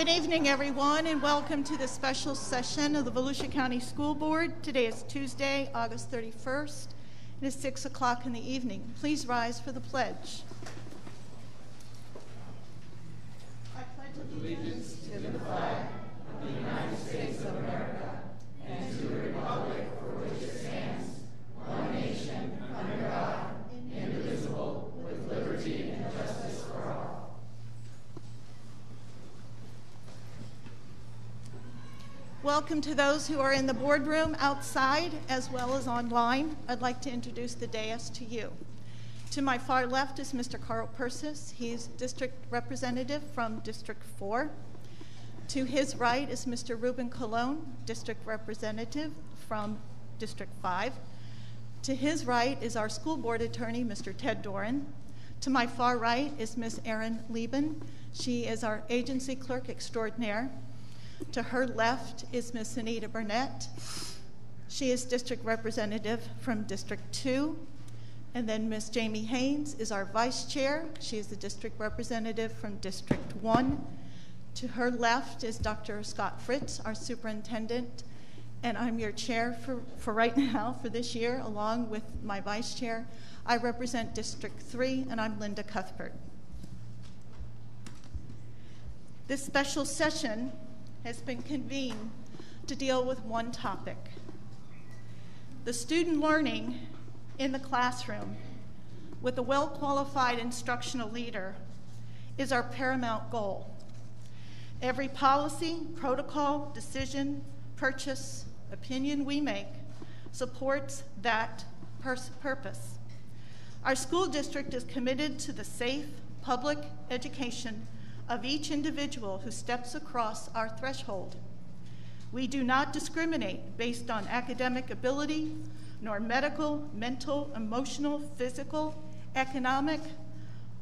Good evening, everyone, and welcome to the special session of the Volusia County School Board. Today is Tuesday, August 31st. It is 6 o'clock in the evening. Please rise for the pledge. I pledge allegiance to the flag of the United States of America and to the republic for which it stands, one nation, under God, indivisible, with liberty and justice for all. Welcome to those who are in the boardroom outside as well as online. I'd like to introduce the dais to you. To my far left is Mr. Carl Persis. He's district representative from District 4. To his right is Mr. Ruben Colon, district representative from District 5. To his right is our school board attorney, Mr. Ted Doran. To my far right is Ms. Erin Lieben. She is our agency clerk extraordinaire. To her left is Ms. Anita Burnett. She is district representative from District 2. And then Ms. Jamie Haynes is our vice chair. She is the district representative from District 1. To her left is Dr. Scott Fritz, our superintendent. And I'm your chair for, for right now for this year, along with my vice chair. I represent District 3, and I'm Linda Cuthbert. This special session has been convened to deal with one topic the student learning in the classroom with a well qualified instructional leader is our paramount goal. Every policy, protocol, decision, purchase, opinion we make supports that purpose. Our school district is committed to the safe public education of each individual who steps across our threshold. We do not discriminate based on academic ability, nor medical, mental, emotional, physical, economic,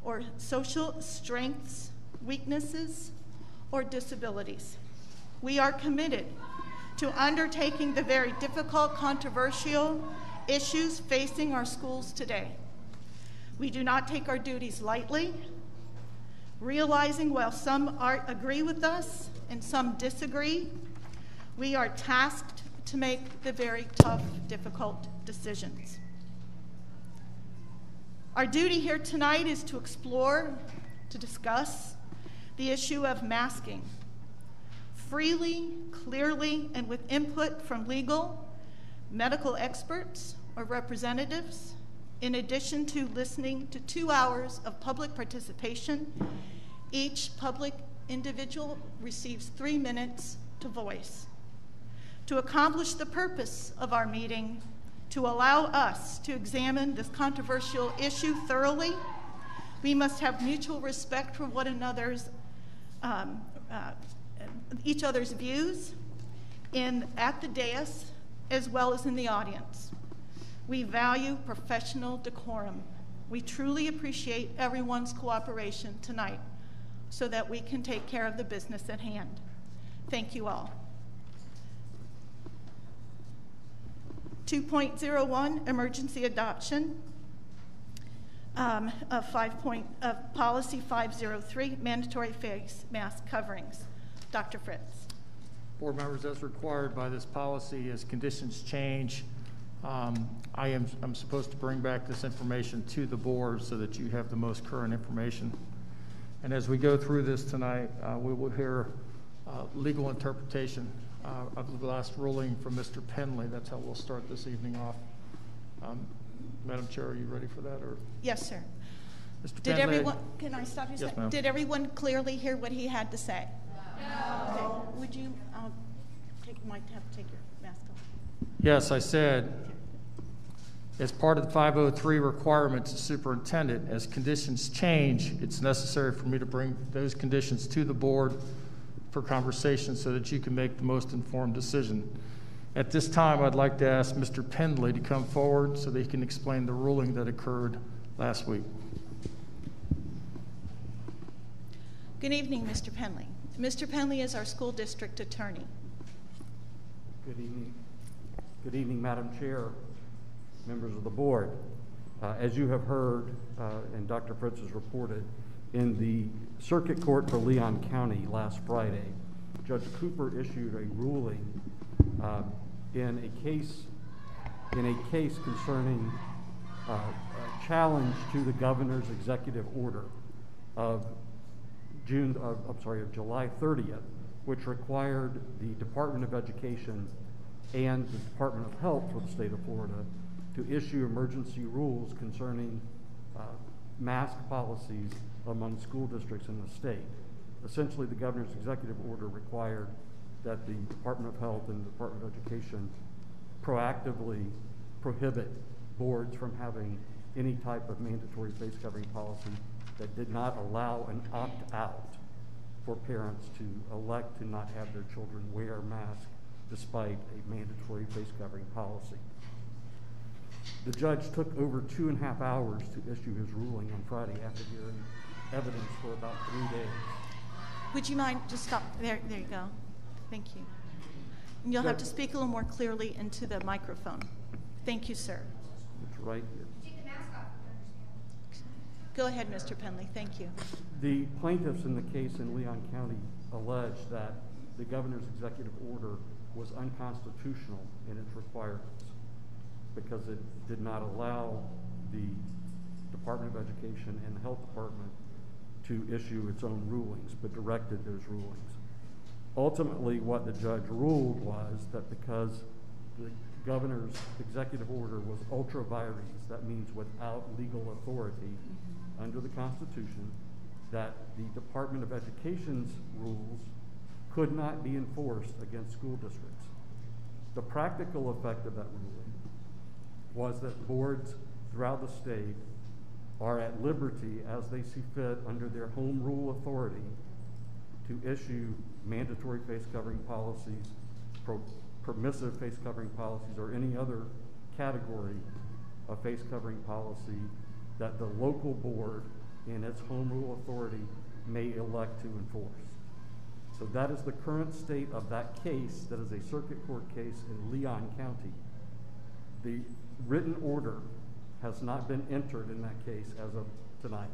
or social strengths, weaknesses, or disabilities. We are committed to undertaking the very difficult, controversial issues facing our schools today. We do not take our duties lightly, realizing while some are, agree with us and some disagree, we are tasked to make the very tough, difficult decisions. Our duty here tonight is to explore, to discuss the issue of masking freely, clearly, and with input from legal, medical experts, or representatives in addition to listening to two hours of public participation, each public individual receives three minutes to voice. To accomplish the purpose of our meeting, to allow us to examine this controversial issue thoroughly, we must have mutual respect for one another's, um, uh, each other's views in, at the dais as well as in the audience. We value professional decorum. We truly appreciate everyone's cooperation tonight so that we can take care of the business at hand. Thank you all. 2.01 emergency adoption um, of 5 point, of policy 503 mandatory face mask coverings. Dr. Fritz. Board members, as required by this policy, as conditions change, um, I am I'm supposed to bring back this information to the board so that you have the most current information. And as we go through this tonight, uh, we will hear uh, legal interpretation uh, of the last ruling from Mr. Penley. That's how we'll start this evening off. Um, Madam Chair, are you ready for that? Or yes, sir. Mr. Did Penley, everyone? Can I stop you? Yes, ma'am. Did everyone clearly hear what he had to say? No. Okay. Would you uh, take, might have to take your mask off? Yes, I said, as part of the 503 requirements of superintendent, as conditions change, it's necessary for me to bring those conditions to the board for conversation so that you can make the most informed decision. At this time, I'd like to ask Mr. Pendley to come forward so that he can explain the ruling that occurred last week. Good evening, Mr. Penley. Mr. Penley is our school district attorney. Good evening. Good evening, Madam Chair, members of the board. Uh, as you have heard, uh, and Dr. Fritz has reported, In the Circuit Court for Leon County last Friday, Judge Cooper issued a ruling um, in a case, in a case concerning uh, a challenge to the governor's executive order of June, I'm sorry, of July 30th, which required the Department of Education and the Department of Health for the state of Florida to issue emergency rules concerning uh, mask policies among school districts in the state. Essentially, the governor's executive order required that the Department of Health and the Department of Education proactively prohibit boards from having any type of mandatory face covering policy that did not allow an opt-out for parents to elect to not have their children wear masks despite a mandatory face covering policy. The judge took over two and a half hours to issue his ruling on Friday after hearing evidence for about three days. Would you mind just stop? There, there you go. Thank you. And you'll have to speak a little more clearly into the microphone. Thank you, sir. It's right here. Go ahead, Mr. Penley. Thank you. The plaintiffs in the case in Leon County alleged that the governor's executive order was unconstitutional in its requirements because it did not allow the Department of Education and the Health Department to issue its own rulings, but directed those rulings. Ultimately, what the judge ruled was that because the governor's executive order was ultra vires, that means without legal authority under the Constitution, that the Department of Education's rules could not be enforced against school districts. The practical effect of that ruling was that boards throughout the state are at liberty as they see fit under their home rule authority to issue mandatory face covering policies, pro- permissive face covering policies, or any other category of face covering policy that the local board in its home rule authority may elect to enforce. So that is the current state of that case, that is a circuit court case in Leon County. The written order has not been entered in that case as of tonight.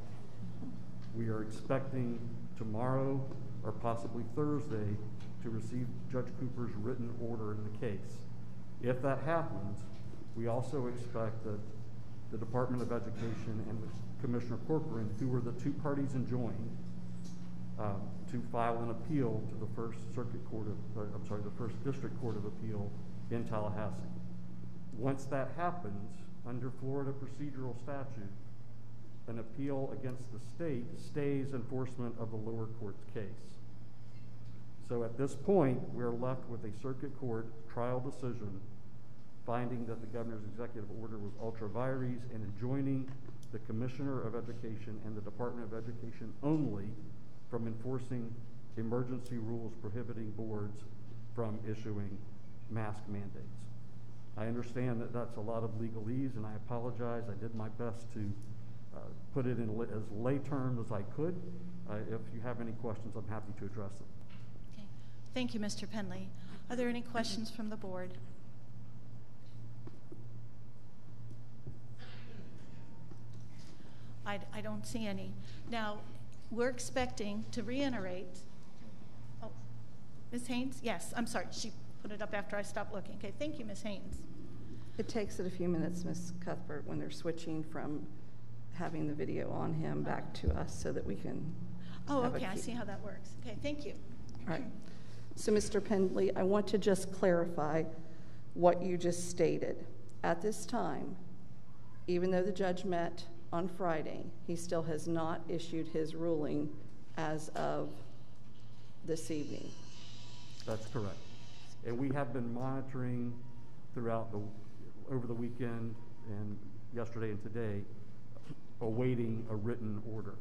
We are expecting tomorrow or possibly Thursday to receive Judge Cooper's written order in the case. If that happens, we also expect that the Department of Education and Commissioner Corcoran, who were the two parties enjoined, um, to file an appeal to the First Circuit Court of, uh, I'm sorry, the First District Court of Appeal in Tallahassee. Once that happens, under Florida procedural statute, an appeal against the state stays enforcement of the lower court's case. So at this point, we're left with a circuit court trial decision finding that the governor's executive order was ultra vires and enjoining the Commissioner of Education and the Department of Education only from enforcing emergency rules prohibiting boards from issuing mask mandates. I understand that that's a lot of legalese, and I apologize. I did my best to uh, put it in as lay terms as I could. Uh, If you have any questions, I'm happy to address them. Okay. Thank you, Mr. Penley. Are there any questions from the board? I, I don't see any. Now, we're expecting to reiterate. Oh, Ms. Haynes? Yes, I'm sorry. She put it up after I stop looking. Okay, thank you, Ms. Haynes. It takes it a few minutes, Ms. Cuthbert, when they're switching from having the video on him oh. back to us so that we can. Oh, okay, I see how that works. Okay, thank you. All right. So, Mr. Pendley, I want to just clarify what you just stated. At this time, even though the judge met on Friday, he still has not issued his ruling as of this evening. That's correct. And we have been monitoring throughout the, over the weekend and yesterday and today, awaiting a written order.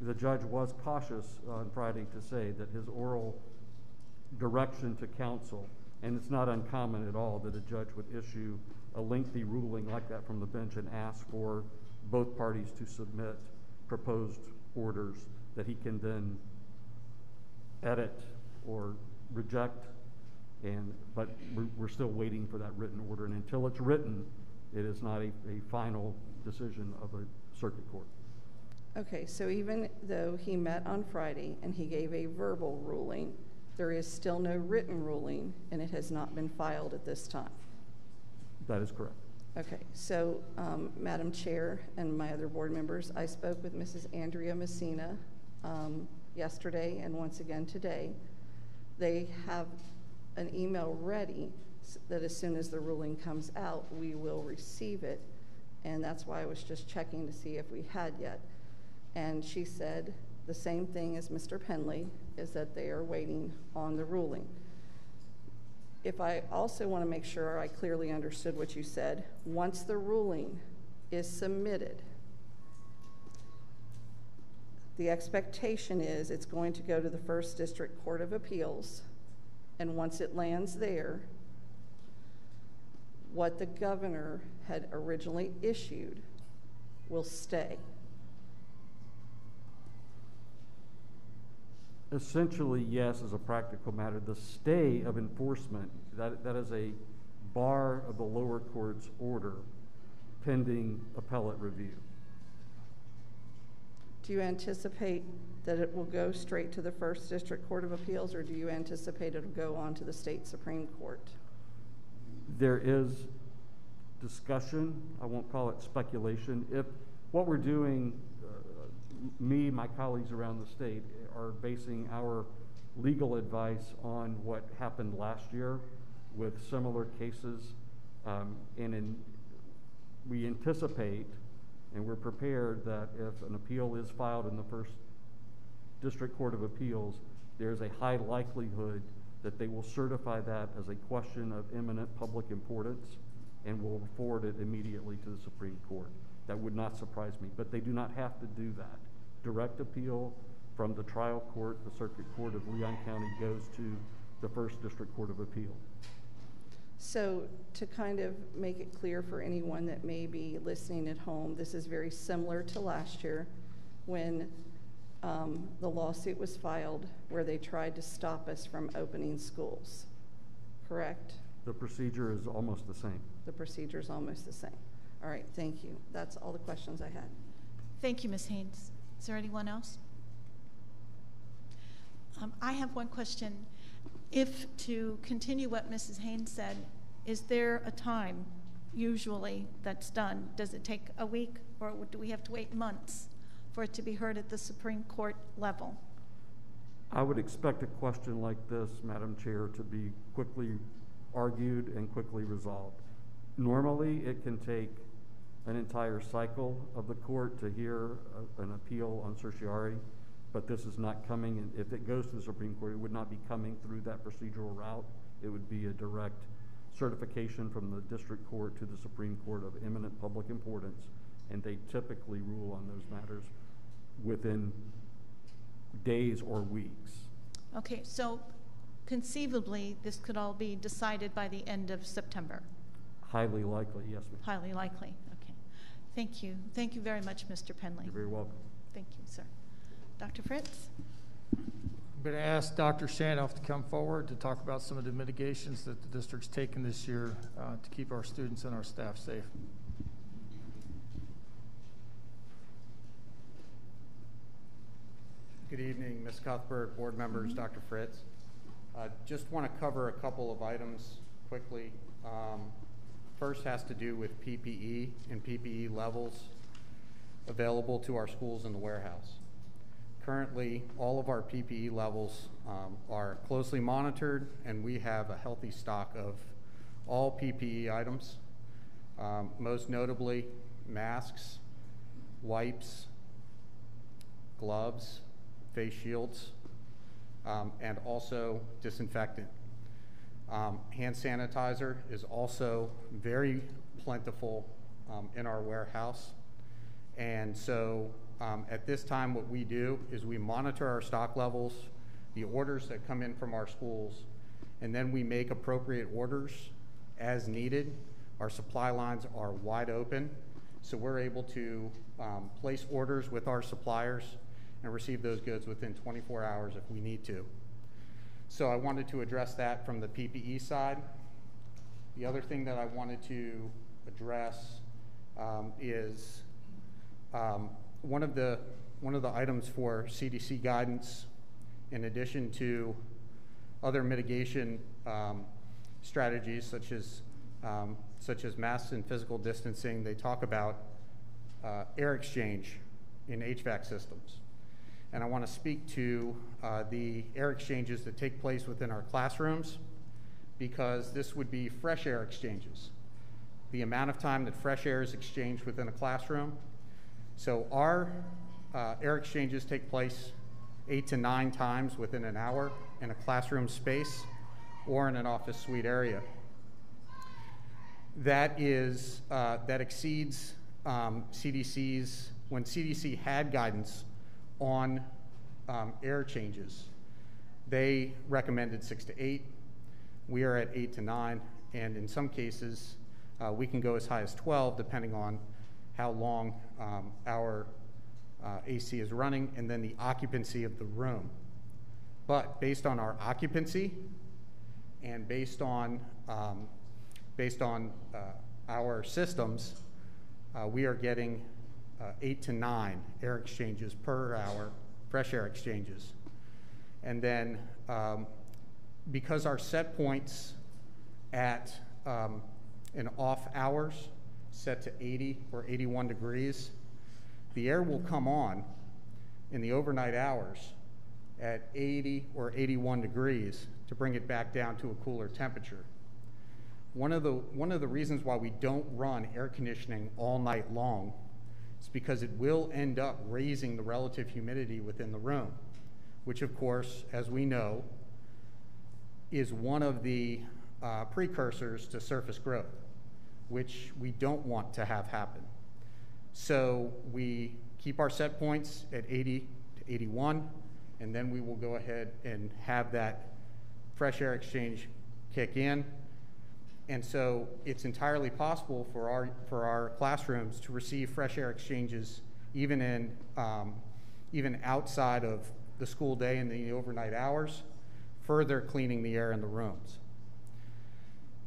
The judge was cautious on Friday to say that his oral direction to counsel, and it's not uncommon at all that a judge would issue a lengthy ruling like that from the bench and ask for both parties to submit proposed orders that he can then edit or reject, and, but we're, we're still waiting for that written order, and until it's written, it is not a, a final decision of a circuit court. Okay, so even though he met on Friday and he gave a verbal ruling, there is still no written ruling, and it has not been filed at this time. That is correct. Okay, so, um, Madam Chair and my other board members, I spoke with Mrs. Andrea Messina um, yesterday and once again today. They have an email ready that as soon as the ruling comes out, we will receive it. And that's why I was just checking to see if we had yet. And she said the same thing as Mr. Penley, is that they are waiting on the ruling. If I also want to make sure I clearly understood what you said, once the ruling is submitted, the expectation is it's going to go to the First District Court of Appeals, and once it lands there, what the governor had originally issued will stay. Essentially, yes, as a practical matter, the stay of enforcement, that, that is a bar of the lower court's order pending appellate review. Do you anticipate that it will go straight to the First District Court of Appeals, or do you anticipate it'll go on to the state Supreme Court? There is discussion, I won't call it speculation, if what we're doing, uh, me, my colleagues around the state are basing our legal advice on what happened last year with similar cases. Um, and in, we anticipate and we're prepared that if an appeal is filed in the first District Court of Appeals, there's a high likelihood that they will certify that as a question of imminent public importance and will forward it immediately to the Supreme Court. That would not surprise me, but they do not have to do that. Direct appeal from the trial court, the Circuit Court of Leon County, goes to the First District Court of Appeal. So to kind of make it clear for anyone that may be listening at home, this is very similar to last year when um, the lawsuit was filed where they tried to stop us from opening schools, correct? The procedure is almost the same. The procedure is almost the same. All right, thank you. That's all the questions I had. Thank you, Ms. Haynes. Is there anyone else? Um, I have one question. If, to continue what Mrs. Haynes said, is there a time usually that's done? Does it take a week, or do we have to wait months for it to be heard at the Supreme Court level? I would expect a question like this, Madam Chair, to be quickly argued and quickly resolved. Normally, it can take an entire cycle of the court to hear a- an appeal on certiorari, but this is not coming, and if it goes to the Supreme Court, it would not be coming through that procedural route. It would be a direct certification from the district court to the Supreme Court of eminent public importance, and they typically rule on those matters within days or weeks. Okay, so conceivably, this could all be decided by the end of September. Highly likely, yes, ma'am. Highly likely, okay. Thank you. Thank you very much, Mr. Penley. You're very welcome. Thank you, sir. Dr. Fritz? I'm going to ask Dr. Shanoff to come forward to talk about some of the mitigations that the district's taken this year uh, to keep our students and our staff safe. Good evening, Ms. Cuthbert, board members, Dr. Fritz. Uh, Just want to cover a couple of items quickly. Um, First has to do with PPE and PPE levels available to our schools in the warehouse. Currently, all of our PPE levels um, are closely monitored, and we have a healthy stock of all PPE items, Um, most notably masks, wipes, gloves, face shields, um, and also disinfectant. Um, hand sanitizer is also very plentiful um, in our warehouse. And so um, at this time, what we do is we monitor our stock levels, the orders that come in from our schools, and then we make appropriate orders as needed. Our supply lines are wide open, so we're able to um, place orders with our suppliers and receive those goods within 24 hours if we need to. So I wanted to address that from the PPE side. The other thing that I wanted to address um, is um, one of the one of the items for CDC guidance, in addition to other mitigation um, strategies such as um, such as masks and physical distancing, they talk about uh, air exchange in HVAC systems. And I want to speak to uh, the air exchanges that take place within our classrooms because this would be fresh air exchanges. The amount of time that fresh air is exchanged within a classroom. So our uh, air exchanges take place eight to nine times within an hour in a classroom space or in an office suite area. That is uh, that exceeds um, CDC's when CDC had guidance on um, air changes. They recommended six to eight. We are at eight to nine, and in some cases, uh, we can go as high as 12, depending on how long um, our uh, AC is running and then the occupancy of the room. But based on our occupancy and based on um, based on uh, our systems, uh, we are getting uh, eight to nine air exchanges per hour, fresh air exchanges. And then um, because our set points at um, an off hours set to 80 or 81 degrees, the air will come on in the overnight hours at 80 or 81 degrees to bring it back down to a cooler temperature. One of the, one of the reasons why we don't run air conditioning all night long is because it will end up raising the relative humidity within the room, which of course, as we know, is one of the uh, precursors to surface growth, which we don't want to have happen. So we keep our set points at 80 to 81, and then we will go ahead and have that fresh air exchange kick in and so it's entirely possible for our, for our classrooms to receive fresh air exchanges even, in, um, even outside of the school day and the overnight hours, further cleaning the air in the rooms.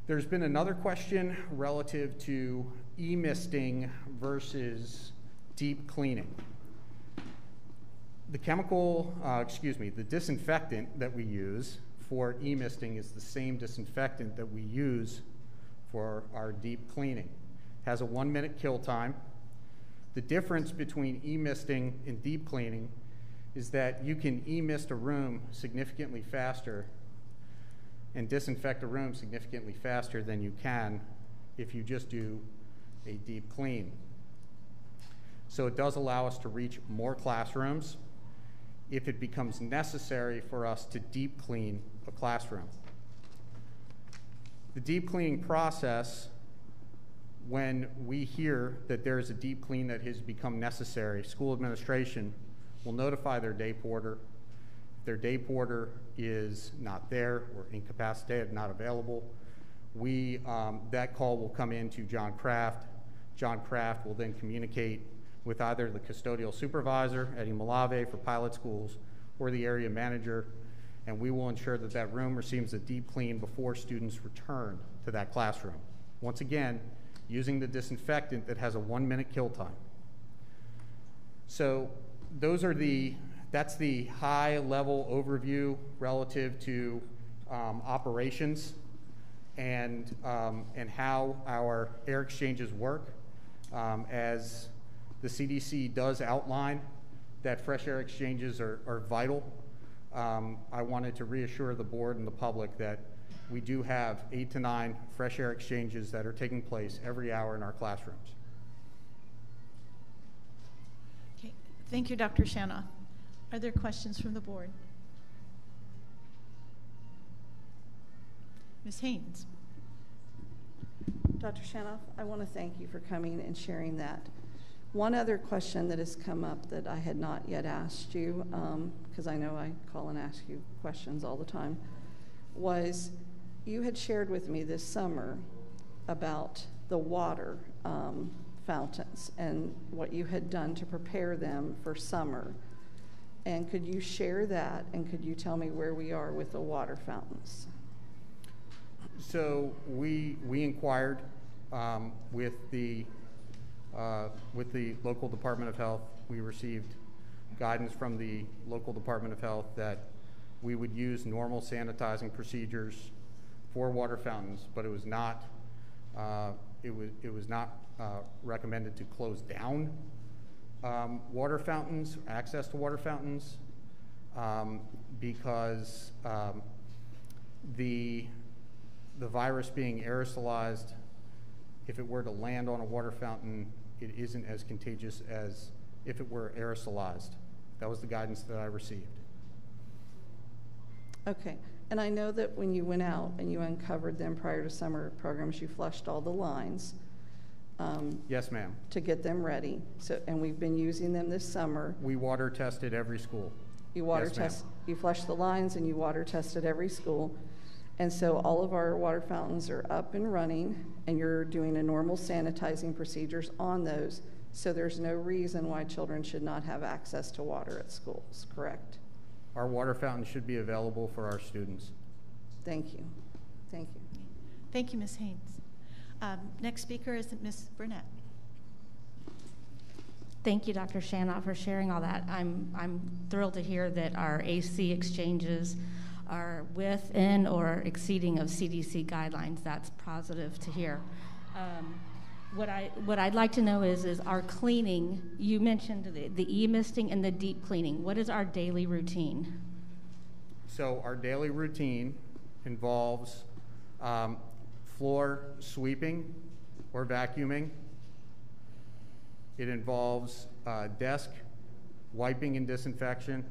There's been another question relative to e-misting versus deep cleaning. The chemical, uh, excuse me, the disinfectant that we use for e-misting is the same disinfectant that we use for our deep cleaning. It Has a one minute kill time. The difference between e-misting and deep cleaning is that you can e-mist a room significantly faster and disinfect a room significantly faster than you can if you just do a deep clean. So it does allow us to reach more classrooms if it becomes necessary for us to deep clean a classroom. The deep cleaning process, when we hear that there is a deep clean that has become necessary, school administration will notify their day porter. If their day porter is not there or incapacitated, not available, we, um, that call will come in to John Kraft. John Kraft will then communicate with either the custodial supervisor, Eddie Malave for pilot schools, or the area manager, and we will ensure that that room receives a deep clean before students return to that classroom. Once again, using the disinfectant that has a one minute kill time. So those are the, that's the high level overview relative to um, operations and, um, and how our air exchanges work. Um, as the CDC does outline that fresh air exchanges are, are vital. Um, I wanted to reassure the board and the public that we do have eight to nine fresh air exchanges that are taking place every hour in our classrooms. Okay. Thank you, Dr. Shanoff. Are there questions from the board? Ms. Haynes. Dr. Shanoff, I want to thank you for coming and sharing that. One other question that has come up that I had not yet asked you, because um, I know I call and ask you questions all the time, was you had shared with me this summer about the water um, fountains and what you had done to prepare them for summer. And could you share that and could you tell me where we are with the water fountains? So we, we inquired um, with the uh, with the local Department of Health. We received guidance from the local Department of Health that we would use normal sanitizing procedures for water fountains, but it was not, uh, it was, it was not uh, recommended to close down um, water fountains, access to water fountains, um, because um, the, the virus being aerosolized, if it were to land on a water fountain, it isn't as contagious as if it were aerosolized. That was the guidance that I received. Okay, and I know that when you went out and you uncovered them prior to summer programs, you flushed all the lines um, Yes, ma'am. to get them ready. So, and we've been using them this summer. We water tested every school. You water Yes, test, you flush the lines and you water tested every school. And so all of our water fountains are up and running and you're doing a normal sanitizing procedures on those. So there's no reason why children should not have access to water at schools, correct? Our water fountains should be available for our students. Thank you. Thank you. Thank you, Ms. Haynes. Um, Next speaker is Ms. Burnett. Thank you, Dr. Shanoff, for sharing all that. I'm, I'm thrilled to hear that our AC exchanges are within or exceeding of CDC guidelines. That's positive to hear. Um, what I what I'd like to know is is our cleaning. You mentioned the, the e-misting and the deep cleaning. What is our daily routine? So our daily routine involves um, floor sweeping or vacuuming. It involves uh, desk wiping and disinfection,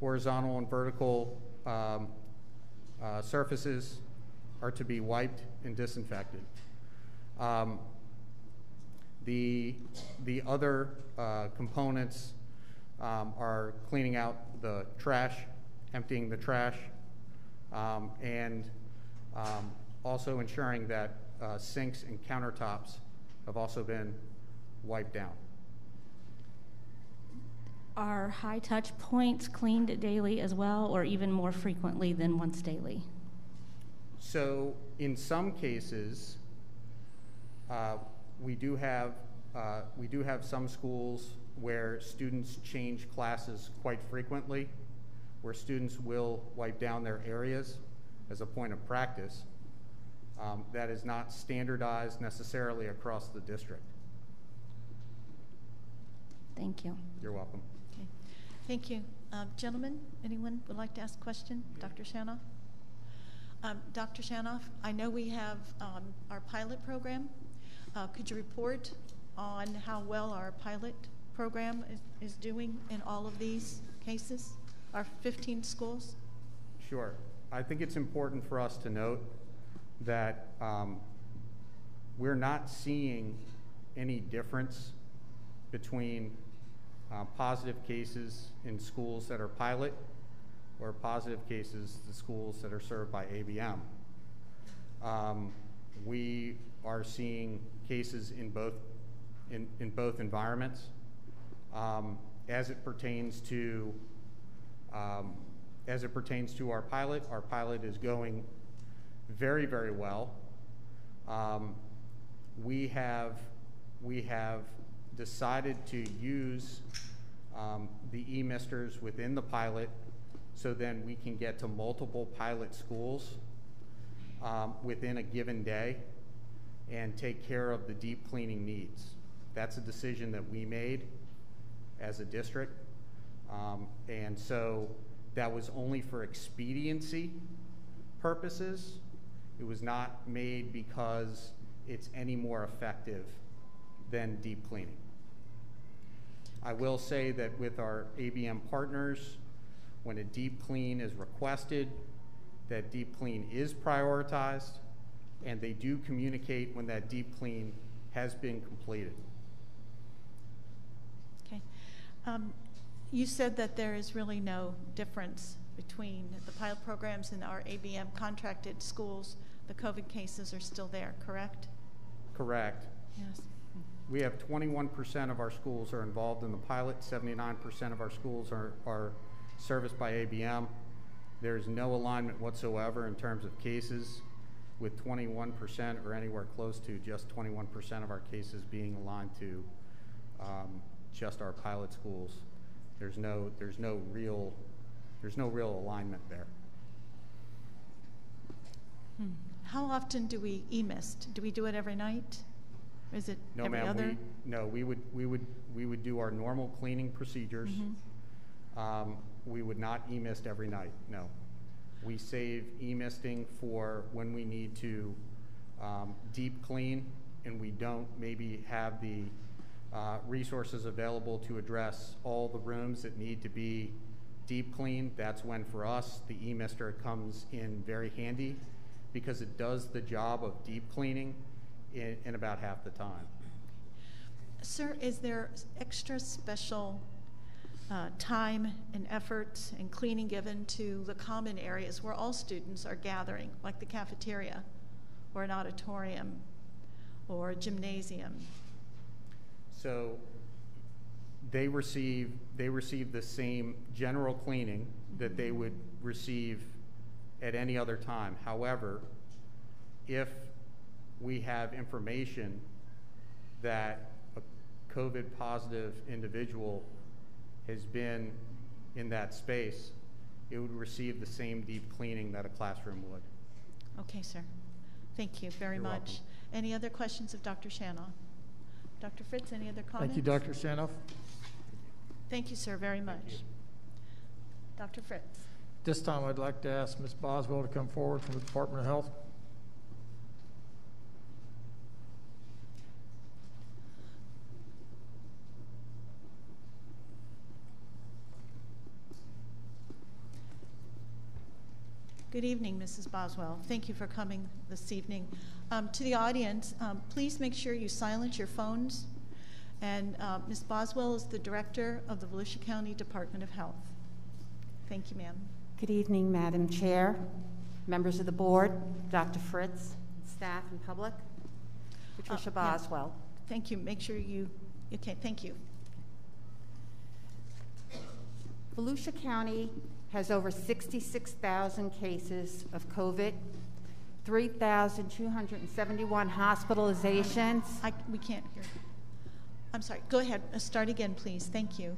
horizontal and vertical um, uh, surfaces are to be wiped and disinfected. Um, the, the other uh, components um, are cleaning out the trash, emptying the trash, um, and um, also ensuring that uh, sinks and countertops have also been wiped down. Are high touch points cleaned daily as well, or even more frequently than once daily? So in some cases, uh, we do have uh, we do have some schools where students change classes quite frequently, where students will wipe down their areas as a point of practice. Um, that is not standardized necessarily across the district. Thank you. You're welcome. Thank you. Um, Gentlemen, anyone would like to ask a question? Dr. Shanoff? Um, Dr. Shanoff, I know we have um, our pilot program. Uh, Could you report on how well our pilot program is- is doing in all of these cases, our 15 schools? Sure. I think it's important for us to note that um, we're not seeing any difference between uh, positive cases in schools that are pilot or positive cases in schools that are served by ABM. Um, we are seeing cases in both in, in both environments. Um, as it pertains to um, as it pertains to our pilot, our pilot is going very, very well. Um, we have we have decided to use um, the e-misters within the pilot so then we can get to multiple pilot schools um, within a given day and take care of the deep cleaning needs. That's a decision that we made as a district. Um, and so that was only for expediency purposes. It was not made because it's any more effective than deep cleaning. I will say that with our ABM partners, when a deep clean is requested, that deep clean is prioritized, and they do communicate when that deep clean has been completed. Okay. Um, You said that there is really no difference between the pilot programs and our ABM contracted schools. The COVID cases are still there, correct? Correct. Yes. We have 21% of our schools are involved in the pilot, 79% of our schools are, are serviced by ABM. There's no alignment whatsoever in terms of cases, with 21% or anywhere close to just 21% of our cases being aligned to um, just our pilot schools. There's no, there's no real, there's no real alignment there. Hmm. How often do we e-mist? Do we do it every night? Or is it No, every ma'am, other? we, no, we would, we would, we would do our normal cleaning procedures. Mhm. Um, we would not e-mist every night, no. We save e-misting for when we need to, um, deep clean and we don't maybe have the, uh, resources available to address all the rooms that need to be deep cleaned. That's when, for us, the e-mister comes in very handy because it does the job of deep cleaning in, in about half the time. Sir, is there extra special uh, time and effort and cleaning given to the common areas where all students are gathering, like the cafeteria or an auditorium or a gymnasium? So they receive, they receive the same general cleaning that they would receive at any other time. However, if we have information that a COVID-positive individual has been in that space, it would receive the same deep cleaning that a classroom would. Okay, sir. Thank you very You're much. welcome. Any other questions of Dr. Shanoff? Dr. Fritz, any other comments? Thank you, Dr. Shanoff. Thank you, sir, very much. Dr. Fritz. This time, I'd like to ask Ms. Boswell to come forward from the Department of Health. Good evening, Mrs. Boswell. Thank you for coming this evening. Um, to the audience, um, please make sure you silence your phones. And uh, Ms. Boswell is the director of the Volusia County Department of Health. Thank you, ma'am. Good evening, Madam Chair, members of the board, Dr. Fritz, staff and public. Patricia Uh, yeah. Boswell. Thank you. Make sure you, okay, thank you. Volusia County has over 66,000 cases of COVID, 3,271 hospitalizations. I, we can't hear. I'm sorry. Go ahead. Uh, Start again, please. Thank you.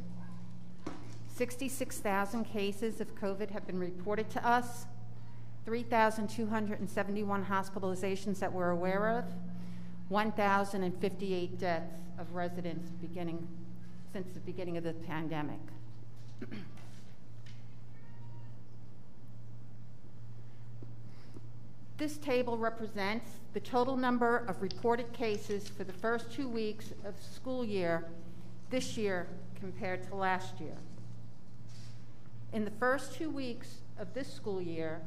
66,000 cases of COVID have been reported to us, 3,271 hospitalizations that we're aware of, 1,058 deaths of residents beginning, since the beginning of the pandemic. This table represents the total number of reported cases for the first two weeks of school year this year compared to last year. In the first two weeks of this school year,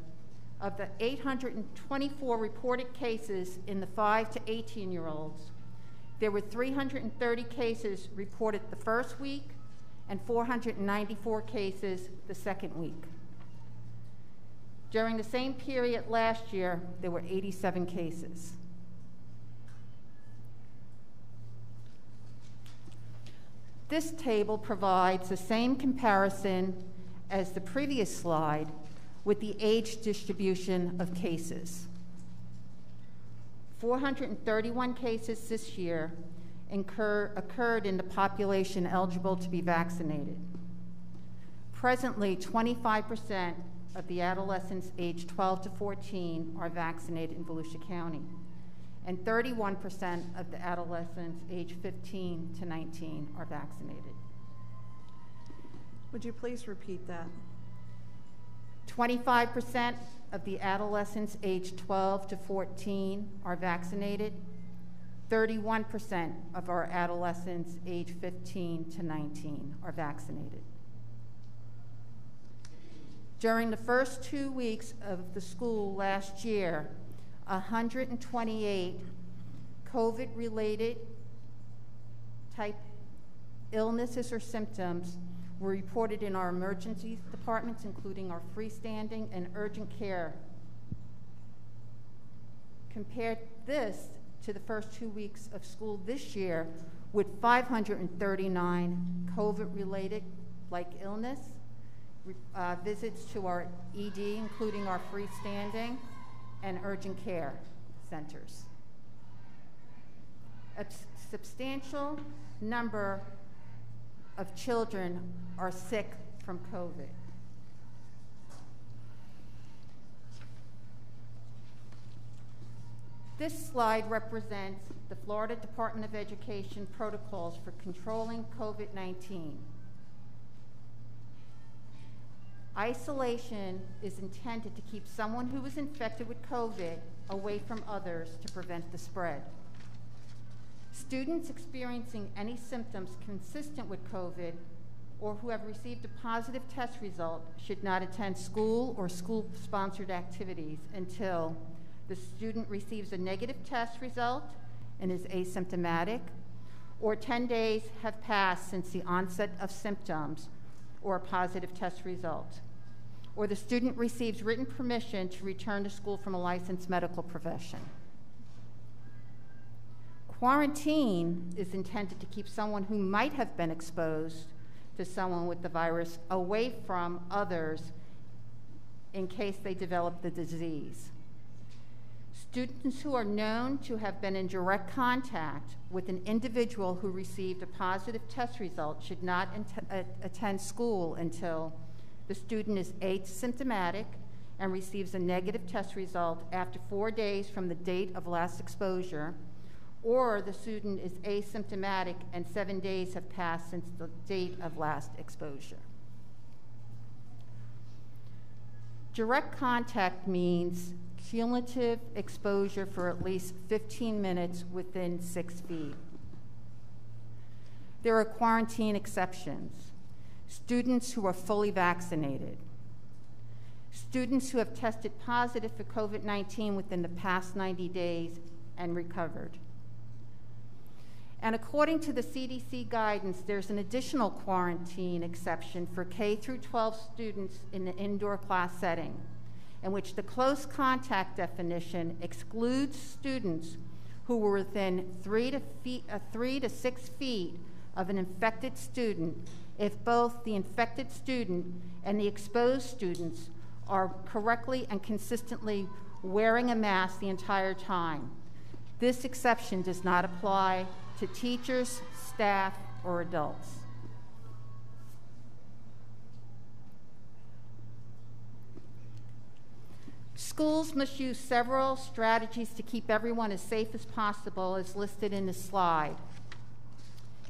of the 824 reported cases in the 5 to 18 year olds, there were 330 cases reported the first week and 494 cases the second week. During the same period last year, there were 87 cases. This table provides the same comparison as the previous slide with the age distribution of cases. 431 cases this year incur, occurred in the population eligible to be vaccinated. Presently, 25% of the adolescents aged 12 to 14 are vaccinated in Volusia County, and 31% of the adolescents aged 15 to 19 are vaccinated. Would you please repeat that? 25% of the adolescents aged 12 to 14 are vaccinated. 31% of our adolescents aged 15 to 19 are vaccinated. During the first two weeks of the school last year, 128 COVID related type illnesses or symptoms were reported in our emergency departments, including our freestanding and urgent care. Compared this to the first two weeks of school this year with 539 COVID related like illness, uh, visits to our ED, including our freestanding and urgent care centers. A substantial number of children are sick from COVID. This slide represents the Florida Department of Education protocols for controlling COVID-19. Isolation is intended to keep someone who is infected with COVID away from others to prevent the spread. Students experiencing any symptoms consistent with COVID or who have received a positive test result should not attend school or school-sponsored activities until the student receives a negative test result and is asymptomatic, or 10 days have passed since the onset of symptoms or a positive test result, or the student receives written permission to return to school from a licensed medical profession. Quarantine is intended to keep someone who might have been exposed to someone with the virus away from others in case they develop the disease. Students who are known to have been in direct contact with an individual who received a positive test result should not attend school until the student is asymptomatic and receives a negative test result after four days from the date of last exposure, or the student is asymptomatic and seven days have passed since the date of last exposure. Direct contact means cumulative exposure for at least 15 minutes within six feet. There are quarantine exceptions. Students who are fully vaccinated. Students who have tested positive for COVID 19 within the past 90 days and recovered. And according to the CDC guidance, there's an additional quarantine exception for K through 12 students in the indoor class setting in which the close contact definition excludes students who were within three to, feet, uh, three to six feet of an infected student if both the infected student and the exposed students are correctly and consistently wearing a mask the entire time. This exception does not apply to teachers, staff, or adults. Schools must use several strategies to keep everyone as safe as possible, as listed in the slide.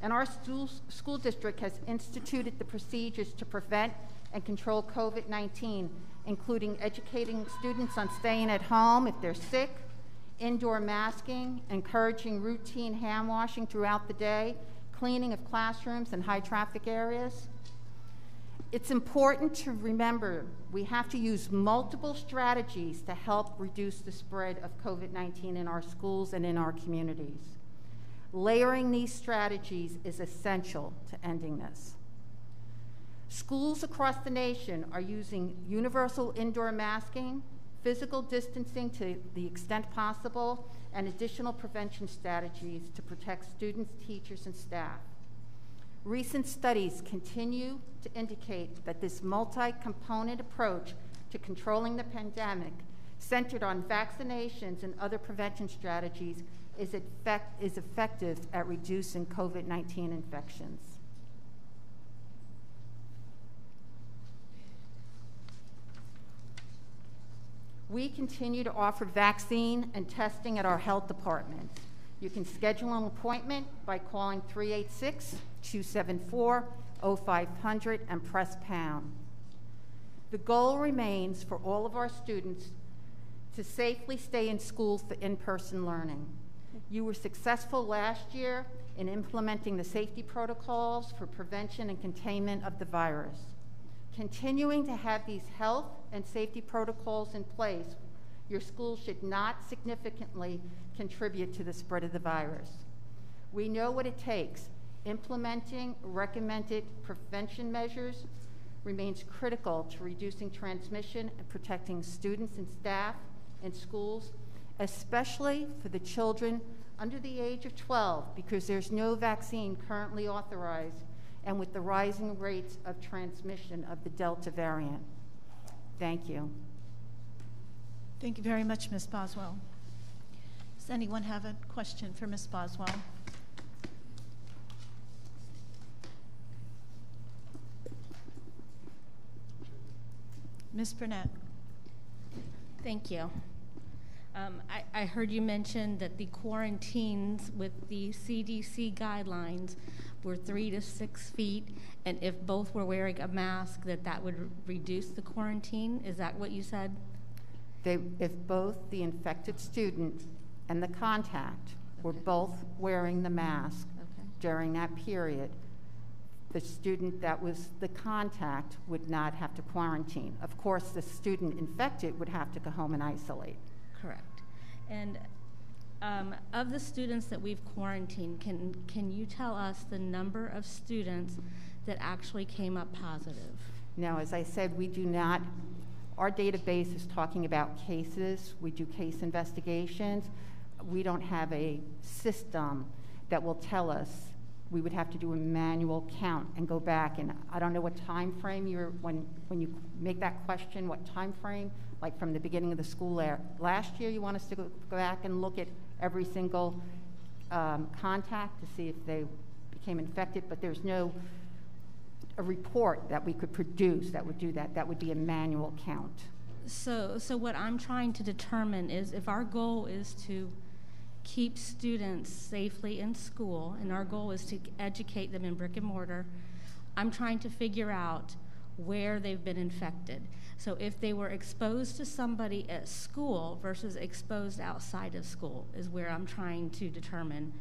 And our school, school district has instituted the procedures to prevent and control COVID 19, including educating students on staying at home if they're sick, indoor masking, encouraging routine hand washing throughout the day, cleaning of classrooms and high traffic areas. It's important to remember we have to use multiple strategies to help reduce the spread of COVID 19 in our schools and in our communities. Layering these strategies is essential to ending this. Schools across the nation are using universal indoor masking, physical distancing to the extent possible, and additional prevention strategies to protect students, teachers, and staff. Recent studies continue to indicate that this multi-component approach to controlling the pandemic, centered on vaccinations and other prevention strategies, is, effect is effective at reducing COVID-19 infections. We continue to offer vaccine and testing at our health department. You can schedule an appointment by calling 386 274 0500 and press pound. The goal remains for all of our students to safely stay in school for in person learning. You were successful last year in implementing the safety protocols for prevention and containment of the virus. Continuing to have these health and safety protocols in place, your school should not significantly contribute to the spread of the virus. We know what it takes implementing recommended prevention measures remains critical to reducing transmission and protecting students and staff in schools, especially for the children under the age of 12, because there's no vaccine currently authorized, and with the rising rates of transmission of the Delta variant. Thank you. Thank you very much, Ms. Boswell. Does anyone have a question for Ms. Boswell? Ms. Burnett. Thank you. Um, I, I, heard you mention that the quarantines with the CDC guidelines were three to six feet, and if both were wearing a mask, that that would reduce the quarantine. Is that what you said? They, if both the infected student and the contact were Okay. both wearing the mask Okay. during that period, the student that was the contact would not have to quarantine. Of course, the student infected would have to go home and isolate. Correct. And um, of the students that we've quarantined, can, can you tell us the number of students that actually came up positive? Now, as I said, we do not, our database is talking about cases. We do case investigations. We don't have a system that will tell us. We would have to do a manual count and go back. And I don't know what time frame you're, when, when you make that question, what time frame? Like from the beginning of the school year. Last year, you want us to go, back and look at every single um, contact to see if they became infected, but there's no a report that we could produce that would do that. That would be a manual count. So, so what I'm trying to determine is if our goal is to keep students safely in school, and our goal is to educate them in brick and mortar, I'm trying to figure out where they've been infected. So if they were exposed to somebody at school versus exposed outside of school is where I'm trying to determine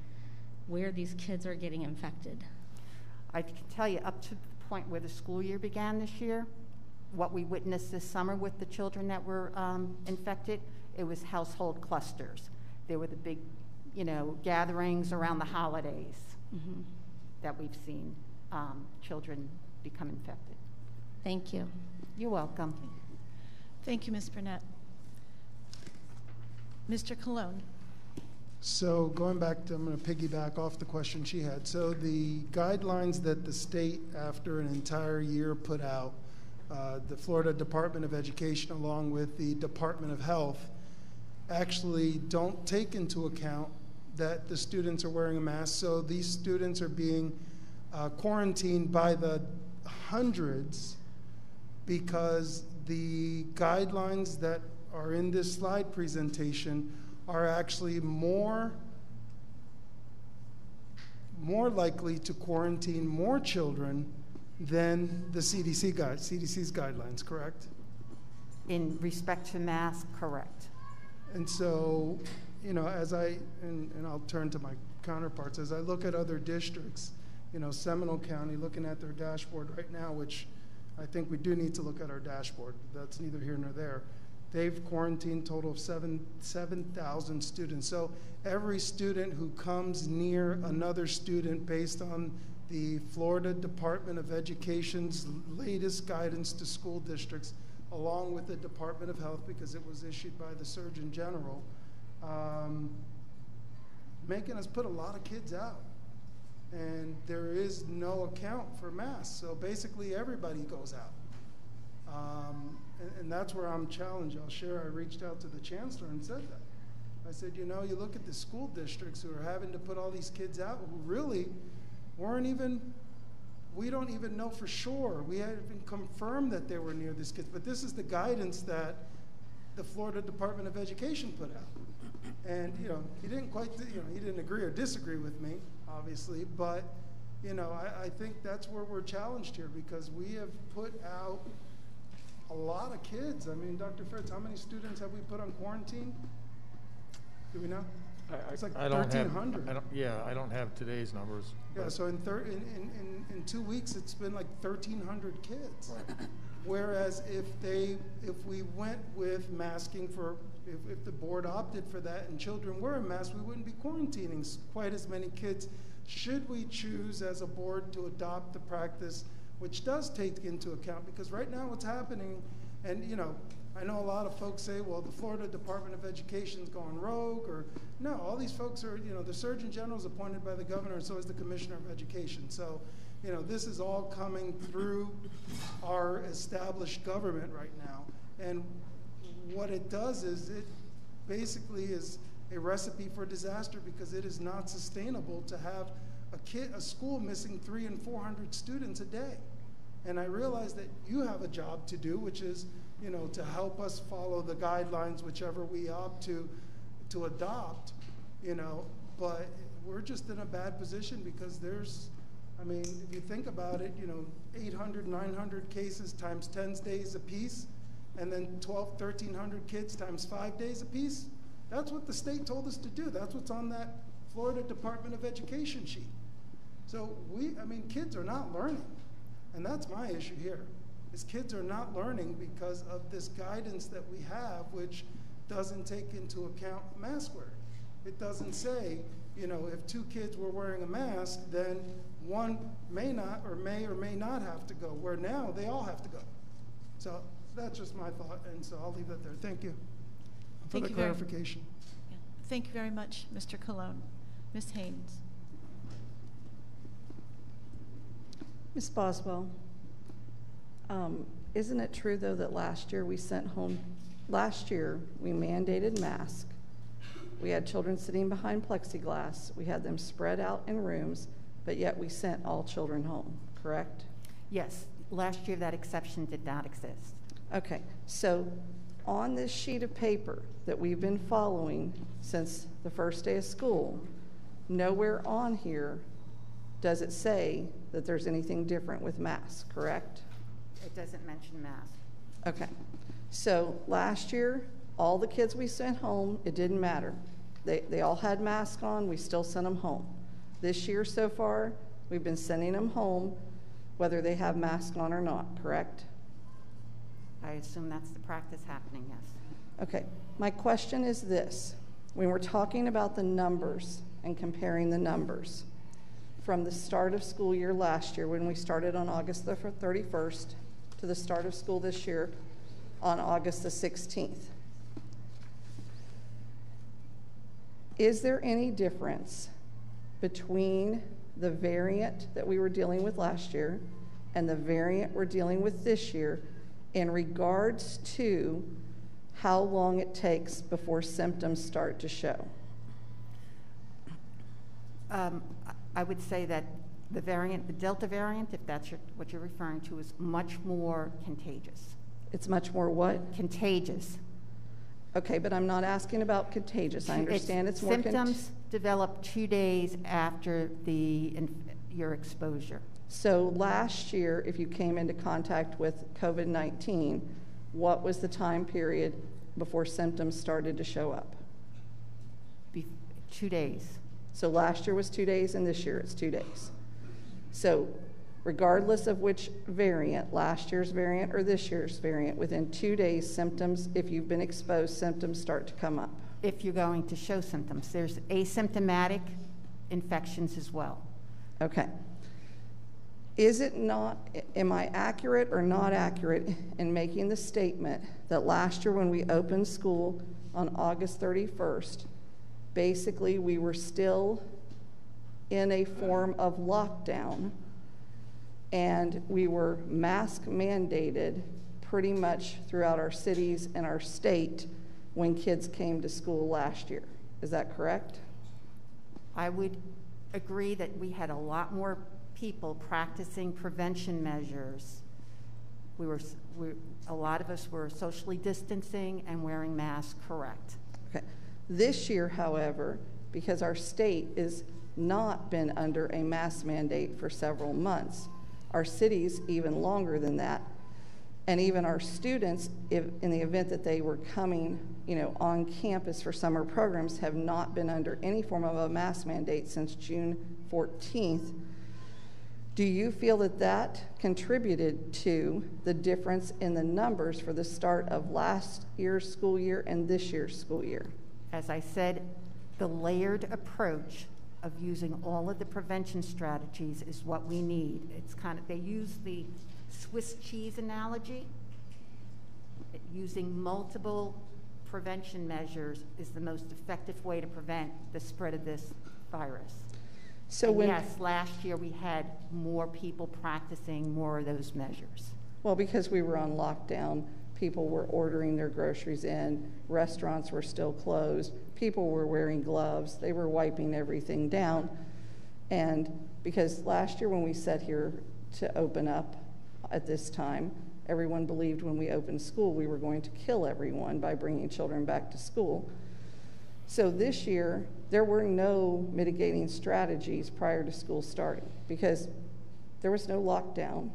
where these kids are getting infected. I can tell you up to point where the school year began this year, what we witnessed this summer with the children that were um, infected, it was household clusters. There were the big, you know, gatherings around the holidays Mhm. that we've seen um, children become infected. Thank you. You're welcome. Thank you, Ms. Burnett. Mr. Colón? So going back to, I'm going to piggyback off the question she had. So the guidelines that the state, after an entire year, put out, uh, the Florida Department of Education, along with the Department of Health, actually don't take into account that the students are wearing a mask. So these students are being uh, quarantined by the hundreds because the guidelines that are in this slide presentation are actually more more likely to quarantine more children than the CDC guide, CDC's guidelines, correct? In respect to mask, correct. And so, you know, as I, and, and I'll turn to my counterparts, as I look at other districts, you know, Seminole County, looking at their dashboard right now, which I think we do need to look at our dashboard, that's neither here nor there. They've quarantined a total of seven, 7,000 students. So every student who comes near another student based on the Florida Department of Education's latest guidance to school districts, along with the Department of Health, because it was issued by the Surgeon General, um, making us put a lot of kids out. And there is no account for masks. So basically, everybody goes out. Um, and, and that's where I'm challenged. I'll share, I reached out to the chancellor and said that. I said, you know, you look at the school districts who are having to put all these kids out who really weren't even, we don't even know for sure. We haven't confirmed that they were near these kids, but this is the guidance that the Florida Department of Education put out. And, you know, he didn't quite, you know, he didn't agree or disagree with me, obviously, but, you know, I, I think that's where we're challenged here because we have put out a lot of kids. I mean, Dr. Fritz, how many students have we put on quarantine? Do we know? It's like I don't have- 1,300. I don't, yeah, I don't have today's numbers. Yeah, but- so in, thir- in, in, in, in two weeks, it's been like 1,300 kids. Whereas if they, if we went with masking for, if, if the board opted for that and children were in masks, we wouldn't be quarantining quite as many kids. Should we choose as a board to adopt the practice, which does take into account, because right now what's happening, and you know, I know a lot of folks say, well, the Florida Department of Education's gone rogue, or no, all these folks are, you know, the Surgeon General is appointed by the governor, and so is the Commissioner of Education. So, you know, this is all coming through our established government right now. And what it does is it basically is a recipe for disaster because it is not sustainable to have a kid, a school missing three and 400 students a day. And I realize that you have a job to do, which is, you know, to help us follow the guidelines, whichever we opt to, to adopt, you know, but we're just in a bad position because there's, I mean, if you think about it, you know, 800, 900 cases times 10 days apiece, and then 12, 1,300 kids times five days apiece. That's what the state told us to do. That's what's on that Florida Department of Education sheet. So we, I mean, kids are not learning. And that's my issue here, is kids are not learning because of this guidance that we have, which doesn't take into account mask wear. It doesn't say, you know, if two kids were wearing a mask, then one may not or may or may not have to go, where now they all have to go. So that's just my thought, and so I'll leave that there. Thank you for Thank the you very- clarification. Yeah. Thank you very much, Mr. Colón. Ms. Haynes? Ms. Boswell, um, isn't it true, though, that last year we sent home, last year, we mandated masks. We had children sitting behind plexiglass. We had them spread out in rooms, but yet we sent all children home, correct? Yes, last year that exception did not exist. Okay, so on this sheet of paper that we've been following since the first day of school, nowhere on here does it say that there's anything different with masks, correct? It doesn't mention mask. Okay, so last year, all the kids we sent home, it didn't matter. They, they all had masks on, we still sent them home. This year so far, we've been sending them home whether they have masks on or not, correct? I assume that's the practice happening, yes. Okay, my question is this. When we're talking about the numbers and comparing the numbers from the start of school year last year, when we started on August the 31st, to the start of school this year on August the 16th, is there any difference between the variant that we were dealing with last year and the variant we're dealing with this year in regards to how long it takes before symptoms start to show? Um, I- would say that the variant, the Delta variant, if that's your- what you're referring to, is much more contagious. It's much more what? Contagious. Okay, but I'm not asking about contagious. I understand it's more. cont- Symptoms develop two days after the, your exposure. So last year, if you came into contact with COVID-19, what was the time period before symptoms started to show up? Be- Two days. So last year was two days and this year it's two days. So regardless of which variant, last year's variant or this year's variant, within two days, symptoms, if you've been exposed, symptoms start to come up. If you're going to show symptoms, there's asymptomatic infections as well. Okay. Is it not, am I accurate or not accurate in making the statement that last year when we opened school on August 31st, basically we were still in a form of lockdown and we were mask mandated pretty much throughout our cities and our state when kids came to school last year? Is that correct? I would agree that we had a lot more people practicing prevention measures. We were, we, a lot of us were socially distancing and wearing masks, correct. This year, however, because our state has not been under a mask mandate for several months, our cities even longer than that, and even our students, if, in the event that they were coming, you know, on campus for summer programs, have not been under any form of a mask mandate since June 14th. Do you feel that that contributed to the difference in the numbers for the start of last year's school year and this year's school year? As I said, the layered approach of using all of the prevention strategies is what we need. It's kind of, they use the Swiss cheese analogy. Using multiple prevention measures is the most effective way to prevent the spread of this virus. So when, yes, last year we had more people practicing more of those measures. well, because we were on lockdown, people were ordering their groceries in, restaurants were still closed, people were wearing gloves, they were wiping everything down. And because last year when we sat here to open up at this time, Everyone believed when we opened school we were going to kill everyone by bringing children back to school. So this year, there were no mitigating strategies prior to school starting because there was no lockdown.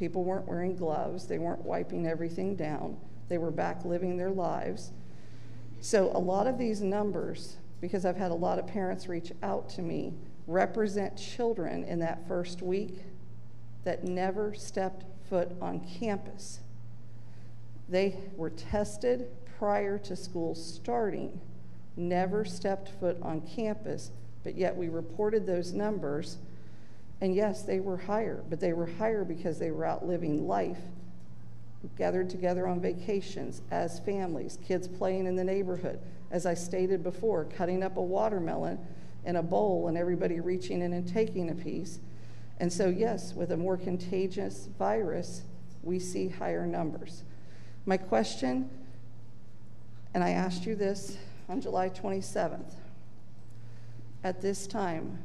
People weren't wearing gloves, they weren't wiping everything down, they were back living their lives. So, a lot of these numbers, because I've had a lot of parents reach out to me, represent children in that first week that never stepped foot on campus. They were tested prior to school starting, never stepped foot on campus, but yet we reported those numbers. And yes, they were higher, but they were higher because they were out living life, gathered together on vacations as families, kids playing in the neighborhood. As I stated before, cutting up a watermelon in a bowl and everybody reaching in and taking a piece. And so, yes, with a more contagious virus, we see higher numbers. My question, and I asked you this on July 27th at this time,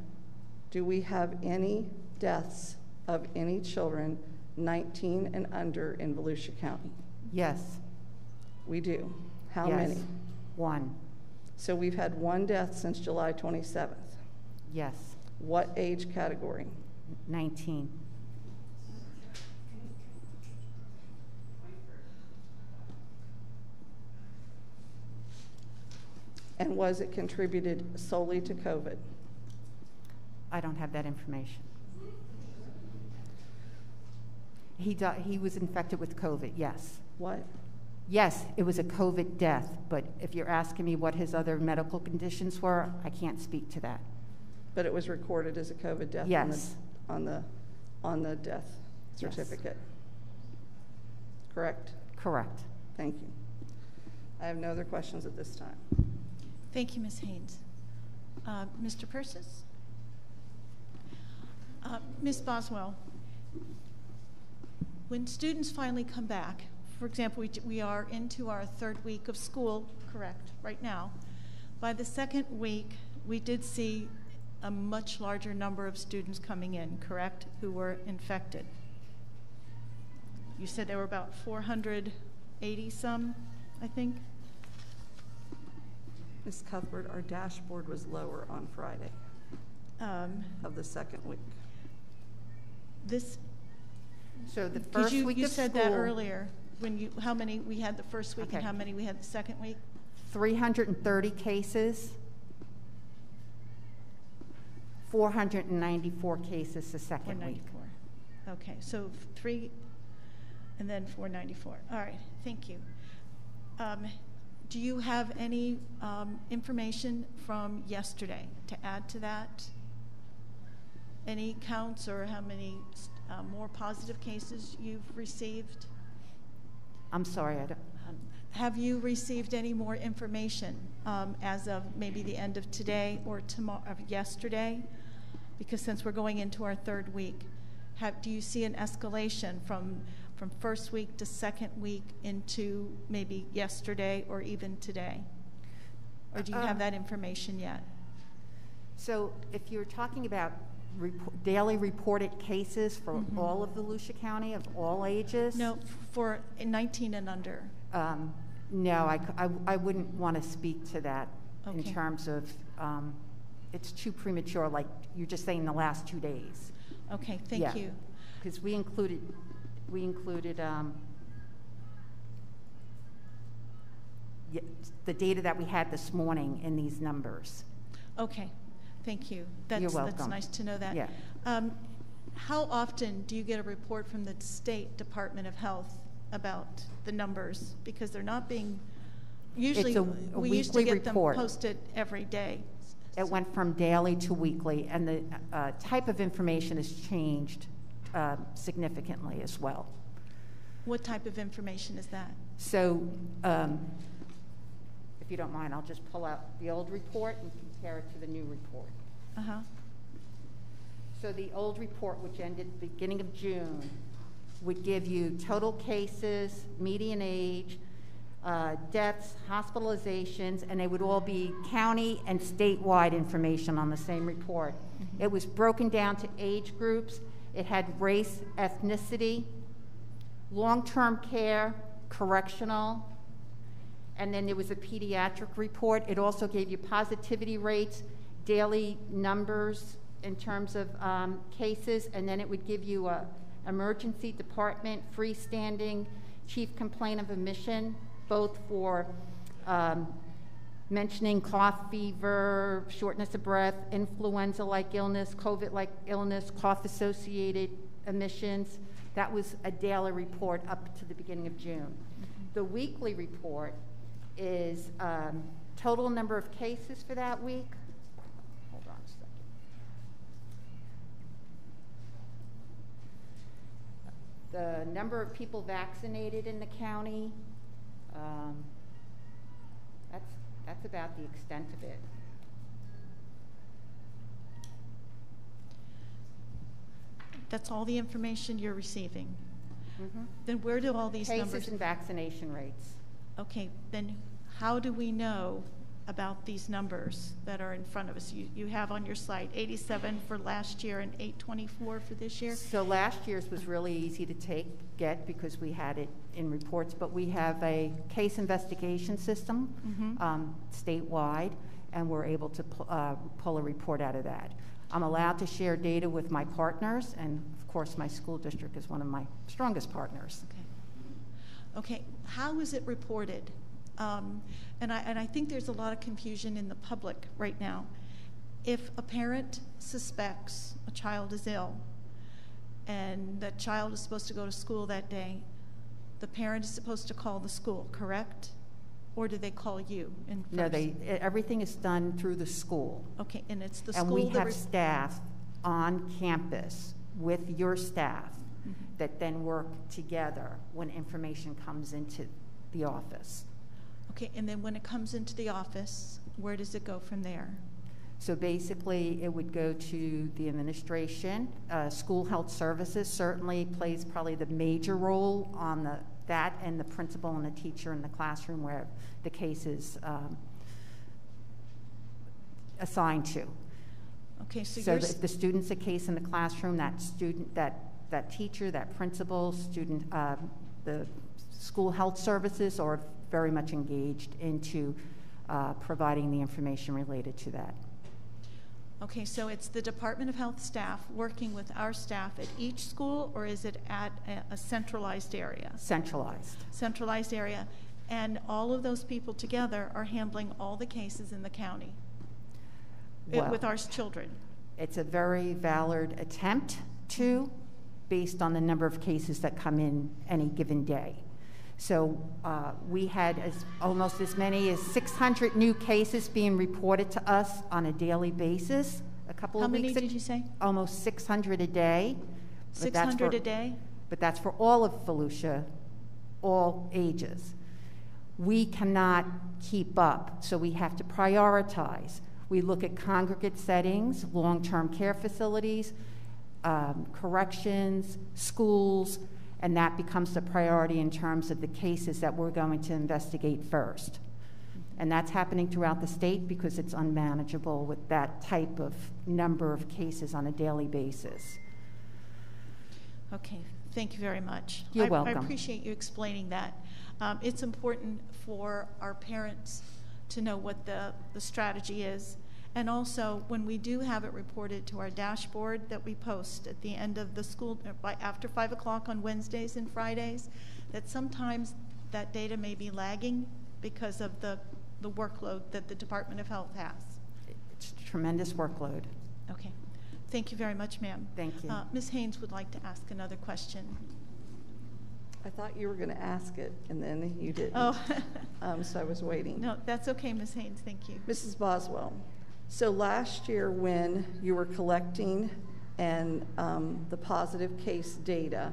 do we have any deaths of any children 19 and under in Volusia County? Yes. We do. How Yes. many? One. So we've had one death since July 27th. Yes. What age category? 19. And was it contributed solely to COVID? I don't have that information. He, di- he was infected with COVID, yes. What? Yes, it was a COVID death, but if you're asking me what his other medical conditions were, I can't speak to that. But it was recorded as a COVID death on the, Yes. on the, on the death Yes. certificate? Correct? Correct. Thank you. I have no other questions at this time. Thank you, Ms. Haynes. Uh, Mr. Persis? Uh, Ms. Boswell, when students finally come back, for example, we, we are into our third week of school, correct, right now. By the second week, we did see a much larger number of students coming in, correct, who were infected. You said there were about 480 some, I think? Ms. Cuthbert, our dashboard was lower on Friday Um, of the second week. This, So the because first you, week you of said that school, earlier, when you, how many we had the first week and Okay. how many we had the second week? 330 cases, 494 cases the second week. 494. Okay, so three, and then 494. All right, thank you. Um, Do you have any um, information from yesterday to add to that? Any counts or how many uh, more positive cases you've received? I'm sorry, I don't, um, Have you received any more information um, as of maybe the end of today or tomorrow, of yesterday? Because since we're going into our third week, have, do you see an escalation from, from first week to second week into maybe yesterday or even today? Or do you have Um, that information yet? So if you're talking about repo- daily reported cases for Mhm. all of Volusia County of all ages? No, for 19 and under. Um, No, I wouldn't want to speak to that in terms of, um, it's too premature, like you're just saying the last two days. Okay, thank Yeah. you. Because we included, we included um, the data that we had this morning in these numbers. Okay, thank you. That's, That's welcome. That's nice to know that. Yeah. Um, How often do you get a report from the State Department of Health about the numbers? Because they're not being, usually, a- a we used to get them report. posted every day. It went from daily to weekly, and the uh, type of information has changed uh, significantly as well. What type of information is that? So, um, if you don't mind, I'll just pull out the old report and compare it to the new report. Uh-huh, So the old report, which ended beginning of June, would give you total cases, median age, uh, deaths, hospitalizations, and they would all be county and statewide information on the same report. It was broken down to age groups. It had race, ethnicity, long-term care, correctional, and then there was a pediatric report. It also gave you positivity rates, daily numbers in terms of um, cases, and then it would give you a emergency department, freestanding, chief complaint of admission, both for um, mentioning cough, fever, shortness of breath, influenza-like illness, COVID-like illness, cough-associated emissions. That was a daily report up to the beginning of June. The weekly report is um, total number of cases for that week. Hold on a second. The number of people vaccinated in the county, um, that's, that's about the extent of it. That's all the information you're receiving. Mhm. Then where do all these numbers? Cases and vaccination rates. Okay, then how do we know about these numbers that are in front of us? You, you have on your slide 87 for last year and 824 for this year? So last year's was really easy to take, get, because we had it in reports, but we have a case investigation system Mhm. um, statewide, and we're able to uh, pull a report out of that. I'm allowed to share data with my partners, and of course, my school district is one of my strongest partners. Okay. Okay, how is it reported? Um, and I, and I think there's a lot of confusion in the public right now. If a parent suspects a child is ill and that child is supposed to go to school that day, the parent is supposed to call the school, correct? Or do they call you in first? No, they, everything is done through the school. Okay, and it's the And school we have staff on campus with your staff Mhm. that then work together when information comes into the office. Okay, and then when it comes into the office, where does it go from there? So basically, it would go to the administration. Uh, School health services certainly plays probably the major role on the, that and the principal and the teacher in the classroom where the case is um, assigned to. Okay, so So you're, that s- if the student's a case in the classroom, that student, that, that teacher, that principal, student, um, the school health services are very much engaged into uh, providing the information related to that. okay, so it's the Department of Health staff working with our staff at each school, or is it at a- a centralized area? Centralized. Centralized area, and all of those people together are handling all the cases in the county uh, Well- with our children? It's a very valid attempt to, based on the number of cases that come in any given day. So uh, we had as, almost as many as 600 new cases being reported to us on a daily basis a couple How of many did you say? Almost 600 a day. 600 for- a day? But that's for all of Volusia, all ages. We cannot keep up, so we have to prioritize. We look at congregate settings, long-term care facilities, um, corrections, schools, and that becomes the priority in terms of the cases that we're going to investigate first. And that's happening throughout the state because it's unmanageable with that type of number of cases on a daily basis. Okay, thank you very much. You're I- I appreciate you explaining that. Um, It's important for our parents to know what the, the strategy is. And also, when we do have it reported to our dashboard that we post at the end of the school, uh, by, after 5 o'clock on Wednesdays and Fridays, that sometimes that data may be lagging because of the, the workload that the Department of Health has. It's a tremendous workload. Okay. Thank you very much, ma'am. Thank you. Uh, Ms. Haynes would like to ask another question. I thought you were going to ask it, and then you didn't. Oh, Um, so I was waiting. no, that's okay, Ms. Haynes, thank you. Mrs. Boswell, so last year when you were collecting and um, the positive case data,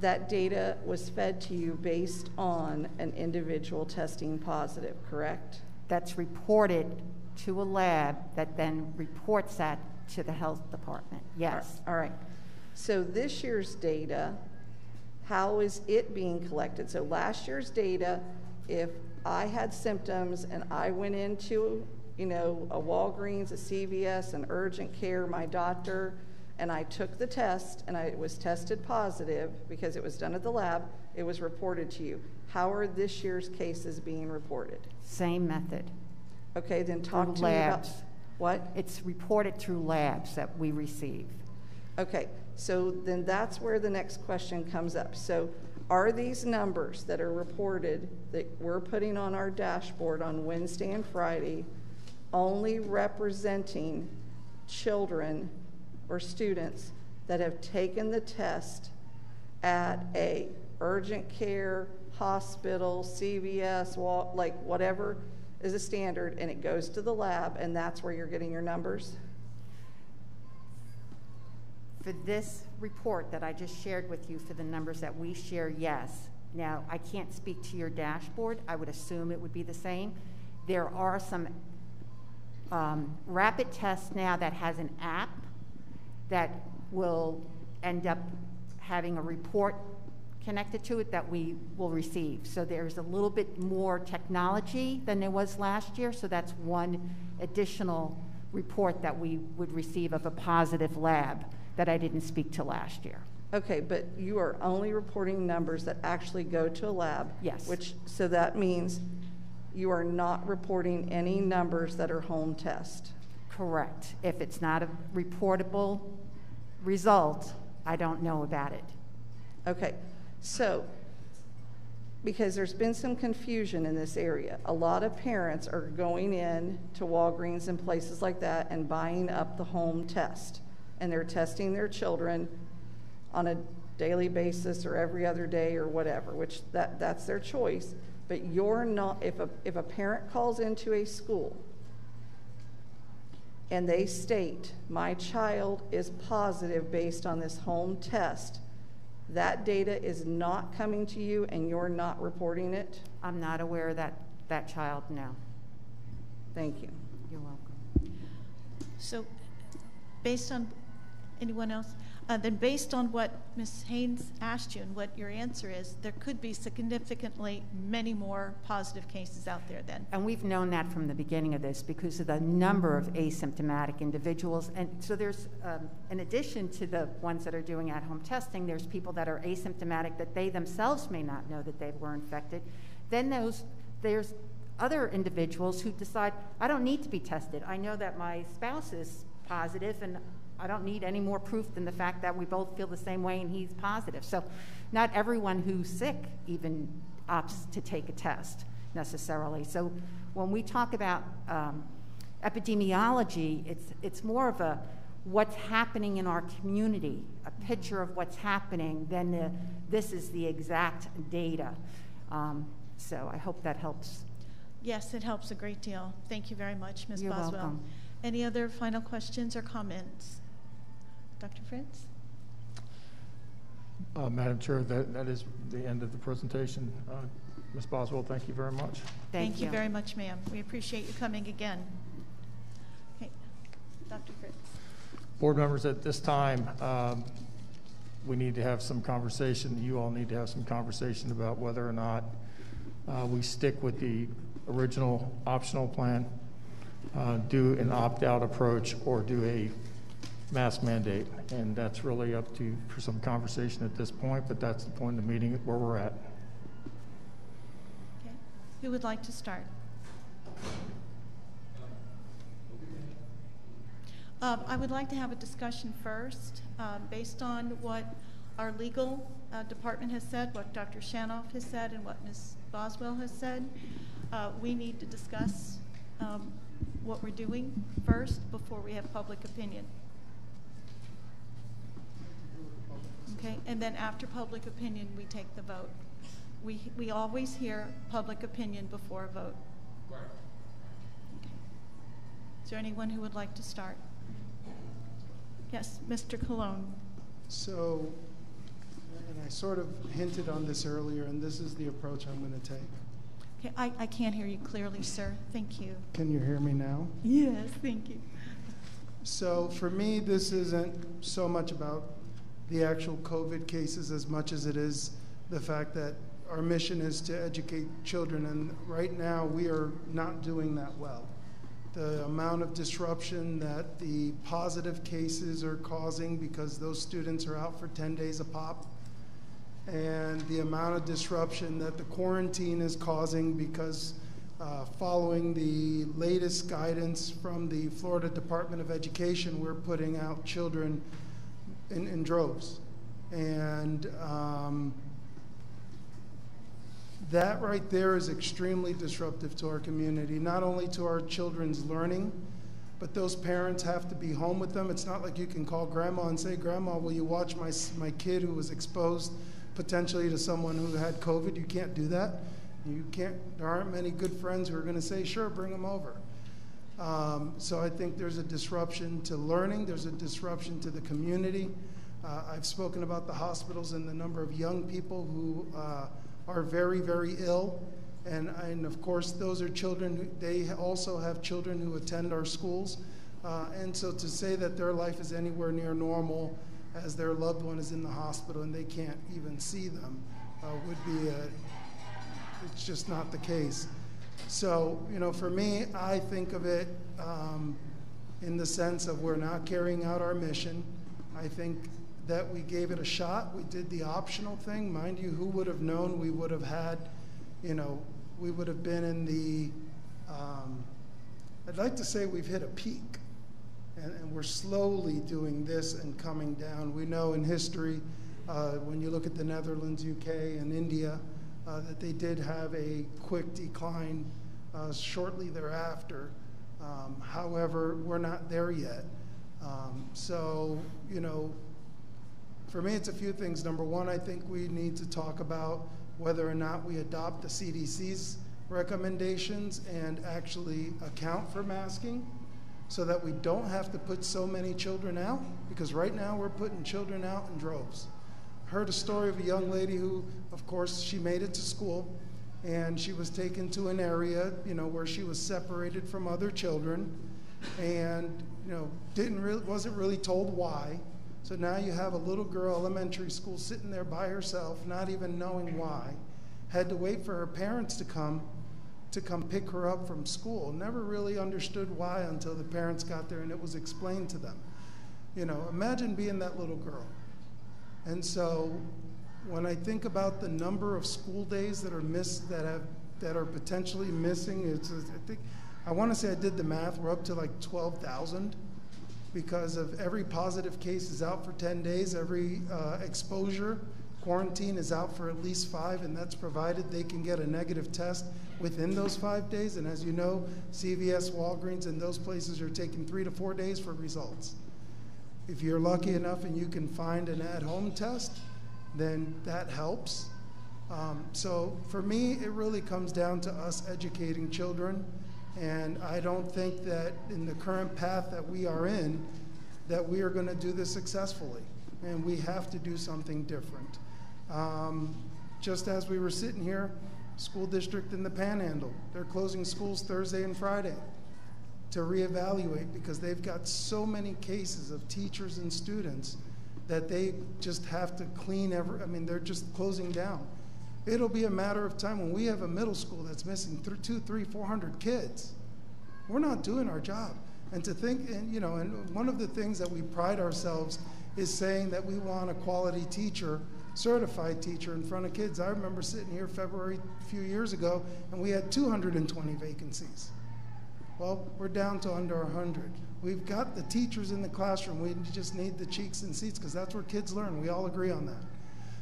that data was fed to you based on an individual testing positive, correct? That's reported to a lab that then reports that to the health department. Yes. All right. So this year's data, how is it being collected? So last year's data, if I had symptoms and I went into, you know, a Walgreens, a CVS, an urgent care, my doctor, and I took the test and I was tested positive because it was done at the lab, it was reported to you. How are this year's cases being reported? Same method. Okay, then talk to me about. labs. What? It's reported through labs that we receive. Okay, so then that's where the next question comes up. So are these numbers that are reported that we're putting on our dashboard on Wednesday and Friday only representing children or students that have taken the test at a urgent care, hospital, CVS, like whatever is a standard, and it goes to the lab, and that's where you're getting your numbers? For this report that I just shared with you for the numbers that we share, yes. Now, I can't speak to your dashboard. I would assume it would be the same. There are some um, rapid test now that has an app that will end up having a report connected to it that we will receive. So there's a little bit more technology than there was last year, so that's one additional report that we would receive of a positive lab that I didn't speak to last year. Okay, but you are only reporting numbers that actually go to a lab? Yes. Which, so that means you are not reporting any numbers that are home test? Correct. If it's not a reportable result, I don't know about it. Okay, so, because there's been some confusion in this area, a lot of parents are going in to Walgreens and places like that and buying up the home test. And they're testing their children on a daily basis or every other day or whatever, which that, that's their choice. But you're not, if a, if a parent calls into a school and they state, my child is positive based on this home test, that data is not coming to you and you're not reporting it? I'm not aware of that, that child, no. Thank you. You're welcome. So, based on, anyone else? Uh, Then based on what Ms. Haynes asked you and what your answer is, there could be significantly many more positive cases out there then. And we've known that from the beginning of this because of the number of asymptomatic individuals. And so there's, um, in addition to the ones that are doing at-home testing, there's people that are asymptomatic that they themselves may not know that they were infected. Then those, there's other individuals who decide, I don't need to be tested. I know that my spouse is positive and I don't need any more proof than the fact that we both feel the same way and he's positive. So not everyone who's sick even opts to take a test necessarily. So when we talk about um, epidemiology, it's, it's more of a what's happening in our community, a picture of what's happening, than the, this is the exact data. Um, so I hope that helps. Yes, it helps a great deal. Thank you very much, Ms. You're Boswell. welcome. Any other final questions or comments? Dr. Fritz? Uh, Madam Chair, that, that is the end of the presentation. Uh, Ms. Boswell, thank you very much. Thank, you very much, ma'am. We appreciate you coming again. Okay, Dr. Fritz? Board members, at this time, um, we need to have some conversation, you all need to have some conversation about whether or not uh, we stick with the original optional plan, uh, do an opt-out approach, or do a mask mandate. And that's really up to, for some conversation at this point, but that's the point of the meeting where we're at. Okay. Who would like to start? Um, I would like to have a discussion first, um, based on what our legal uh, department has said, what Dr. Shanoff has said, and what Ms. Boswell has said. Uh, We need to discuss um, what we're doing first before we have public opinion. Okay, and then after public opinion, we take the vote. We, we always hear public opinion before a vote. Okay. Is there anyone who would like to start? Yes, Mr. Colón. So, and I sort of hinted on this earlier, and this is the approach I'm going to take. Okay, I, I can't hear you clearly, sir. Thank you. Can you hear me now? Yes, thank you. So for me, this isn't so much about the actual COVID cases as much as it is the fact that our mission is to educate children, and right now we are not doing that well. the amount of disruption that the positive cases are causing because those students are out for 10 days a pop, and the amount of disruption that the quarantine is causing because uh, following the latest guidance from the Florida Department of Education, we're putting out children in, in droves. And um, that right there is extremely disruptive to our community, not only to our children's learning, but those parents have to be home with them. It's not like you can call grandma and say, Grandma, will you watch my, my kid who was exposed potentially to someone who had COVID? You can't do that. You can't, there aren't many good friends who are going to say, Sure, bring them over. Um, so I think there's a disruption to learning, there's a disruption to the community. Uh, I've spoken about the hospitals and the number of young people who uh, are very, very ill. And, and of course, those are children, who, they also have children who attend our schools. Uh, and so to say that their life is anywhere near normal as their loved one is in the hospital and they can't even see them uh, would be a, it's just not the case. So, you know, for me, I think of it um, in the sense of we're not carrying out our mission. I think that we gave it a shot. We did the optional thing. Mind you, who would have known we would have had, you know, we would have been in the, um, I'd like to say we've hit a peak. And, and, we're slowly doing this and coming down. We know in history, uh, when you look at the Netherlands, UK, and India, uh, that they did have a quick decline uh, shortly thereafter. Um, however, we're not there yet. Um, so, you know, for me, it's a few things. Number one, I think we need to talk about whether or not we adopt the CDC's recommendations and actually account for masking so that we don't have to put so many children out because right now we're putting children out in droves. Heard a story of a young lady who, of course, she made it to school and she was taken to an area, you know, where she was separated from other children and, you know, didn't really, wasn't really told why. So now you have a little girl, elementary school, sitting there by herself, not even knowing why. Had to wait for her parents to come to come pick her up from school. Never really understood why until the parents got there and it was explained to them. You know, imagine being that little girl. And so when I think about the number of school days that are missed that have that are potentially missing, it's I think I want to say I did the math, we're up to like 12,000 because of every positive case is out for 10 days, every uh, exposure quarantine is out for at least five, and that's provided they can get a negative test within those five days. And as you know, CVS, Walgreens, and those places are taking three to four days for results. If you're lucky enough and you can find an at home test, then that helps. Um, so for me, it really comes down to us educating children and I don't think that in the current path that we are in, that we are going to do this successfully. And we have to do something different. Um, just as we were sitting here, school district in the Panhandle, they're closing schools Thursday and Friday to reevaluate because they've got so many cases of teachers and students that they just have to clean every, I mean, they're just closing down. It'll be a matter of time when we have a middle school that's missing th- two, three, four hundred kids. We're not doing our job. And to think, and you know, and one of the things that we pride ourselves is saying that we want a quality teacher, certified teacher in front of kids. I remember sitting here February a few years ago, and we had 220 vacancies. Well, we're down to under 100. We've got the teachers in the classroom. We just need the cheeks and seats because that's where kids learn. We all agree on that.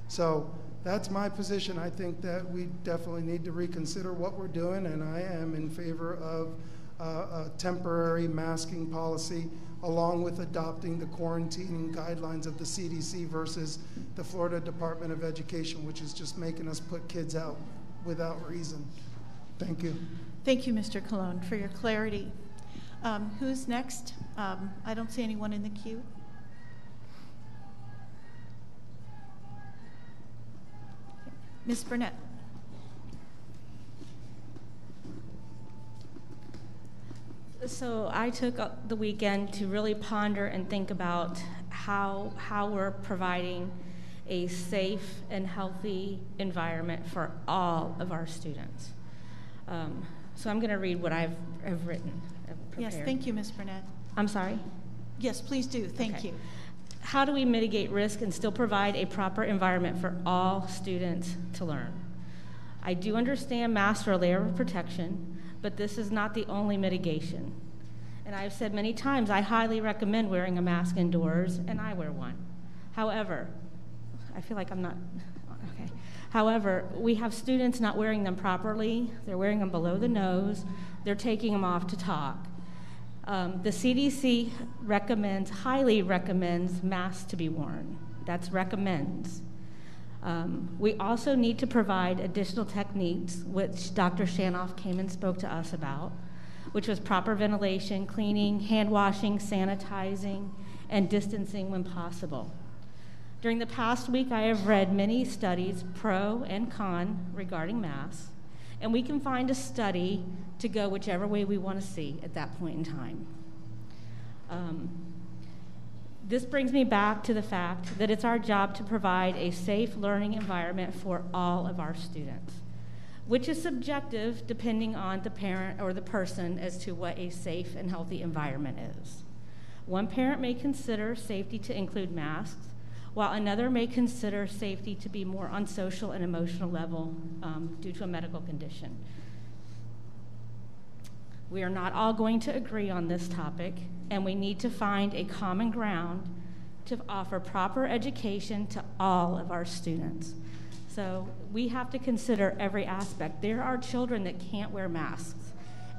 So that's my position. I think that we definitely need to reconsider what we're doing, and I am in favor of uh, a temporary masking policy along with adopting the quarantining guidelines of the CDC versus the Florida Department of Education, which is just making us put kids out without reason. Thank you. Thank you, Mr. Colón, for your clarity. Um, who's next? Um, I don't see anyone in the queue. Ms. Burnett. So I took the weekend to really ponder and think about how, how we're providing a safe and healthy environment for all of our students. Um, so I'm going to read what I've, I've written. uh, Yes, thank you, Ms. Burnett. I'm sorry? Yes, please do, thank Okay. you. How do we mitigate risk and still provide a proper environment for all students to learn? I do understand masks are a layer of protection, but this is not the only mitigation. And I've said many times I highly recommend wearing a mask indoors, and I wear one. However, I feel like I'm not. However, we have students not wearing them properly, they're wearing them below the nose, they're taking them off to talk. Um, the CDC recommends, highly recommends masks to be worn. That's recommends. Um, we also need to provide additional techniques, which Dr. Shanoff came and spoke to us about, which was proper ventilation, cleaning, hand washing, sanitizing, and distancing when possible. During the past week, I have read many studies, pro and con, regarding masks, and we can find a study to go whichever way we want to see at that point in time. Um, this brings me back to the fact that it's our job to provide a safe learning environment for all of our students, which is subjective depending on the parent or the person as to what a safe and healthy environment is. One parent may consider safety to include masks, while another may consider safety to be more on social and emotional level um, due to a medical condition. We are not all going to agree on this topic, and we need to find a common ground to offer proper education to all of our students. So we have to consider every aspect. There are children that can't wear masks,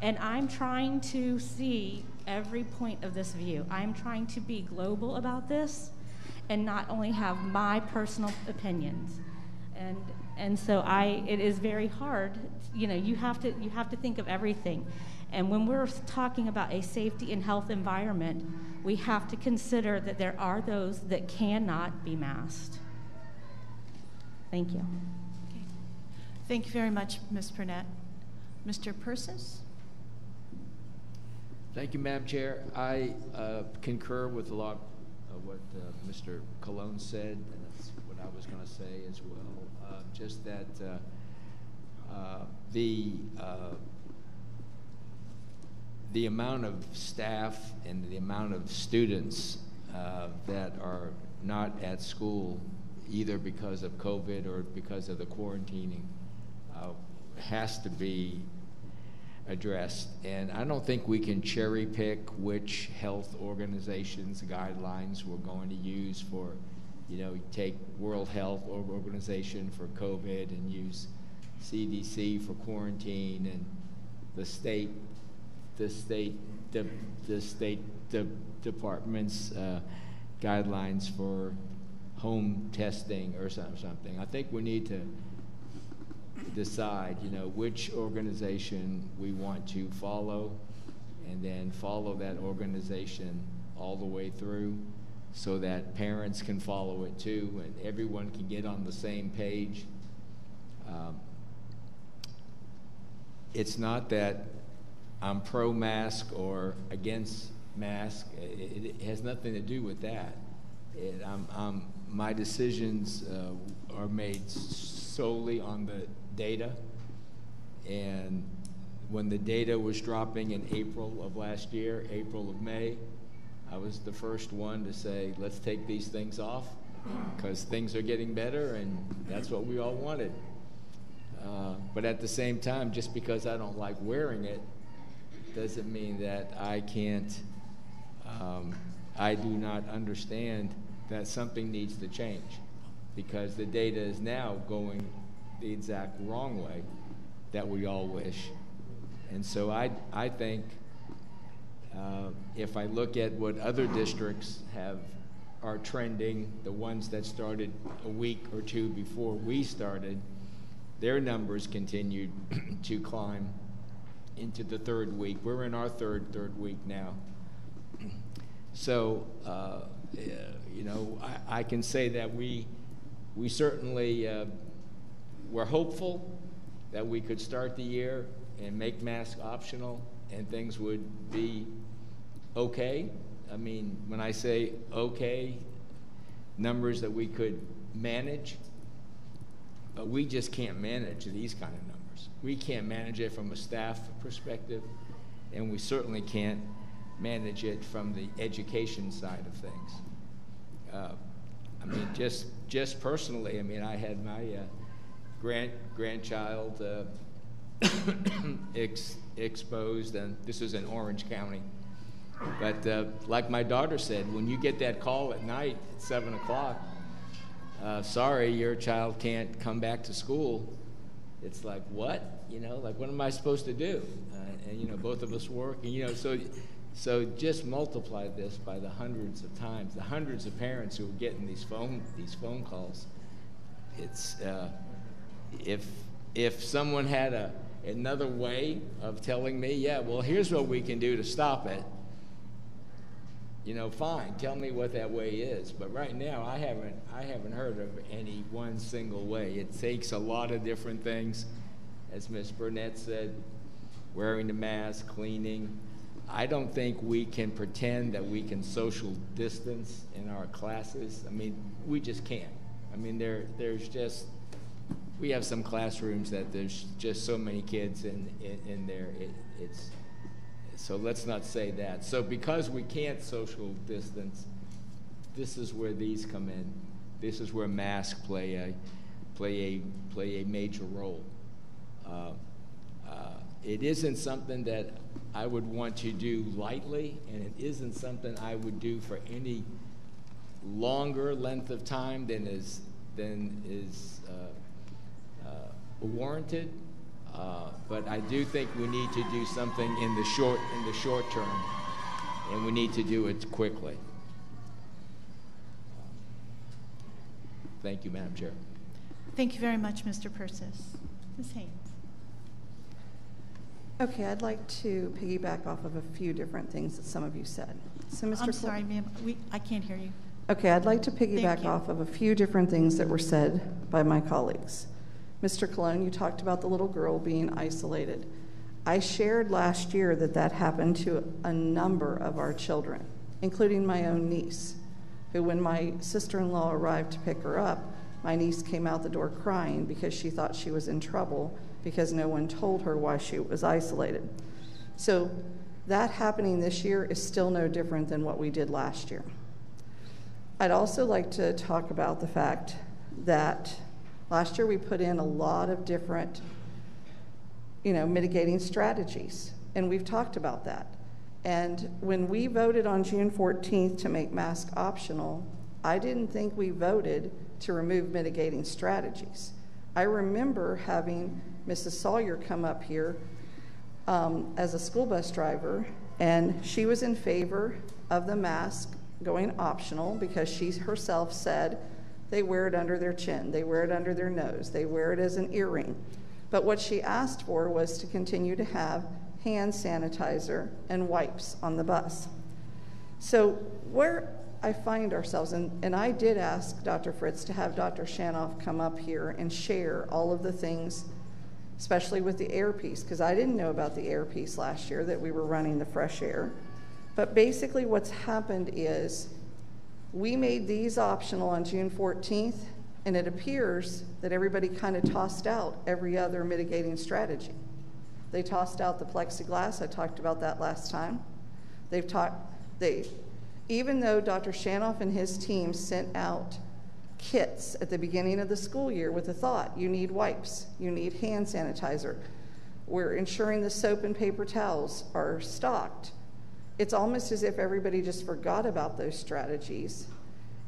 and I'm trying to see every point of this view. I'm trying to be global about this and not only have my personal opinions. And, and so I, it is very hard, you know, you have to, you have to think of everything. And when we're talking about a safety and health environment, we have to consider that there are those that cannot be masked. Thank you. Okay. Thank you very much, Ms. Burnett. Mr. Persis? Thank you, Madam Chair. I uh, concur with a lot of what uh, Mr. Colón said, and that's what I was going to say as well. Uh, just that uh, uh, the uh, the amount of staff and the amount of students that are not at school, either because of COVID or because of the quarantining, has to be addressed. And I don't think we can cherry pick which health organizations guidelines we're going to use for, you know, take World Health Organization for COVID and use CDC for quarantine and the state, the state, the, the state de department's uh, guidelines for home testing or something. I think we need to decide, you know, which organization we want to follow and then follow that organization all the way through so that parents can follow it too and everyone can get on the same page. Um, it's not that I'm pro mask or against mask. It, it, has nothing to do with that. It, I'm, I'm, my decisions uh, are made solely on the data. And when the data was dropping in April of last year, April of May, I was the first one to say, let's take these things off because things are getting better and that's what we all wanted. Uh, but at the same time, just because I don't like wearing it doesn't mean that I can't, um, I do not understand that something needs to change because the data is now going the exact wrong way that we all wish. And so I, I think uh, if I look at what other districts have are trending, the ones that started a week or two before we started, their numbers continued to climb into the third week. We're in our third third week now. So, uh, you know, I, I, can say that we we certainly uh, were hopeful that we could start the year and make masks optional and things would be okay. I mean, when I say okay, numbers that we could manage, but we just can't manage these kind of numbers. We can't manage it from a staff perspective, and we certainly can't manage it from the education side of things. Uh, I mean, just just personally, I mean, I had my uh, grand grandchild uh, ex exposed, and this was in Orange County. But uh, like my daughter said, when you get that call at night at seven o'clock, uh, sorry, your child can't come back to school. It's like what? You know, like what am I supposed to do? Uh, and you know, both of us work, and you know, so so just multiply this by the hundreds of times, the hundreds of parents who are getting these phone these phone calls. It's uh, if if someone had a another way of telling me, yeah, well, here's what we can do to stop it. You know, fine. Tell me what that way is. But right now, I haven't I haven't heard of any one single way. It takes a lot of different things, as Ms. Burnett said, wearing the mask, cleaning, I don't think we can pretend that we can social distance in our classes. I mean, we just can't. I mean, there, there's just, we have some classrooms that there's just so many kids in, in, in there. It, it's, so let's not say that. So because we can't social distance, this is where these come in. This is where masks play a, play a, play a major role. Uh, uh, it isn't something that I would want to do lightly, and it isn't something I would do for any longer length of time than is than is uh, warranted. Uh, but I do think we need to do something in the short in the short term, and we need to do it quickly. Thank you, Madam Chair. Thank you very much, Mr. Persis. Ms. Haynes. Okay, I'd like to piggyback off of a few different things that some of you said. So, Mr. I'm Cl- sorry, ma'am. We, I can't hear you. Okay, I'd like to piggyback off of a few different things that were said by my colleagues. Mr. Colón, you talked about the little girl being isolated. I shared last year that that happened to a number of our children, including my own niece, who, when my sister in law arrived to pick her up, my niece came out the door crying because she thought she was in trouble because no one told her why she was isolated. So, that happening this year is still no different than what we did last year. I'd also like to talk about the fact that last year we put in a lot of different, you know, mitigating strategies, and we've talked about that. And when we voted on June 14th to make mask optional, I didn't think we voted to remove mitigating strategies. I remember having Mrs. Sawyer come up here um, as a school bus driver, and she was in favor of the mask going optional because she herself said they wear it under their chin, they wear it under their nose, they wear it as an earring. But what she asked for was to continue to have hand sanitizer and wipes on the bus. So, where I find ourselves, and, and I did ask Dr. Fritz to have Dr. Shanoff come up here and share all of the things, especially with the air piece, because I didn't know about the air piece last year that we were running the fresh air. But basically, what's happened is we made these optional on June 14th, and it appears that everybody kind of tossed out every other mitigating strategy. They tossed out the plexiglass. I talked about that last time. They've talked, they, even though Dr. Shanoff and his team sent out kits at the beginning of the school year with the thought you need wipes, you need hand sanitizer, we're ensuring the soap and paper towels are stocked. It's almost as if everybody just forgot about those strategies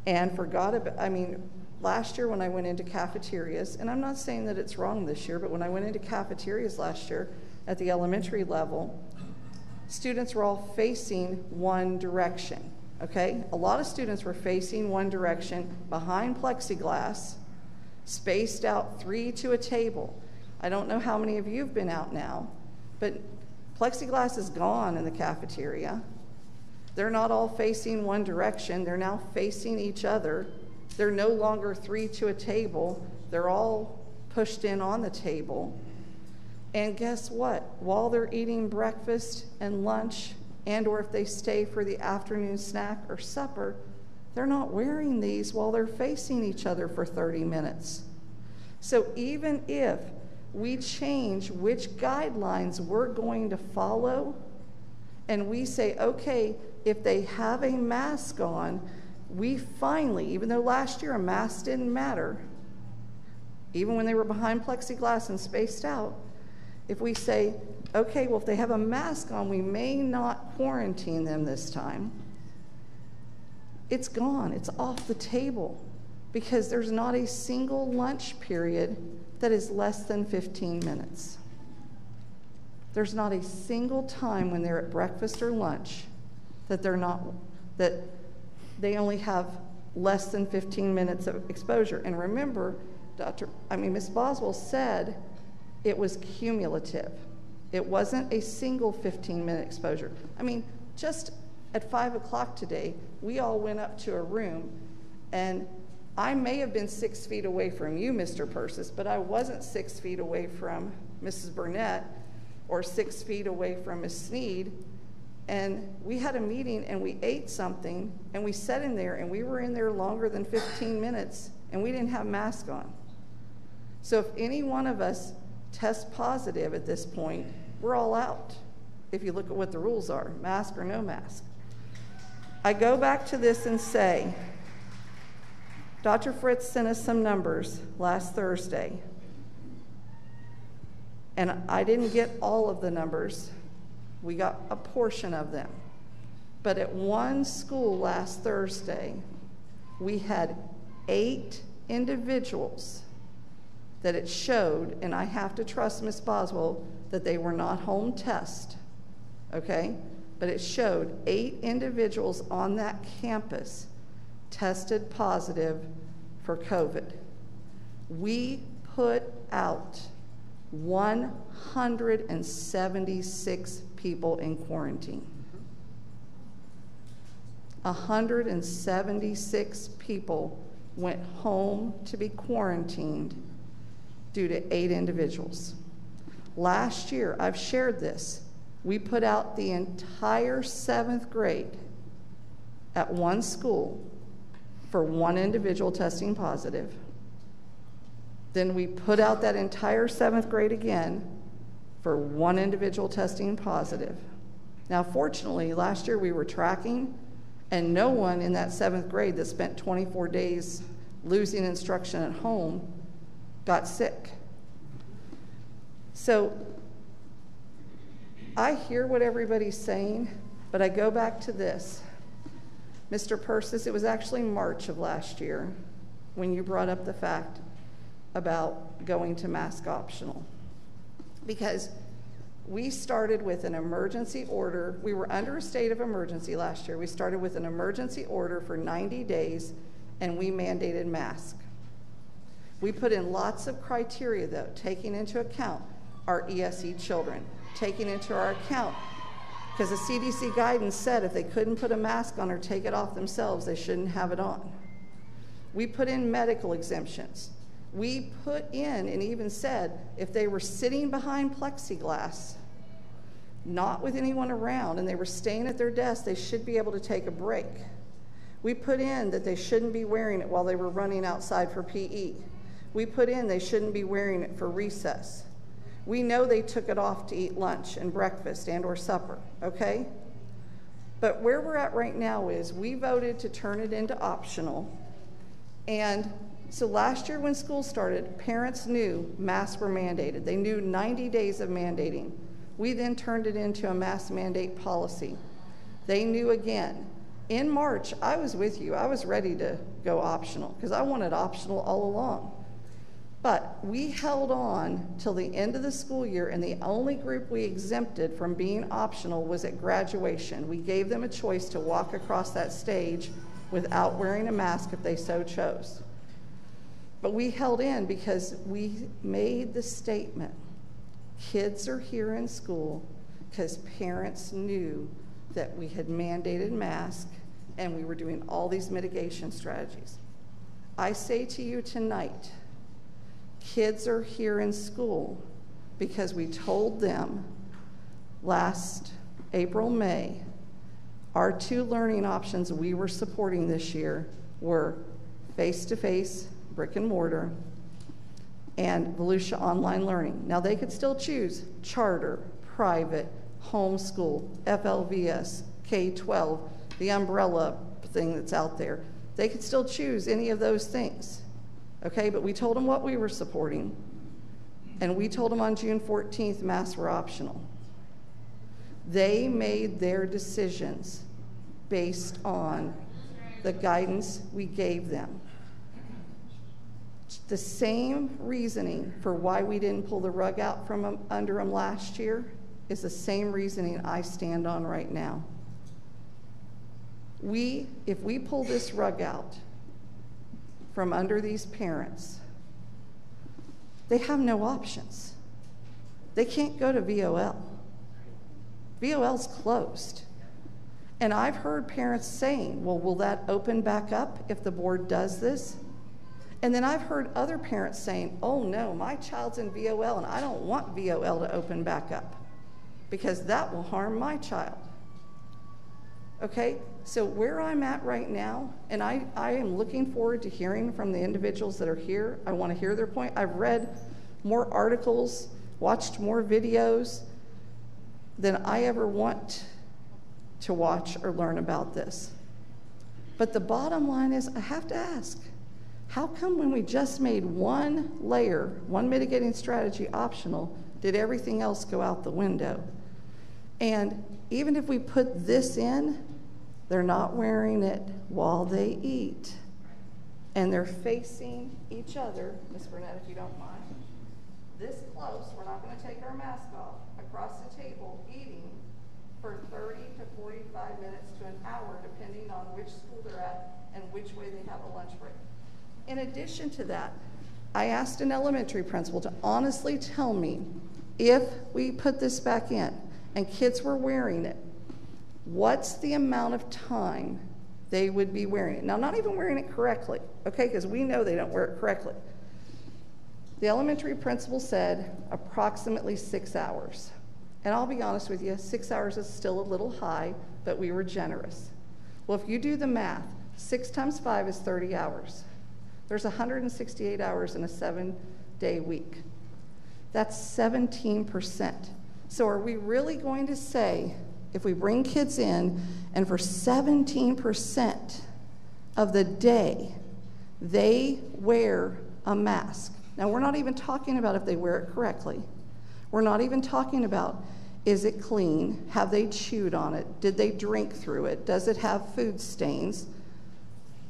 and forgot about, I mean, last year when I went into cafeterias, and I'm not saying that it's wrong this year, but when I went into cafeterias last year at the elementary level, students were all facing one direction, okay? A lot of students were facing one direction behind plexiglass, spaced out three to a table. I don't know how many of you have been out now, but plexiglass is gone in the cafeteria. They're not all facing one direction, they're now facing each other. They're no longer three to a table, they're all pushed in on the table. And guess what? While they're eating breakfast and lunch, and or if they stay for the afternoon snack or supper, they're not wearing these while they're facing each other for 30 minutes. So even if we change which guidelines we're going to follow and we say, okay, if they have a mask on, we finally, even though last year a mask didn't matter, even when they were behind plexiglass and spaced out, if we say, okay, well, if they have a mask on, we may not quarantine them this time, it's gone. It's off the table because there's not a single lunch period that is less than 15 minutes. There's not a single time when they're at breakfast or lunch that they're not, that they only have less than 15 minutes of exposure. And remember, Dr. I mean, Ms. Boswell said it was cumulative. It wasn't a single 15 minute exposure. I mean, just at 5 o'clock today, we all went up to a room, and I may have been six feet away from you, Mr. Persis, but I wasn't six feet away from Mrs. Burnett or six feet away from Ms. Sneed. And we had a meeting and we ate something and we sat in there and we were in there longer than 15 minutes and we didn't have masks on. So if any one of us tests positive at this point, we're all out. If you look at what the rules are, mask or no mask. I go back to this and say, Dr. Fritz sent us some numbers last Thursday. And I didn't get all of the numbers, we got a portion of them. But at one school last Thursday, we had eight individuals that it showed, and I have to trust Ms. Boswell that they were not home test, okay? But it showed eight individuals on that campus tested positive for COVID. We put out 176 people in quarantine. 176 people went home to be quarantined due to eight individuals. Last year, I've shared this, we put out the entire seventh grade at one school for one individual testing positive. Then we put out that entire seventh grade again for one individual testing positive. Now, fortunately, last year we were tracking, and no one in that seventh grade that spent 24 days losing instruction at home got sick. So I hear what everybody's saying, but I go back to this. Mr. Persis, it was actually March of last year when you brought up the fact about going to mask optional. Because we started with an emergency order. We were under a state of emergency last year. We started with an emergency order for 90 days and we mandated masks. We put in lots of criteria, though, taking into account our ESE children, taking into our account, because the CDC guidance said if they couldn't put a mask on or take it off themselves, they shouldn't have it on. We put in medical exemptions. We put in and even said if they were sitting behind plexiglass, not with anyone around, and they were staying at their desk, they should be able to take a break. We put in that they shouldn't be wearing it while they were running outside for PE. We put in they shouldn't be wearing it for recess. We know they took it off to eat lunch and breakfast and or supper, okay? But where we're at right now is we voted to turn it into optional. And so last year when school started, parents knew masks were mandated. They knew 90 days of mandating. We then turned it into a mask mandate policy. They knew again. In March, I was with you. I was ready to go optional because I wanted optional all along. But we held on till the end of the school year, and the only group we exempted from being optional was at graduation. We gave them a choice to walk across that stage without wearing a mask if they so chose. But we held in because we made the statement kids are here in school because parents knew that we had mandated masks and we were doing all these mitigation strategies. I say to you tonight, Kids are here in school because we told them last April, May, our two learning options we were supporting this year were face to face, brick and mortar, and Volusia online learning. Now they could still choose charter, private, homeschool, FLVS, K 12, the umbrella thing that's out there. They could still choose any of those things. Okay, but we told them what we were supporting. And we told them on June 14th masks were optional. They made their decisions based on the guidance we gave them. The same reasoning for why we didn't pull the rug out from 'em- under them last year is the same reasoning I stand on right now. We, if we pull this rug out from under these parents, they have no options. They can't go to VOL. VOL's closed. And I've heard parents saying, well, will that open back up if the board does this? And then I've heard other parents saying, oh no, my child's in VOL and I don't want VOL to open back up because that will harm my child. Okay, so where I'm at right now, and I, I am looking forward to hearing from the individuals that are here. I want to hear their point. I've read more articles, watched more videos than I ever want to watch or learn about this. But the bottom line is, I have to ask how come when we just made one layer, one mitigating strategy optional, did everything else go out the window? And even if we put this in, they're not wearing it while they eat. And they're facing each other, Miss Burnett, if you don't mind, this close, we're not going to take our mask off, across the table, eating for 30 to 45 minutes to an hour, depending on which school they're at and which way they have a lunch break. In addition to that, I asked an elementary principal to honestly tell me if we put this back in and kids were wearing it, what's the amount of time they would be wearing it? Now, not even wearing it correctly, okay, because we know they don't wear it correctly. The elementary principal said approximately six hours. And I'll be honest with you, six hours is still a little high, but we were generous. Well, if you do the math, six times five is 30 hours. There's 168 hours in a seven day week. That's 17%. So, are we really going to say if we bring kids in and for 17% of the day they wear a mask? Now, we're not even talking about if they wear it correctly. We're not even talking about is it clean? Have they chewed on it? Did they drink through it? Does it have food stains?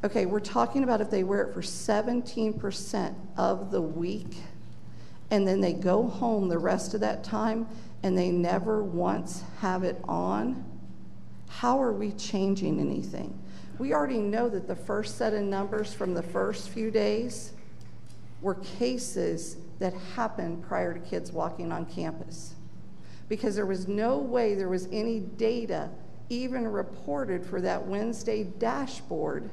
Okay, we're talking about if they wear it for 17% of the week and then they go home the rest of that time and they never once have it on. How are we changing anything? We already know that the first set of numbers from the first few days were cases that happened prior to kids walking on campus because there was no way there was any data even reported for that Wednesday dashboard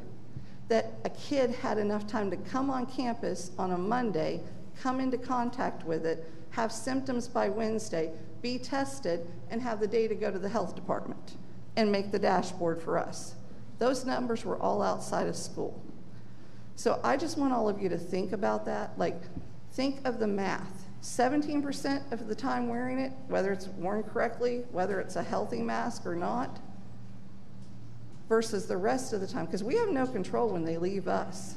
that a kid had enough time to come on campus on a Monday, come into contact with it, have symptoms by Wednesday, be tested, and have the data go to the health department and make the dashboard for us. Those numbers were all outside of school. So I just want all of you to think about that. Like, think of the math. 17% of the time wearing it, whether it's worn correctly, whether it's a healthy mask or not, versus the rest of the time, because we have no control when they leave us.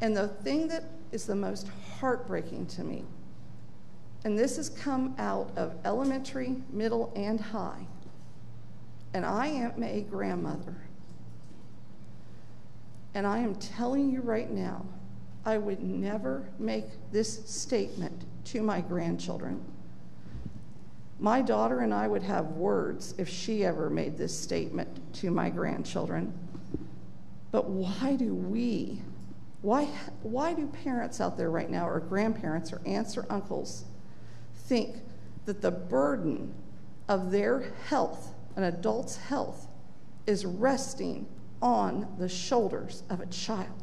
And the thing that is the most heartbreaking to me, and this has come out of elementary, middle, and high, and I am a grandmother. And I am telling you right now, I would never make this statement to my grandchildren. My daughter and I would have words if she ever made this statement to my grandchildren. But why do we, why, why do parents out there right now, or grandparents, or aunts, or uncles, think that the burden of their health, an adult's health, is resting on the shoulders of a child?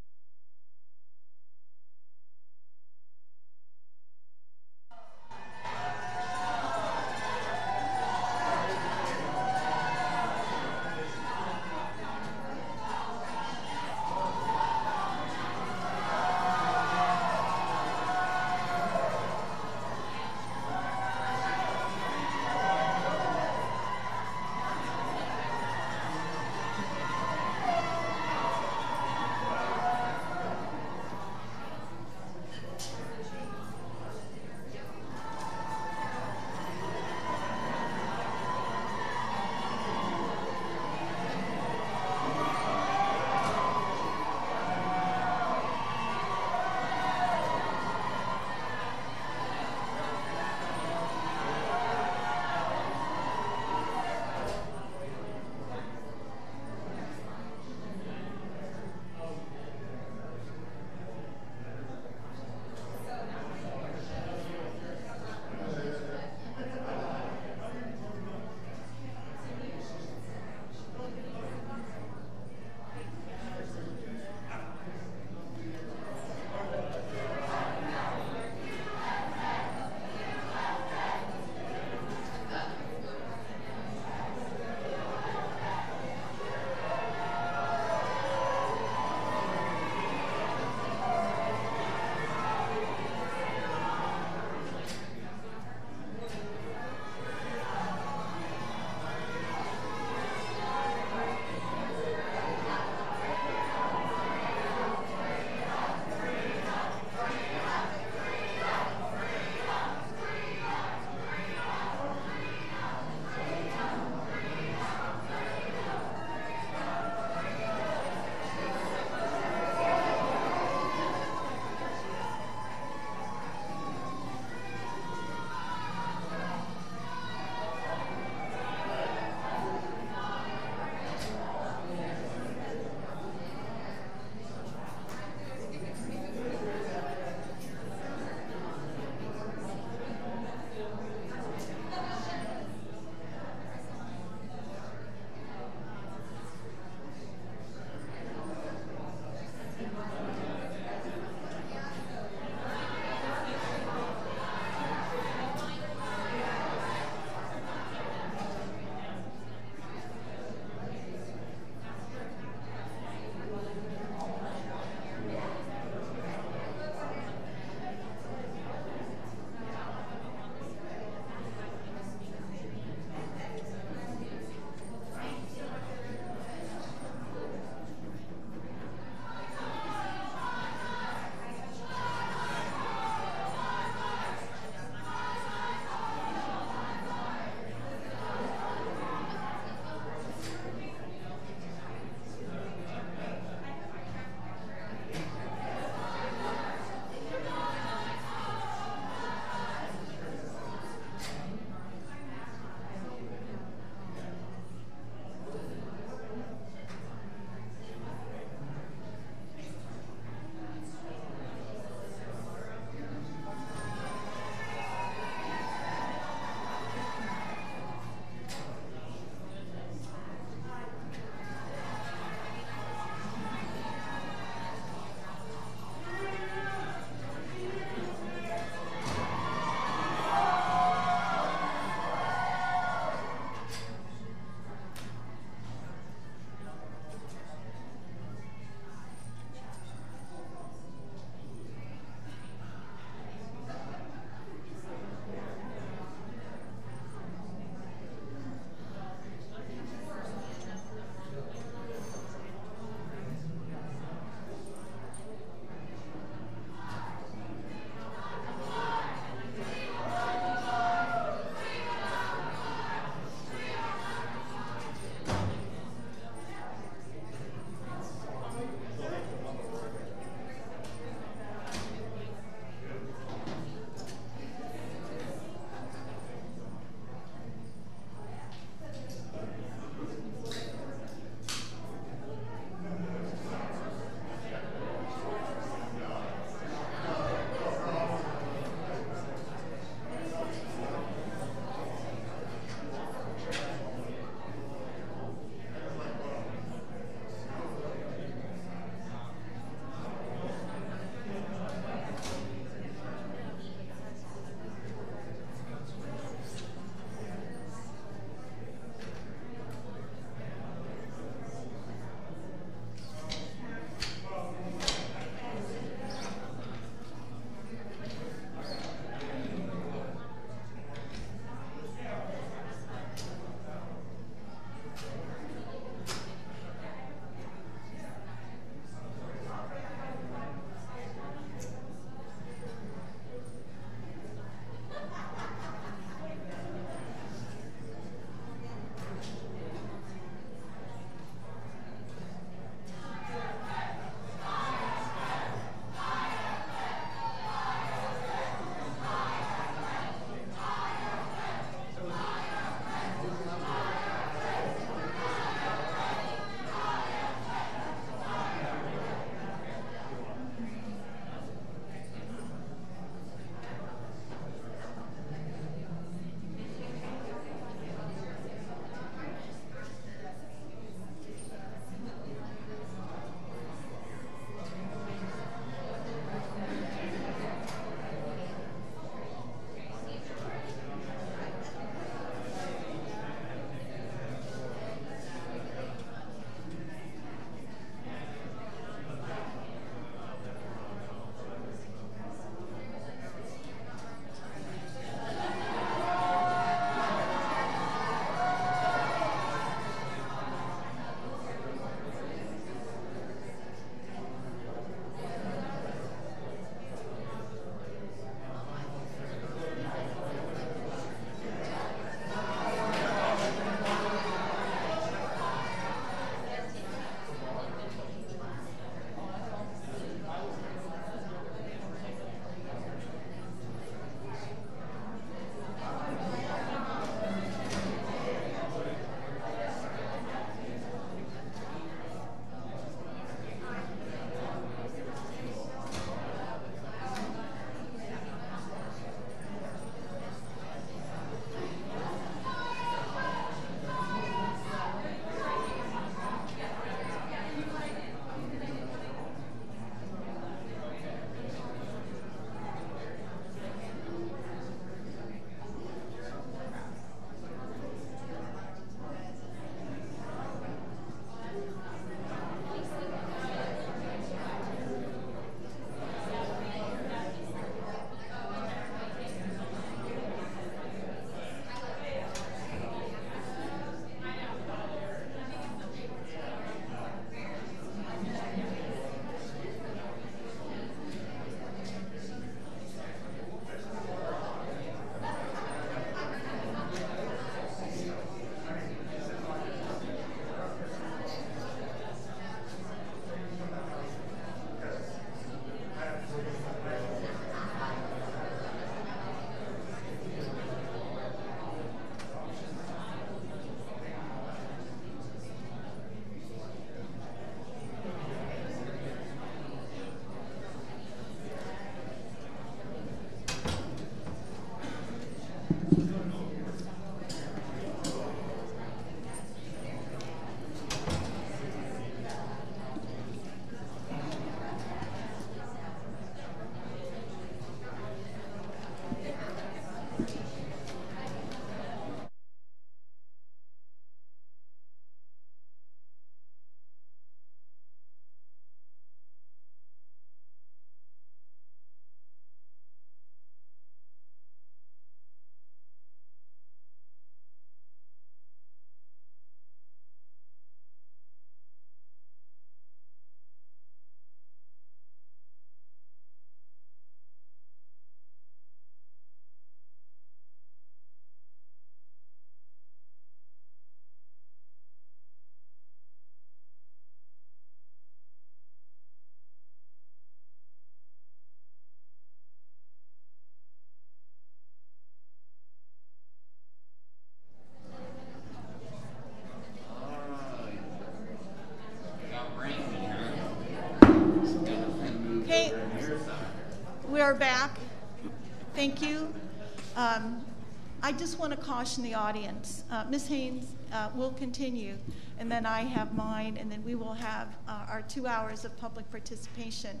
Just want to caution the audience. Uh, Ms. Haynes uh, will continue, and then I have mine, and then we will have uh, our two hours of public participation.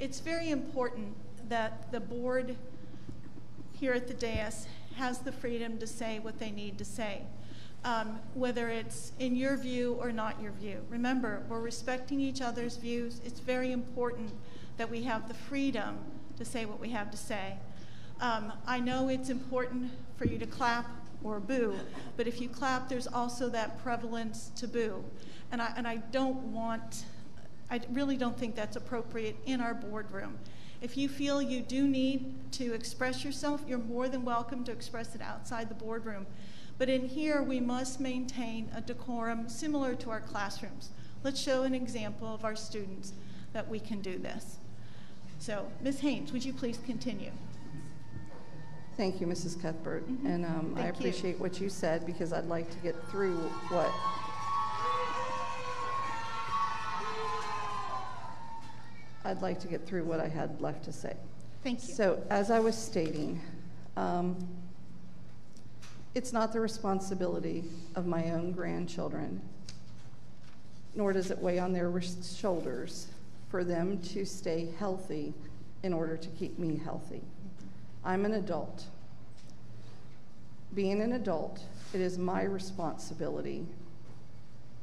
It's very important that the board here at the dais has the freedom to say what they need to say, um, whether it's in your view or not your view. Remember, we're respecting each other's views. It's very important that we have the freedom to say what we have to say. Um, I know it's important for you to clap or boo, but if you clap, there's also that prevalence to boo. And I, and I don't want, I really don't think that's appropriate in our boardroom. If you feel you do need to express yourself, you're more than welcome to express it outside the boardroom. But in here, we must maintain a decorum similar to our classrooms. Let's show an example of our students that we can do this. So, Ms. Haynes, would you please continue? Thank you, Mrs. Cuthbert. Mhm. And um, I Thank you. appreciate what you said because I'd like to get through what. I'd like to get through what I had left to say. Thank you. So, as I was stating, um, it's not the responsibility of my own grandchildren, nor does it weigh on their shoulders for them to stay healthy in order to keep me healthy. I'm an adult. Being an adult, it is my responsibility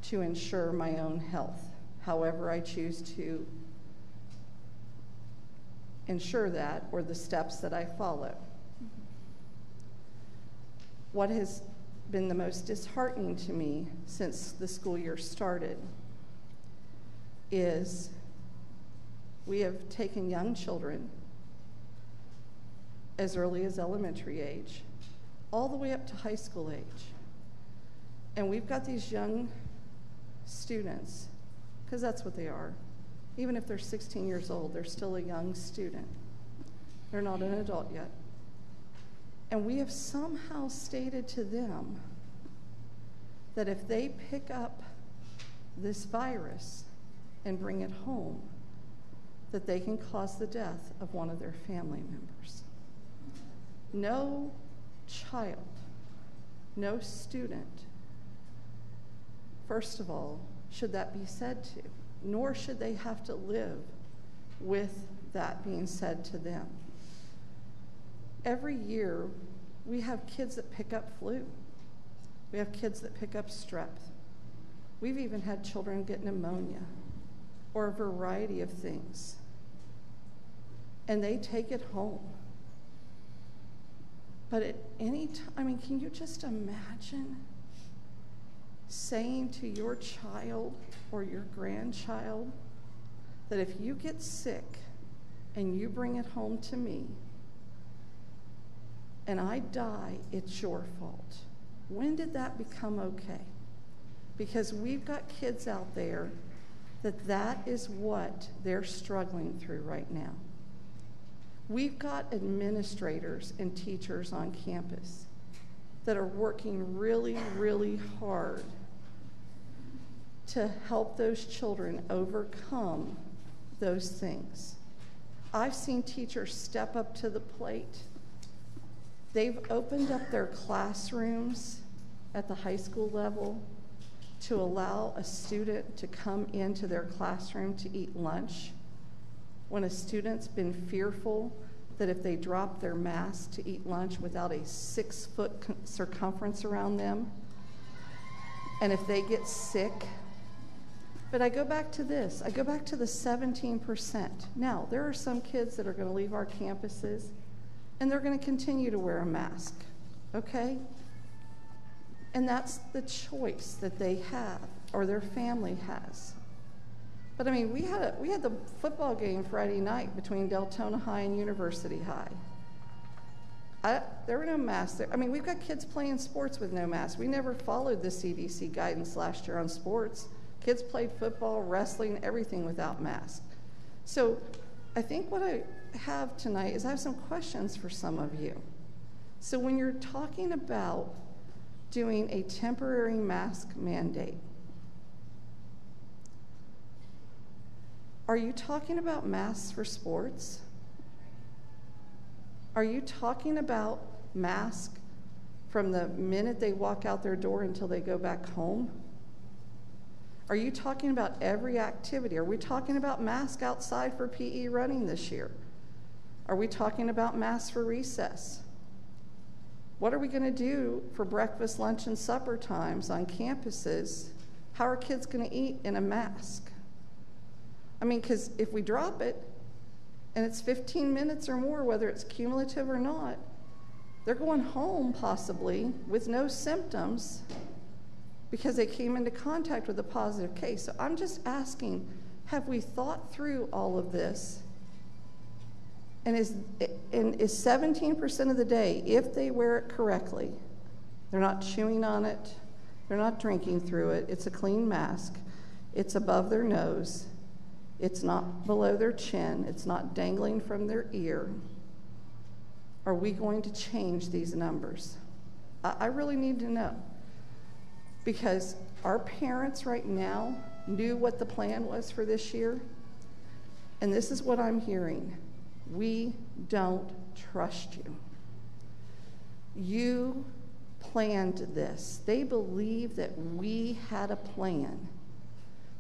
to ensure my own health, however, I choose to ensure that or the steps that I follow. What has been the most disheartening to me since the school year started is we have taken young children as early as elementary age, all the way up to high school age. And we've got these young students, because that's what they are. Even if they're 16 years old, they're still a young student. They're not an adult yet. And we have somehow stated to them that if they pick up this virus and bring it home, that they can cause the death of one of their family members. No child, no student, first of all, should that be said to, nor should they have to live with that being said to them. Every year, we have kids that pick up flu. We have kids that pick up strep. We've even had children get pneumonia or a variety of things. And they take it home. But at any time, I mean, can you just imagine saying to your child or your grandchild that if you get sick and you bring it home to me and I die, it's your fault? When did that become okay? Because we've got kids out there that that is what they're struggling through right now. We've got administrators and teachers on campus that are working really, really hard to help those children overcome those things. I've seen teachers step up to the plate. They've opened up their classrooms at the high school level to allow a student to come into their classroom to eat lunch when a student's been fearful that if they drop their mask to eat lunch without a six foot circumference around them, and if they get sick, but I go back to this. I go back to the 17%. Now, there are some kids that are going to leave our campuses and they're going to continue to wear a mask, okay? And that's the choice that they have or their family has. But I mean, we had, a, we had the football game Friday night between Deltona High and University High. I, there were no masks there. I mean, we've got kids playing sports with no masks. We never followed the CDC guidance last year on sports. Kids played football, wrestling, everything without masks. So I think what I have tonight is I have some questions for some of you. So when you're talking about doing a temporary mask mandate, are you talking about masks for sports? Are you talking about mask from the minute they walk out their door until they go back home? Are you talking about every activity? Are we talking about mask outside for PE running this year? Are we talking about masks for recess? What are we going to do for breakfast, lunch, and supper times on campuses? How are kids going to eat in a mask? I mean, because if we drop it and it's 15 minutes or more, whether it's cumulative or not, they're going home possibly with no symptoms because they came into contact with a positive case. So I'm just asking have we thought through all of this? And is, and is 17% of the day, if they wear it correctly, they're not chewing on it, they're not drinking through it, it's a clean mask, it's above their nose, it's not below their chin, it's not dangling from their ear. Are we going to change these numbers? I, I really need to know because our parents right now knew what the plan was for this year. And this is what I'm hearing we don't trust you. You planned this. They believe that we had a plan.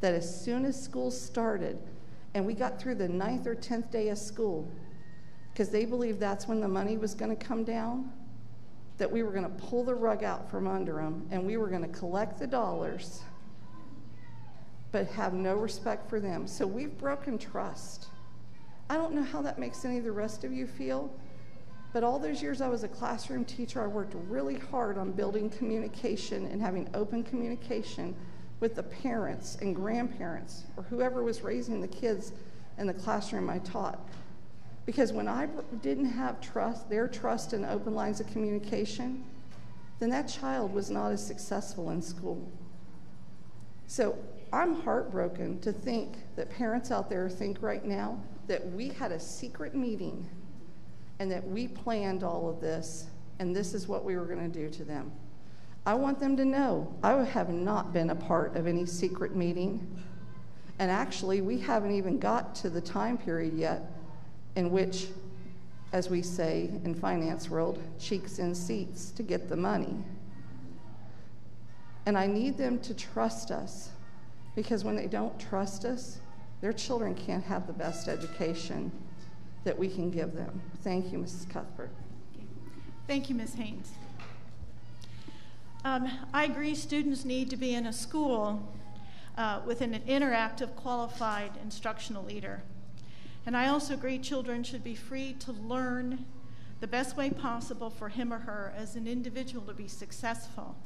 That as soon as school started, and we got through the ninth or tenth day of school, because they believed that's when the money was going to come down, that we were going to pull the rug out from under them and we were going to collect the dollars, but have no respect for them. So we've broken trust. I don't know how that makes any of the rest of you feel, but all those years I was a classroom teacher, I worked really hard on building communication and having open communication with the parents and grandparents or whoever was raising the kids in the classroom I taught. Because when I didn't have trust, their trust and open lines of communication, then that child was not as successful in school. So I'm heartbroken to think that parents out there think right now that we had a secret meeting and that we planned all of this and this is what we were going to do to them. I want them to know I have not been a part of any secret meeting. And actually, we haven't even got to the time period yet in which, as we say in finance world, cheeks in seats to get the money. And I need them to trust us because when they don't trust us, their children can't have the best education that we can give them. Thank you, Mrs. Cuthbert. Thank you, Ms. Haynes. Um, I agree students need to be in a school uh, with an interactive, qualified instructional leader. And I also agree children should be free to learn the best way possible for him or her as an individual to be successful.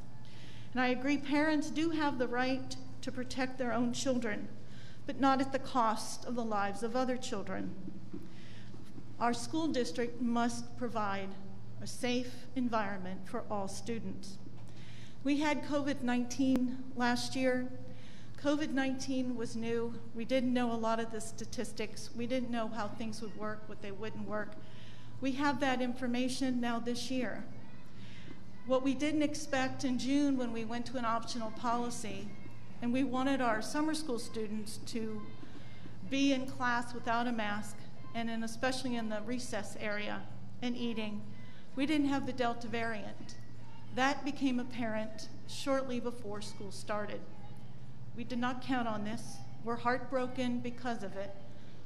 And I agree parents do have the right to protect their own children, but not at the cost of the lives of other children. Our school district must provide a safe environment for all students. We had COVID 19 last year, COVID 19 was new. We didn't know a lot of the statistics. We didn't know how things would work, what they wouldn't work. We have that information now this year. What we didn't expect in June when we went to an optional policy, and we wanted our summer school students to be in class without a mask, and in, especially in the recess area and eating, we didn't have the Delta variant. That became apparent shortly before school started. We did not count on this. We're heartbroken because of it,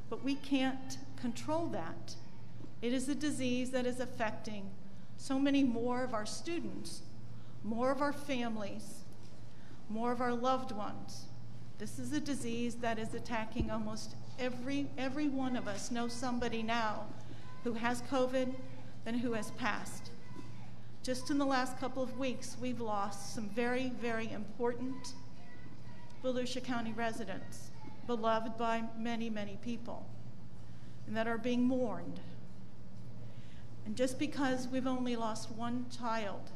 but we can't control that. It is a disease that is affecting so many more of our students, more of our families, more of our loved ones. This is a disease that is attacking almost every, every one of us knows somebody now who has COVID and who has passed. Just in the last couple of weeks, we've lost some very, very important Volusia County residents, beloved by many, many people, and that are being mourned. And just because we've only lost one child,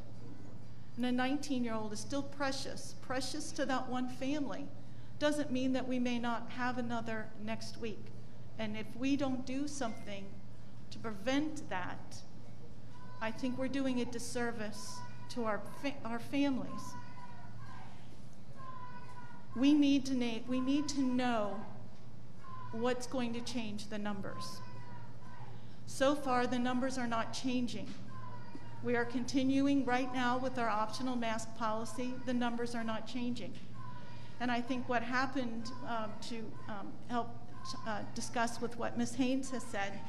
and a 19 year old is still precious, precious to that one family, doesn't mean that we may not have another next week. And if we don't do something to prevent that, I think we're doing a disservice to our, fa our families we need to na- we need to know what's going to change the numbers. So far, the numbers are not changing. We are continuing right now with our optional mask policy. The numbers are not changing. And I think what happened um, to um, help uh, discuss with what Ms. Haynes has said,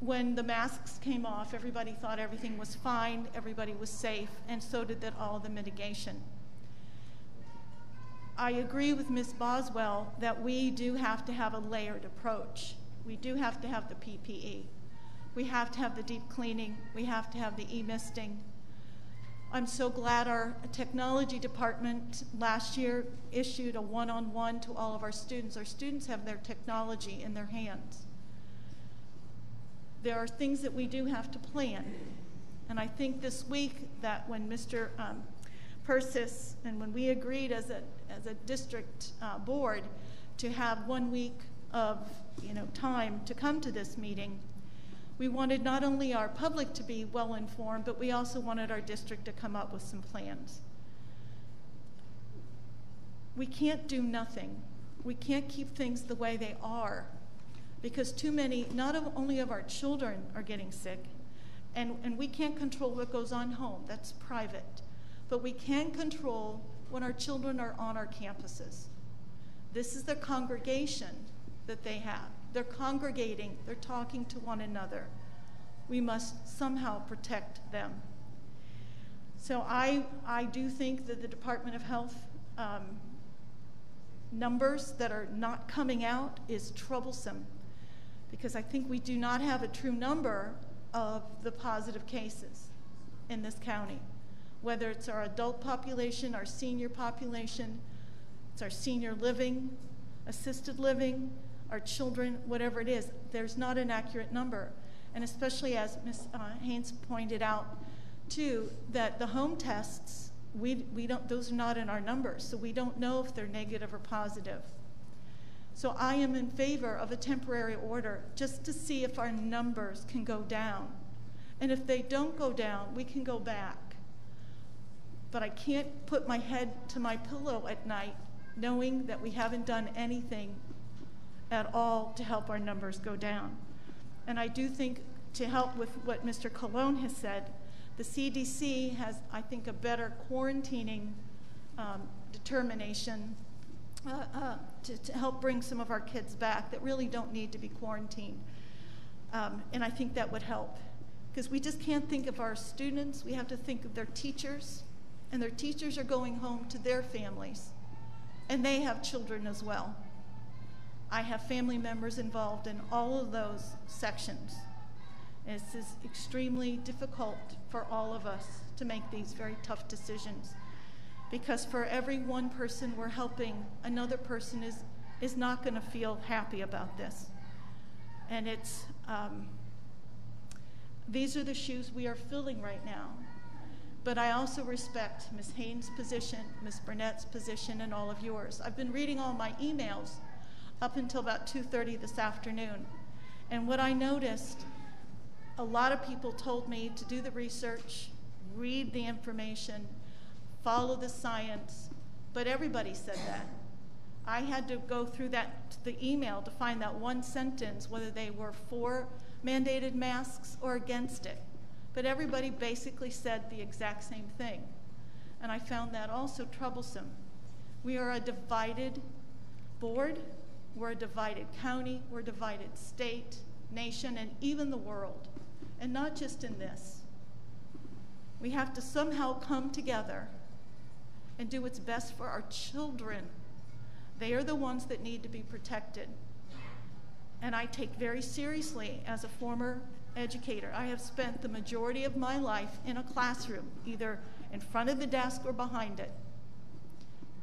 when the masks came off, everybody thought everything was fine, everybody was safe, and so did that all the mitigation. I agree with Ms. Boswell that we do have to have a layered approach. We do have to have the PPE. We have to have the deep cleaning. We have to have the e-misting. I'm so glad our technology department last year issued a one-on-one to all of our students. Our students have their technology in their hands. There are things that we do have to plan. And I think this week that when Mr. Um, Persis and when we agreed as a, as a district uh, board to have one week of you know, time to come to this meeting, we wanted not only our public to be well informed, but we also wanted our district to come up with some plans. We can't do nothing. We can't keep things the way they are because too many, not only of our children are getting sick, and, and we can't control what goes on home, that's private, but we can control when our children are on our campuses. This is the congregation that they have. They're congregating, they're talking to one another. We must somehow protect them. So I, I do think that the Department of Health um, numbers that are not coming out is troublesome because I think we do not have a true number of the positive cases in this county, whether it's our adult population, our senior population, it's our senior living, assisted living, our children, whatever it is, there's not an accurate number. And especially as Ms. Uh, Haynes pointed out, too, that the home tests, we, we don't, those are not in our numbers, so we don't know if they're negative or positive. So I am in favor of a temporary order just to see if our numbers can go down. And if they don't go down, we can go back. But I can't put my head to my pillow at night knowing that we haven't done anything at all to help our numbers go down. And I do think to help with what Mr. Colón has said, the CDC has, I think, a better quarantining um, determination uh, uh, to, to, help bring some of our kids back that really don't need to be quarantined. Um, and I think that would help. Because we just can't think of our students, we have to think of their teachers, and their teachers are going home to their families, and they have children as well. I have family members involved in all of those sections. And this is extremely difficult for all of us to make these very tough decisions because for every one person we're helping, another person is, is not going to feel happy about this. And it's, um, these are the shoes we are filling right now. But I also respect Ms. Haynes' position, Ms. Burnett's position, and all of yours. I've been reading all my emails up until about 2.30 this afternoon. And what I noticed, a lot of people told me to do the research, read the information, follow the science, but everybody said that. I had to go through that the email to find that one sentence whether they were for mandated masks or against it. But everybody basically said the exact same thing. And I found that also troublesome. We are a divided board, we're a divided county, we're a divided state, nation, and even the world. And not just in this. We have to somehow come together and do what's best for our children. They are the ones that need to be protected. And I take very seriously as a former educator. I have spent the majority of my life in a classroom, either in front of the desk or behind it.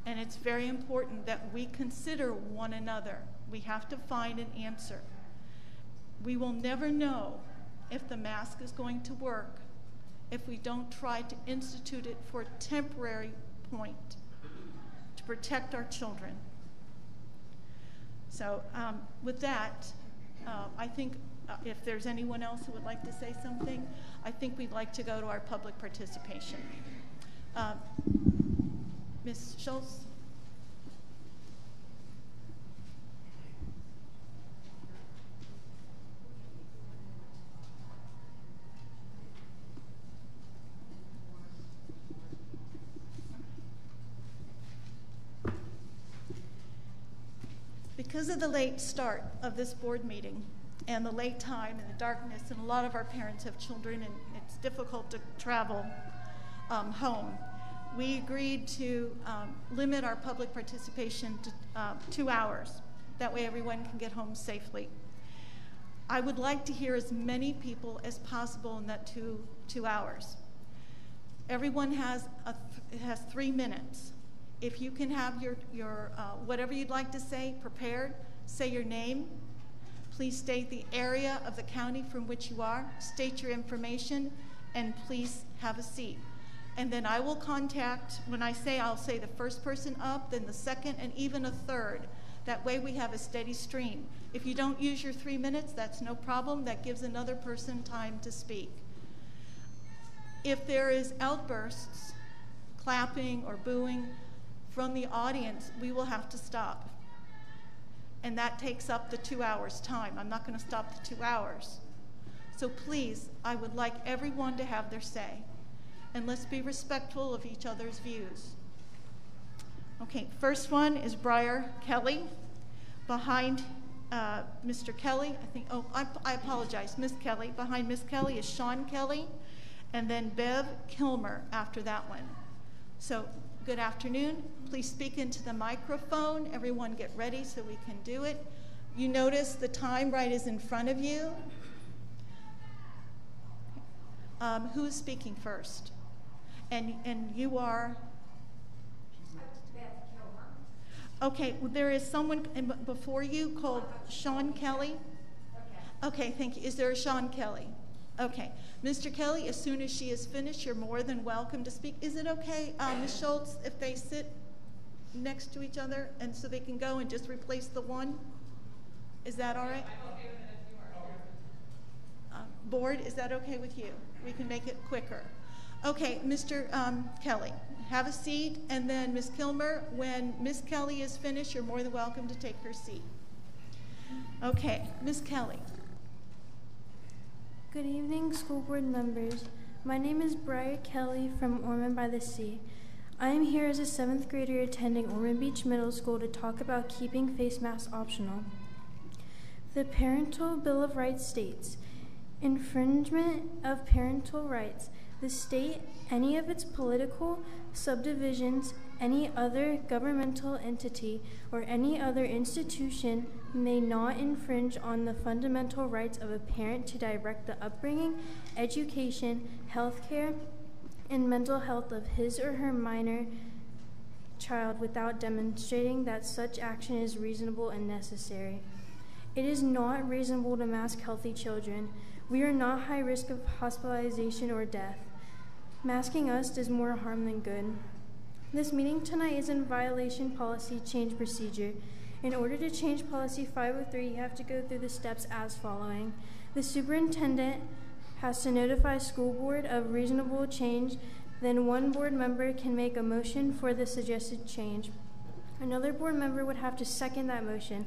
And it's very important that we consider one another. We have to find an answer. We will never know if the mask is going to work if we don't try to institute it for temporary point to protect our children. So um, with that, uh, I think uh, if there's anyone else who would like to say something, I think we'd like to go to our public participation. Uh, Ms. Schultz? Because of the late start of this board meeting and the late time and the darkness, and a lot of our parents have children and it's difficult to travel um, home, we agreed to um, limit our public participation to uh, two hours. That way everyone can get home safely. I would like to hear as many people as possible in that two, two hours. Everyone has, a has three minutes. If you can have your, your uh, whatever you'd like to say prepared, say your name. Please state the area of the county from which you are, state your information, and please have a seat. And then I will contact, when I say, I'll say the first person up, then the second, and even a third. That way we have a steady stream. If you don't use your three minutes, that's no problem. That gives another person time to speak. If there is outbursts, clapping or booing from the audience, we will have to stop. And that takes up the two hours' time. I'm not going to stop the two hours. So please, I would like everyone to have their say. And let's be respectful of each other's views. Okay, first one is Briar Kelly. Behind uh, Mr. Kelly, I think, oh, I, I apologize, Miss Kelly. Behind Miss Kelly is Sean Kelly, and then Bev Kilmer after that one. So, good afternoon. Please speak into the microphone. Everyone get ready so we can do it. You notice the time right is in front of you. Um, who is speaking first? And, and you are? Okay, well, there is someone before you called Sean Kelly? Okay, thank you. Is there a Sean Kelly? Okay. Mr. Kelly, as soon as she is finished, you're more than welcome to speak. Is it okay, uh, Ms. Schultz, if they sit next to each other and so they can go and just replace the one? Is that all right? Uh, Board, is that okay with you? We can make it quicker. Okay, Mr. Um, Kelly, have a seat, and then Ms. Kilmer, when Ms. Kelly is finished, you're more than welcome to take her seat. Okay, Ms. Kelly. Good evening, school board members. My name is Briar Kelly from Ormond by the Sea. I am here as a seventh grader attending Ormond Beach Middle School to talk about keeping face masks optional. The Parental Bill of Rights states infringement of parental rights. The state, any of its political subdivisions, any other governmental entity, or any other institution may not infringe on the fundamental rights of a parent to direct the upbringing, education, health care, and mental health of his or her minor child without demonstrating that such action is reasonable and necessary. It is not reasonable to mask healthy children. We are not high risk of hospitalization or death. Masking us does more harm than good. This meeting tonight is in violation policy change procedure. In order to change policy 503, you have to go through the steps as following. The superintendent has to notify school board of reasonable change, then one board member can make a motion for the suggested change. Another board member would have to second that motion.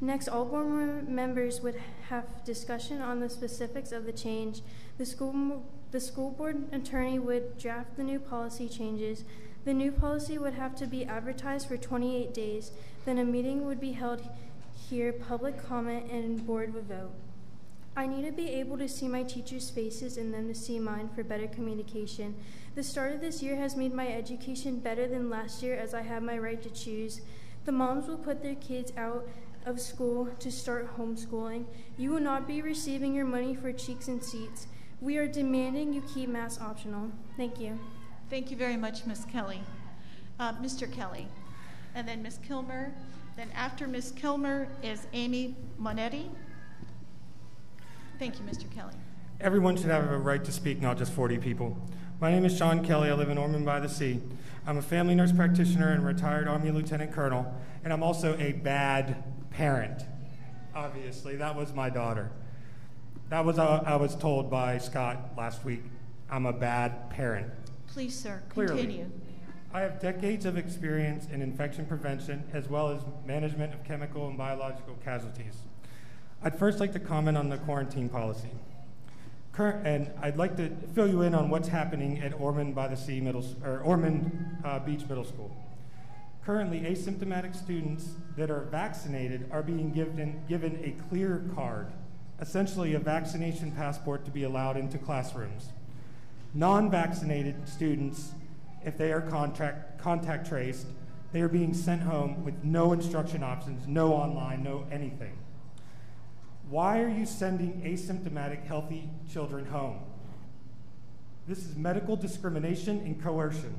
Next, all board members would have discussion on the specifics of the change. The school, the school board attorney would draft the new policy changes. The new policy would have to be advertised for 28 days. Then a meeting would be held here, public comment, and board would vote. I need to be able to see my teachers' faces and them to see mine for better communication. The start of this year has made my education better than last year as I have my right to choose. The moms will put their kids out of school to start homeschooling. You will not be receiving your money for cheeks and seats. We are demanding you keep mass optional. Thank you. Thank you very much, Ms. Kelly. Uh, Mr. Kelly, and then Ms. Kilmer. Then after Ms. Kilmer is Amy Monetti. Thank you, Mr. Kelly. Everyone should have a right to speak, not just 40 people. My name is Sean Kelly. I live in Ormond by the Sea. I'm a family nurse practitioner and retired Army Lieutenant Colonel, and I'm also a bad parent. Obviously, that was my daughter. That was uh, I was told by Scott last week. I'm a bad parent. Please, sir, Clearly. continue. I have decades of experience in infection prevention as well as management of chemical and biological casualties. I'd first like to comment on the quarantine policy. Current, and I'd like to fill you in on what's happening at Ormond by the Sea Middle or Ormond uh, Beach Middle School. Currently, asymptomatic students that are vaccinated are being given, given a clear card, essentially a vaccination passport to be allowed into classrooms. Non vaccinated students, if they are contact, contact traced, they are being sent home with no instruction options, no online, no anything. Why are you sending asymptomatic, healthy children home? This is medical discrimination and coercion.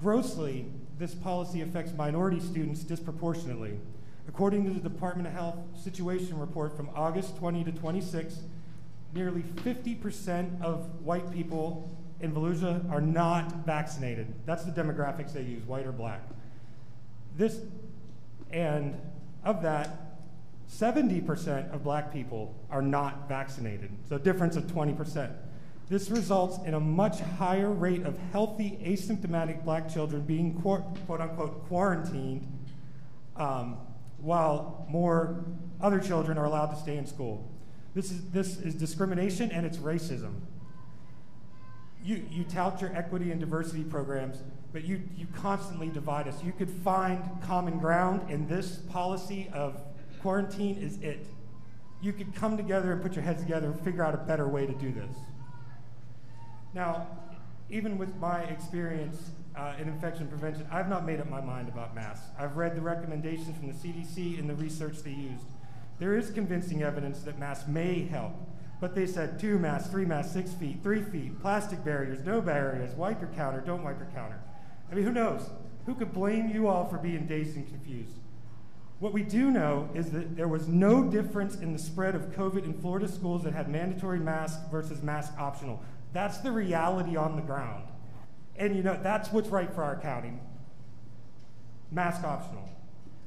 Grossly, this policy affects minority students disproportionately. According to the Department of Health Situation Report from August 20 to 26, nearly 50% of white people in Volusia are not vaccinated. That's the demographics they use, white or black. This, and of that, 70% of black people are not vaccinated, so a difference of 20%. This results in a much higher rate of healthy asymptomatic black children being quote unquote quarantined, um, while more other children are allowed to stay in school. This is, this is discrimination and it's racism. You, you tout your equity and diversity programs, but you, you constantly divide us. You could find common ground, and this policy of quarantine is it. You could come together and put your heads together and figure out a better way to do this. Now, even with my experience uh, in infection prevention, I've not made up my mind about masks. I've read the recommendations from the CDC and the research they used. There is convincing evidence that masks may help, but they said two masks, three masks, six feet, three feet, plastic barriers, no barriers, wipe your counter, don't wipe your counter. I mean, who knows? Who could blame you all for being dazed and confused? What we do know is that there was no difference in the spread of COVID in Florida schools that had mandatory masks versus mask optional. That's the reality on the ground. And you know, that's what's right for our county. Mask optional.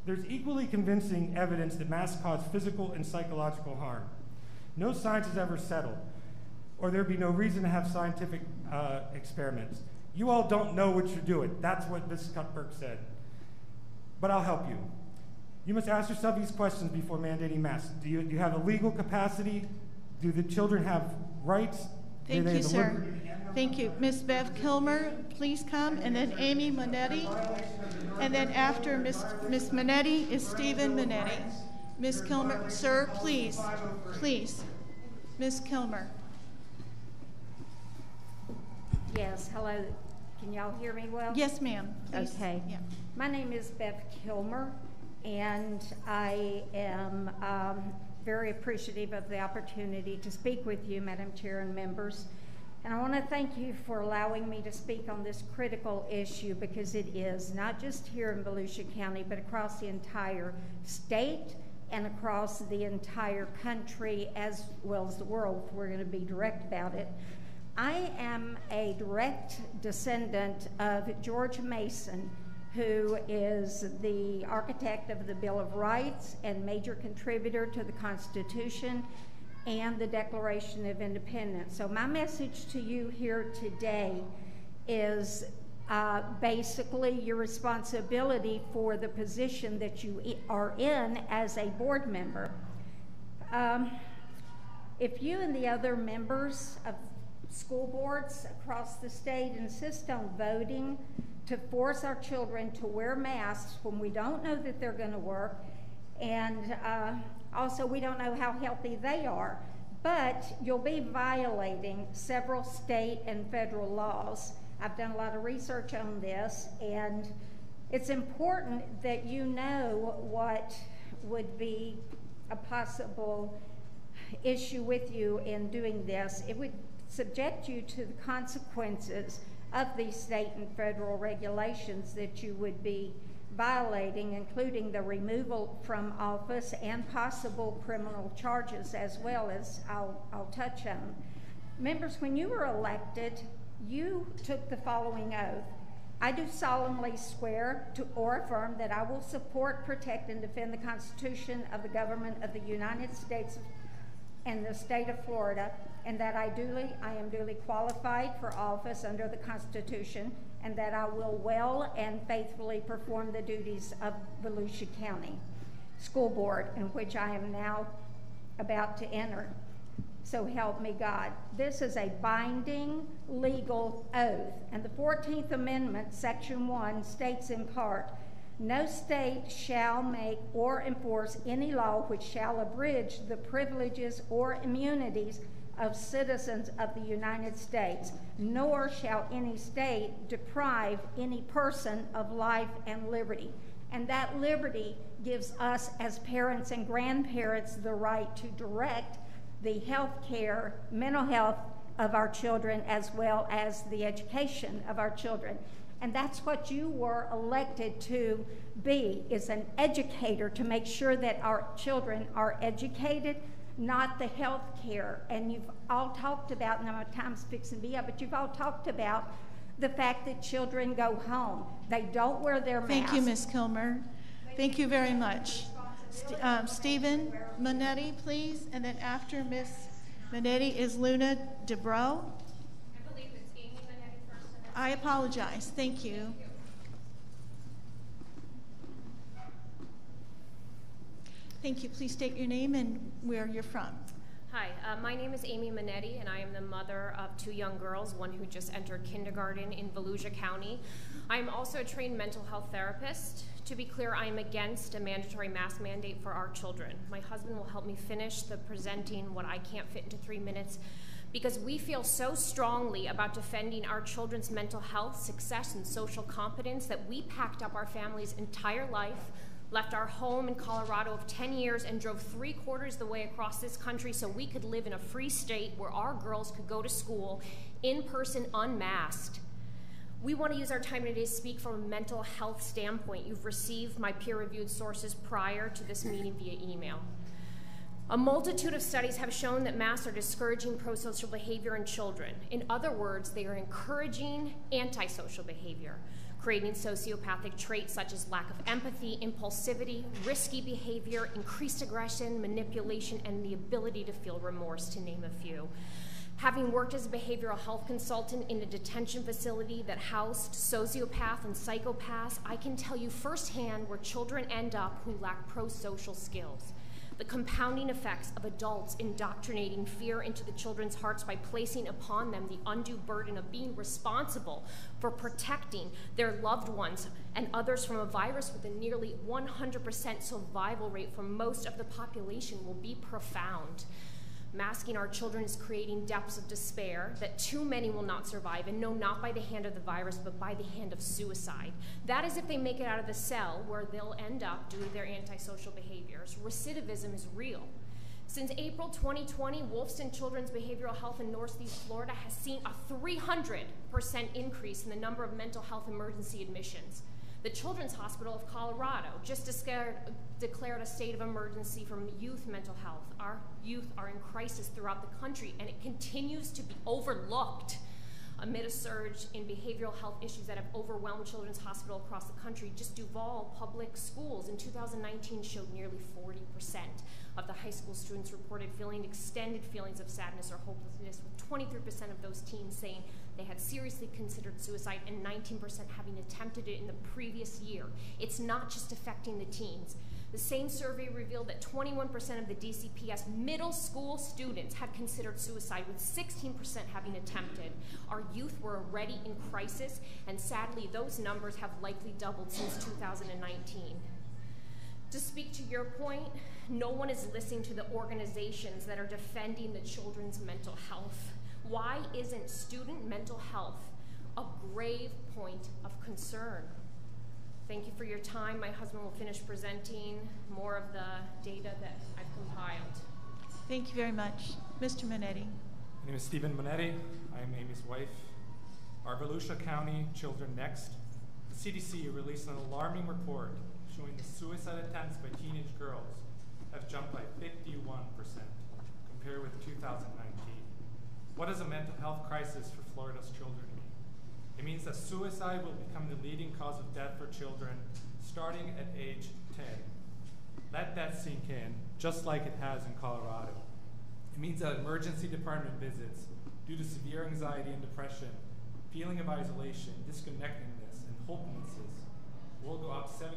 There's equally convincing evidence that masks cause physical and psychological harm. No science has ever settled, or there'd be no reason to have scientific uh, experiments. You all don't know what you're doing. That's what Mrs. Cuthbert said. But I'll help you. You must ask yourself these questions before mandating masks. Do you, do you have a legal capacity? Do the children have rights? Thank you, sir. Thank you. Ms. Bev Kilmer, please come, and then Amy Monetti. And then after Ms. Ms. Monetti is Stephen Monetti. Ms. Kilmer, sir, please, please. Ms. Kilmer. Yes, hello. Can y'all hear me well? Yes, ma'am. Please. Okay. Yeah. My name is Bev Kilmer, and I am um, very appreciative of the opportunity to speak with you, Madam Chair and members. And I want to thank you for allowing me to speak on this critical issue because it is not just here in Volusia County, but across the entire state and across the entire country as well as the world, we're going to be direct about it. I am a direct descendant of George Mason, who is the architect of the Bill of Rights and major contributor to the Constitution and the Declaration of Independence. So, my message to you here today is uh, basically your responsibility for the position that you are in as a board member. Um, if you and the other members of school boards across the state insist on voting to force our children to wear masks when we don't know that they're going to work, and uh, also we don't know how healthy they are. But you'll be violating several state and federal laws. I've done a lot of research on this, and it's important that you know what would be a possible issue with you in doing this. It would subject you to the consequences of these state and federal regulations that you would be violating, including the removal from office and possible criminal charges as well as I'll, I'll touch on. Members, when you were elected, you took the following oath. I do solemnly swear to or affirm that I will support, protect, and defend the Constitution of the government of the United States and the state of Florida, and that I duly I am duly qualified for office under the Constitution, and that I will well and faithfully perform the duties of Volusia County School Board, in which I am now about to enter. so help me God. This is a binding legal oath. And the 14th Amendment, Section 1, states in part No state shall make or enforce any law which shall abridge the privileges or immunities of citizens of the United States, nor shall any state deprive any person of life and liberty. And that liberty gives us, as parents and grandparents, the right to direct the health care, mental health of our children, as well as the education of our children. And that's what you were elected to be, is an educator to make sure that our children are educated, not the health care. And you've all talked about, now my time's fixing to be up, but you've all talked about the fact that children go home. They don't wear their masks. Thank you, Ms. Kilmer. Thank you very much. St- um, Stephen Monetti, please, and then after Ms. Monetti is Luna DeBro. I apologize. Thank you. Thank you. Please state your name and where you're from. Hi, uh, my name is Amy Monetti, and I am the mother of two young girls, one who just entered kindergarten in Volusia County. I am also a trained mental health therapist. To be clear, I am against a mandatory mask mandate for our children. My husband will help me finish the presenting what I can't fit into three minutes because we feel so strongly about defending our children's mental health, success, and social competence that we packed up our family's entire life left our home in Colorado of 10 years and drove three quarters the way across this country so we could live in a free state where our girls could go to school in person unmasked. We want to use our time today to speak from a mental health standpoint. You've received my peer reviewed sources prior to this meeting via email. A multitude of studies have shown that masks are discouraging prosocial behavior in children. In other words, they are encouraging antisocial behavior creating sociopathic traits such as lack of empathy, impulsivity, risky behavior, increased aggression, manipulation, and the ability to feel remorse, to name a few. Having worked as a behavioral health consultant in a detention facility that housed sociopaths and psychopaths, I can tell you firsthand where children end up who lack pro social skills the compounding effects of adults indoctrinating fear into the children's hearts by placing upon them the undue burden of being responsible for protecting their loved ones and others from a virus with a nearly 100% survival rate for most of the population will be profound. Masking our children is creating depths of despair that too many will not survive, and no, not by the hand of the virus, but by the hand of suicide. That is if they make it out of the cell where they'll end up due to their antisocial behaviors. Recidivism is real. Since April 2020, Wolfson Children's Behavioral Health in Northeast Florida has seen a 300% increase in the number of mental health emergency admissions. The Children's Hospital of Colorado just declared a state of emergency from youth mental health. Our youth are in crisis throughout the country, and it continues to be overlooked amid a surge in behavioral health issues that have overwhelmed Children's Hospital across the country. Just Duval Public Schools in 2019 showed nearly 40% of the high school students reported feeling extended feelings of sadness or hopelessness, with 23% of those teens saying they had seriously considered suicide and 19% having attempted it in the previous year. It's not just affecting the teens. The same survey revealed that 21% of the DCPS middle school students had considered suicide, with 16% having attempted. Our youth were already in crisis, and sadly, those numbers have likely doubled since 2019. To speak to your point, no one is listening to the organizations that are defending the children's mental health. Why isn't student mental health a grave point of concern? Thank you for your time. My husband will finish presenting more of the data that I've compiled. Thank you very much. Mr. Monetti. My name is Stephen Monetti. I am Amy's wife. Our Volusia County Children Next. The CDC released an alarming report showing the suicide attempts by teenage girls have jumped by 51% compared with 2019. What does a mental health crisis for Florida's children mean? It means that suicide will become the leading cause of death for children starting at age 10. Let that sink in, just like it has in Colorado. It means that emergency department visits, due to severe anxiety and depression, feeling of isolation, disconnectedness, and hopelessness, will go up 72%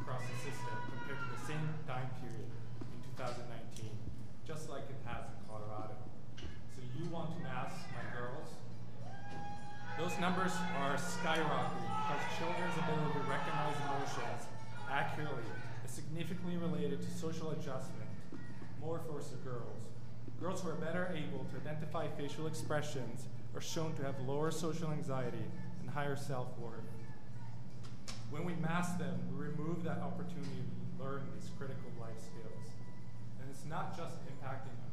across the system compared to the same time period in 2019. just like it has in Colorado. You want to mask my girls? Those numbers are skyrocketing because children's ability to recognize emotions accurately is significantly related to social adjustment, more for the girls. Girls who are better able to identify facial expressions are shown to have lower social anxiety and higher self-worth. When we mask them, we remove that opportunity to learn these critical life skills. And it's not just impacting.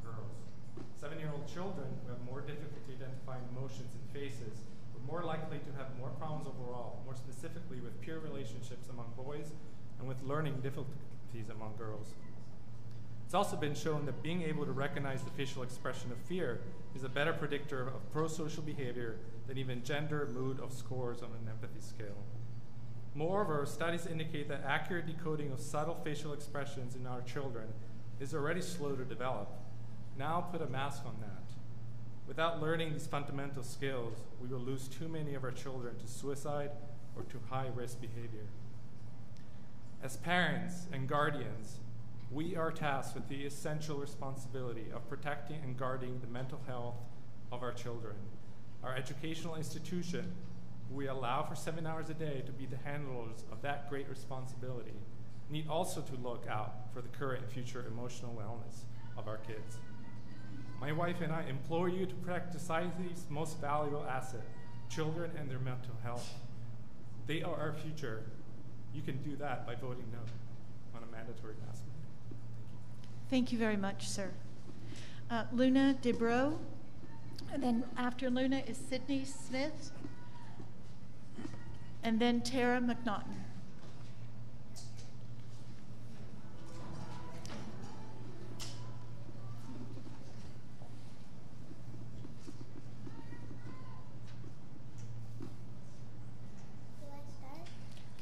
Seven-year-old children who have more difficulty identifying emotions and faces are more likely to have more problems overall, more specifically with peer relationships among boys and with learning difficulties among girls. It's also been shown that being able to recognize the facial expression of fear is a better predictor of pro-social behavior than even gender, mood, or scores on an empathy scale. Moreover, studies indicate that accurate decoding of subtle facial expressions in our children is already slow to develop. Now put a mask on that. Without learning these fundamental skills, we will lose too many of our children to suicide or to high-risk behavior. As parents and guardians, we are tasked with the essential responsibility of protecting and guarding the mental health of our children. Our educational institution, we allow for seven hours a day to be the handlers of that great responsibility, need also to look out for the current and future emotional wellness of our kids. My wife and I implore you to protect society's most valuable asset, children and their mental health. They are our future. You can do that by voting no on a mandatory mask. Thank you very much, sir. Uh, Luna Debro, and then after Luna is Sydney Smith, and then Tara McNaughton.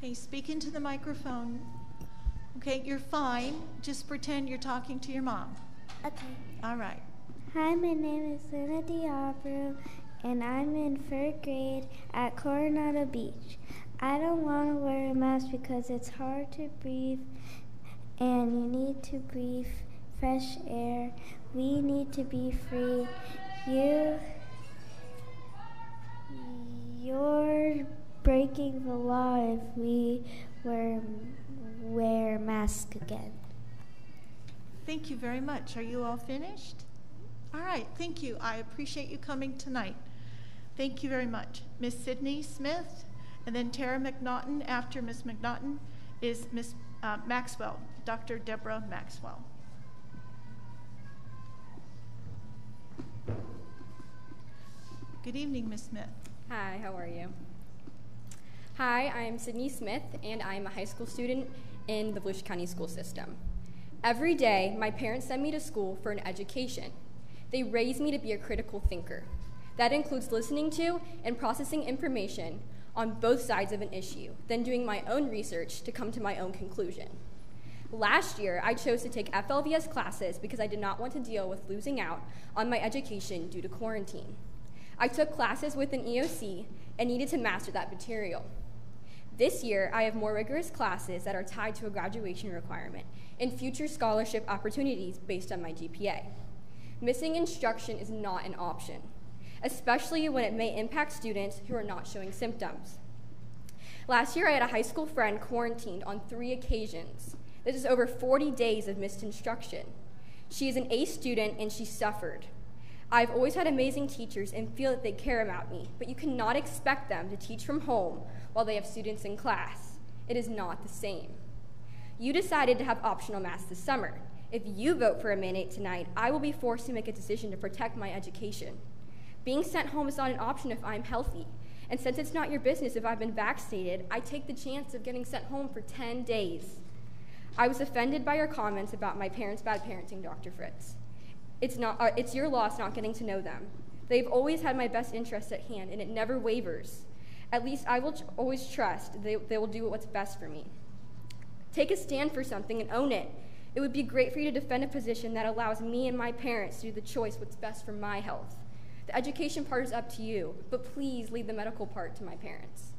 Okay, speak into the microphone. Okay, you're fine. Just pretend you're talking to your mom. Okay. All right. Hi, my name is Luna Diabro, and I'm in third grade at Coronado Beach. I don't want to wear a mask because it's hard to breathe, and you need to breathe fresh air. We need to be free. You, you're breaking the law if we wear wear mask again. Thank you very much. Are you all finished? All right, thank you. I appreciate you coming tonight. Thank you very much. Miss Sydney Smith, and then Tara McNaughton. After Miss McNaughton is Miss uh, Maxwell, Dr. Deborah Maxwell. Good evening, Miss Smith. Hi, how are you? Hi, I'm Sydney Smith, and I'm a high school student in the Volusia County school system. Every day, my parents send me to school for an education. They raise me to be a critical thinker. That includes listening to and processing information on both sides of an issue, then doing my own research to come to my own conclusion. Last year, I chose to take FLVS classes because I did not want to deal with losing out on my education due to quarantine. I took classes with an EOC and needed to master that material. This year, I have more rigorous classes that are tied to a graduation requirement and future scholarship opportunities based on my GPA. Missing instruction is not an option, especially when it may impact students who are not showing symptoms. Last year, I had a high school friend quarantined on three occasions. This is over 40 days of missed instruction. She is an A student and she suffered. I've always had amazing teachers and feel that they care about me, but you cannot expect them to teach from home while they have students in class. It is not the same. You decided to have optional masks this summer. If you vote for a mandate tonight, I will be forced to make a decision to protect my education. Being sent home is not an option if I'm healthy. And since it's not your business if I've been vaccinated, I take the chance of getting sent home for 10 days. I was offended by your comments about my parents' bad parenting, Dr. Fritz. It's, not, uh, it's your loss not getting to know them. They've always had my best interest at hand, and it never wavers. At least I will always trust they, they will do what's best for me. Take a stand for something and own it. It would be great for you to defend a position that allows me and my parents to do the choice what's best for my health. The education part is up to you, but please leave the medical part to my parents.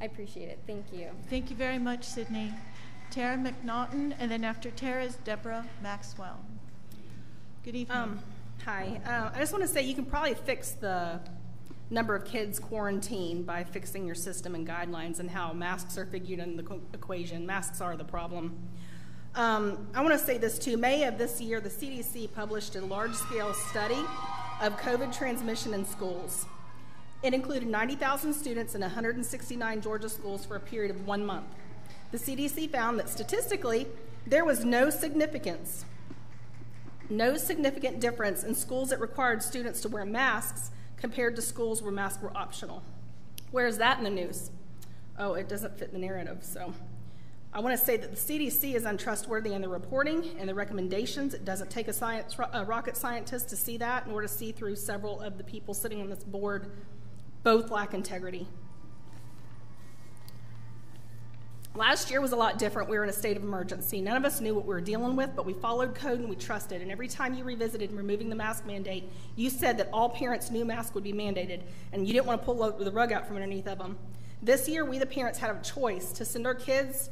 I appreciate it. Thank you. Thank you very much, Sydney. Tara McNaughton, and then after Tara is Deborah Maxwell. Good evening. Um, hi. Uh, I just want to say you can probably fix the number of kids quarantined by fixing your system and guidelines and how masks are figured in the equation. Masks are the problem. Um, I want to say this too. May of this year, the CDC published a large scale study of COVID transmission in schools. It included 90,000 students in 169 Georgia schools for a period of one month. The CDC found that statistically, there was no significance, no significant difference in schools that required students to wear masks compared to schools where masks were optional. Where is that in the news? Oh, it doesn't fit the narrative, so. I want to say that the CDC is untrustworthy in the reporting and the recommendations. It doesn't take a, science, a rocket scientist to see that, nor to see through several of the people sitting on this board. Both lack integrity. Last year was a lot different. We were in a state of emergency. None of us knew what we were dealing with, but we followed code and we trusted. And every time you revisited removing the mask mandate, you said that all parents knew masks would be mandated, and you didn't want to pull the rug out from underneath of them. This year, we the parents had a choice to send our kids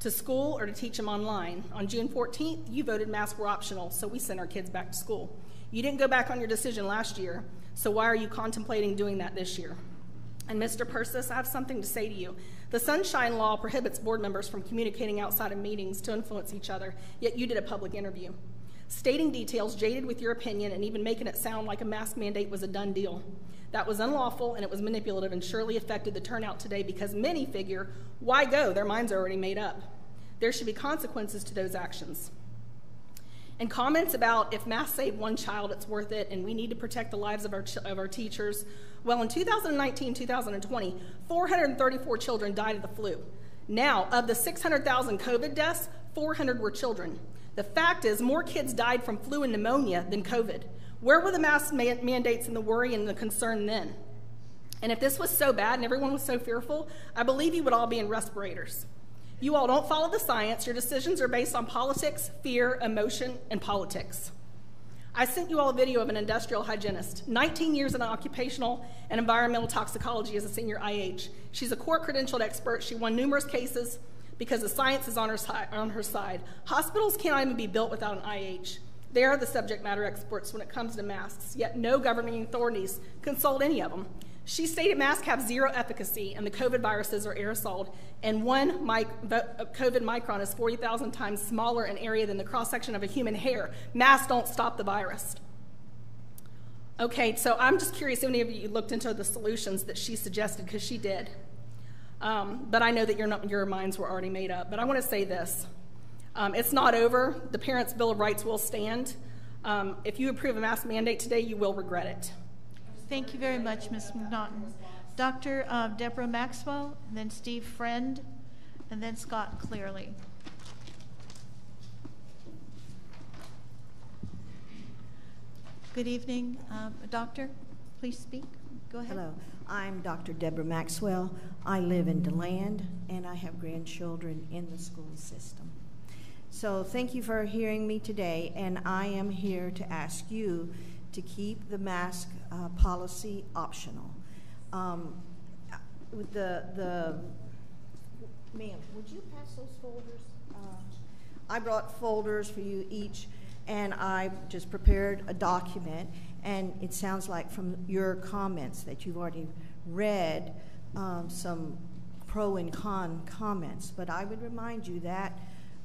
to school or to teach them online. On June 14th, you voted masks were optional, so we sent our kids back to school. You didn't go back on your decision last year, so why are you contemplating doing that this year? And Mr. Persis, I have something to say to you. The Sunshine Law prohibits board members from communicating outside of meetings to influence each other, yet you did a public interview. Stating details jaded with your opinion and even making it sound like a mask mandate was a done deal. That was unlawful and it was manipulative and surely affected the turnout today because many figure, why go? Their minds are already made up. There should be consequences to those actions. And comments about if masks save one child, it's worth it, and we need to protect the lives of our, of our teachers. Well, in 2019 2020, 434 children died of the flu. Now, of the 600,000 COVID deaths, 400 were children. The fact is, more kids died from flu and pneumonia than COVID. Where were the mask man- mandates and the worry and the concern then? And if this was so bad and everyone was so fearful, I believe you would all be in respirators. You all don't follow the science. Your decisions are based on politics, fear, emotion, and politics. I sent you all a video of an industrial hygienist, 19 years in occupational and environmental toxicology as a senior IH. She's a court credentialed expert. She won numerous cases because the science is on her, si- on her side. Hospitals cannot even be built without an IH. They are the subject matter experts when it comes to masks, yet no governing authorities consult any of them. She stated masks have zero efficacy and the COVID viruses are aerosol, and one mic- COVID micron is 40,000 times smaller in area than the cross section of a human hair. Masks don't stop the virus. Okay, so I'm just curious if any of you looked into the solutions that she suggested, because she did. Um, but I know that your, your minds were already made up. But I want to say this um, it's not over. The Parents' Bill of Rights will stand. Um, if you approve a mask mandate today, you will regret it. Thank you very much, Ms. McNaughton. Dr. Uh, Deborah Maxwell, then Steve Friend, and then Scott Cleary. Good evening, um, Doctor. Please speak. Go ahead. Hello, I'm Dr. Deborah Maxwell. I live in DeLand, and I have grandchildren in the school system. So thank you for hearing me today, and I am here to ask you to keep the mask uh, policy optional. Um, with the, the, ma'am, would you pass those folders? Uh, I brought folders for you each, and I just prepared a document, and it sounds like from your comments that you've already read um, some pro and con comments, but I would remind you that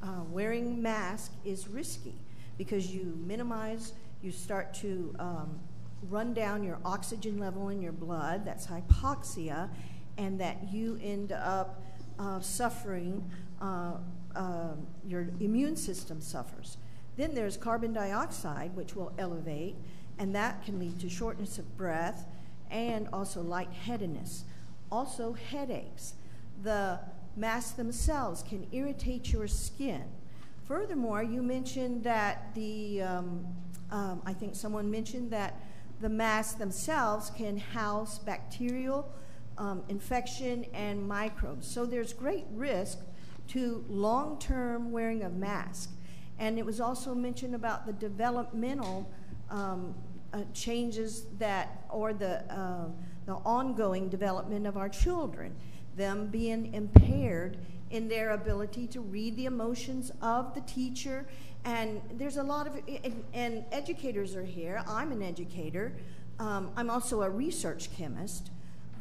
uh, wearing mask is risky because you minimize you start to um, run down your oxygen level in your blood, that's hypoxia, and that you end up uh, suffering, uh, uh, your immune system suffers. Then there's carbon dioxide, which will elevate, and that can lead to shortness of breath and also lightheadedness. Also, headaches. The masks themselves can irritate your skin. Furthermore, you mentioned that the um, um, I think someone mentioned that the masks themselves can house bacterial um, infection and microbes. So there's great risk to long-term wearing of masks. And it was also mentioned about the developmental um, uh, changes that, or the, uh, the ongoing development of our children. them being impaired in their ability to read the emotions of the teacher. And there's a lot of, and, and educators are here. I'm an educator. Um, I'm also a research chemist.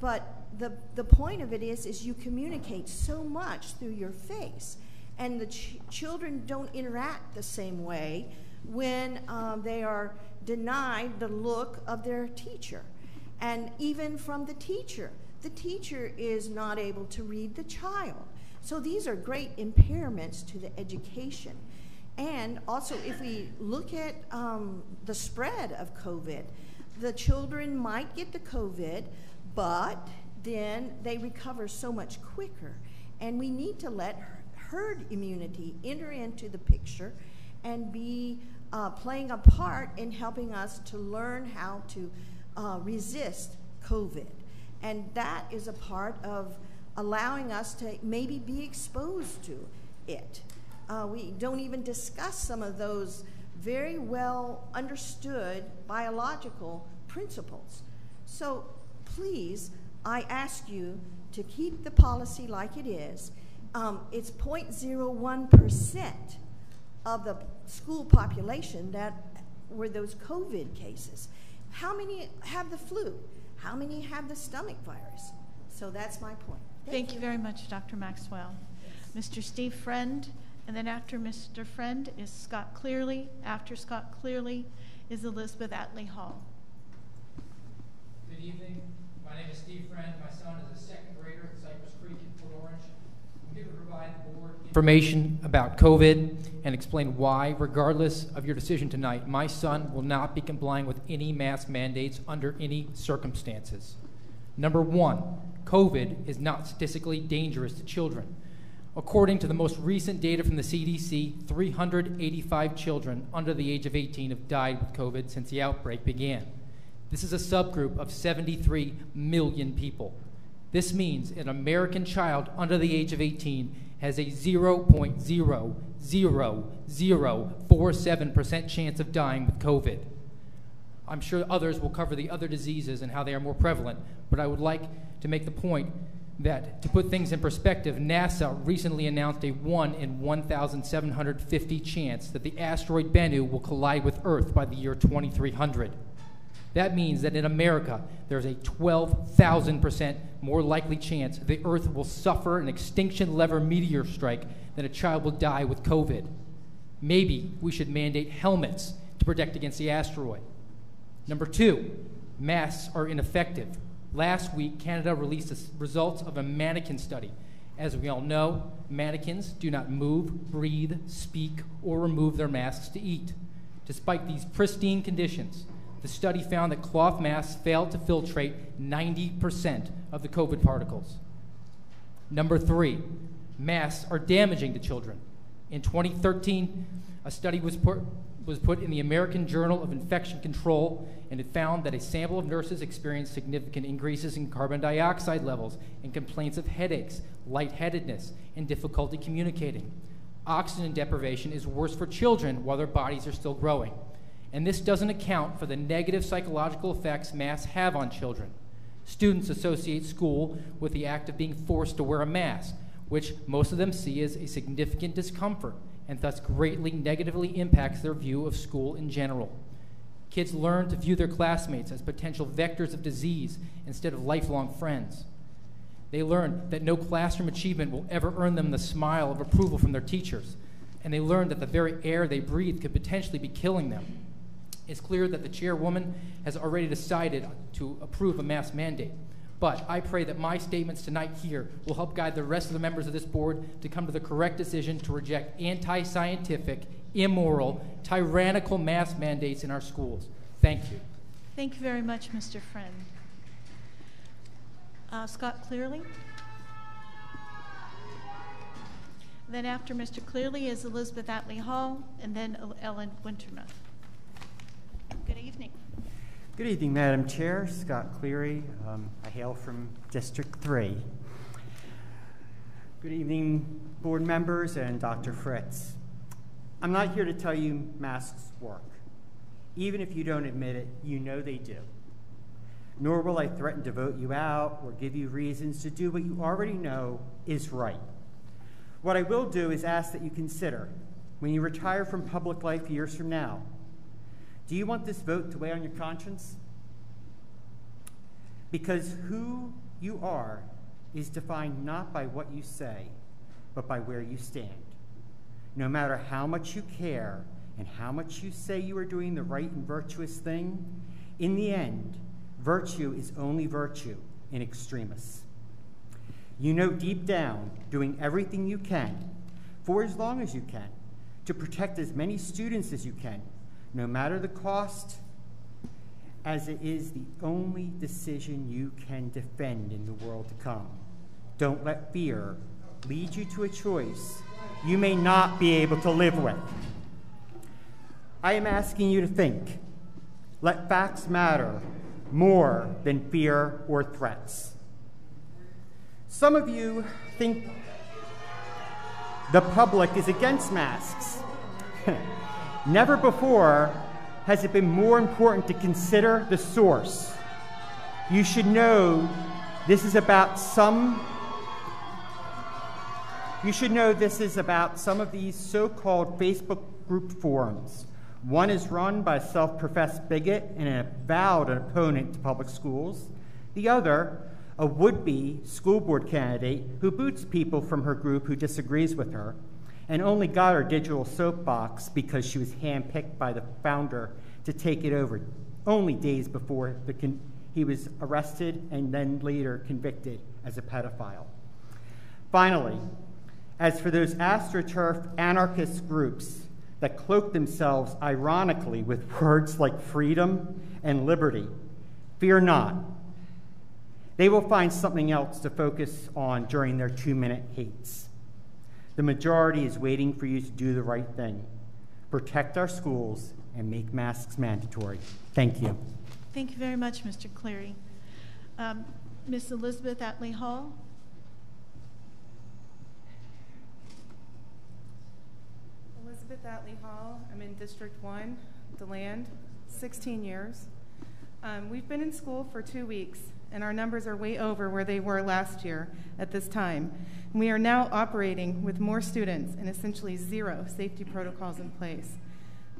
But the, the point of it is, is you communicate so much through your face. And the ch children don't interact the same way when um, they are denied the look of their teacher. And even from the teacher, the teacher is not able to read the child. So these are great impairments to the education. And also, if we look at um, the spread of COVID, the children might get the COVID, but then they recover so much quicker. And we need to let herd immunity enter into the picture and be uh, playing a part in helping us to learn how to uh, resist COVID. And that is a part of allowing us to maybe be exposed to it. Uh, we don't even discuss some of those very well understood biological principles. So please, I ask you to keep the policy like it is. Um, it's 0.01% of the school population that were those COVID cases. How many have the flu? How many have the stomach virus? So that's my point. Thank, Thank you. you very much, Dr. Maxwell. Mr. Steve Friend, and then after Mr. Friend is Scott Cleary. After Scott Cleary is Elizabeth Atlee Hall. Good evening. My name is Steve Friend. My son is a second grader at Cypress Creek in Port Orange. I'm here to provide the board information about COVID and explain why, regardless of your decision tonight, my son will not be complying with any mask mandates under any circumstances. Number one, COVID is not statistically dangerous to children. According to the most recent data from the CDC, 385 children under the age of 18 have died with COVID since the outbreak began. This is a subgroup of 73 million people. This means an American child under the age of 18 has a 0.00047% chance of dying with COVID. I'm sure others will cover the other diseases and how they are more prevalent, but I would like to make the point that to put things in perspective, NASA recently announced a 1 in 1,750 chance that the asteroid Bennu will collide with Earth by the year 2300. That means that in America, there's a 12,000% more likely chance the Earth will suffer an extinction level meteor strike than a child will die with COVID. Maybe we should mandate helmets to protect against the asteroid. Number two, masks are ineffective. Last week, Canada released the results of a mannequin study. As we all know, mannequins do not move, breathe, speak, or remove their masks to eat. Despite these pristine conditions, the study found that cloth masks failed to filtrate 90% of the COVID particles. Number three, masks are damaging to children. In 2013, a study was put, was put in the American Journal of Infection Control, and it found that a sample of nurses experienced significant increases in carbon dioxide levels and complaints of headaches, lightheadedness, and difficulty communicating. Oxygen deprivation is worse for children while their bodies are still growing. And this doesn't account for the negative psychological effects masks have on children. Students associate school with the act of being forced to wear a mask, which most of them see as a significant discomfort and thus greatly negatively impacts their view of school in general. Kids learn to view their classmates as potential vectors of disease instead of lifelong friends. They learn that no classroom achievement will ever earn them the smile of approval from their teachers. And they learn that the very air they breathe could potentially be killing them it's clear that the chairwoman has already decided to approve a mask mandate. But I pray that my statements tonight here will help guide the rest of the members of this board to come to the correct decision to reject anti scientific, immoral, tyrannical mask mandates in our schools. Thank you. Thank you very much, Mr. Friend. Uh, Scott Cleary. Then after Mr. Cleary is Elizabeth Atlee Hall, and then Ellen Wintermuth. Good evening. Good evening, Madam Chair. Scott Cleary. Um, I hail from District 3. Good evening, board members and Dr. Fritz. I'm not here to tell you masks work. Even if you don't admit it, you know they do. nor will I threaten to vote you out or give you reasons to do what you already know is right. What I will do is ask that you consider when you retire from public life years from now do you want this vote to weigh on your conscience? Because who you are is defined not by what you say, but by where you stand. No matter how much you care and how much you say you are doing the right and virtuous thing, in the end, virtue is only virtue in extremis. You know deep down, doing everything you can, for as long as you can, to protect as many students as you can, no matter the cost, as it is the only decision you can defend in the world to come. Don't let fear lead you to a choice you may not be able to live with. I am asking you to think. Let facts matter more than fear or threats. Some of you think the public is against masks. Never before has it been more important to consider the source. You should know this is about some you should know this is about some of these so-called Facebook group forums. One is run by a self-professed bigot and an avowed opponent to public schools. The other, a would-be school board candidate who boots people from her group who disagrees with her and only got her digital soapbox because she was handpicked by the founder to take it over only days before he was arrested and then later convicted as a pedophile. Finally, as for those astroturf anarchist groups that cloak themselves ironically with words like freedom and liberty, fear not. They will find something else to focus on during their two minute hates. The majority is waiting for you to do the right thing protect our schools and make masks mandatory. Thank you. Thank you very much, Mr. Cleary. Um, Ms. Elizabeth Atley Hall. Elizabeth Atley Hall. I'm in District 1, DeLand, 16 years. Um, we've been in school for two weeks, and our numbers are way over where they were last year at this time. We are now operating with more students and essentially zero safety protocols in place.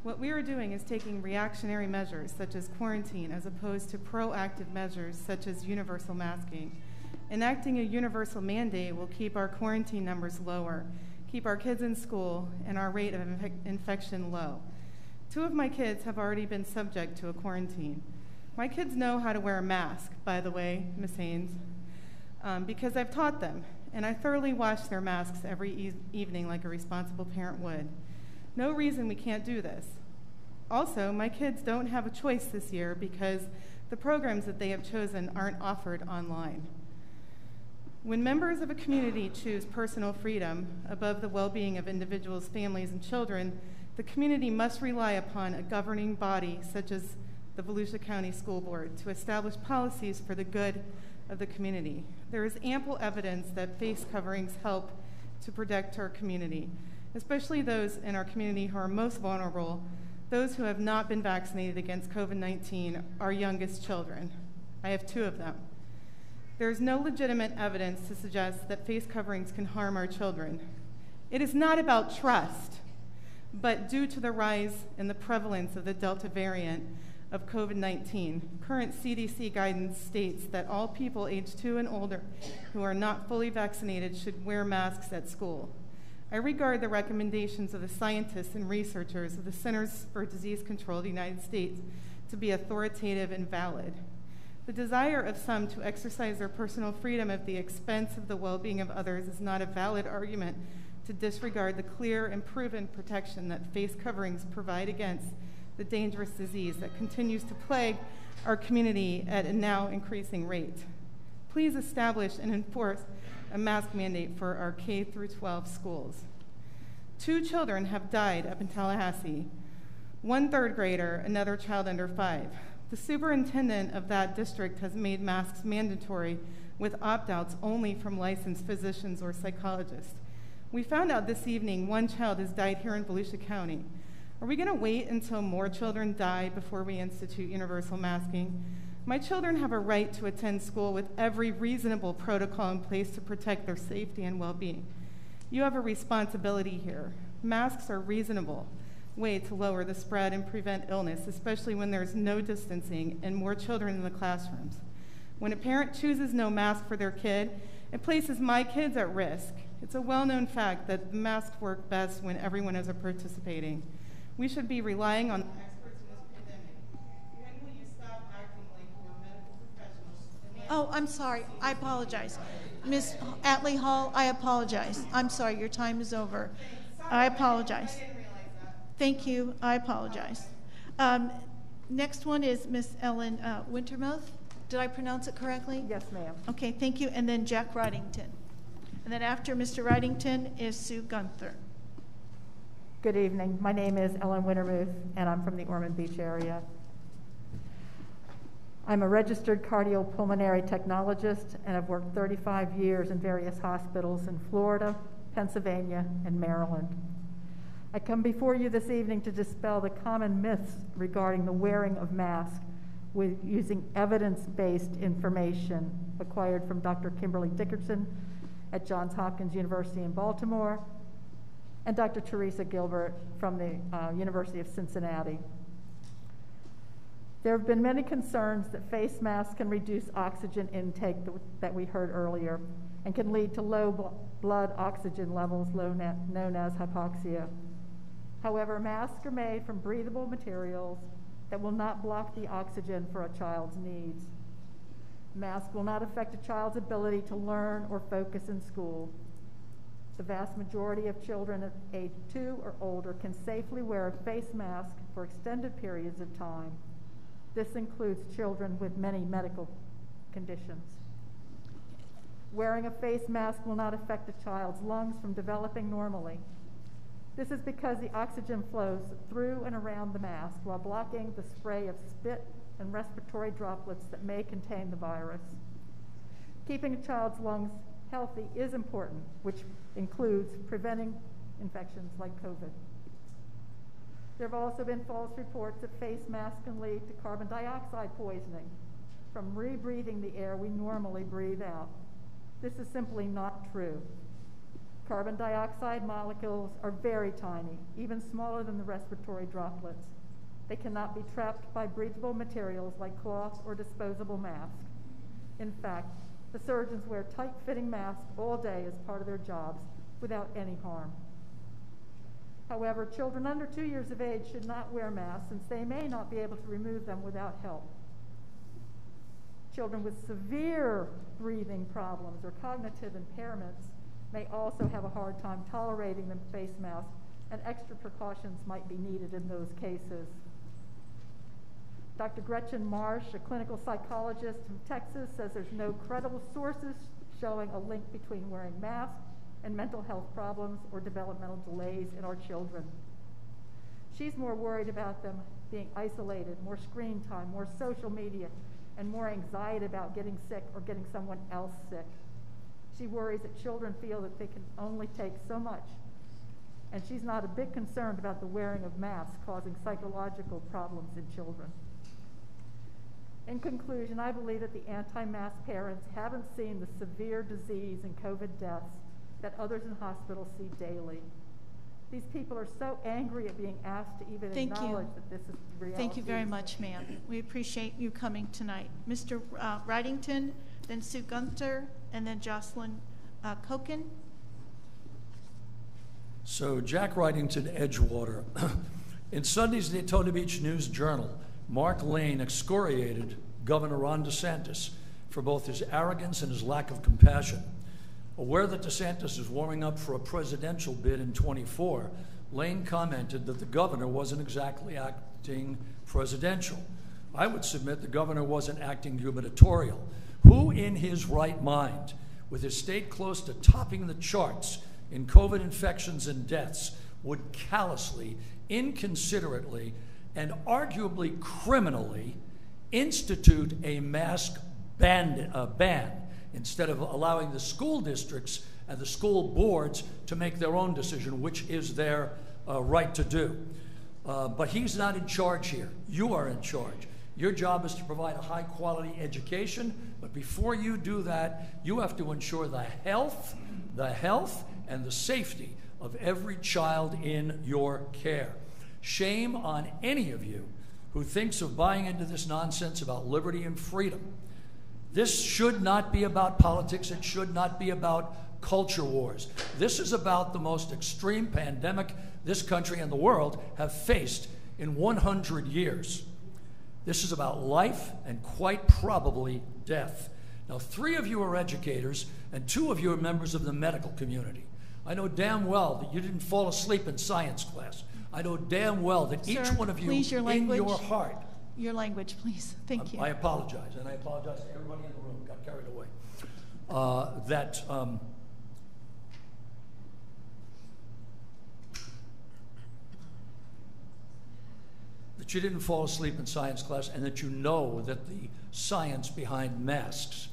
What we are doing is taking reactionary measures such as quarantine as opposed to proactive measures such as universal masking. Enacting a universal mandate will keep our quarantine numbers lower, keep our kids in school, and our rate of inf infection low. Two of my kids have already been subject to a quarantine. My kids know how to wear a mask, by the way, Ms. Haynes, um, because I've taught them, and I thoroughly wash their masks every e evening like a responsible parent would. No reason we can't do this. Also, my kids don't have a choice this year because the programs that they have chosen aren't offered online. When members of a community choose personal freedom above the well-being of individuals, families, and children, the community must rely upon a governing body such as the Volusia County School Board to establish policies for the good of the community. There is ample evidence that face coverings help to protect our community, especially those in our community who are most vulnerable, those who have not been vaccinated against COVID-19, our youngest children. I have two of them. There is no legitimate evidence to suggest that face coverings can harm our children. It is not about trust, but due to the rise in the prevalence of the Delta variant, of COVID-19. Current CDC guidance states that all people age two and older who are not fully vaccinated should wear masks at school. I regard the recommendations of the scientists and researchers of the Centers for Disease Control of the United States to be authoritative and valid. The desire of some to exercise their personal freedom at the expense of the well-being of others is not a valid argument to disregard the clear and proven protection that face coverings provide against the dangerous disease that continues to plague our community at a now increasing rate. Please establish and enforce a mask mandate for our K through 12 schools. Two children have died up in Tallahassee. One third grader, another child under five. The superintendent of that district has made masks mandatory with opt-outs only from licensed physicians or psychologists. We found out this evening one child has died here in Volusia County. Are we going to wait until more children die before we institute universal masking? My children have a right to attend school with every reasonable protocol in place to protect their safety and well being. You have a responsibility here. Masks are a reasonable way to lower the spread and prevent illness, especially when there's no distancing and more children in the classrooms. When a parent chooses no mask for their kid, it places my kids at risk. It's a well known fact that masks work best when everyone is participating. We should be relying on experts in this pandemic. When will you stop acting like you are medical professionals? Oh, I'm sorry. I apologize. Ms. Atlee Hall, I apologize. I'm sorry. Your time is over. I apologize. Thank you. I apologize. Um, next one is Miss Ellen uh, Wintermuth. Did I pronounce it correctly? Yes, ma'am. Okay, thank you. And then Jack Ridington. And then after Mr. Ridington is Sue Gunther. Good evening. My name is Ellen Wintermuth, and I'm from the Ormond Beach area. I'm a registered cardiopulmonary technologist and have worked 35 years in various hospitals in Florida, Pennsylvania, and Maryland. I come before you this evening to dispel the common myths regarding the wearing of masks with using evidence-based information acquired from Dr. Kimberly Dickerson at Johns Hopkins University in Baltimore and Dr. Teresa Gilbert from the uh, University of Cincinnati. There have been many concerns that face masks can reduce oxygen intake that we heard earlier and can lead to low blood oxygen levels known as hypoxia. However, masks are made from breathable materials that will not block the oxygen for a child's needs. Masks will not affect a child's ability to learn or focus in school. The vast majority of children at age two or older can safely wear a face mask for extended periods of time. This includes children with many medical conditions. Wearing a face mask will not affect a child's lungs from developing normally. This is because the oxygen flows through and around the mask while blocking the spray of spit and respiratory droplets that may contain the virus. Keeping a child's lungs healthy is important, which includes preventing infections like COVID. There have also been false reports that face masks can lead to carbon dioxide poisoning from rebreathing the air we normally breathe out. This is simply not true. Carbon dioxide molecules are very tiny, even smaller than the respiratory droplets. They cannot be trapped by breathable materials like cloth or disposable masks. In fact, the surgeons wear tight-fitting masks all day as part of their jobs without any harm. However, children under two years of age should not wear masks since they may not be able to remove them without help. Children with severe breathing problems or cognitive impairments may also have a hard time tolerating the face mask, and extra precautions might be needed in those cases. Dr. Gretchen Marsh, a clinical psychologist from Texas, says there's no credible sources showing a link between wearing masks and mental health problems or developmental delays in our children. She's more worried about them being isolated, more screen time, more social media, and more anxiety about getting sick or getting someone else sick. She worries that children feel that they can only take so much. And she's not a bit concerned about the wearing of masks causing psychological problems in children. In conclusion, I believe that the anti-mask parents haven't seen the severe disease and COVID deaths that others in hospitals see daily. These people are so angry at being asked to even Thank acknowledge you. that this is reality. Thank you very much, ma'am. We appreciate you coming tonight. Mr. Uh, Ridington, then Sue Gunther, and then Jocelyn uh, Koken. So, Jack Ridington, Edgewater. In Sunday's Daytona Beach News Journal, Mark Lane excoriated Governor Ron DeSantis for both his arrogance and his lack of compassion. Aware that DeSantis is warming up for a presidential bid in 24, Lane commented that the governor wasn't exactly acting presidential. I would submit the governor wasn't acting gubernatorial. Who in his right mind, with his state close to topping the charts in COVID infections and deaths, would callously, inconsiderately, and arguably criminally institute a mask ban, uh, ban instead of allowing the school districts and the school boards to make their own decision, which is their uh, right to do. Uh, but he's not in charge here. You are in charge. Your job is to provide a high quality education, but before you do that, you have to ensure the health, the health, and the safety of every child in your care. Shame on any of you who thinks of buying into this nonsense about liberty and freedom. This should not be about politics. It should not be about culture wars. This is about the most extreme pandemic this country and the world have faced in 100 years. This is about life and quite probably death. Now, three of you are educators, and two of you are members of the medical community. I know damn well that you didn't fall asleep in science class. I know damn well that Sir, each one of you, your in your heart, Your language, please. Thank you. I apologize, and I apologize to everybody in the room got carried away. Uh, that um, that you didn't fall asleep in science class, and that you know that the science behind masks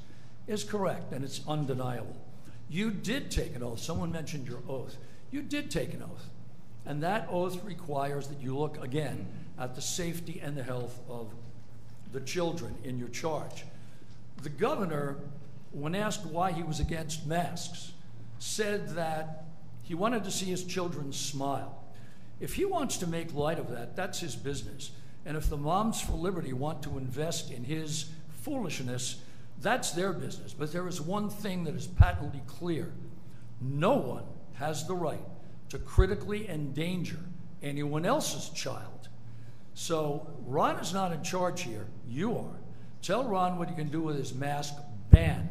is correct and it's undeniable. You did take an oath. Someone mentioned your oath. You did take an oath. And that oath requires that you look again at the safety and the health of the children in your charge. The governor, when asked why he was against masks, said that he wanted to see his children smile. If he wants to make light of that, that's his business. And if the Moms for Liberty want to invest in his foolishness, that's their business. But there is one thing that is patently clear no one has the right to critically endanger anyone else's child. So Ron is not in charge here. You are. Tell Ron what he can do with his mask ban.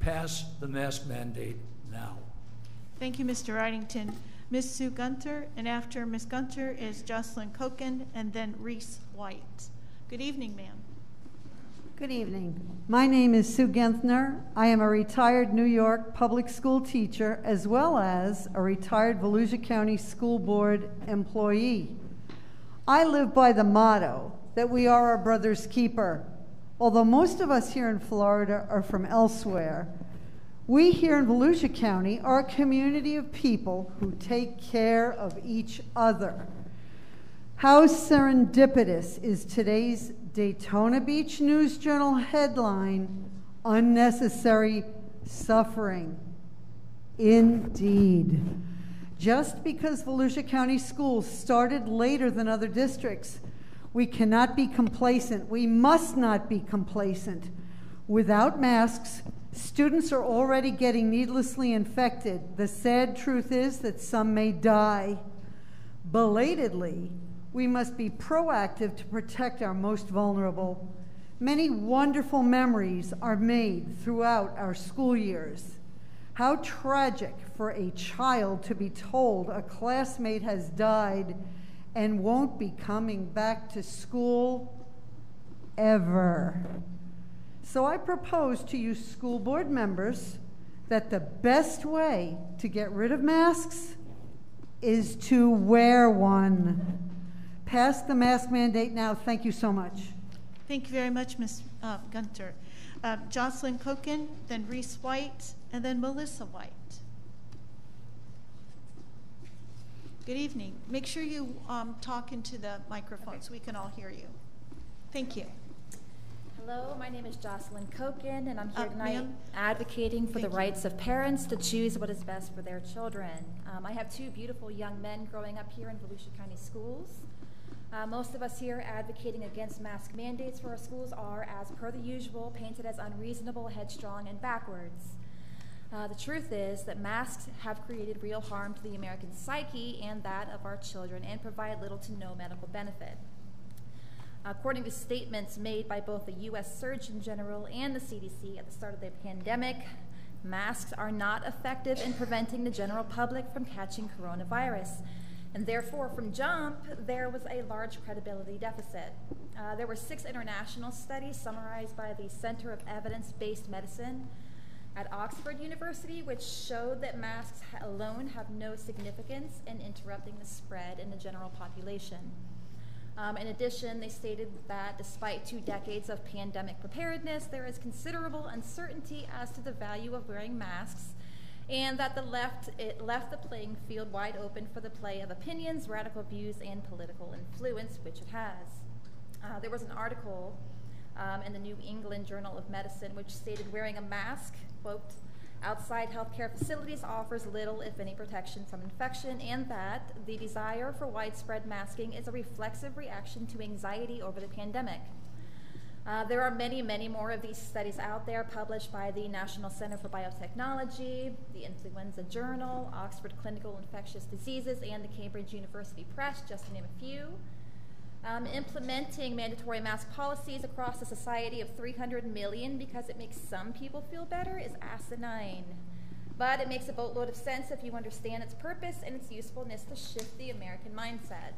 Pass the mask mandate now. Thank you, Mr. Wrightington. Ms. Sue Gunter, and after Ms. Gunter is Jocelyn Koken, and then Reese White. Good evening, ma'am. Good evening. My name is Sue Genthner. I am a retired New York public school teacher as well as a retired Volusia County School Board employee. I live by the motto that we are our brother's keeper. Although most of us here in Florida are from elsewhere, we here in Volusia County are a community of people who take care of each other. How serendipitous is today's Daytona Beach News Journal headline Unnecessary Suffering? Indeed. Just because Volusia County schools started later than other districts, we cannot be complacent. We must not be complacent. Without masks, students are already getting needlessly infected. The sad truth is that some may die. Belatedly, we must be proactive to protect our most vulnerable. Many wonderful memories are made throughout our school years. How tragic for a child to be told a classmate has died and won't be coming back to school ever. So I propose to you, school board members, that the best way to get rid of masks is to wear one. Pass the mask mandate now. Thank you so much. Thank you very much, Ms. Uh, Gunter. Uh, Jocelyn Koken, then Reese White, and then Melissa White. Good evening. Make sure you um, talk into the microphone so we can all hear you. Thank you. Hello, my name is Jocelyn Koken, and I'm here Uh, tonight advocating for the you. rights of parents to choose what is best for their children. Um, I have two beautiful young men growing up here in Volusia County schools. Uh, most of us here advocating against mask mandates for our schools are, as per the usual, painted as unreasonable, headstrong, and backwards. Uh, the truth is that masks have created real harm to the American psyche and that of our children and provide little to no medical benefit. According to statements made by both the U.S. Surgeon General and the CDC at the start of the pandemic, masks are not effective in preventing the general public from catching coronavirus. And therefore, from jump, there was a large credibility deficit. Uh, there were six international studies summarized by the Center of Evidence Based Medicine at Oxford University, which showed that masks alone have no significance in interrupting the spread in the general population. Um, in addition, they stated that despite two decades of pandemic preparedness, there is considerable uncertainty as to the value of wearing masks, and that the left it left the playing field wide open for the play of opinions, radical views, and political influence, which it has. Uh, there was an article um, in the New England Journal of Medicine which stated wearing a mask, quote, outside healthcare facilities offers little, if any, protection from infection, and that the desire for widespread masking is a reflexive reaction to anxiety over the pandemic. Uh, there are many, many more of these studies out there published by the National Center for Biotechnology, the Influenza Journal, Oxford Clinical Infectious Diseases, and the Cambridge University Press, just to name a few. Um, implementing mandatory mask policies across a society of 300 million because it makes some people feel better is asinine. But it makes a boatload of sense if you understand its purpose and its usefulness to shift the American mindset.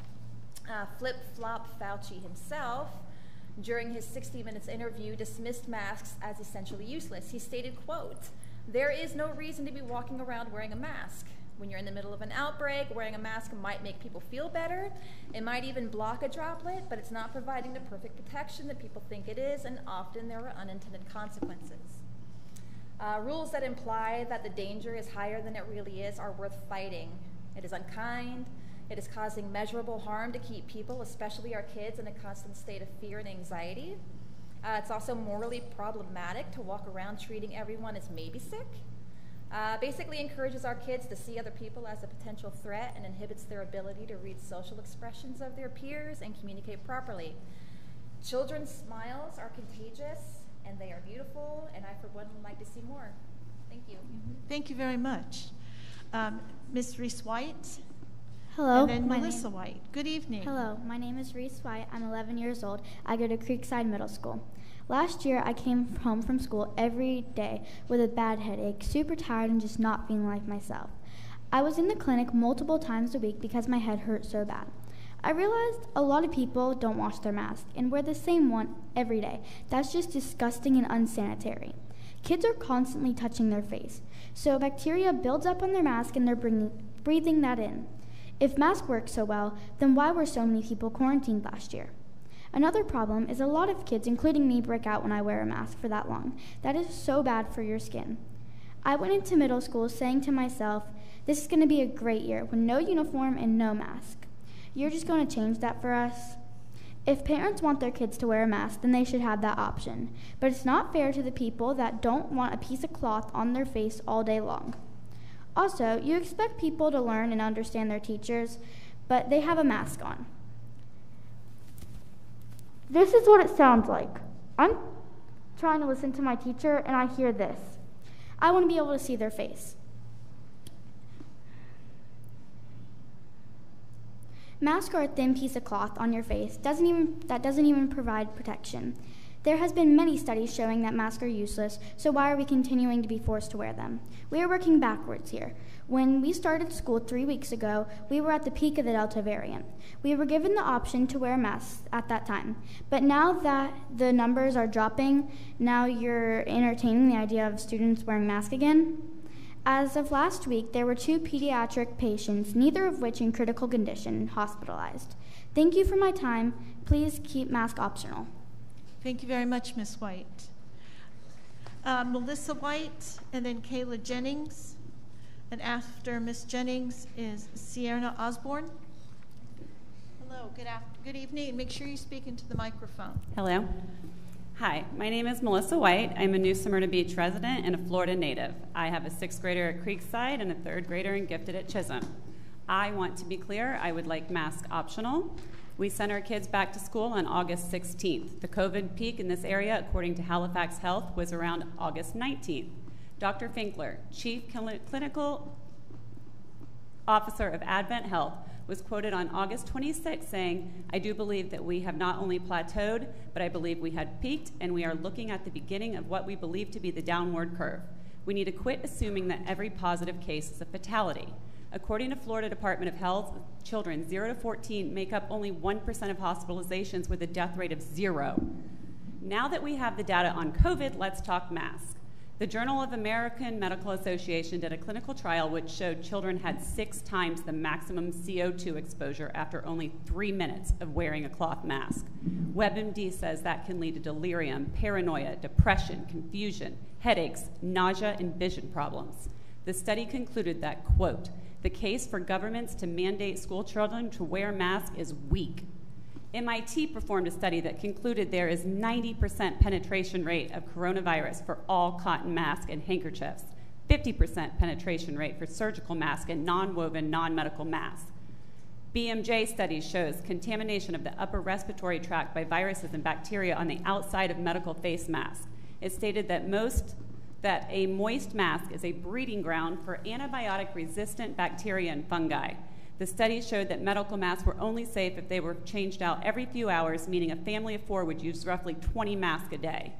Uh, Flip Flop Fauci himself during his 60 Minutes interview, dismissed masks as essentially useless. He stated, quote, there is no reason to be walking around wearing a mask. When you're in the middle of an outbreak, wearing a mask might make people feel better. It might even block a droplet, but it's not providing the perfect protection that people think it is, and often there are unintended consequences. Uh, rules that imply that the danger is higher than it really is are worth fighting. It is unkind, it is causing measurable harm to keep people, especially our kids, in a constant state of fear and anxiety. Uh, it's also morally problematic to walk around treating everyone as maybe sick. Uh, basically encourages our kids to see other people as a potential threat and inhibits their ability to read social expressions of their peers and communicate properly. Children's smiles are contagious and they are beautiful, and I, for one, would like to see more. Thank you. Thank you very much. Um, Ms. Reese White? Hello. And then my Melissa name- White. Good evening. Hello, my name is Reese White. I'm 11 years old. I go to Creekside Middle School. Last year, I came home from school every day with a bad headache, super tired, and just not feeling like myself. I was in the clinic multiple times a week because my head hurt so bad. I realized a lot of people don't wash their mask and wear the same one every day. That's just disgusting and unsanitary. Kids are constantly touching their face, so bacteria builds up on their mask and they're bringing, breathing that in. If masks work so well, then why were so many people quarantined last year? Another problem is a lot of kids, including me, break out when I wear a mask for that long. That is so bad for your skin. I went into middle school saying to myself, this is going to be a great year with no uniform and no mask. You're just going to change that for us? If parents want their kids to wear a mask, then they should have that option. But it's not fair to the people that don't want a piece of cloth on their face all day long. Also, you expect people to learn and understand their teachers, but they have a mask on. This is what it sounds like. I'm trying to listen to my teacher and I hear this. I want to be able to see their face. Masks are a thin piece of cloth on your face doesn't even, that doesn't even provide protection. There has been many studies showing that masks are useless, so why are we continuing to be forced to wear them? We are working backwards here. When we started school three weeks ago, we were at the peak of the Delta variant. We were given the option to wear masks at that time. But now that the numbers are dropping, now you're entertaining the idea of students wearing masks again? As of last week, there were two pediatric patients, neither of which in critical condition, hospitalized. Thank you for my time. Please keep mask optional. Thank you very much, Ms. White. Uh, Melissa White, and then Kayla Jennings. And after Ms. Jennings is Sierra Osborne. Hello, good after, good evening, make sure you speak into the microphone. Hello. Hi, my name is Melissa White. I'm a New Smyrna Beach resident and a Florida native. I have a sixth grader at Creekside and a third grader and gifted at Chisholm. I want to be clear, I would like mask optional. We sent our kids back to school on August 16th. The COVID peak in this area, according to Halifax Health, was around August 19th. Dr. Finkler, Chief Clinical Officer of Advent Health, was quoted on August 26 saying, I do believe that we have not only plateaued, but I believe we had peaked, and we are looking at the beginning of what we believe to be the downward curve. We need to quit assuming that every positive case is a fatality. According to Florida Department of Health, children 0 to 14 make up only 1% of hospitalizations with a death rate of zero. Now that we have the data on COVID, let's talk masks. The Journal of American Medical Association did a clinical trial which showed children had six times the maximum CO2 exposure after only three minutes of wearing a cloth mask. WebMD says that can lead to delirium, paranoia, depression, confusion, headaches, nausea, and vision problems. The study concluded that, quote, the case for governments to mandate school children to wear masks is weak. MIT performed a study that concluded there is 90% penetration rate of coronavirus for all cotton masks and handkerchiefs, 50% penetration rate for surgical masks and non-woven, non-medical masks. BMJ study shows contamination of the upper respiratory tract by viruses and bacteria on the outside of medical face masks. It stated that most that a moist mask is a breeding ground for antibiotic resistant bacteria and fungi. The study showed that medical masks were only safe if they were changed out every few hours, meaning a family of four would use roughly 20 masks a day.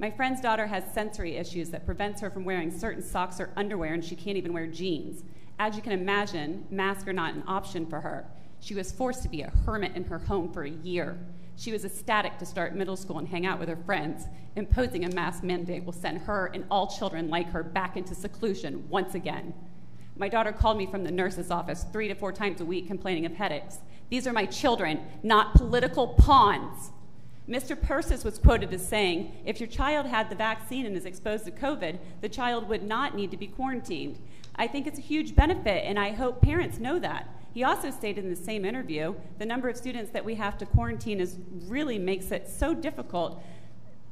My friend's daughter has sensory issues that prevents her from wearing certain socks or underwear, and she can't even wear jeans. As you can imagine, masks are not an option for her. She was forced to be a hermit in her home for a year. She was ecstatic to start middle school and hang out with her friends. Imposing a mask mandate will send her and all children like her back into seclusion once again. My daughter called me from the nurse's office three to four times a week complaining of headaches. These are my children, not political pawns. Mr. Persis was quoted as saying, if your child had the vaccine and is exposed to COVID, the child would not need to be quarantined. I think it's a huge benefit, and I hope parents know that. He also stated in the same interview the number of students that we have to quarantine is really makes it so difficult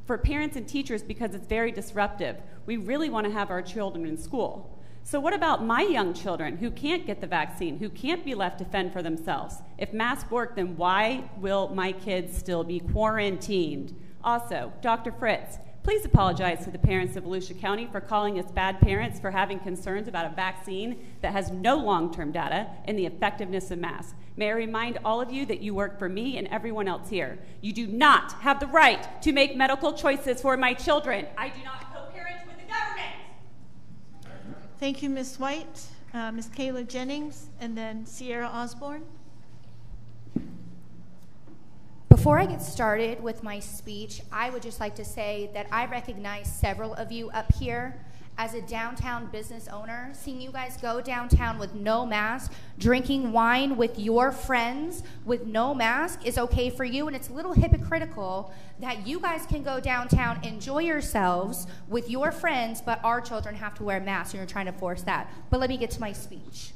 for parents and teachers because it's very disruptive. We really want to have our children in school. So, what about my young children who can't get the vaccine, who can't be left to fend for themselves? If masks work, then why will my kids still be quarantined? Also, Dr. Fritz, please apologize to the parents of Volusia County for calling us bad parents for having concerns about a vaccine that has no long term data and the effectiveness of masks. May I remind all of you that you work for me and everyone else here. You do not have the right to make medical choices for my children. I do not co parent with the government. Thank you, Ms. White, uh, Ms. Kayla Jennings, and then Sierra Osborne. Before I get started with my speech, I would just like to say that I recognize several of you up here as a downtown business owner, seeing you guys go downtown with no mask, drinking wine with your friends with no mask is okay for you. And it's a little hypocritical that you guys can go downtown, enjoy yourselves with your friends, but our children have to wear masks and you're trying to force that. But let me get to my speech.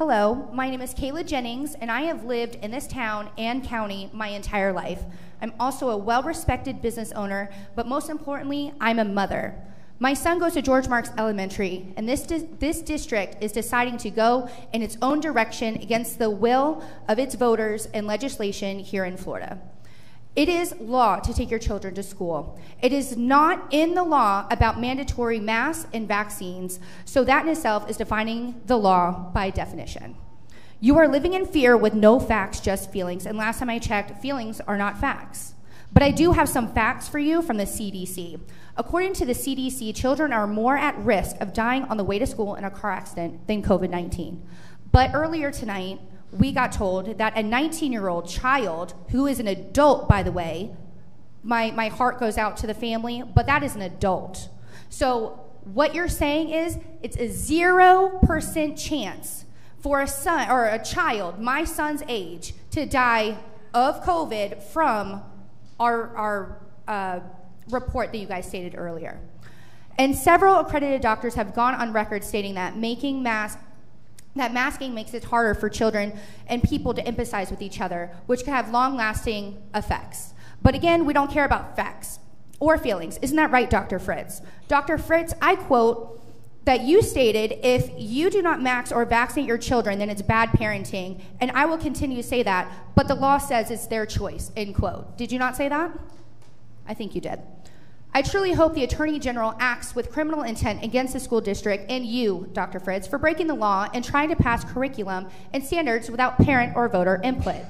Hello, my name is Kayla Jennings, and I have lived in this town and county my entire life. I'm also a well respected business owner, but most importantly, I'm a mother. My son goes to George Marks Elementary, and this, di- this district is deciding to go in its own direction against the will of its voters and legislation here in Florida. It is law to take your children to school. It is not in the law about mandatory masks and vaccines, so that in itself is defining the law by definition. You are living in fear with no facts, just feelings, and last time I checked, feelings are not facts. But I do have some facts for you from the CDC. According to the CDC, children are more at risk of dying on the way to school in a car accident than COVID 19. But earlier tonight, we got told that a 19 year old child, who is an adult, by the way, my, my heart goes out to the family, but that is an adult. So, what you're saying is it's a 0% chance for a son or a child, my son's age, to die of COVID from our, our uh, report that you guys stated earlier. And several accredited doctors have gone on record stating that making masks that masking makes it harder for children and people to empathize with each other, which can have long lasting effects. But again, we don't care about facts or feelings. Isn't that right, Dr. Fritz? Dr. Fritz, I quote that you stated if you do not max or vaccinate your children, then it's bad parenting. And I will continue to say that, but the law says it's their choice, end quote. Did you not say that? I think you did. I truly hope the Attorney General acts with criminal intent against the school district and you, Dr. Fritz, for breaking the law and trying to pass curriculum and standards without parent or voter input.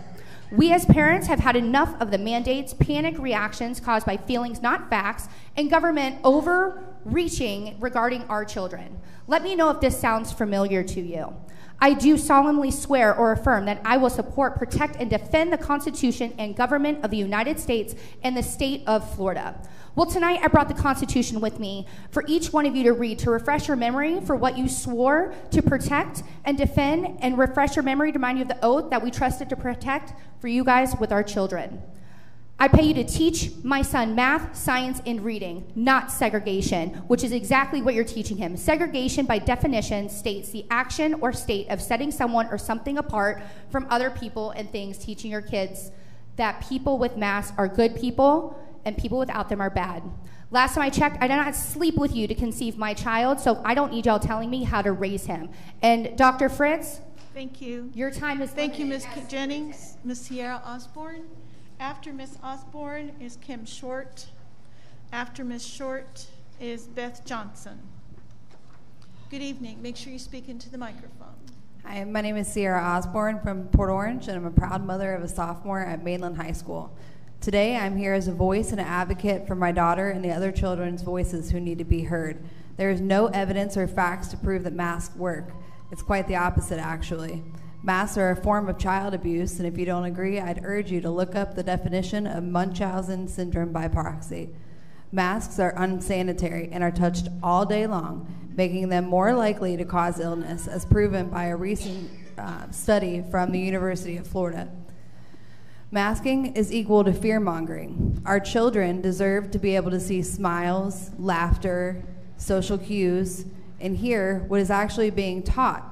We as parents have had enough of the mandates, panic reactions caused by feelings, not facts, and government overreaching regarding our children. Let me know if this sounds familiar to you. I do solemnly swear or affirm that I will support, protect, and defend the Constitution and government of the United States and the state of Florida. Well, tonight I brought the Constitution with me for each one of you to read to refresh your memory for what you swore to protect and defend, and refresh your memory to remind you of the oath that we trusted to protect for you guys with our children. I pay you to teach my son math, science, and reading, not segregation, which is exactly what you're teaching him. Segregation, by definition, states the action or state of setting someone or something apart from other people and things, teaching your kids that people with masks are good people and people without them are bad. Last time I checked, I did not sleep with you to conceive my child, so I don't need y'all telling me how to raise him. And Dr. Fritz, Thank you. your time is Thank you, Ms. limited. Jennings. Ms. Sierra Osborne. After Ms. Osborne is Kim Short. After Ms. Short is Beth Johnson. Good evening. Make sure you speak into the microphone. Hi, my name is Sierra Osborne from Port Orange, and I'm a proud mother of a sophomore at Mainland High School. Today, I'm here as a voice and an advocate for my daughter and the other children's voices who need to be heard. There is no evidence or facts to prove that masks work. It's quite the opposite, actually. Masks are a form of child abuse, and if you don't agree, I'd urge you to look up the definition of Munchausen syndrome by proxy. Masks are unsanitary and are touched all day long, making them more likely to cause illness, as proven by a recent uh, study from the University of Florida. Masking is equal to fear mongering. Our children deserve to be able to see smiles, laughter, social cues, and hear what is actually being taught.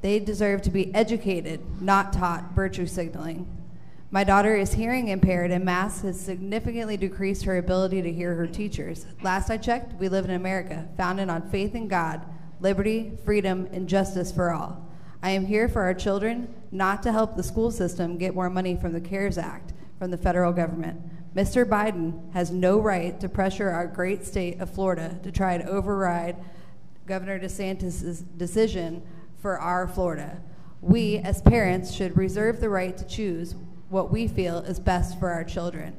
They deserve to be educated, not taught virtue signaling. My daughter is hearing impaired, and masks has significantly decreased her ability to hear her teachers. Last I checked, we live in America, founded on faith in God, liberty, freedom, and justice for all. I am here for our children, not to help the school system get more money from the CARES Act from the federal government. Mr. Biden has no right to pressure our great state of Florida to try to override Governor DeSantis' decision for our Florida. We, as parents, should reserve the right to choose what we feel is best for our children.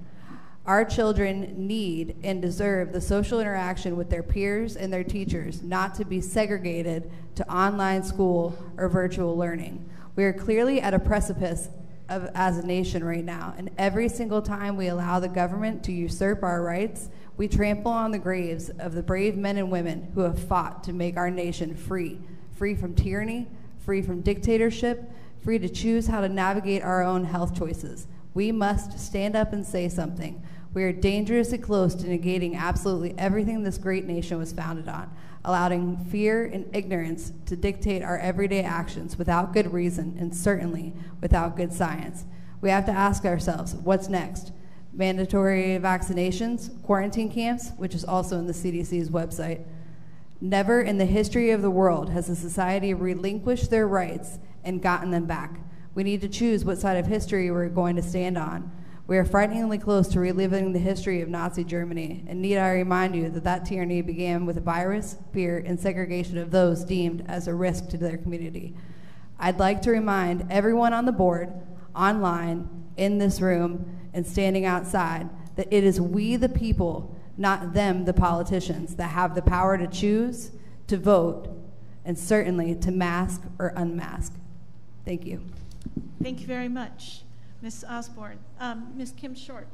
Our children need and deserve the social interaction with their peers and their teachers, not to be segregated to online school or virtual learning. We are clearly at a precipice of, as a nation right now, and every single time we allow the government to usurp our rights, we trample on the graves of the brave men and women who have fought to make our nation free free from tyranny, free from dictatorship, free to choose how to navigate our own health choices. We must stand up and say something. We are dangerously close to negating absolutely everything this great nation was founded on, allowing fear and ignorance to dictate our everyday actions without good reason and certainly without good science. We have to ask ourselves what's next? Mandatory vaccinations, quarantine camps, which is also in the CDC's website. Never in the history of the world has a society relinquished their rights and gotten them back. We need to choose what side of history we're going to stand on. We are frighteningly close to reliving the history of Nazi Germany, and need I remind you that that tyranny began with a virus, fear, and segregation of those deemed as a risk to their community. I'd like to remind everyone on the board, online, in this room, and standing outside that it is we the people not them, the politicians, that have the power to choose, to vote, and certainly to mask or unmask. Thank you. Thank you very much, Ms. Osborne. Um, Ms. Kim Short.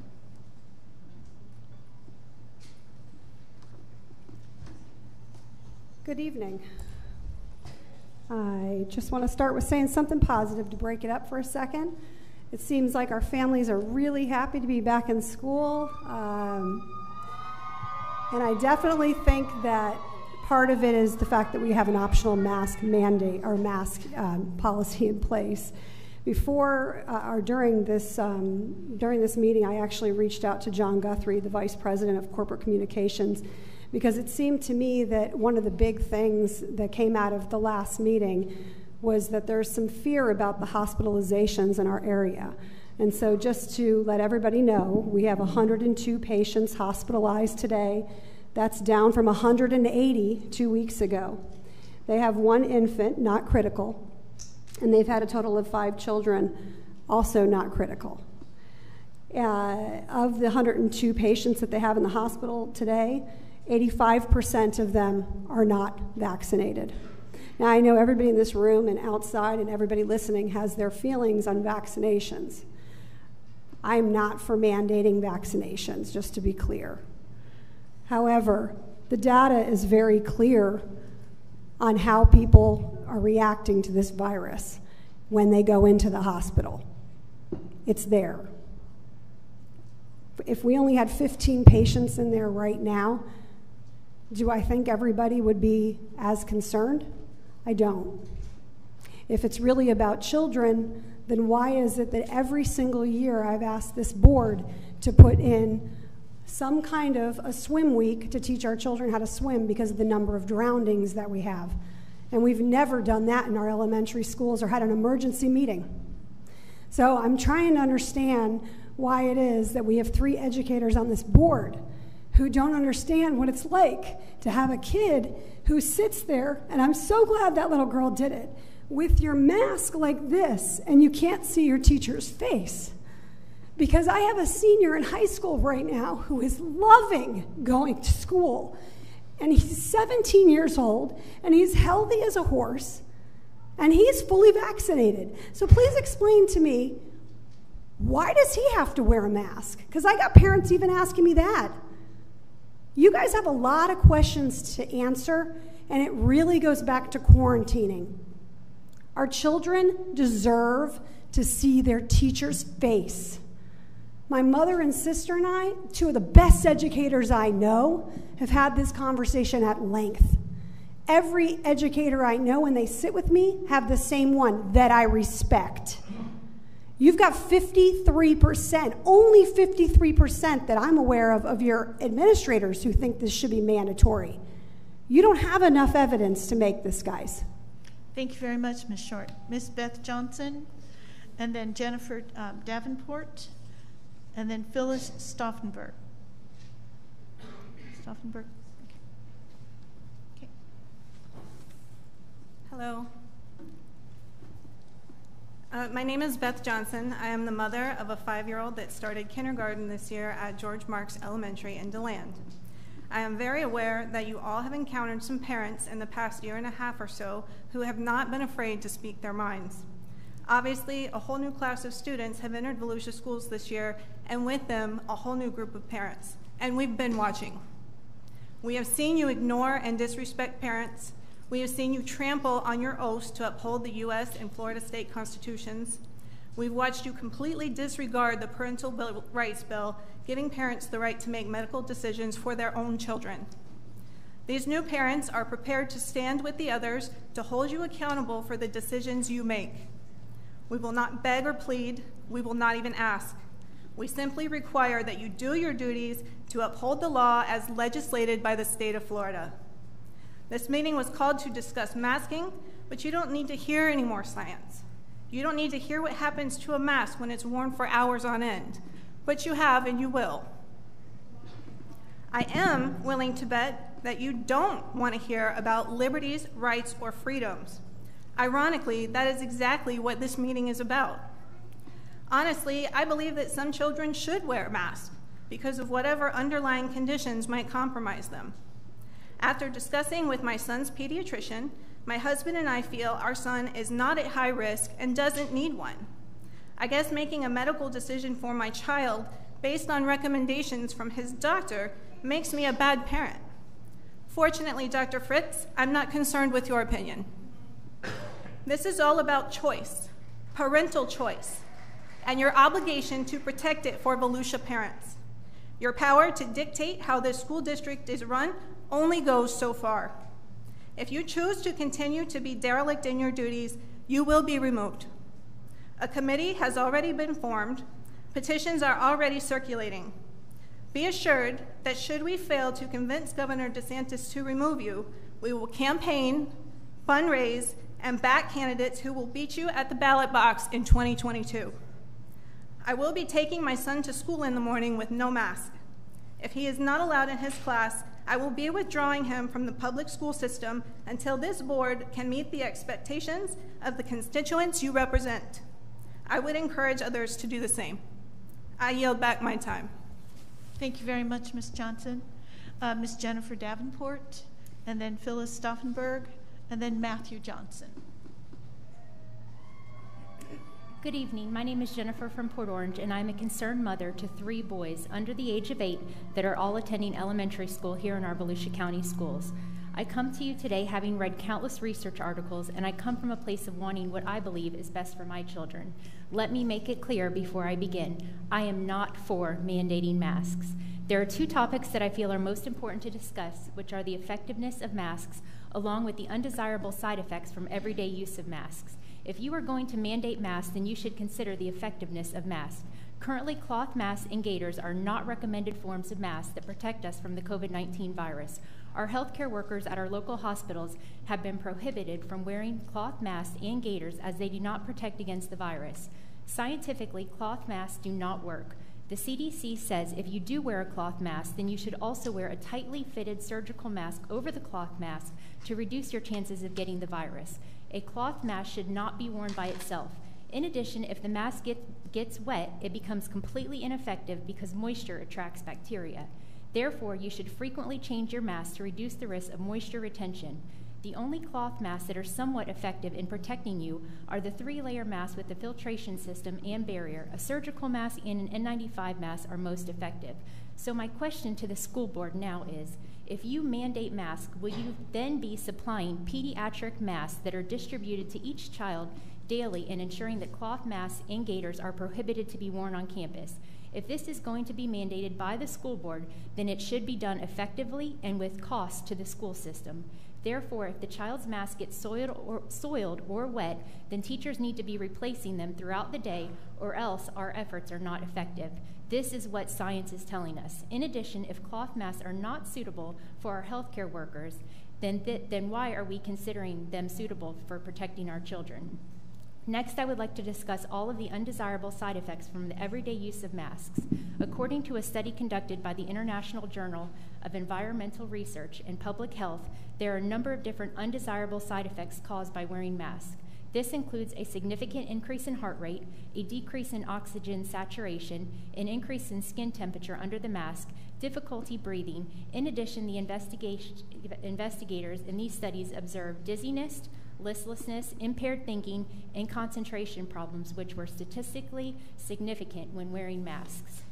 Good evening. I just want to start with saying something positive to break it up for a second. It seems like our families are really happy to be back in school. Um, and I definitely think that part of it is the fact that we have an optional mask mandate or mask um, policy in place. Before uh, or during this, um, during this meeting, I actually reached out to John Guthrie, the Vice President of Corporate Communications, because it seemed to me that one of the big things that came out of the last meeting was that there's some fear about the hospitalizations in our area. And so, just to let everybody know, we have 102 patients hospitalized today. That's down from 180 two weeks ago. They have one infant, not critical, and they've had a total of five children, also not critical. Uh, of the 102 patients that they have in the hospital today, 85% of them are not vaccinated. Now, I know everybody in this room and outside and everybody listening has their feelings on vaccinations. I'm not for mandating vaccinations, just to be clear. However, the data is very clear on how people are reacting to this virus when they go into the hospital. It's there. If we only had 15 patients in there right now, do I think everybody would be as concerned? I don't. If it's really about children, then why is it that every single year I've asked this board to put in some kind of a swim week to teach our children how to swim because of the number of drownings that we have? And we've never done that in our elementary schools or had an emergency meeting. So I'm trying to understand why it is that we have three educators on this board who don't understand what it's like to have a kid who sits there, and I'm so glad that little girl did it, with your mask like this, and you can't see your teacher's face. Because I have a senior in high school right now who is loving going to school. And he's 17 years old, and he's healthy as a horse, and he's fully vaccinated. So please explain to me why does he have to wear a mask? Because I got parents even asking me that. You guys have a lot of questions to answer, and it really goes back to quarantining. Our children deserve to see their teacher's face. My mother and sister and I, two of the best educators I know, have had this conversation at length. Every educator I know, when they sit with me, have the same one that I respect. You've got 53%, only 53% that I'm aware of, of your administrators who think this should be mandatory. You don't have enough evidence to make this, guys. Thank you very much, Ms. Short. Ms. Beth Johnson, and then Jennifer um, Davenport, and then Phyllis Stauffenberg. Stauffenberg. Hello. Uh, my name is Beth Johnson. I am the mother of a five year old that started kindergarten this year at George Marks Elementary in DeLand. I am very aware that you all have encountered some parents in the past year and a half or so who have not been afraid to speak their minds. Obviously, a whole new class of students have entered Volusia schools this year, and with them, a whole new group of parents. And we've been watching. We have seen you ignore and disrespect parents. We have seen you trample on your oaths to uphold the U.S. and Florida state constitutions. We've watched you completely disregard the Parental Rights Bill giving parents the right to make medical decisions for their own children. These new parents are prepared to stand with the others to hold you accountable for the decisions you make. We will not beg or plead, we will not even ask. We simply require that you do your duties to uphold the law as legislated by the state of Florida. This meeting was called to discuss masking, but you don't need to hear any more science. You don't need to hear what happens to a mask when it's worn for hours on end but you have and you will. I am willing to bet that you don't want to hear about liberties, rights, or freedoms. Ironically, that is exactly what this meeting is about. Honestly, I believe that some children should wear masks because of whatever underlying conditions might compromise them. After discussing with my son's pediatrician, my husband and I feel our son is not at high risk and doesn't need one. I guess making a medical decision for my child based on recommendations from his doctor makes me a bad parent. Fortunately, Dr. Fritz, I'm not concerned with your opinion. This is all about choice, parental choice, and your obligation to protect it for Volusia parents. Your power to dictate how this school district is run only goes so far. If you choose to continue to be derelict in your duties, you will be removed. A committee has already been formed. Petitions are already circulating. Be assured that should we fail to convince Governor DeSantis to remove you, we will campaign, fundraise, and back candidates who will beat you at the ballot box in 2022. I will be taking my son to school in the morning with no mask. If he is not allowed in his class, I will be withdrawing him from the public school system until this board can meet the expectations of the constituents you represent. I would encourage others to do the same. I yield back my time. Thank you very much, Ms. Johnson. Uh, Ms. Jennifer Davenport, and then Phyllis Stauffenberg, and then Matthew Johnson. Good evening. My name is Jennifer from Port Orange, and I'm a concerned mother to three boys under the age of eight that are all attending elementary school here in our Volusia County schools. I come to you today having read countless research articles, and I come from a place of wanting what I believe is best for my children. Let me make it clear before I begin I am not for mandating masks. There are two topics that I feel are most important to discuss, which are the effectiveness of masks, along with the undesirable side effects from everyday use of masks. If you are going to mandate masks, then you should consider the effectiveness of masks. Currently, cloth masks and gaiters are not recommended forms of masks that protect us from the COVID 19 virus. Our healthcare workers at our local hospitals have been prohibited from wearing cloth masks and gaiters as they do not protect against the virus. Scientifically, cloth masks do not work. The CDC says if you do wear a cloth mask, then you should also wear a tightly fitted surgical mask over the cloth mask to reduce your chances of getting the virus. A cloth mask should not be worn by itself. In addition, if the mask get, gets wet, it becomes completely ineffective because moisture attracts bacteria. Therefore, you should frequently change your mask to reduce the risk of moisture retention. The only cloth masks that are somewhat effective in protecting you are the three layer mask with the filtration system and barrier. A surgical mask and an N95 mask are most effective. So, my question to the school board now is if you mandate masks, will you then be supplying pediatric masks that are distributed to each child daily and ensuring that cloth masks and gaiters are prohibited to be worn on campus? If this is going to be mandated by the school board, then it should be done effectively and with cost to the school system. Therefore, if the child's mask gets soiled or, soiled or wet, then teachers need to be replacing them throughout the day, or else our efforts are not effective. This is what science is telling us. In addition, if cloth masks are not suitable for our healthcare workers, then, th- then why are we considering them suitable for protecting our children? Next, I would like to discuss all of the undesirable side effects from the everyday use of masks. According to a study conducted by the International Journal of Environmental Research and Public Health, there are a number of different undesirable side effects caused by wearing masks. This includes a significant increase in heart rate, a decrease in oxygen saturation, an increase in skin temperature under the mask, difficulty breathing. In addition, the investigators in these studies observed dizziness, listlessness, impaired thinking, and concentration problems, which were statistically significant when wearing masks.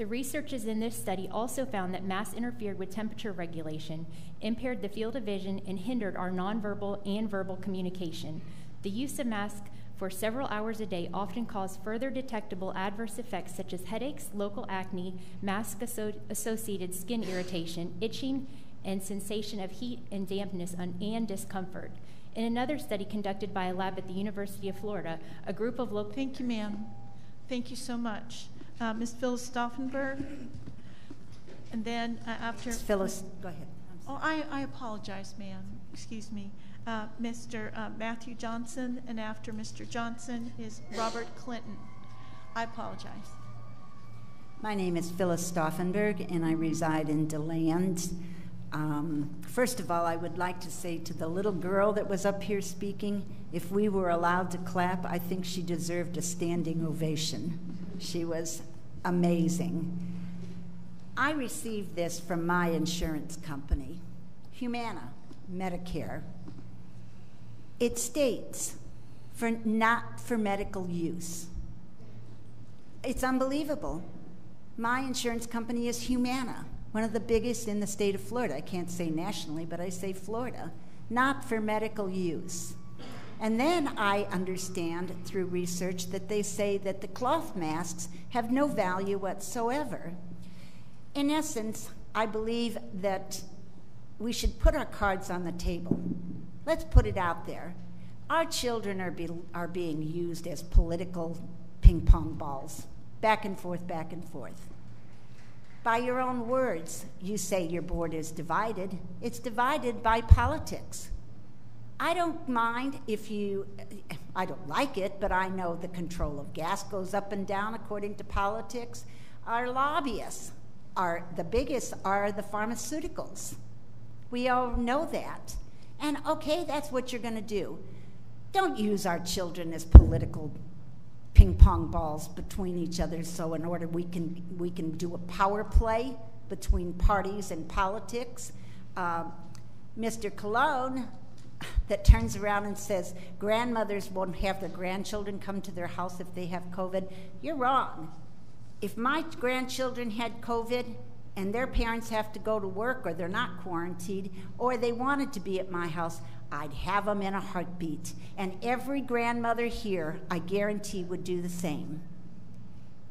The researchers in this study also found that masks interfered with temperature regulation, impaired the field of vision, and hindered our nonverbal and verbal communication. The use of masks for several hours a day often caused further detectable adverse effects such as headaches, local acne, mask associated skin irritation, itching, and sensation of heat and dampness and discomfort. In another study conducted by a lab at the University of Florida, a group of local. Thank you, ma'am. Thank you so much. Uh, Ms. Phyllis Stauffenberg. And then uh, after. Ms. Phyllis, go ahead. Oh, I, I apologize, ma'am. Excuse me. Uh, Mr. Uh, Matthew Johnson, and after Mr. Johnson is Robert Clinton. I apologize. My name is Phyllis Stauffenberg, and I reside in DeLand. Um, first of all, I would like to say to the little girl that was up here speaking, if we were allowed to clap, I think she deserved a standing ovation. She was amazing. I received this from my insurance company, Humana, Medicare. It states, for not for medical use. It's unbelievable. My insurance company is Humana one of the biggest in the state of Florida. I can't say nationally, but I say Florida, not for medical use. And then I understand through research that they say that the cloth masks have no value whatsoever. In essence, I believe that we should put our cards on the table. Let's put it out there. Our children are, be, are being used as political ping pong balls, back and forth, back and forth. By your own words, you say your board is divided. It's divided by politics. I don't mind if you, I don't like it, but I know the control of gas goes up and down according to politics. Our lobbyists are the biggest are the pharmaceuticals. We all know that. And okay, that's what you're going to do. Don't use our children as political ping pong balls between each other so in order we can we can do a power play between parties and politics uh, mr Colón that turns around and says grandmothers won't have their grandchildren come to their house if they have covid you're wrong if my grandchildren had covid and their parents have to go to work or they're not quarantined or they wanted to be at my house, I'd have them in a heartbeat. And every grandmother here, I guarantee, would do the same.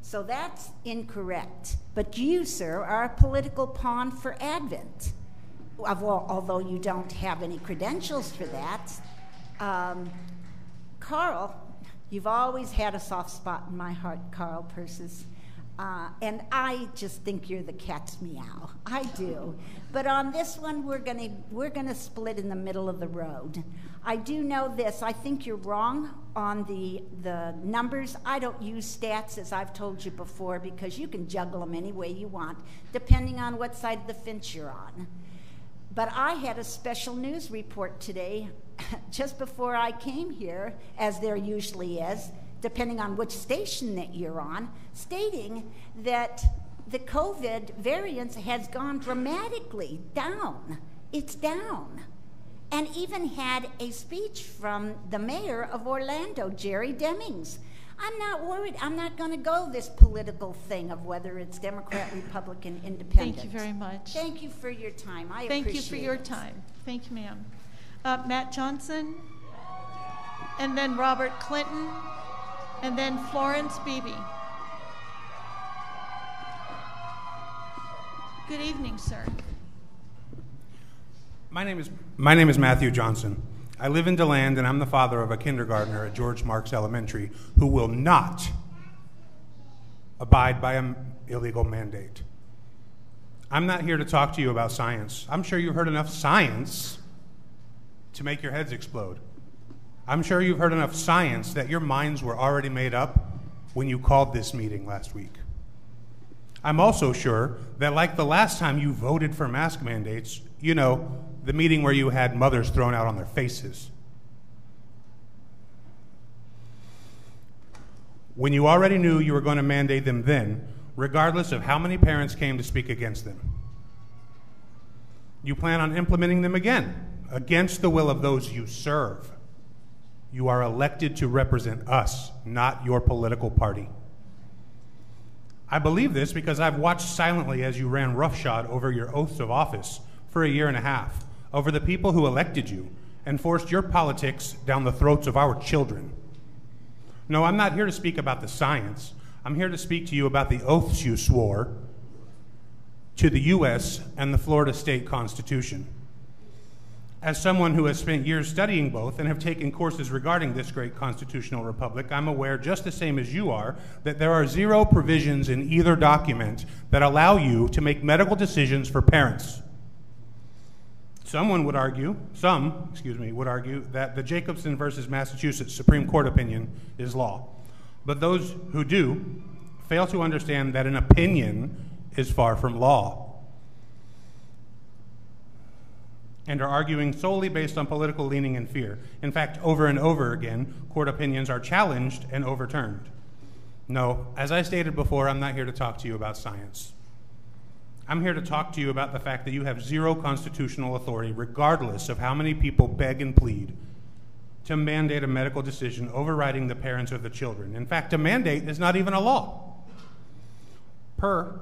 So that's incorrect. But you, sir, are a political pawn for Advent. Although you don't have any credentials for that. Um, Carl, you've always had a soft spot in my heart, Carl Persis. Uh, and I just think you're the cat's meow. I do. But on this one, we're gonna we're gonna split in the middle of the road. I do know this. I think you're wrong on the the numbers. I don't use stats as I've told you before because you can juggle them any way you want, depending on what side of the fence you're on. But I had a special news report today, just before I came here, as there usually is depending on which station that you're on, stating that the COVID variance has gone dramatically down. It's down. And even had a speech from the mayor of Orlando, Jerry Demings. I'm not worried. I'm not going to go this political thing of whether it's Democrat, Republican, Independent. Thank you very much. Thank you for your time. I Thank you appreciate for your it. time. Thank you, ma'am. Uh, Matt Johnson, and then Robert Clinton, and then Florence Beebe. Good evening, sir. My name is my name is Matthew Johnson. I live in DeLand, and I'm the father of a kindergartner at George Marks Elementary who will not abide by an illegal mandate. I'm not here to talk to you about science. I'm sure you've heard enough science to make your heads explode. I'm sure you've heard enough science that your minds were already made up when you called this meeting last week. I'm also sure that, like the last time you voted for mask mandates, you know, the meeting where you had mothers thrown out on their faces. When you already knew you were going to mandate them then, regardless of how many parents came to speak against them. You plan on implementing them again, against the will of those you serve. You are elected to represent us, not your political party. I believe this because I've watched silently as you ran roughshod over your oaths of office for a year and a half, over the people who elected you, and forced your politics down the throats of our children. No, I'm not here to speak about the science. I'm here to speak to you about the oaths you swore to the U.S. and the Florida State Constitution. As someone who has spent years studying both and have taken courses regarding this great constitutional republic, I'm aware, just the same as you are, that there are zero provisions in either document that allow you to make medical decisions for parents. Someone would argue, some, excuse me, would argue that the Jacobson versus Massachusetts Supreme Court opinion is law. But those who do fail to understand that an opinion is far from law. and are arguing solely based on political leaning and fear. In fact, over and over again, court opinions are challenged and overturned. No, as I stated before, I'm not here to talk to you about science. I'm here to talk to you about the fact that you have zero constitutional authority, regardless of how many people beg and plead, to mandate a medical decision overriding the parents or the children. In fact, a mandate is not even a law. Per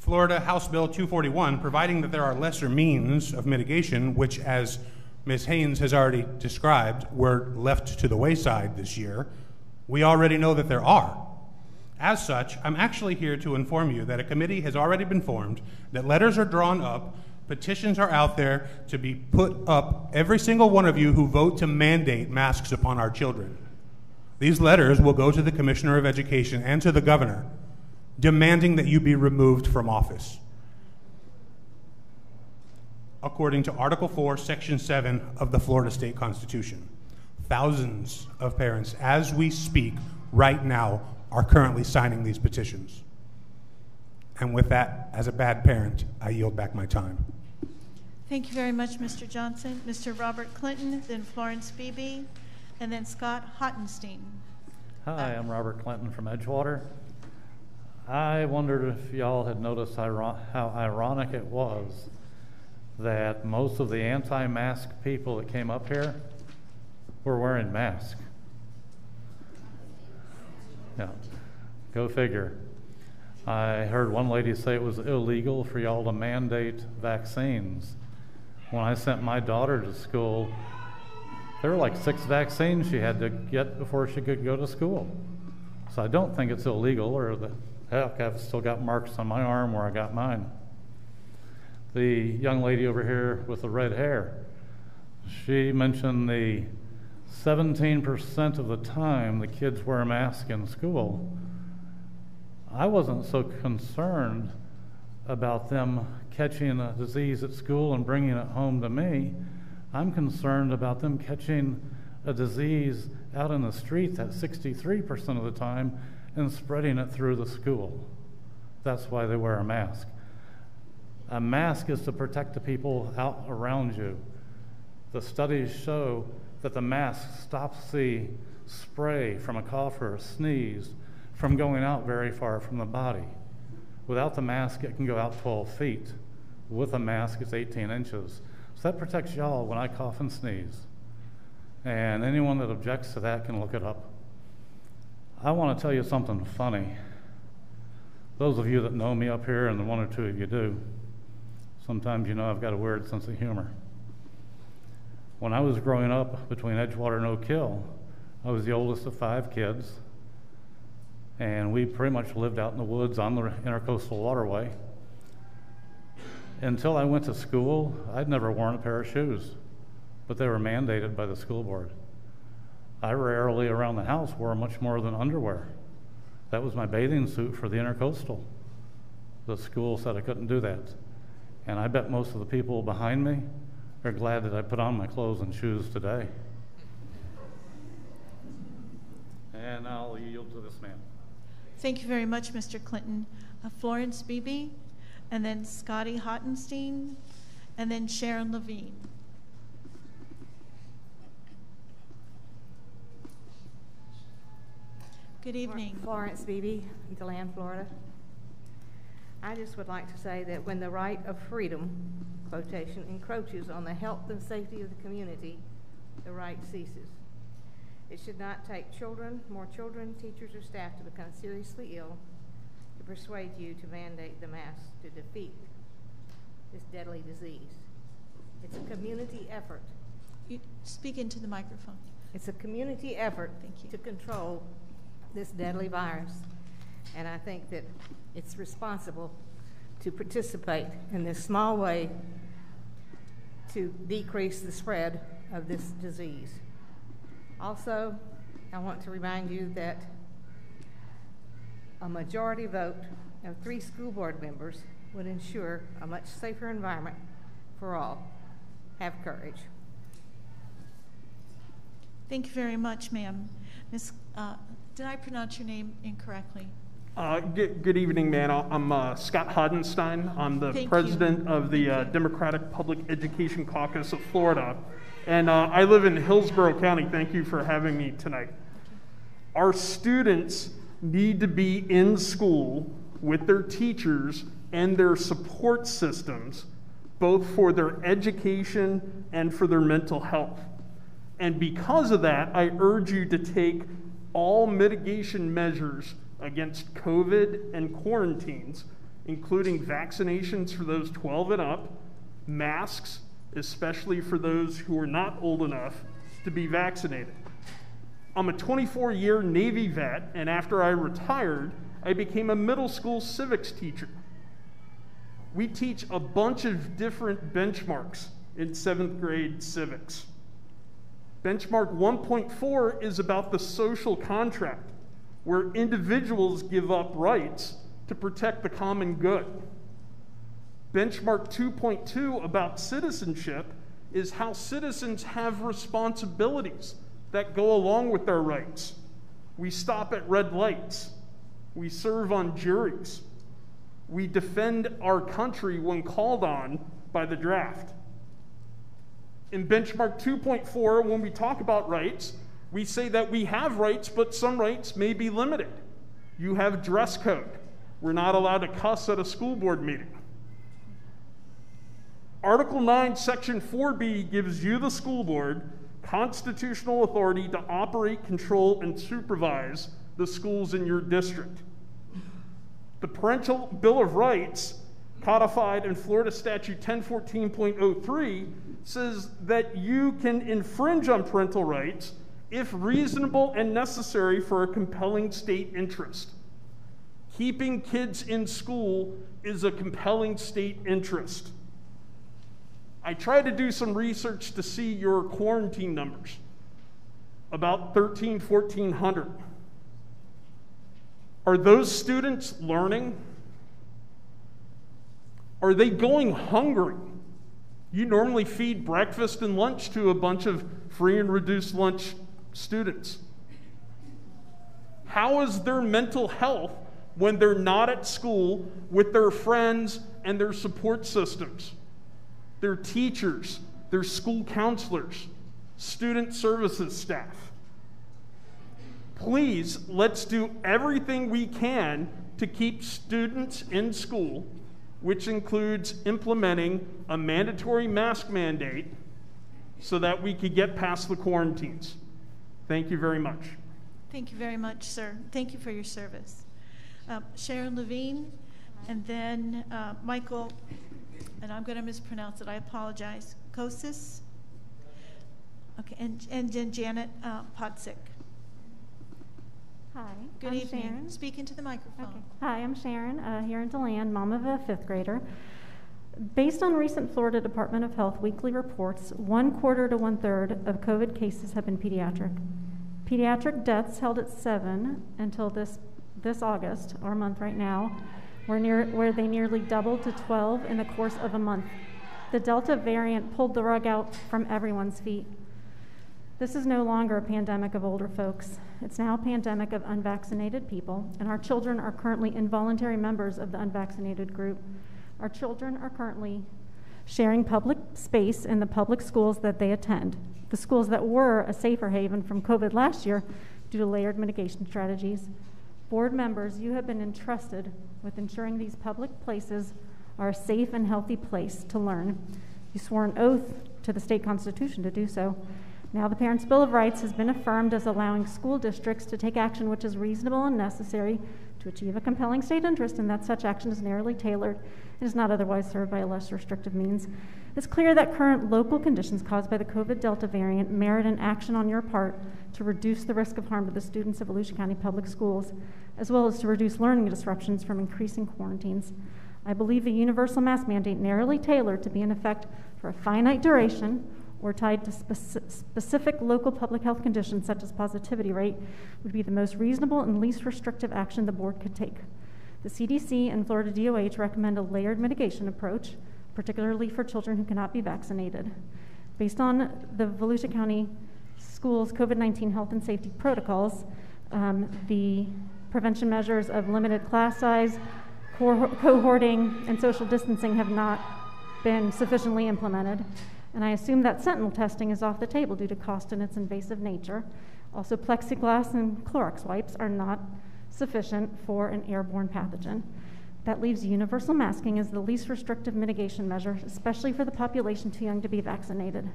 Florida House Bill 241, providing that there are lesser means of mitigation, which, as Ms. Haynes has already described, were left to the wayside this year, we already know that there are. As such, I'm actually here to inform you that a committee has already been formed, that letters are drawn up, petitions are out there to be put up, every single one of you who vote to mandate masks upon our children. These letters will go to the Commissioner of Education and to the Governor demanding that you be removed from office. According to Article 4, Section 7 of the Florida State Constitution, thousands of parents, as we speak right now, are currently signing these petitions. And with that, as a bad parent, I yield back my time. Thank you very much, Mr. Johnson. Mr. Robert Clinton, then Florence Beebe, and then Scott Hottenstein. Hi, I'm Robert Clinton from Edgewater. I wondered if y'all had noticed how ironic it was that most of the anti mask people that came up here were wearing masks. Yeah, go figure. I heard one lady say it was illegal for y'all to mandate vaccines. When I sent my daughter to school, there were like six vaccines she had to get before she could go to school. So I don't think it's illegal, or the heck, I've still got marks on my arm where I got mine. The young lady over here with the red hair, she mentioned the 17% of the time the kids wear a mask in school. I wasn't so concerned about them catching a disease at school and bringing it home to me. I'm concerned about them catching a disease out in the street at 63% of the time and spreading it through the school. That's why they wear a mask. A mask is to protect the people out around you. The studies show that the mask stops the spray from a cough or a sneeze from going out very far from the body. Without the mask, it can go out 12 feet. With a mask, it's 18 inches. So that protects y'all when I cough and sneeze. And anyone that objects to that can look it up. I want to tell you something funny. Those of you that know me up here, and the one or two of you do, sometimes you know I've got a weird sense of humor. When I was growing up between Edgewater and Oak Hill, I was the oldest of five kids, and we pretty much lived out in the woods on the intercoastal waterway. Until I went to school, I'd never worn a pair of shoes, but they were mandated by the school board. I rarely around the house wore much more than underwear. That was my bathing suit for the intercoastal. The school said I couldn't do that. And I bet most of the people behind me are glad that I put on my clothes and shoes today. And I'll yield to this man. Thank you very much, Mr. Clinton. Uh, Florence Beebe, and then Scotty Hottenstein, and then Sharon Levine. Good evening. Florence Beebe, DeLand, Florida. I just would like to say that when the right of freedom, quotation, encroaches on the health and safety of the community, the right ceases. It should not take children, more children, teachers, or staff to become seriously ill to persuade you to mandate the mask to defeat this deadly disease. It's a community effort. You speak into the microphone. It's a community effort to control this deadly virus. And I think that it's responsible to participate in this small way to decrease the spread of this disease. Also, I want to remind you that a majority vote of three school board members would ensure a much safer environment for all. Have courage. Thank you very much, ma'am. Ms. Uh, did I pronounce your name incorrectly? Uh, good, good, evening, man. I'm uh, Scott Hottenstein. I'm the Thank president you. of the uh, Democratic Public Education Caucus of Florida. And uh, I live in Hillsborough County. Thank you for having me tonight. Our students need to be in school with their teachers and their support systems, both for their education and for their mental health. And because of that, I urge you to take all mitigation measures against COVID and quarantines, including vaccinations for those 12 and up, masks, especially for those who are not old enough to be vaccinated. I'm a 24 year Navy vet, and after I retired, I became a middle school civics teacher. We teach a bunch of different benchmarks in seventh grade civics. Benchmark 1.4 is about the social contract, where individuals give up rights to protect the common good. Benchmark 2.2 about citizenship is how citizens have responsibilities that go along with their rights. We stop at red lights. We serve on juries. We defend our country when called on by the draft. In benchmark 2.4, when we talk about rights, we say that we have rights, but some rights may be limited. You have dress code. We're not allowed to cuss at a school board meeting. Article 9, Section 4B gives you, the school board, constitutional authority to operate, control, and supervise the schools in your district. The Parental Bill of Rights, codified in Florida Statute 1014.03, says that you can infringe on parental rights if reasonable and necessary for a compelling state interest. Keeping kids in school is a compelling state interest. I tried to do some research to see your quarantine numbers, about 13, 1400. Are those students learning? Are they going hungry? You normally feed breakfast and lunch to a bunch of free and reduced lunch students. How is their mental health when they're not at school with their friends and their support systems? Their teachers, their school counselors, student services staff. Please, let's do everything we can to keep students in school, which includes implementing a mandatory mask mandate so that we could get past the quarantines. Thank you very much. Thank you very much, sir. Thank you for your service. Uh, Sharon Levine, and then uh, Michael, and I'm going to mispronounce it. I apologize. Kosis. Okay, and and then Janet uh, Podsick. Hi. Good I'm evening. Sharon. Speak into the microphone. Okay. Hi, I'm Sharon, uh, here in DeLand, mom of a fifth grader. Based on recent Florida Department of Health weekly reports, one quarter to one third of COVID cases have been pediatric. Pediatric deaths held at seven until this, this August, our month right now, where, near, where they nearly doubled to 12 in the course of a month. The Delta variant pulled the rug out from everyone's feet. This is no longer a pandemic of older folks. It's now a pandemic of unvaccinated people, and our children are currently involuntary members of the unvaccinated group. Our children are currently sharing public space in the public schools that they attend, the schools that were a safer haven from COVID last year due to layered mitigation strategies. Board members, you have been entrusted with ensuring these public places are a safe and healthy place to learn. You swore an oath to the state constitution to do so. Now, the Parents' Bill of Rights has been affirmed as allowing school districts to take action which is reasonable and necessary to achieve a compelling state interest, and that such action is narrowly tailored and is not otherwise served by a less restrictive means. It's clear that current local conditions caused by the COVID Delta variant merit an action on your part to reduce the risk of harm to the students of Volusia County Public Schools, as well as to reduce learning disruptions from increasing quarantines. I believe a universal mask mandate narrowly tailored to be in effect for a finite duration or tied to speci- specific local public health conditions such as positivity rate would be the most reasonable and least restrictive action the board could take. The CDC and Florida DOH recommend a layered mitigation approach, particularly for children who cannot be vaccinated. Based on the Volusia County Schools COVID 19 health and safety protocols, um, the prevention measures of limited class size, cohorting, and social distancing have not been sufficiently implemented and I assume that sentinel testing is off the table due to cost and its invasive nature. Also, plexiglass and Clorox wipes are not sufficient for an airborne pathogen. That leaves universal masking as the least restrictive mitigation measure, especially for the population too young to be vaccinated.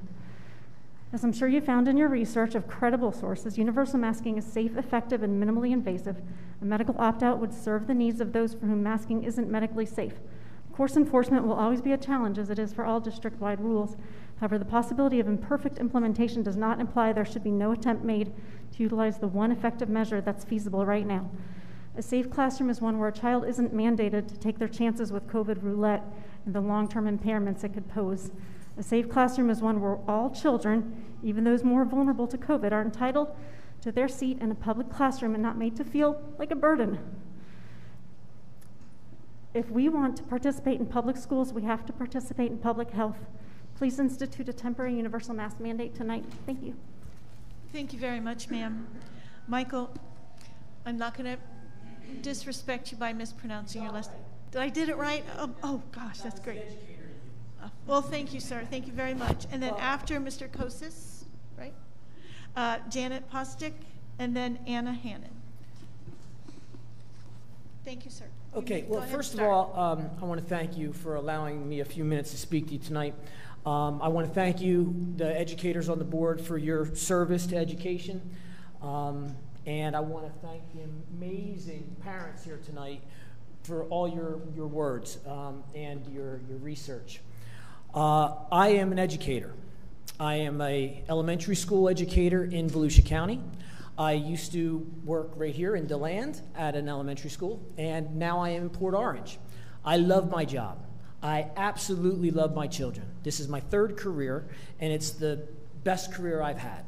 As I'm sure you found in your research of credible sources, universal masking is safe, effective, and minimally invasive. A medical opt out would serve the needs of those for whom masking isn't medically safe. Course enforcement will always be a challenge, as it is for all district wide rules, However, the possibility of imperfect implementation does not imply there should be no attempt made to utilize the one effective measure that's feasible right now. A safe classroom is one where a child isn't mandated to take their chances with COVID roulette and the long term impairments it could pose. A safe classroom is one where all children, even those more vulnerable to COVID, are entitled to their seat in a public classroom and not made to feel like a burden. If we want to participate in public schools, we have to participate in public health. Please institute a temporary universal mask mandate tonight. Thank you. Thank you very much, ma'am. Michael, I'm not going to disrespect you by mispronouncing your last. Did I did it right? Oh, oh gosh, that's great. Uh, well, thank you, sir. Thank you very much. And then after Mr. Kosis, right? Uh, Janet Postic, and then Anna Hannon. Thank you, sir. Okay, well, first of all, um, I want to thank you for allowing me a few minutes to speak to you tonight. Um, I want to thank you, the educators on the board, for your service to education. Um, and I want to thank the amazing parents here tonight for all your, your words um, and your, your research. Uh, I am an educator. I am a elementary school educator in Volusia County. I used to work right here in DeLand at an elementary school, and now I am in Port Orange. I love my job. I absolutely love my children. This is my third career, and it's the best career I've had,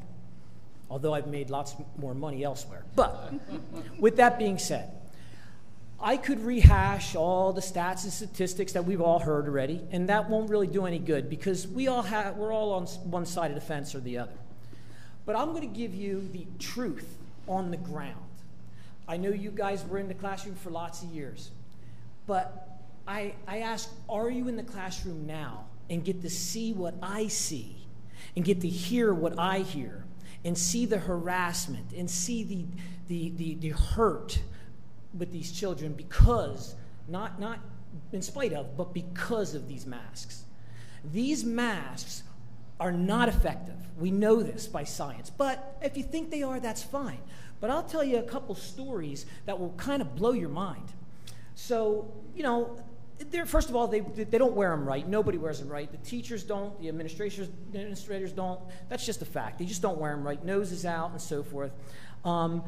although I've made lots more money elsewhere. But with that being said, I could rehash all the stats and statistics that we've all heard already, and that won't really do any good because we all have, we're all on one side of the fence or the other. But I'm going to give you the truth on the ground. I know you guys were in the classroom for lots of years, but I, I ask, are you in the classroom now and get to see what I see and get to hear what I hear and see the harassment and see the, the, the, the hurt with these children because, not, not in spite of, but because of these masks. These masks are not effective. We know this by science. But if you think they are, that's fine. But I'll tell you a couple stories that will kind of blow your mind. So, you know, they're, first of all, they, they don't wear them right. Nobody wears them right. The teachers don't, the administrators, administrators don't. That's just a fact. They just don't wear them right. Noses out and so forth. Um,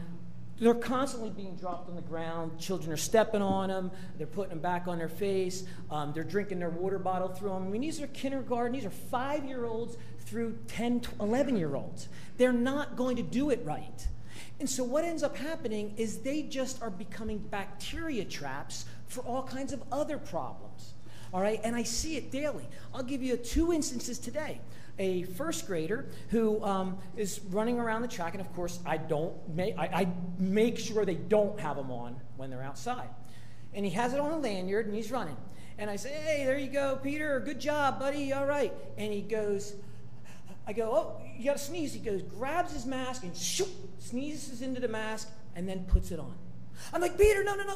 they're constantly being dropped on the ground. Children are stepping on them. They're putting them back on their face. Um, they're drinking their water bottle through them. I mean, these are kindergarten. These are five year olds through 10, 11 year olds. They're not going to do it right. And so, what ends up happening is they just are becoming bacteria traps for all kinds of other problems. All right, and I see it daily. I'll give you two instances today a first grader who um, is running around the track, and of course, I don't make I, I make sure they don't have them on when they're outside. And he has it on a lanyard, and he's running. And I say, "Hey, there you go, Peter. Good job, buddy. All right." And he goes, "I go, oh, you got to sneeze." He goes, grabs his mask and shoop, sneezes into the mask, and then puts it on. I'm like, Peter, no, no, no.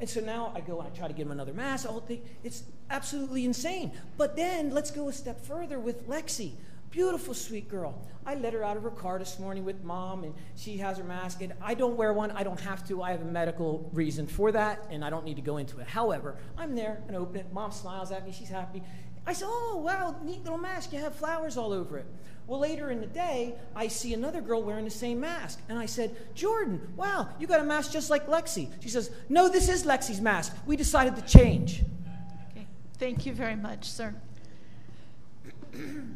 And so now I go and I try to give him another mask. whole thing, it's absolutely insane. But then let's go a step further with Lexi. Beautiful, sweet girl. I let her out of her car this morning with mom, and she has her mask. And I don't wear one. I don't have to. I have a medical reason for that, and I don't need to go into it. However, I'm there and open it. Mom smiles at me. She's happy. I said, Oh, wow, neat little mask. You have flowers all over it. Well, later in the day, I see another girl wearing the same mask. And I said, Jordan, wow, you got a mask just like Lexi. She says, No, this is Lexi's mask. We decided to change. Okay. Thank you very much, sir.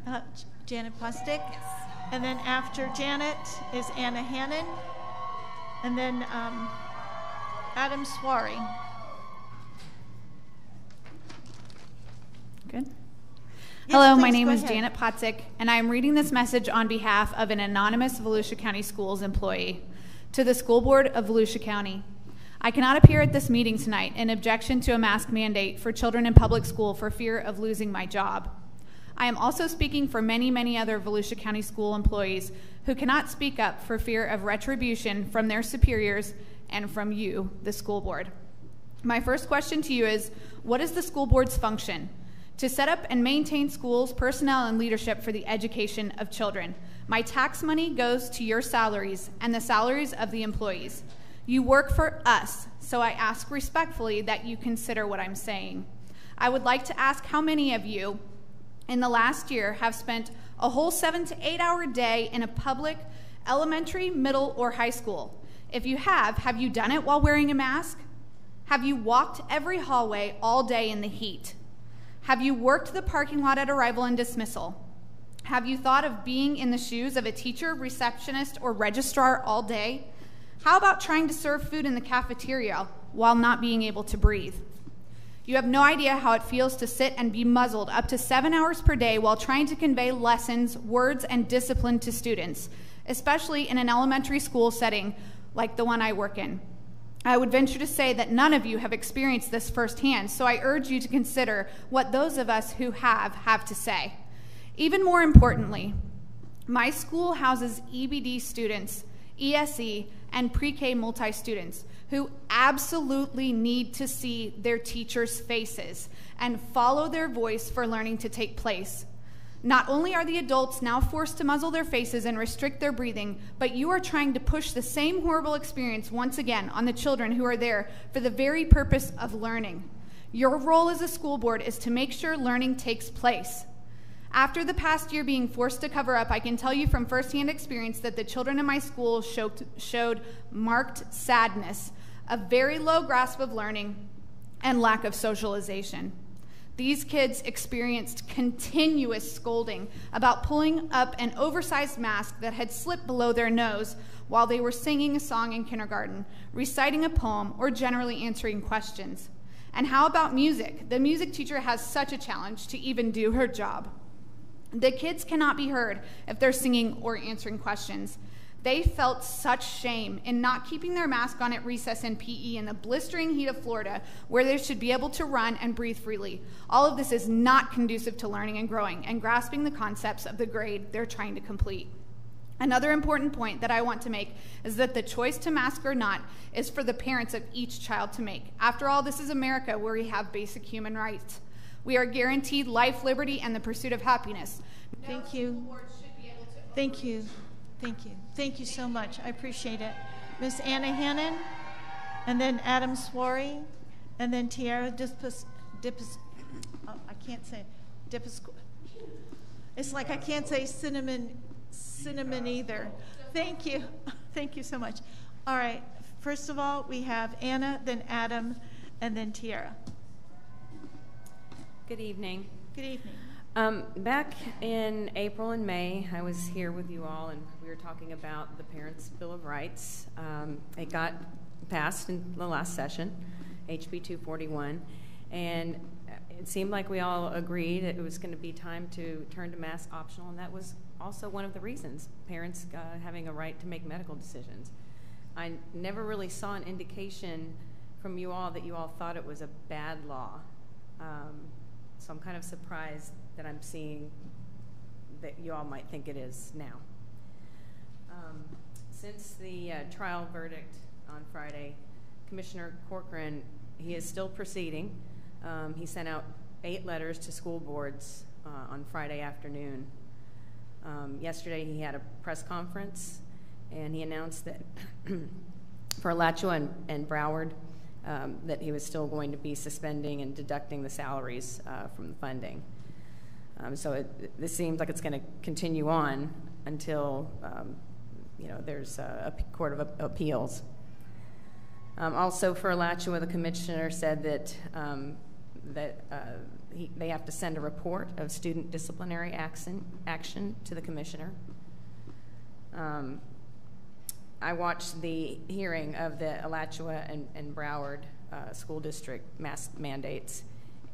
Uh, Janet Postic. Yes. And then after Janet is Anna Hannon. And then um, Adam Swari. Good. Hello, my name is Janet Potzik, and I am reading this message on behalf of an anonymous Volusia County Schools employee. To the School Board of Volusia County, I cannot appear at this meeting tonight in objection to a mask mandate for children in public school for fear of losing my job. I am also speaking for many, many other Volusia County school employees who cannot speak up for fear of retribution from their superiors and from you, the school board. My first question to you is What is the school board's function? To set up and maintain schools, personnel, and leadership for the education of children. My tax money goes to your salaries and the salaries of the employees. You work for us, so I ask respectfully that you consider what I'm saying. I would like to ask how many of you in the last year have spent a whole seven to eight hour day in a public elementary, middle, or high school. If you have, have you done it while wearing a mask? Have you walked every hallway all day in the heat? Have you worked the parking lot at arrival and dismissal? Have you thought of being in the shoes of a teacher, receptionist, or registrar all day? How about trying to serve food in the cafeteria while not being able to breathe? You have no idea how it feels to sit and be muzzled up to seven hours per day while trying to convey lessons, words, and discipline to students, especially in an elementary school setting like the one I work in. I would venture to say that none of you have experienced this firsthand, so I urge you to consider what those of us who have have to say. Even more importantly, my school houses EBD students, ESE, and pre K multi students who absolutely need to see their teachers' faces and follow their voice for learning to take place. Not only are the adults now forced to muzzle their faces and restrict their breathing, but you are trying to push the same horrible experience once again on the children who are there for the very purpose of learning. Your role as a school board is to make sure learning takes place. After the past year being forced to cover up, I can tell you from firsthand experience that the children in my school showed, showed marked sadness, a very low grasp of learning, and lack of socialization. These kids experienced continuous scolding about pulling up an oversized mask that had slipped below their nose while they were singing a song in kindergarten, reciting a poem, or generally answering questions. And how about music? The music teacher has such a challenge to even do her job. The kids cannot be heard if they're singing or answering questions. They felt such shame in not keeping their mask on at recess and PE in the blistering heat of Florida, where they should be able to run and breathe freely. All of this is not conducive to learning and growing and grasping the concepts of the grade they're trying to complete. Another important point that I want to make is that the choice to mask or not is for the parents of each child to make. After all, this is America where we have basic human rights. We are guaranteed life, liberty, and the pursuit of happiness. Thank you. Thank you. Thank you. Thank you so much. I appreciate it. Miss Anna Hannon, and then Adam Swari, and then Tiara Dippus, Dippus, oh, I can't say, Dippus, it's like I can't say cinnamon, cinnamon either. Thank you. Thank you so much. All right. First of all, we have Anna, then Adam, and then Tiara. Good evening. Good evening. Um, back in April and May, I was here with you all, and we were talking about the Parents' Bill of Rights. Um, it got passed in the last session, HB 241, and it seemed like we all agreed that it was going to be time to turn to mask optional, and that was also one of the reasons parents uh, having a right to make medical decisions. I never really saw an indication from you all that you all thought it was a bad law. Um, so I'm kind of surprised that I'm seeing that you all might think it is now. Um, since the uh, trial verdict on Friday, Commissioner Corcoran, he is still proceeding. Um, he sent out eight letters to school boards uh, on Friday afternoon. Um, yesterday, he had a press conference and he announced that for Alachua and, and Broward, um, that he was still going to be suspending and deducting the salaries uh, from the funding. Um, so it, this seems like it's going to continue on until um, you know there's a, a court of appeals. Um, also, for Alachua, the commissioner said that um, that uh, he, they have to send a report of student disciplinary action action to the commissioner. Um, I watched the hearing of the Alachua and, and Broward uh, school district mask mandates,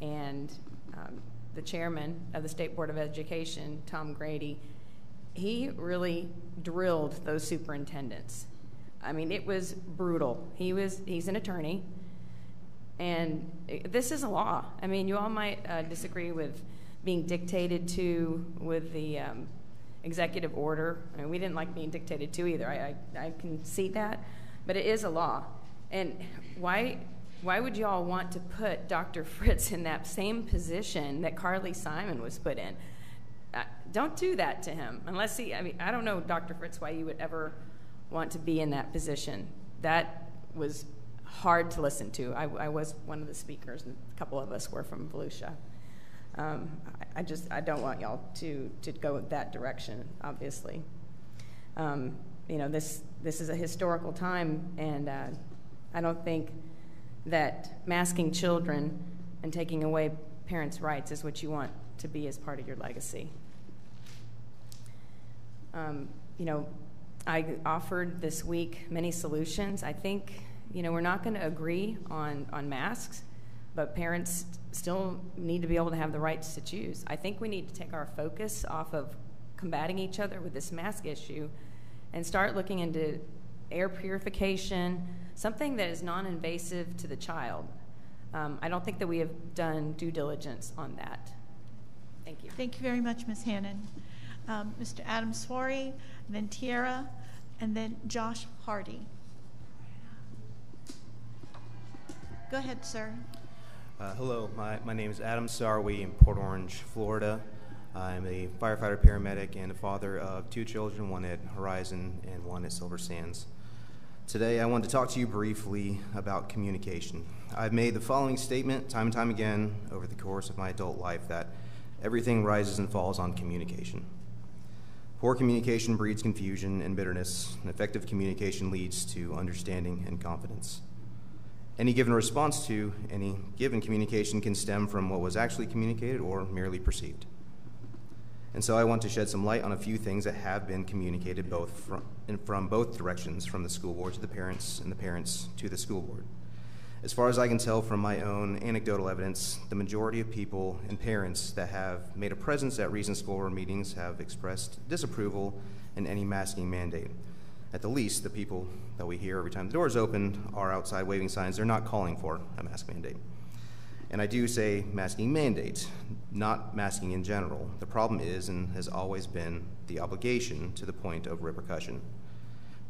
and um, the chairman of the State Board of Education, Tom Grady, he really drilled those superintendents. I mean, it was brutal. He was he's an attorney, and this is a law. I mean, you all might uh, disagree with being dictated to with the um, executive order. I mean, we didn't like being dictated to either. I, I, I can see that, but it is a law. And why why would you all want to put Dr. Fritz in that same position that Carlee Simon was put in? Don't do that to him unless he, I mean, I don't know, Dr. Fritz, why you would ever want to be in that position. That was hard to listen to. I, I was one of the speakers, and a couple of us were from Volusia. Um, I, I, just, I don't want y'all to, to go that direction, obviously. Um, you know, this, this is a historical time, and uh, I don't think that masking children and taking away parents' rights is what you want to be as part of your legacy. Um, you know, I offered this week many solutions. I think, you know, we're not going to agree on, on masks, but parents still need to be able to have the rights to choose. I think we need to take our focus off of combating each other with this mask issue and start looking into air purification, something that is non invasive to the child. Um, I don't think that we have done due diligence on that. Thank you. Thank you very much, Ms. Hannon. Um, Mr. Adam Swari, then Tiara, and then Josh Hardy. Go ahead, sir. Uh, hello, my, my name is Adam Sarwi in Port Orange, Florida. I'm a firefighter paramedic and a father of two children, one at Horizon and one at Silver Sands. Today, I want to talk to you briefly about communication. I've made the following statement time and time again over the course of my adult life that everything rises and falls on communication. Poor communication breeds confusion and bitterness, and effective communication leads to understanding and confidence. Any given response to any given communication can stem from what was actually communicated or merely perceived. And so I want to shed some light on a few things that have been communicated both from, from both directions, from the school board to the parents and the parents to the school board. As far as I can tell from my own anecdotal evidence, the majority of people and parents that have made a presence at recent school meetings have expressed disapproval in any masking mandate. At the least, the people that we hear every time the doors open are outside waving signs. They're not calling for a mask mandate. And I do say masking mandate, not masking in general. The problem is and has always been the obligation to the point of repercussion.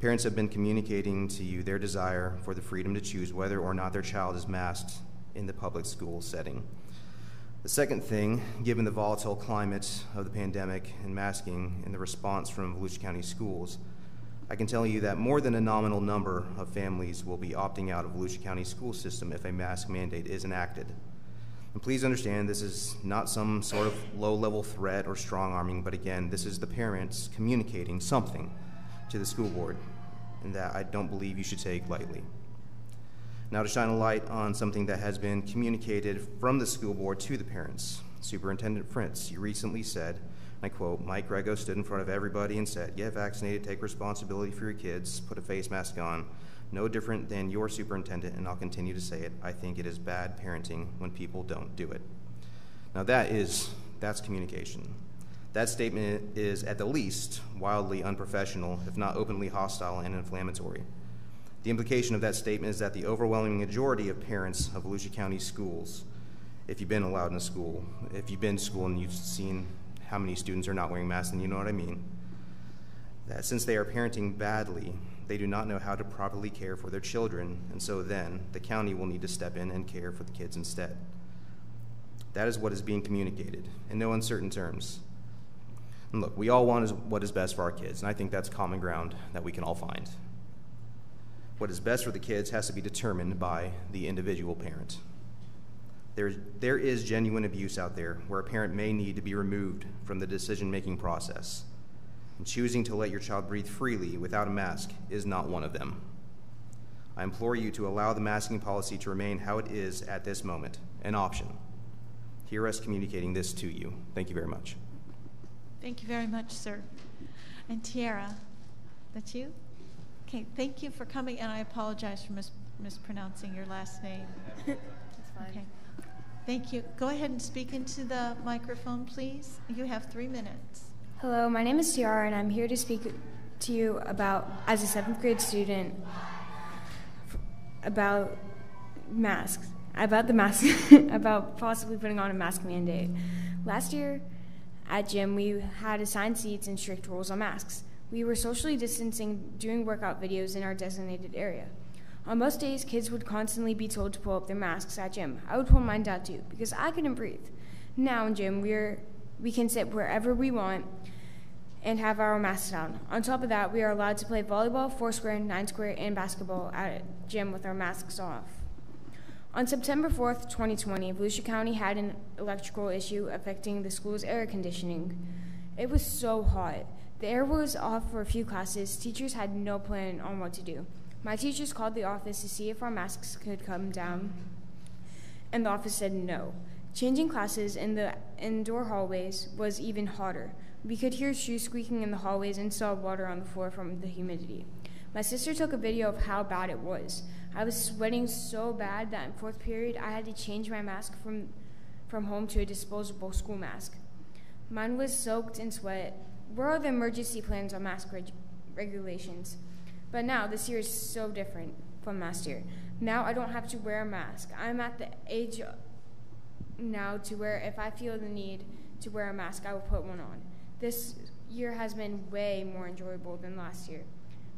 Parents have been communicating to you their desire for the freedom to choose whether or not their child is masked in the public school setting. The second thing, given the volatile climate of the pandemic and masking and the response from Volusia County schools, I can tell you that more than a nominal number of families will be opting out of Volusia County school system if a mask mandate is enacted. And please understand this is not some sort of low level threat or strong arming, but again, this is the parents communicating something to the school board, and that I don't believe you should take lightly. Now, to shine a light on something that has been communicated from the school board to the parents, Superintendent Fritz, you recently said, I quote, Mike Grego stood in front of everybody and said, Get vaccinated, take responsibility for your kids, put a face mask on. No different than your superintendent, and I'll continue to say it. I think it is bad parenting when people don't do it. Now, that is, that's communication. That statement is, at the least, wildly unprofessional, if not openly hostile and inflammatory. The implication of that statement is that the overwhelming majority of parents of Volusia County schools, if you've been allowed in a school, if you've been to school and you've seen how many students are not wearing masks, and you know what I mean. That since they are parenting badly, they do not know how to properly care for their children, and so then the county will need to step in and care for the kids instead. That is what is being communicated, in no uncertain terms. And look, we all want what is best for our kids, and I think that's common ground that we can all find. What is best for the kids has to be determined by the individual parent. There, there is genuine abuse out there where a parent may need to be removed from the decision making process. And choosing to let your child breathe freely without a mask is not one of them. I implore you to allow the masking policy to remain how it is at this moment, an option. Hear us communicating this to you. Thank you very much. Thank you very much, sir. And Tiara, that's you? Okay, thank you for coming, and I apologize for mis- mispronouncing your last name. That's fine. Okay. Thank you. Go ahead and speak into the microphone, please. You have three minutes. Hello, my name is Tiara, and I'm here to speak to you about, as a seventh grade student, about masks, about the mask, about possibly putting on a mask mandate. Last year at gym, we had assigned seats and strict rules on masks. We were socially distancing, doing workout videos in our designated area. On most days, kids would constantly be told to pull up their masks at gym. I would pull mine down too because I couldn't breathe. Now in gym, we're we can sit wherever we want and have our masks down. On top of that, we are allowed to play volleyball, four square, nine square, and basketball at gym with our masks off. On September 4th, 2020, Volusia County had an electrical issue affecting the school's air conditioning. It was so hot. The air was off for a few classes. Teachers had no plan on what to do. My teachers called the office to see if our masks could come down, and the office said no. Changing classes in the indoor hallways was even hotter. We could hear shoes squeaking in the hallways and saw water on the floor from the humidity. My sister took a video of how bad it was. I was sweating so bad that in fourth period I had to change my mask from, from home to a disposable school mask. Mine was soaked in sweat. Where are the emergency plans on mask reg- regulations? But now, this year is so different from last year. Now I don't have to wear a mask. I'm at the age now to where if I feel the need to wear a mask, I will put one on. This year has been way more enjoyable than last year.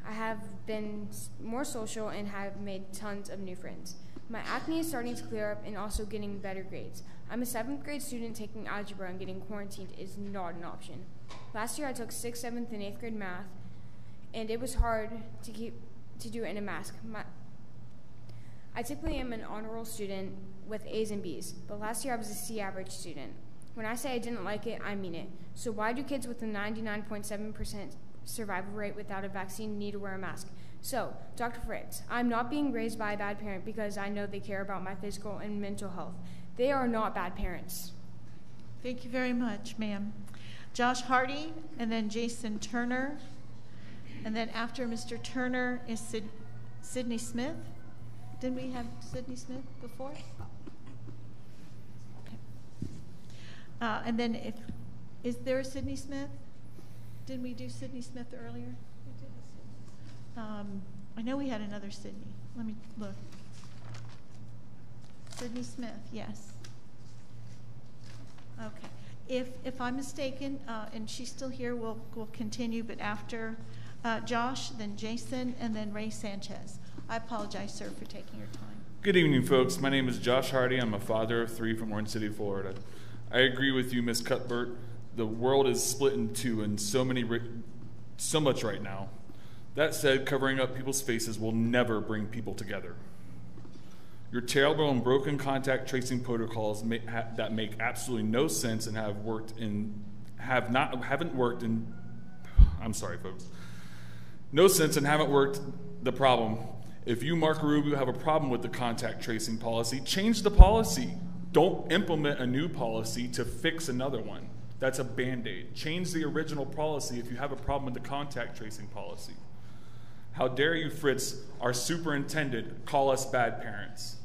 I have been more social and have made tons of new friends. My acne is starting to clear up and also getting better grades. I'm a seventh grade student taking algebra and getting quarantined is not an option. Last year I took sixth, seventh, and eighth grade math, and it was hard to keep to do it in a mask. My, I typically am an honor roll student with A's and B's, but last year I was a C average student. When I say I didn't like it, I mean it. So why do kids with a 99.7% survival rate without a vaccine need to wear a mask? So, Dr. Fritz, I'm not being raised by a bad parent because I know they care about my physical and mental health. They are not bad parents. Thank you very much, ma'am. Josh Hardy, and then Jason Turner. And then after Mr. Turner is Sid- Sydney Smith. Didn't we have Sydney Smith before? Okay. Uh, and then if, is there a Sydney Smith? Didn't we do Sydney Smith earlier? Um, I know we had another Sydney. Let me look. Sydney Smith, yes. Okay. If, if I'm mistaken, uh, and she's still here, we'll, we'll continue, but after uh, Josh, then Jason, and then Ray Sanchez. I apologize, sir, for taking your time. Good evening, folks. My name is Josh Hardy. I'm a father of three from Orange City, Florida. I agree with you, Miss Cuthbert. The world is split in two, and so many, so much right now. That said, covering up people's faces will never bring people together. Your terrible and broken contact tracing protocols that make absolutely no sense and have worked in have not haven't worked in I'm sorry folks. No sense and haven't worked the problem. If you Marco Rubio have a problem with the contact tracing policy, change the policy. Don't implement a new policy to fix another one. That's a band-aid. Change the original policy if you have a problem with the contact tracing policy. How dare you, Fritz, our superintendent, call us bad parents?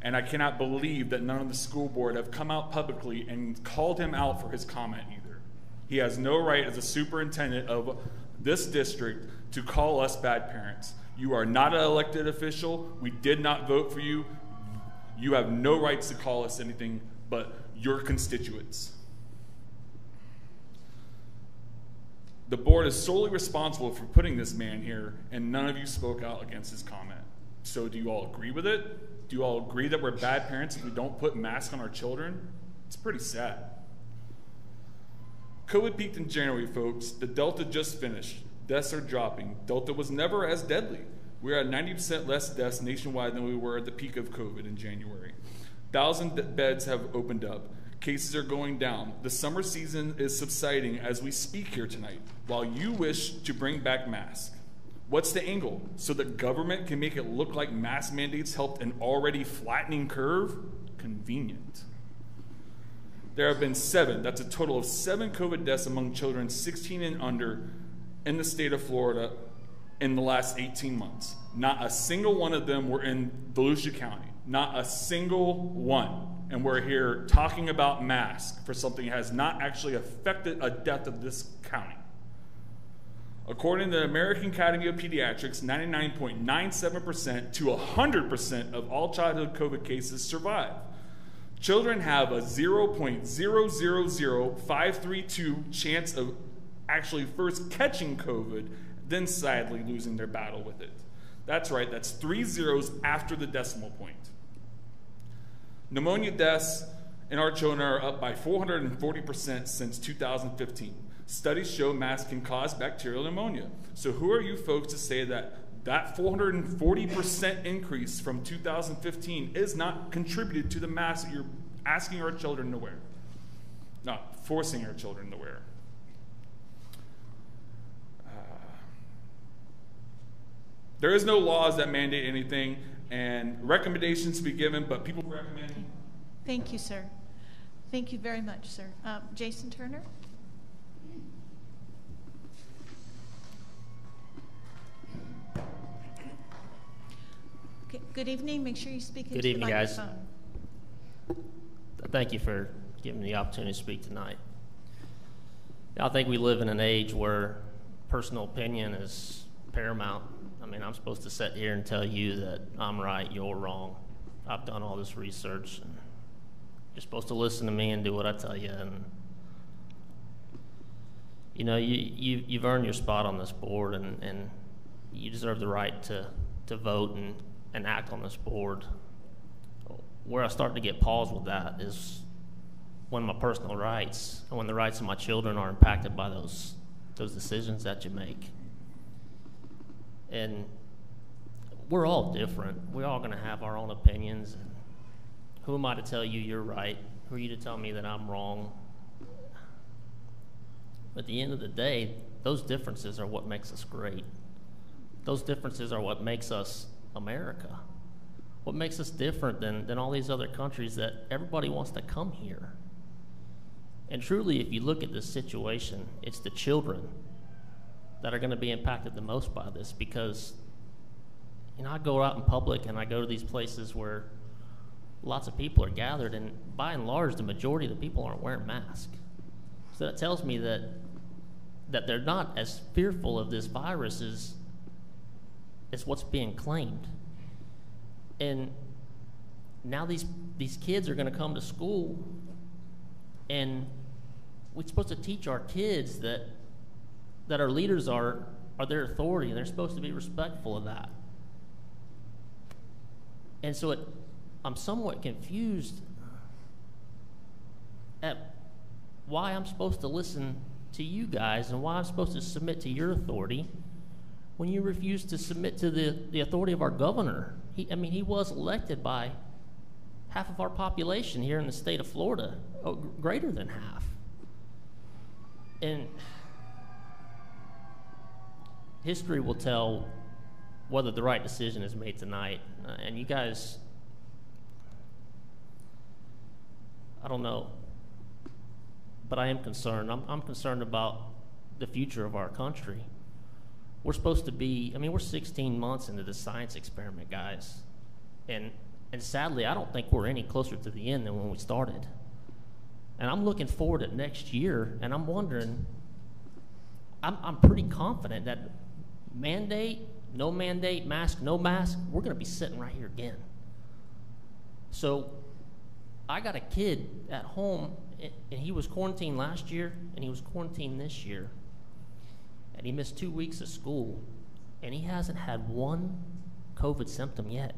And I cannot believe that none of the school board have come out publicly and called him out for his comment either. He has no right as a superintendent of this district to call us bad parents. You are not an elected official. We did not vote for you. You have no rights to call us anything but your constituents. The board is solely responsible for putting this man here, and none of you spoke out against his comment. So, do you all agree with it? Do you all agree that we're bad parents if we don't put masks on our children? It's pretty sad. COVID peaked in January, folks. The Delta just finished. Deaths are dropping. Delta was never as deadly. We're at 90% less deaths nationwide than we were at the peak of COVID in January. Thousand beds have opened up. Cases are going down. The summer season is subsiding as we speak here tonight, while you wish to bring back masks. What's the angle? So the government can make it look like mask mandates helped an already flattening curve? Convenient. There have been seven, that's a total of seven COVID deaths among children 16 and under in the state of Florida in the last 18 months. Not a single one of them were in Volusia County. Not a single one and we're here talking about masks for something that has not actually affected a death of this county. According to the American Academy of Pediatrics, 99.97% to 100% of all childhood COVID cases survive. Children have a 0.000532 chance of actually first catching COVID, then sadly losing their battle with it. That's right, that's three zeros after the decimal point. Pneumonia deaths in our children are up by 440% since 2015. Studies show masks can cause bacterial pneumonia. So, who are you folks to say that that 440% increase from 2015 is not contributed to the mask that you're asking our children to wear? Not forcing our children to wear. Uh, there is no laws that mandate anything and recommendations to be given, but people recommend. Thank you, sir. Thank you very much, sir. Um, Jason Turner? Okay, good evening. Make sure you speak into Good evening, the guys. microphone. Thank you for giving me the opportunity to speak tonight. I think we live in an age where personal opinion is paramount I mean, I'm supposed to sit here and tell you that I'm right, you're wrong. I've done all this research. And you're supposed to listen to me and do what I tell you. And you know, you, you you've earned your spot on this board, and, and you deserve the right to, to vote and, and act on this board. Where I start to get pause with that is when my personal rights and when the rights of my children are impacted by those those decisions that you make. And we're all different. We're all going to have our own opinions. Who am I to tell you you're right? Who are you to tell me that I'm wrong? At the end of the day, those differences are what makes us great. Those differences are what makes us America. What makes us different than, than all these other countries that everybody wants to come here. And truly, if you look at this situation, it's the children that are going to be impacted the most by this because, you know, I go out in public and I go to these places where lots of people are gathered, and by and large, the majority of the people aren't wearing masks. So that tells me that that they're not as fearful of this virus as, as what's being claimed. And now these these kids are going to come to school and we're supposed to teach our kids that that our leaders are are their authority and they're supposed to be respectful of that. And so it, I'm somewhat confused at why I'm supposed to listen to you guys and why I'm supposed to submit to your authority when you refuse to submit to the, the authority of our governor. He, I mean, he was elected by half of our population here in the state of Florida, oh, greater than half. And history will tell whether the right decision is made tonight. Uh, and you guys, I don't know, but I am concerned. I'm, I'm concerned about the future of our country. We're supposed to be, I mean, we're 16 months into the science experiment, guys. And, and sadly, I don't think we're any closer to the end than when we started. And I'm looking forward to next year, and I'm wondering, I'm, I'm pretty confident that mandate, no mandate, mask, no mask, we're going to be sitting right here again. So I got a kid at home, and he was quarantined last year, and he was quarantined this year. And he missed two weeks of school, and he hasn't had one COVID symptom yet.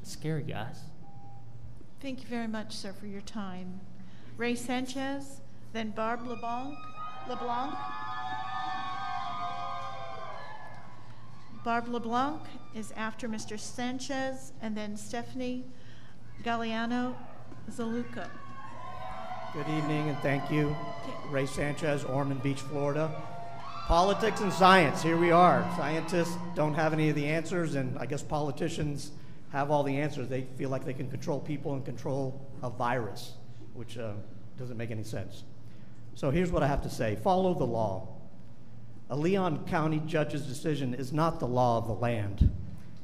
It's scary, guys. Thank you very much, sir, for your time. Ray Sanchez, then Barb LeBlanc. LeBlanc. Barb LeBlanc is after Mr. Sanchez, and then Stephanie Galliano Zaluka. Good evening and thank you. Ray Sanchez, Ormond Beach, Florida. Politics and science, here we are. Scientists don't have any of the answers, and I guess politicians have all the answers. They feel like they can control people and control a virus, which uh, doesn't make any sense. So here's what I have to say follow the law. A Leon County judge's decision is not the law of the land.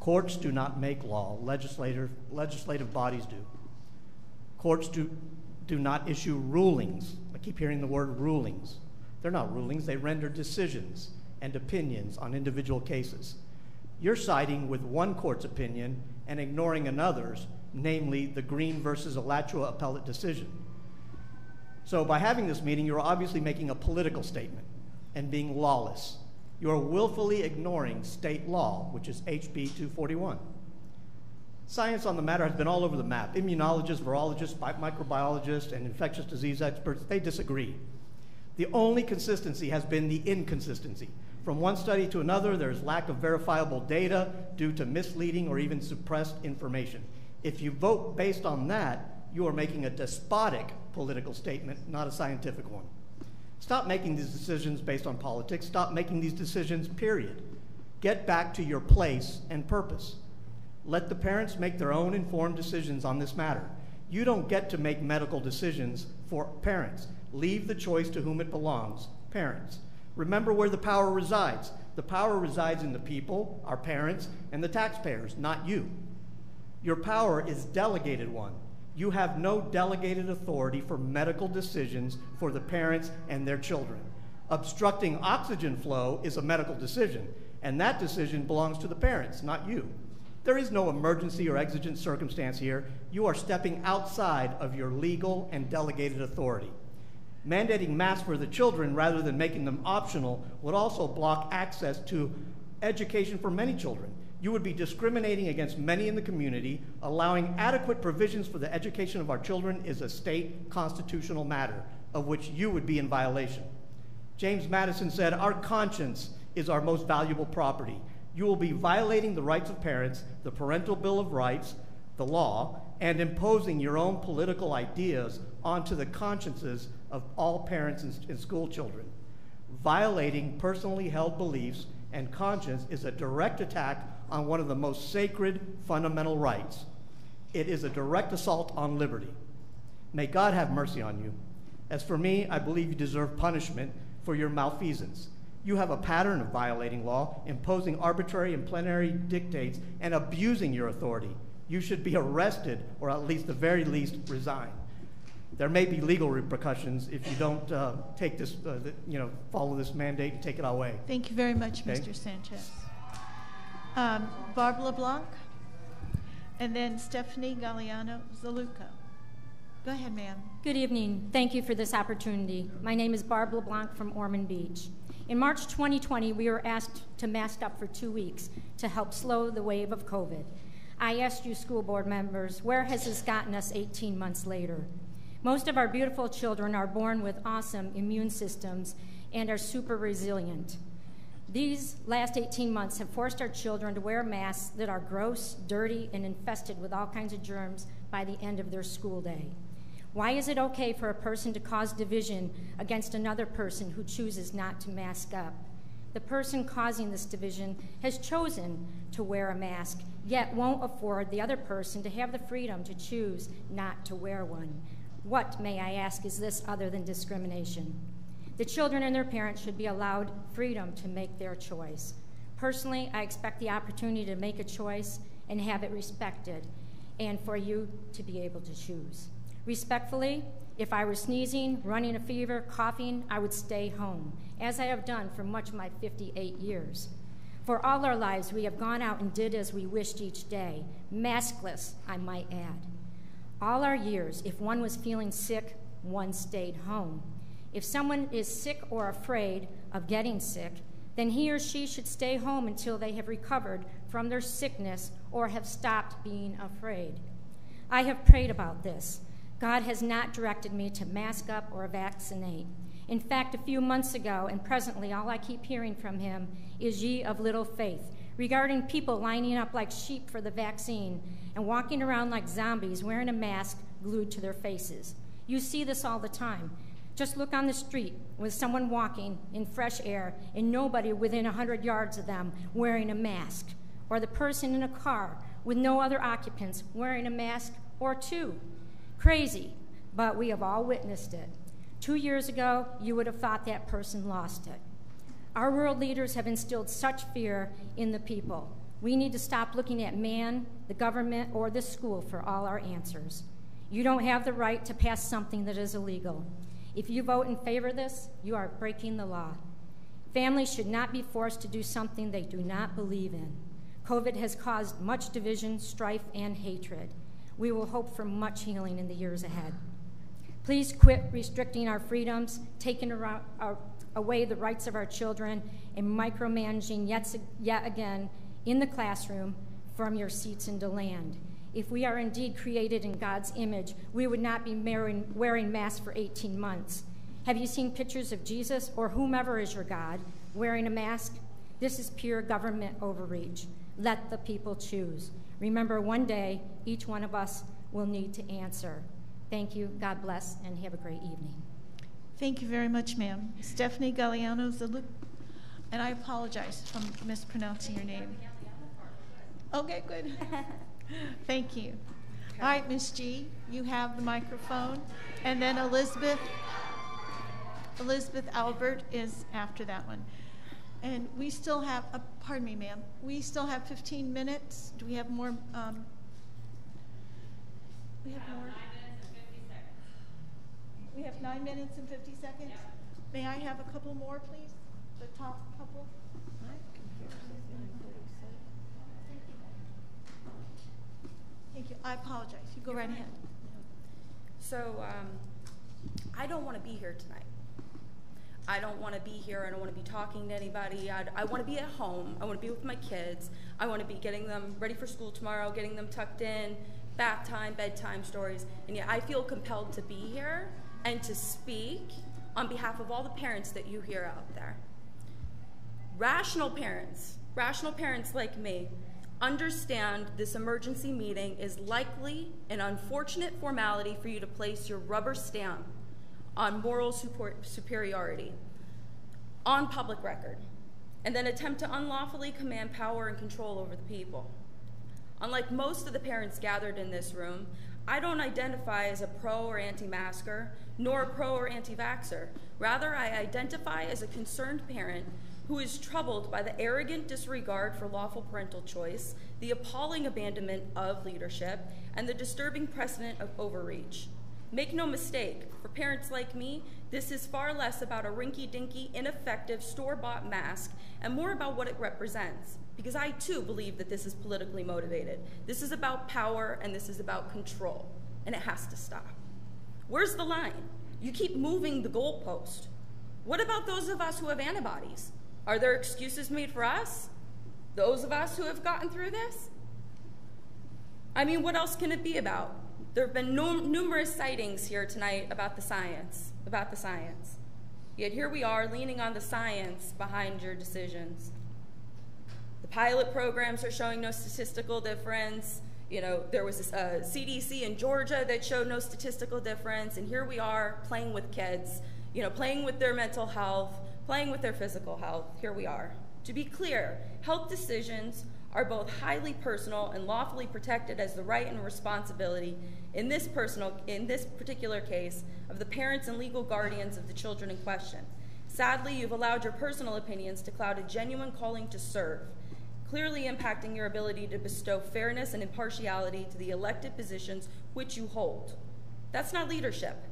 Courts do not make law, legislative, legislative bodies do. Courts do, do not issue rulings. I keep hearing the word rulings. They're not rulings, they render decisions and opinions on individual cases. You're siding with one court's opinion and ignoring another's, namely the Green versus Alachua appellate decision. So, by having this meeting, you're obviously making a political statement and being lawless. You are willfully ignoring state law, which is HB 241. Science on the matter has been all over the map. Immunologists, virologists, microbiologists, and infectious disease experts, they disagree. The only consistency has been the inconsistency. From one study to another, there's lack of verifiable data due to misleading or even suppressed information. If you vote based on that, you are making a despotic political statement, not a scientific one. Stop making these decisions based on politics. Stop making these decisions, period. Get back to your place and purpose. Let the parents make their own informed decisions on this matter. You don't get to make medical decisions for parents. Leave the choice to whom it belongs parents. Remember where the power resides. The power resides in the people, our parents, and the taxpayers, not you. Your power is delegated one. You have no delegated authority for medical decisions for the parents and their children. Obstructing oxygen flow is a medical decision, and that decision belongs to the parents, not you. There is no emergency or exigent circumstance here. You are stepping outside of your legal and delegated authority. Mandating masks for the children rather than making them optional would also block access to education for many children. You would be discriminating against many in the community. Allowing adequate provisions for the education of our children is a state constitutional matter of which you would be in violation. James Madison said, Our conscience is our most valuable property. You will be violating the rights of parents, the Parental Bill of Rights, the law, and imposing your own political ideas onto the consciences of all parents and, and school children. Violating personally held beliefs and conscience is a direct attack on one of the most sacred fundamental rights. It is a direct assault on liberty. May God have mercy on you. As for me, I believe you deserve punishment for your malfeasance. You have a pattern of violating law, imposing arbitrary and plenary dictates, and abusing your authority. You should be arrested or at least the very least resign there may be legal repercussions if you don't uh, take this, uh, the, you know, follow this mandate and take it away. Thank you very much, okay? Mr. Sanchez. Um, Barb LeBlanc, and then Stephanie Galliano Zaluka. Go ahead, ma'am. Good evening. Thank you for this opportunity. My name is Barb LeBlanc from Ormond Beach. In March 2020, we were asked to mask up for two weeks to help slow the wave of COVID. I asked you, school board members, where has this gotten us 18 months later? Most of our beautiful children are born with awesome immune systems and are super resilient. These last 18 months have forced our children to wear masks that are gross, dirty, and infested with all kinds of germs by the end of their school day. Why is it okay for a person to cause division against another person who chooses not to mask up? The person causing this division has chosen to wear a mask, yet won't afford the other person to have the freedom to choose not to wear one. What, may I ask, is this other than discrimination? The children and their parents should be allowed freedom to make their choice. Personally, I expect the opportunity to make a choice and have it respected, and for you to be able to choose. Respectfully, if I were sneezing, running a fever, coughing, I would stay home, as I have done for much of my 58 years. For all our lives, we have gone out and did as we wished each day, maskless, I might add. All our years, if one was feeling sick, one stayed home. If someone is sick or afraid of getting sick, then he or she should stay home until they have recovered from their sickness or have stopped being afraid. I have prayed about this. God has not directed me to mask up or vaccinate. In fact, a few months ago and presently, all I keep hearing from him is ye of little faith regarding people lining up like sheep for the vaccine and walking around like zombies wearing a mask glued to their faces. You see this all the time. Just look on the street with someone walking in fresh air and nobody within 100 yards of them wearing a mask, or the person in a car with no other occupants wearing a mask or two. Crazy, but we have all witnessed it. Two years ago, you would have thought that person lost it. Our world leaders have instilled such fear in the people. We need to stop looking at man, the government, or the school for all our answers. You don't have the right to pass something that is illegal. If you vote in favor of this, you are breaking the law. Families should not be forced to do something they do not believe in. COVID has caused much division, strife, and hatred. We will hope for much healing in the years ahead. Please quit restricting our freedoms, taking our, uh, away the rights of our children, and micromanaging yet, yet again in the classroom from your seats in DeLand. If we are indeed created in God's image, we would not be wearing, wearing masks for 18 months. Have you seen pictures of Jesus or whomever is your God wearing a mask? This is pure government overreach. Let the people choose. Remember, one day, each one of us will need to answer. Thank you. God bless, and have a great evening. Thank you very much, ma'am. Stephanie Galliano. And I apologize if I'm mispronouncing your name. Okay, good. Thank you. All right, Miss G, you have the microphone. And then Elizabeth, Elizabeth Albert is after that one. And we still have, uh, pardon me, ma'am, we still have 15 minutes. Do we have more? Um, we have more. We have nine minutes and 50 seconds. May I have a couple more, please? The top couple. Thank you. I apologize. You go right ahead. So um, I don't want to be here tonight. I don't want to be here. I don't want to be talking to anybody. I, I want to be at home. I want to be with my kids. I want to be getting them ready for school tomorrow, getting them tucked in, bath time, bedtime stories. And yet I feel compelled to be here and to speak on behalf of all the parents that you hear out there. Rational parents, rational parents like me, understand this emergency meeting is likely an unfortunate formality for you to place your rubber stamp on moral support, superiority on public record and then attempt to unlawfully command power and control over the people. Unlike most of the parents gathered in this room, I don't identify as a pro or anti masker, nor a pro or anti vaxxer. Rather, I identify as a concerned parent who is troubled by the arrogant disregard for lawful parental choice, the appalling abandonment of leadership, and the disturbing precedent of overreach. Make no mistake, for parents like me, this is far less about a rinky dinky, ineffective, store bought mask and more about what it represents. Because I too believe that this is politically motivated. This is about power and this is about control, and it has to stop. Where's the line? You keep moving the goalpost. What about those of us who have antibodies? Are there excuses made for us? Those of us who have gotten through this? I mean, what else can it be about? There have been no, numerous sightings here tonight about the science, about the science. Yet here we are leaning on the science behind your decisions. The pilot programs are showing no statistical difference. You know, there was a uh, CDC in Georgia that showed no statistical difference, and here we are playing with kids, you know, playing with their mental health, playing with their physical health. Here we are. To be clear, health decisions are both highly personal and lawfully protected as the right and responsibility in this personal in this particular case of the parents and legal guardians of the children in question. Sadly, you've allowed your personal opinions to cloud a genuine calling to serve, clearly impacting your ability to bestow fairness and impartiality to the elected positions which you hold. That's not leadership.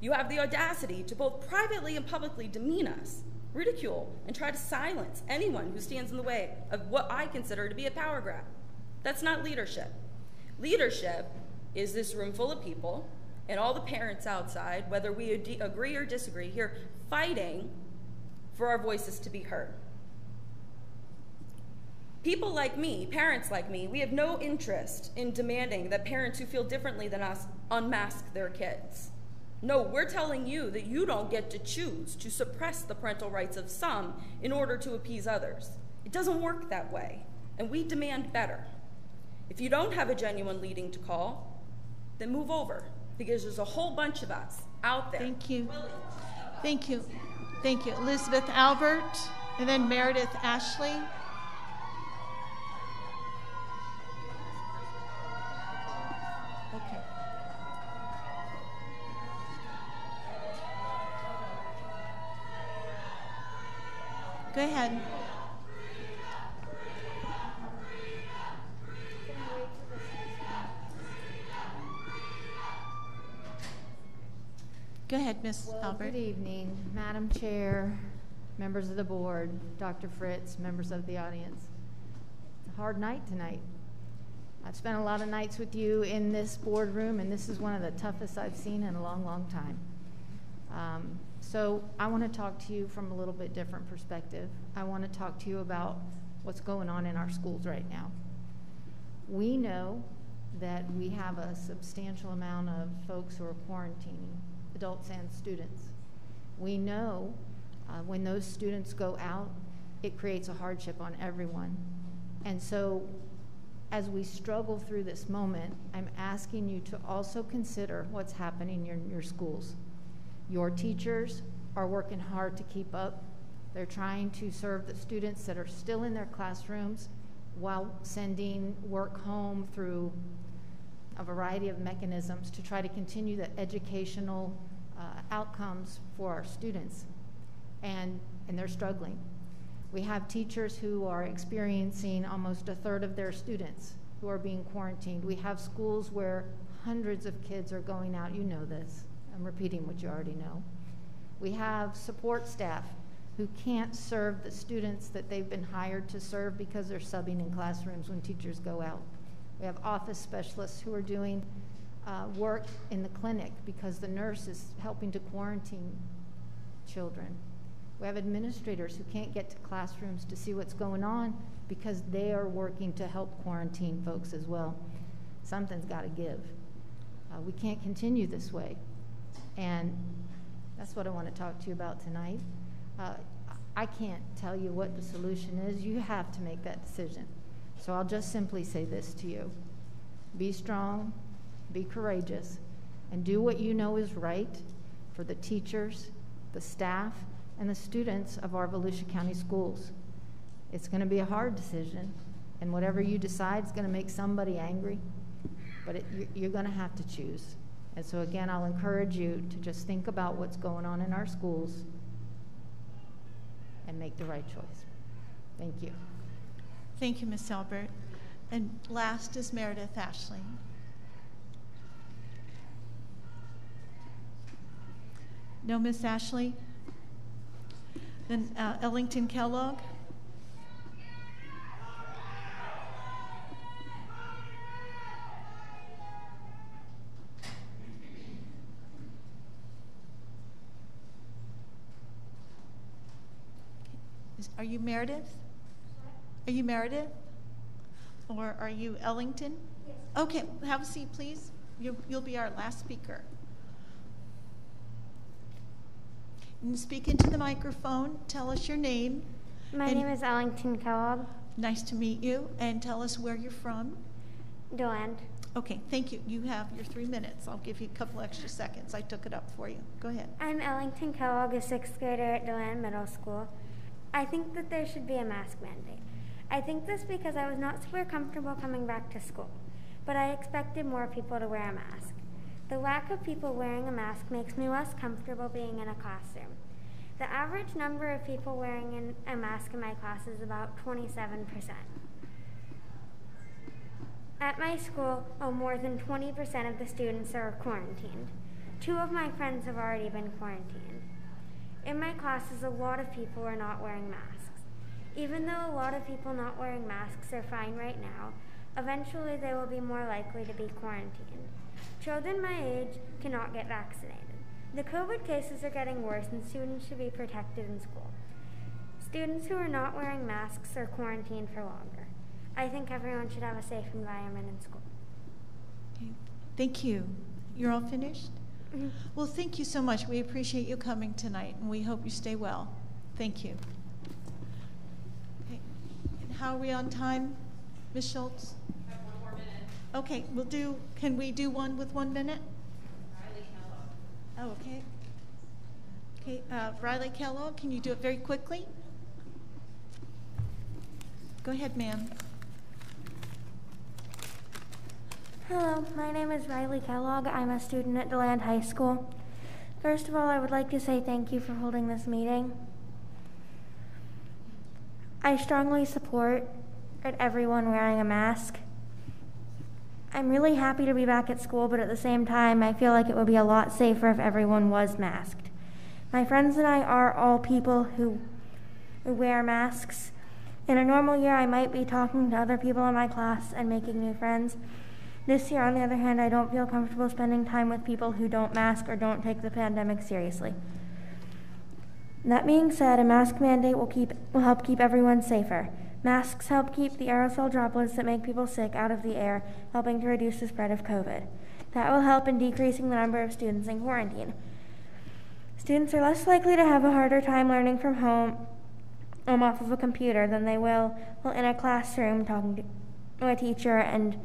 You have the audacity to both privately and publicly demean us ridicule, and try to silence anyone who stands in the way of what I consider to be a power grab. That's not leadership. Leadership is this room full of people and all the parents outside, whether we agree or disagree, here fighting for our voices to be heard. People like me, parents like me, we have no interest in demanding that parents who feel differently than us unmask their kids. No, we're telling you that you don't get to choose to suppress the parental rights of some in order to appease others. It doesn't work that way, and we demand better. If you don't have a genuine leading to call, then move over, because there's a whole bunch of us out there. Thank you. Thank you. Thank you. Elizabeth Albert, and then Meredith Ashley. Go ahead. Go ahead, Ms. Well, Albert. Good evening, Madam Chair, members of the board, Dr. Fritz, members of the audience. It's a hard night tonight. I've spent a lot of nights with you in this boardroom, and this is one of the toughest I've seen in a long, long time. Um, so I want to talk to you from a little bit different perspective. I want to talk to you about what's going on in our schools right now. We know that we have a substantial amount of folks who are quarantining, adults and students. We know uh, when those students go out, it creates a hardship on everyone. And so as we struggle through this moment, I'm asking you to also consider what's happening in your schools. Your teachers are working hard to keep up. They're trying to serve the students that are still in their classrooms while sending work home through a variety of mechanisms to try to continue the educational uh, outcomes for our students. And, and they're struggling. We have teachers who are experiencing almost a third of their students who are being quarantined. We have schools where hundreds of kids are going out. You know this. I'm repeating what you already know. We have support staff who can't serve the students that they've been hired to serve because they're subbing in classrooms when teachers go out. We have office specialists who are doing uh, work in the clinic because the nurse is helping to quarantine children. We have administrators who can't get to classrooms to see what's going on because they are working to help quarantine folks as well. Something's got to give. Uh, we can't continue this way. And that's what I want to talk to you about tonight. Uh, I can't tell you what the solution is. You have to make that decision. So I'll just simply say this to you be strong, be courageous, and do what you know is right for the teachers, the staff, and the students of our Volusia County schools. It's going to be a hard decision, and whatever you decide is going to make somebody angry, but it, you're going to have to choose. And so, again, I'll encourage you to just think about what's going on in our schools and make the right choice. Thank you. Thank you, Ms. Albert. And last is Meredith Ashley. No, Miss Ashley? Then uh, Ellington Kellogg? Is- Are you Meredith? Are you Meredith? Or are you Ellington? Yes. Okay, have a seat, please. You'll, you'll be our last speaker. And speak into the microphone. Tell us your name. My and name is Ellington Kellogg. Nice to meet you. And tell us where you're from. DeLand. Okay, thank you. You have your three minutes. I'll give you a couple extra seconds. I took it up for you. Go ahead. I'm Ellington Kellogg, a sixth grader at DeLand Middle School. I think that there should be a mask mandate. I think this because I was not super comfortable coming back to school, but I expected more people to wear a mask. The lack of people wearing a mask makes me less comfortable being in a classroom. The average number of people wearing a mask in my class is about 27%. At my school, oh, more than 20% of the students are quarantined. Two of my friends have already been quarantined. In my classes, a lot of people are not wearing masks. Even though a lot of people not wearing masks are fine right now, eventually they will be more likely to be quarantined. Children my age cannot get vaccinated. The COVID cases are getting worse and students should be protected in school. Students who are not wearing masks are quarantined for longer. I think everyone should have a safe environment in school. Okay. Thank you. You're all finished? Mm-hmm. Well, thank you so much. We appreciate you coming tonight, and we hope you stay well. Thank you. Okay. And how are we on time, Ms. Schultz? Have one more minute. Okay, we'll do, can we do one with one minute? Riley Kellogg. Oh, okay. Okay, uh, Riley Kellogg, can you do it very quickly? Go ahead, ma'am. Hello, my name is Riley Kellogg. I'm a student at DeLand High School. First of all, I would like to say thank you for holding this meeting. I strongly support everyone wearing a mask. I'm really happy to be back at school, but at the same time, I feel like it would be a lot safer if everyone was masked. My friends and I are all people who, wear masks. In a normal year, I might be talking to other people in my class and making new friends. This year, on the other hand, I don't feel comfortable spending time with people who don't mask or don't take the pandemic seriously. That being said, a mask mandate will, keep, will help keep everyone safer. Masks help keep the aerosol droplets that make people sick out of the air, helping to reduce the spread of COVID. That will help in decreasing the number of students in quarantine. Students are less likely to have a harder time learning from home um, off of a computer than they will in a classroom talking to a teacher and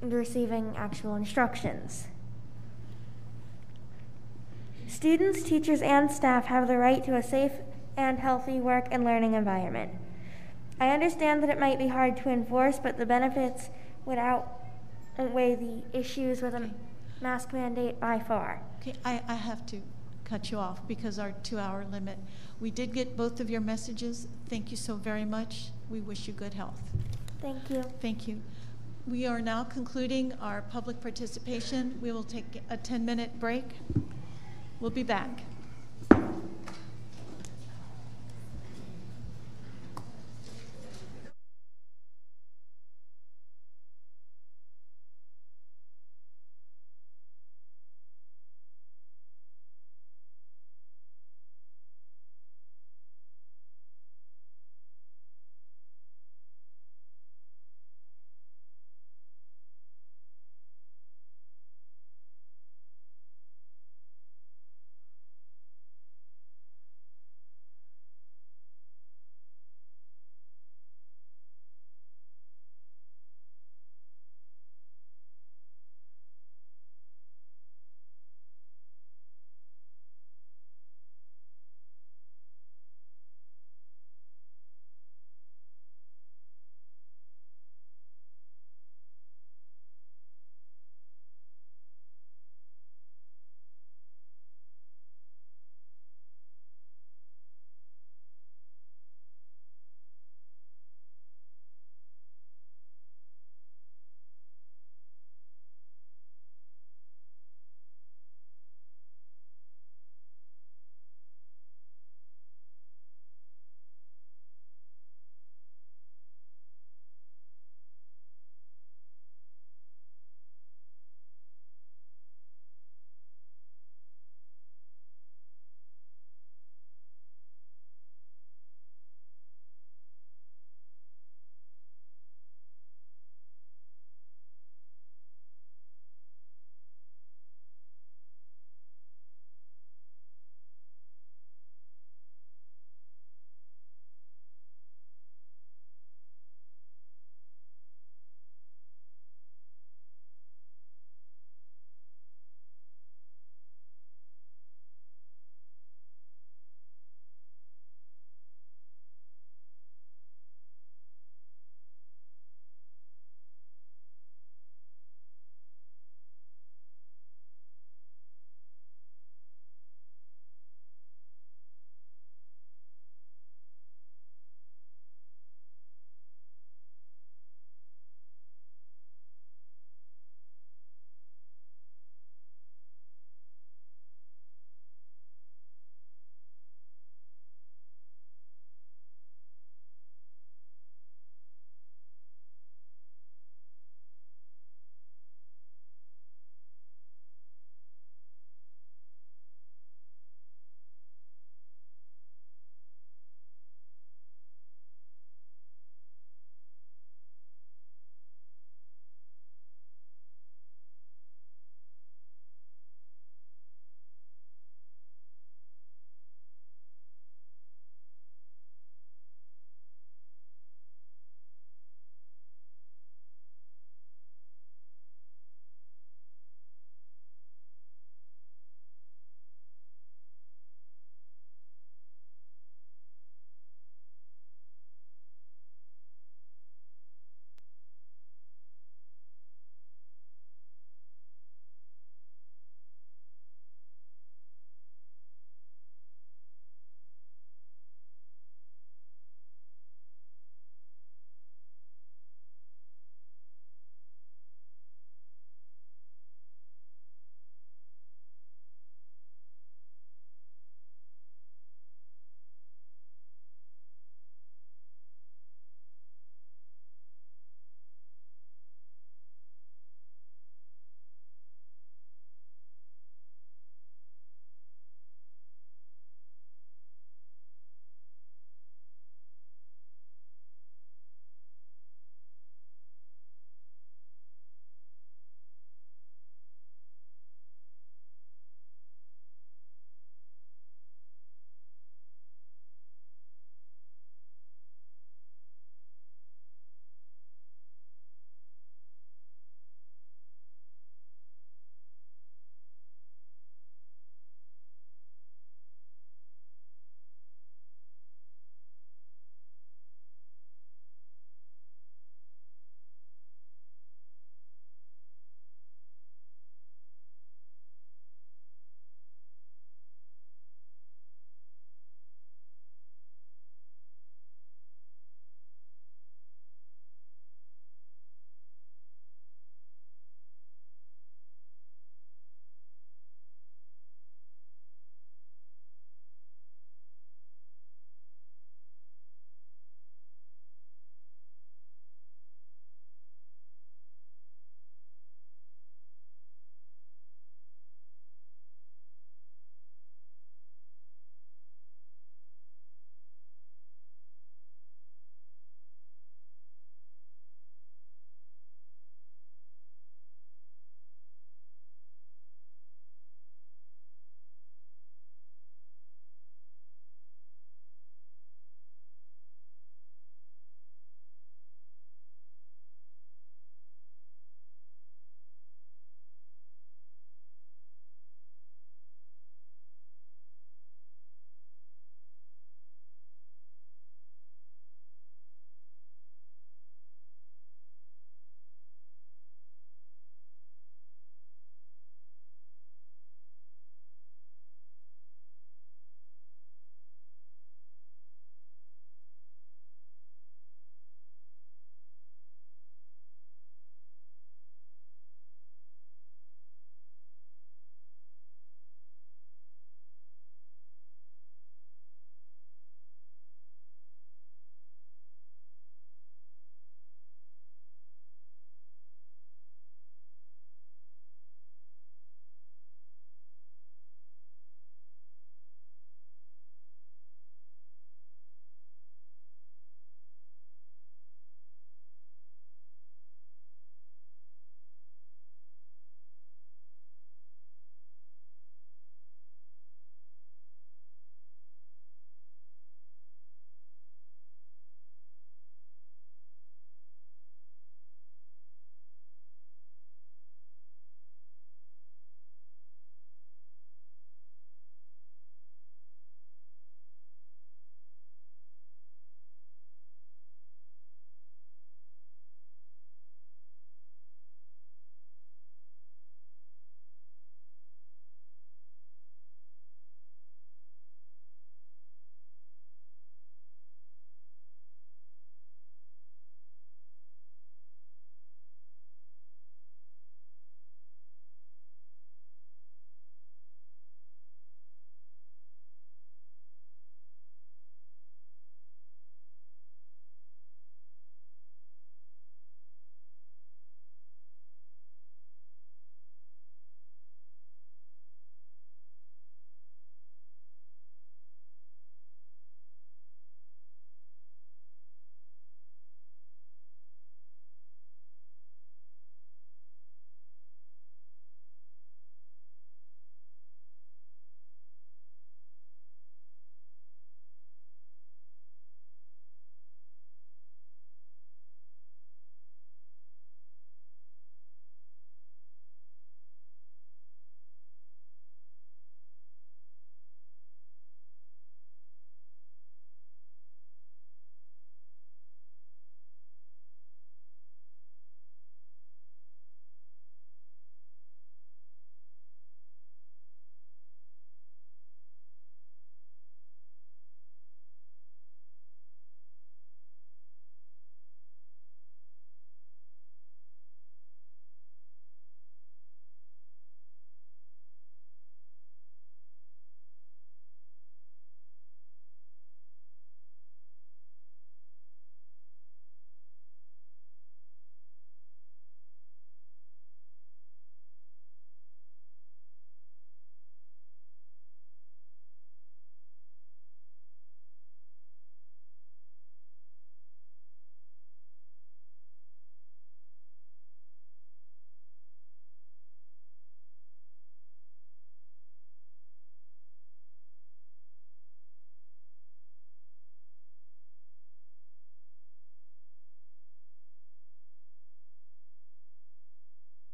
receiving actual instructions. Students, teachers, and staff have the right to a safe and healthy work and learning environment. I understand that it might be hard to enforce, but the benefits would outweigh the issues with a mask mandate by far. Okay, I, I have to cut you off because our two hour limit. We did get both of your messages. Thank you so very much. We wish you good health. Thank you. Thank you. We are now concluding our public participation. We will take a 10 minute break. We'll be back.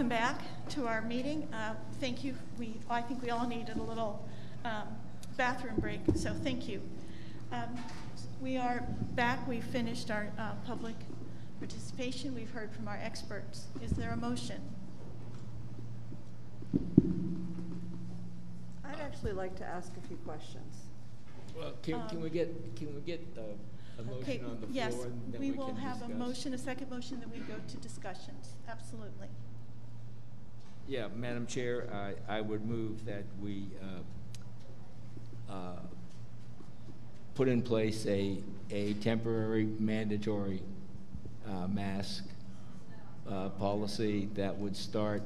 Welcome back to our meeting. Uh, thank you. We, I think we all needed a little um, bathroom break, so thank you. Um, we are back. We finished our uh, public participation. We've heard from our experts. Is there a motion? I'd actually like to ask a few questions. Well, can, can we Um, get, can we get uh, a Okay, motion on the floor? yes, we we will can have a motion, a second motion, then we go to discussions. Absolutely. Yeah, Madam Chair, I, I would move that we uh, uh, put in place a, a temporary mandatory uh, mask uh, policy that would start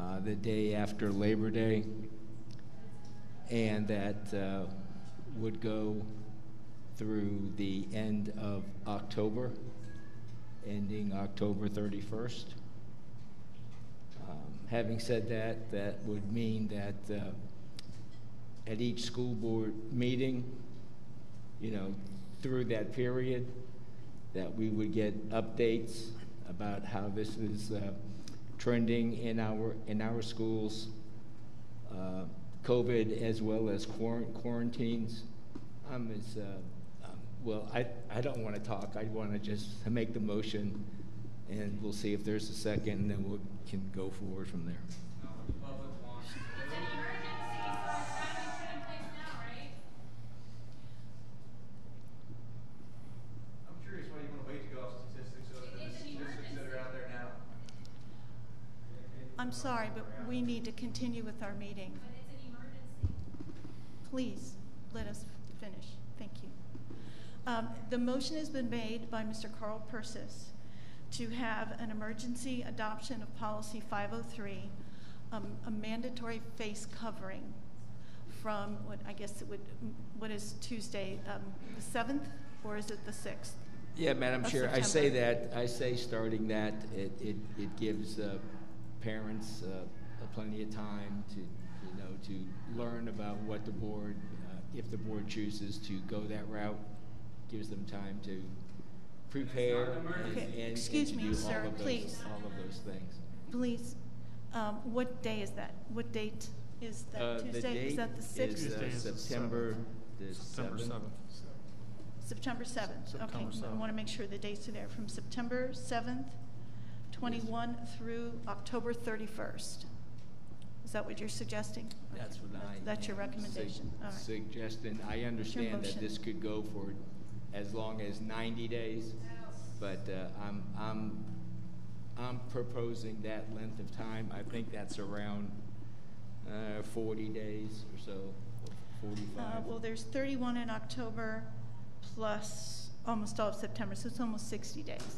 uh, the day after Labor Day and that uh, would go through the end of October, ending October 31st. Having said that, that would mean that uh, at each school board meeting, you know, through that period, that we would get updates about how this is uh, trending in our, in our schools, uh, COVID as well as quar- quarantines. I'm as, uh, um, well, I, I don't want to talk. I want to just make the motion, and we'll see if there's a second, and then we can go forward from there. I'm curious why you want to go off statistics other the statistics that are out there now. I'm sorry, but we need to continue with our meeting. Please, let us finish. Thank you. Um, The motion has been made by Mr. Carl Persis to have an emergency adoption of policy 503, um, a mandatory face covering from what, I guess it would, what is Tuesday, um, the 7th, or is it the 6th? Yeah, Madam Chair, I say that, I say starting that, it, it, it gives uh, parents uh, plenty of time to, you know, to learn about what the board, uh, if the board chooses to go that route, gives them time to prepare Okay, and- and excuse to me, do all sir, of those, please. all of those things. Please, um, what day is that? What date is that Uh, Tuesday? Is that the 6th? is, uh, Tuesday is September the September 7th. 7th. September 7th. Okay, September I want to make sure the dates are there, from September 7th, 21 through October 31st. Is that what you're suggesting? That's what I. That's your recommendation, sug- all right. Suggesting, I understand that this could go for as long as ninety days, but, uh, I'm, I'm, I'm proposing that length of time. I think that's around, uh, forty days or so, Uh, forty-five. Well, there's 31 in October plus almost all of September, so it's almost 60 days.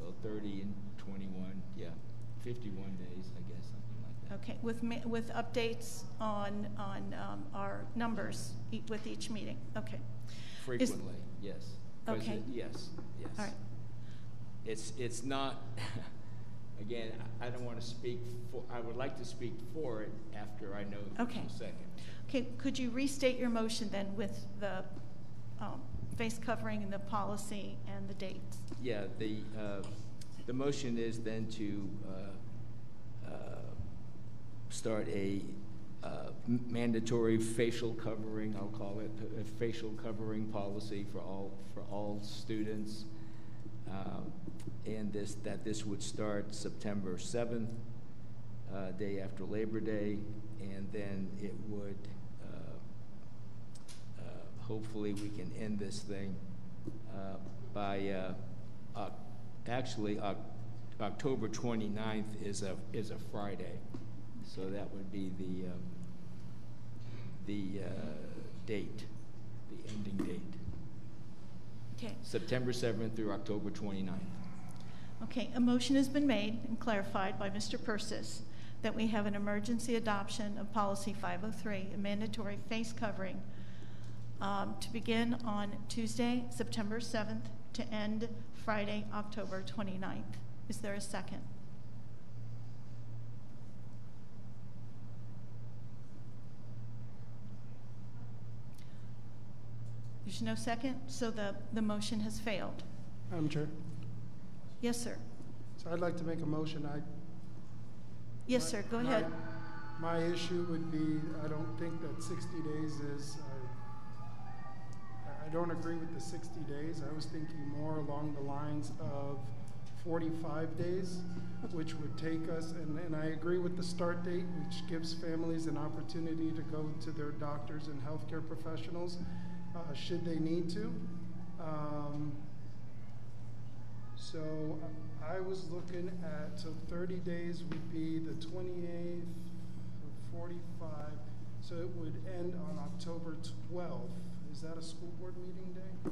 Well, thirty and twenty-one, yeah, fifty-one days, I guess, something like that. Okay, with, with updates on, on um, our numbers e- with each meeting, okay. Is- Frequently, yes. 'Cause Okay. Yes, yes. All right. It's, it's not, again, I I don't want to speak for, I would like to speak for it after I know the Okay. second. Okay, could you restate your motion then with the um, face covering and the policy and the dates? Yeah, the, uh, the motion is then to uh, uh, start a uh, mandatory facial covering, I'll call it, a facial covering policy for all, for all students. Um, And this, that this would start September 7th, uh, day after Labor Day, and then it would, uh, uh, hopefully we can end this thing uh, by, actually, Oc- October 29th is a, is a Friday. So that would be the, um, the uh, date, the ending date. Okay. September 7th through October 29th. Okay, a motion has been made and clarified by Mr. Persis that we have an emergency adoption of policy 503, a mandatory face covering, um, to begin on Tuesday, September 7th, to end Friday, October 29th. Is there a second? There's no second, so the, the motion has failed. Madam Chair, Yes, sir. so I'd like to make a motion. I Yes, sir, go my- ahead. My issue would be, I don't think that 60 days is, I- I don't agree with the 60 days. I was thinking more along the lines of 45 days, which would take us, and, and I agree with the start date, which gives families an opportunity to go to their doctors and healthcare professionals, uh, should they need to. Um, so I was looking at, so 30 days would be the 28th, or 45, so it would end on October 12th. Is that a school board meeting day?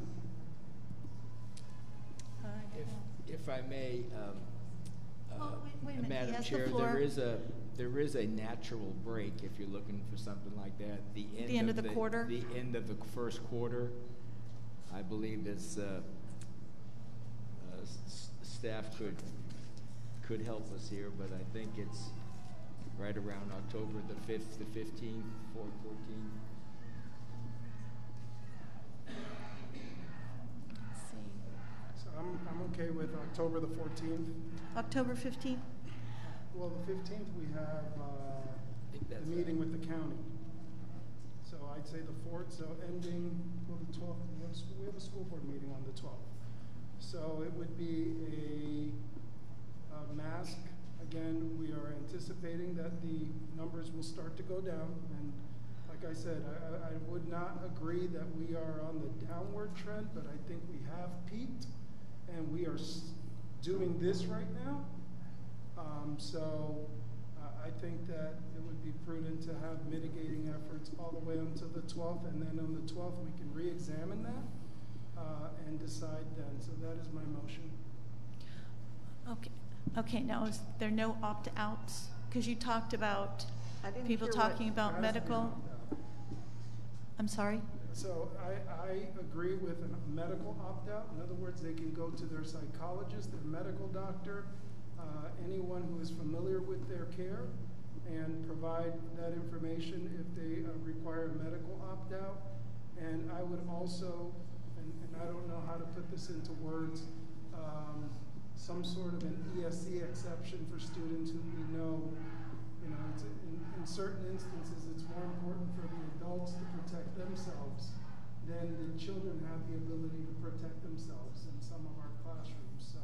If, if I may, um, uh, Oh, wait- wait a minute, he Madam has the Chair, floor. there is a, there is a natural break if you're looking for something like that. The end The end of of the quarter? The end of the first quarter, I believe is, uh, uh, s- staff could, could help us here, but I think it's right around October the fifth, the fifteenth, four, fourteen. So I'm, I'm okay with October the 14th. October 15th? Well, the 15th, we have uh, the that's meeting with the county. So I'd say the 4th, so ending, well, the 12th, we have, a school- we have a school board meeting on the 12th. So it would be a, a mask. Again, we are anticipating that the numbers will start to go down. And like I said, I, I I would not agree that we are on the downward trend, but I think we have peaked and we are s- doing this right now. Um, so uh, I think that it would be prudent to have mitigating efforts all the way until the 12th, and then on the 12th we can re-examine that uh, and decide then. So that is my motion. Okay, okay, now is there no opt-outs? Because you talked about people talking about medical. I'm sorry? So I, I agree with a medical opt-out. In other words, they can go to their psychologist, their medical doctor, anyone who is familiar with their care, and provide that information if they uh, require a medical opt-out. And I would also, and, and I don't know how to put this into words, um, some sort of an ESE exception for students who we know, you know, in, in certain instances, it's more important for the adults to protect themselves than the children have the ability to protect themselves in some of our classrooms. So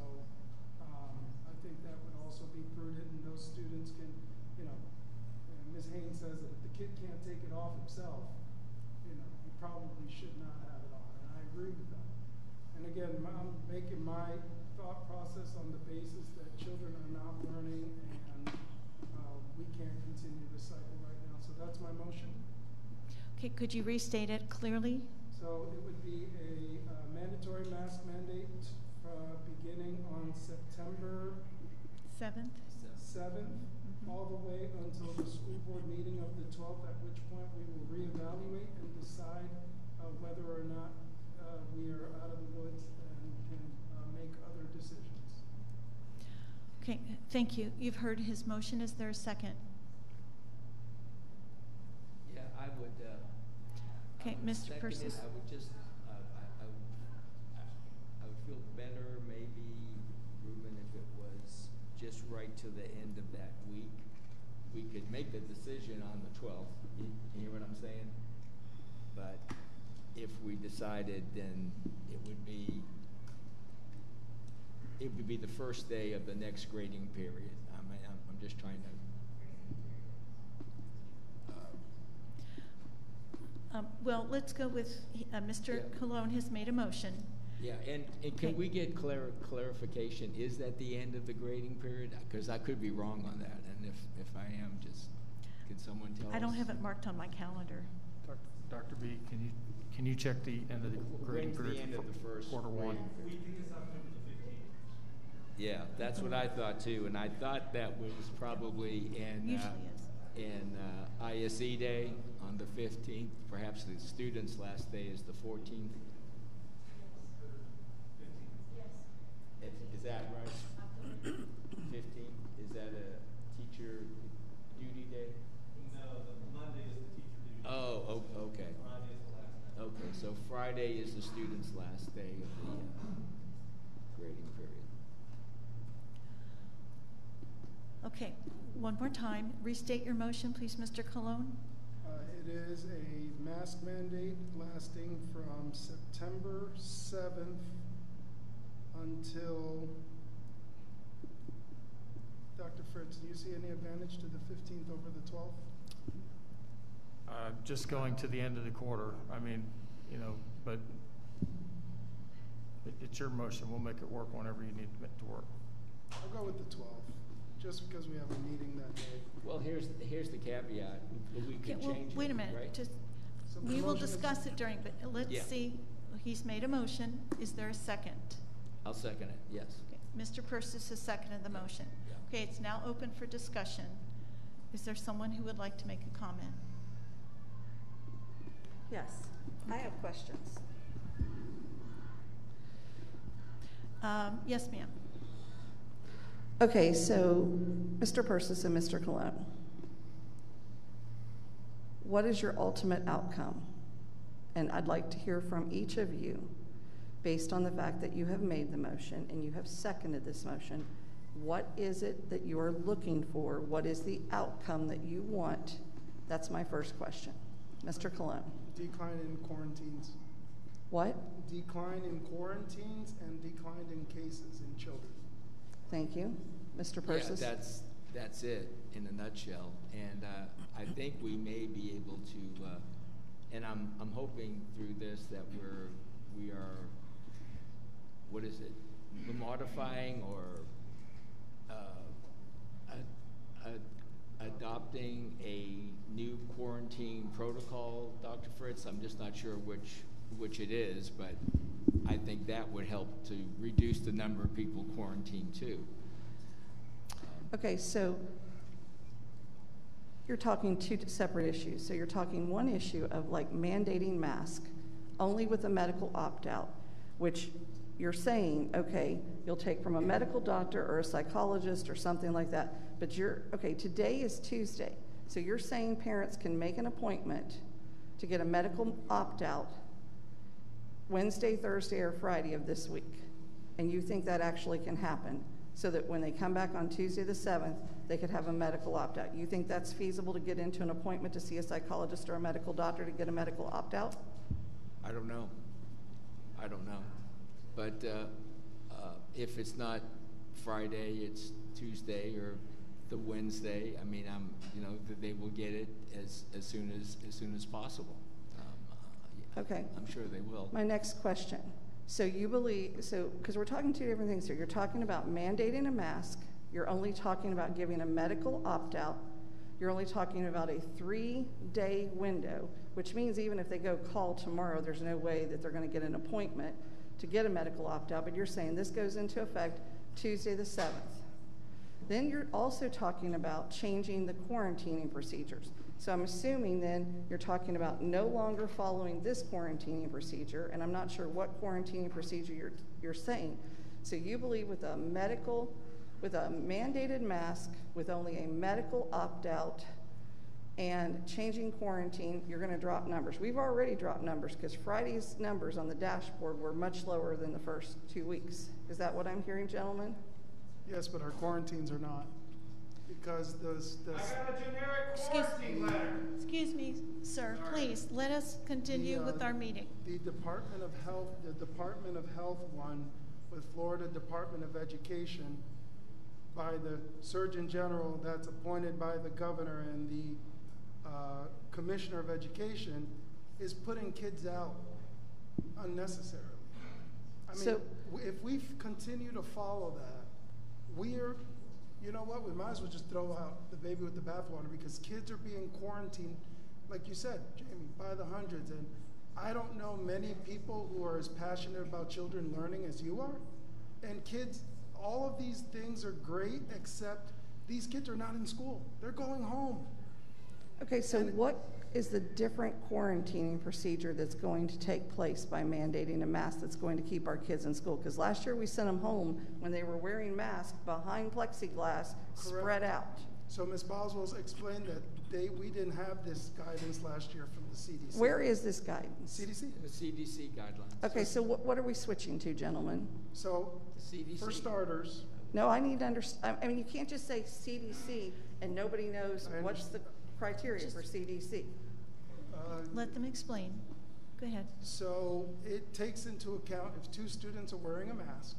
um, I think that would also be prudent, and those students can, you know, Ms. Haynes says that if the kid can't take it off himself, you know, he probably should not have it on, and I agree with that. And again, I'm making my thought process on the basis that children are not learning, and uh, we can't continue this cycle right now. So that's my motion. Okay, could you restate it clearly? So it would be a uh, mandatory mask mandate uh, beginning on September 7th? 7th, all the way until the school board meeting of the 12th, at which point we will reevaluate and decide uh, whether or not uh, we are out of the woods and can uh, make other decisions. Okay, thank you. You've heard his motion. Is there a second? Yeah, I would, uh. I Okay, would Mr. second it. Persis. I would just, uh, I, I, would- I I would feel better maybe, Ruben, if it just right to the end of that week. We could make the decision on the twelfth, you, you hear what I'm saying? But if we decided, then it would be, it would be the first day of the next grading period. I mean, I'm, I'm just trying to, Um, Well, let's go with, uh, Mr. Yeah. Colón has made a motion. Yeah, and, and can we get clar- clarification, is that the end of the grading period? Because I could be wrong on that, and if, if I am, just, can someone tell us? I don't have it marked on my calendar. Dr. B, can you, can you check the end of the grading When's the period? end of the for first Quarter one. grading Yeah, that's what I thought too, and I thought that was probably in, uh, Usually in, uh, ISE day on the fifteenth, perhaps the students' last day is the fourteenth. Is, is that right? Fifteenth, is that a teacher duty day? No, the Monday is the teacher duty. Day. Oh, o- okay. Friday is the last day. Okay, so Friday is the student's last day of the, uh, grading period. Okay, one more time. Restate your motion, please, Mr. Colón. Uh, It is a mask mandate lasting from September 7th until, Dr. Fritz, do you see any advantage to the 15th over the 12th? Uh, just going to the end of the quarter, I mean, you know, but it, it's your motion, we'll make it work whenever you need it to work. I'll go with the 12th, just because we have a meeting that day. Well, here's, here's the caveat. We can could well, change it, wait a minute, right? just, So we will discuss it during, but let's Yeah. see, he's made a motion. Is there a second? I'll second it, yes. Okay, Mr. Persis has seconded the motion. Okay, it's now open for discussion. Is there someone who would like to make a comment? Yes, I have questions. Um, Yes, ma'am. Okay, so Mr. Persis and Mr. Colón, what is your ultimate outcome? And I'd like to hear from each of you, based on the fact that you have made the motion and you have seconded this motion, what is it that you are looking for? What is the outcome that you want? That's my first question. Mr. Colón. Decline in quarantines. What? Decline in quarantines and decline in cases in children. Thank you. Mr. Persis? Yeah, that's, that's it in a nutshell. And uh, I think we may be able to, uh, and I'm, I'm hoping through this that we're, we are, what is it, modifying or uh, a- a- adopting a new quarantine protocol, Dr. Fritz. I'm just not sure which, which it is, but I think that would help to reduce the number of people quarantined too. Okay, so you're talking two separate issues. So you're talking one issue of like mandating mask only with a medical opt-out, which you're saying, okay, you'll take from a medical doctor or a psychologist or something like that. But you're, okay, today is Tuesday. So you're saying parents can make an appointment to get a medical opt-out Wednesday, Thursday, or Friday of this week. And you think that actually can happen so that when they come back on Tuesday the 7th, they could have a medical opt out. You think that's feasible to get into an appointment to see a psychologist or a medical doctor to get a medical opt out? I don't know. I don't know. But uh, uh, if it's not Friday, it's Tuesday or the Wednesday. I mean, I'm, you know, they will get it as, as soon as, as soon as possible. Um, uh, Okay. I'm sure they will. My next question. So you believe, so, because we're talking two different things here. You're talking about mandating a mask, you're only talking about giving a medical opt out, you're only talking about a three day window, which means even if they go call tomorrow, there's no way that they're going to get an appointment to get a medical opt out. But you're saying this goes into effect Tuesday the 7th. Then you're also talking about changing the quarantining procedures. So I'm assuming then you're talking about no longer following this quarantining procedure, and I'm not sure what quarantining procedure you're, you're saying. So you believe with a medical, with a mandated mask, with only a medical opt-out, and changing quarantine, you're going to drop numbers. We've already dropped numbers because Friday's numbers on the dashboard were much lower than the first two weeks. Is that what I'm hearing, gentlemen? Yes, but our quarantines are not. Because those, I have a the. Excuse, letter. excuse me, sir, please, let us continue The, uh, with our meeting. The Department of Health, the Department of Health one with Florida Department of Education by the Surgeon General that's appointed by the governor and the uh, Commissioner of Education is putting kids out unnecessarily. I mean, So- if we continue to follow that, we're, you know what, we might as well just throw out the baby with the bathwater because kids are being quarantined, like you said, Jamie, by the hundreds. And I don't know many people who are as passionate about children learning as you are. And kids, all of these things are great, except these kids are not in school. They're going home. Okay, so what is the different quarantining procedure that's going to take place by mandating a mask that's going to keep our kids in school? Because last year we sent them home when they were wearing masks behind plexiglass, spread out. So Ms. Boswell's explained that they, we didn't have this guidance last year from the CDC. Where is this guidance? CDC. The CDC guidelines. Okay, so what, what are we switching to, gentlemen? So, CDC. for starters, No, I need to understand, I mean, you can't just say CDC and nobody knows I what's the criteria for CDC. Uh, Let them explain. Go ahead. So it takes into account if two students are wearing a mask,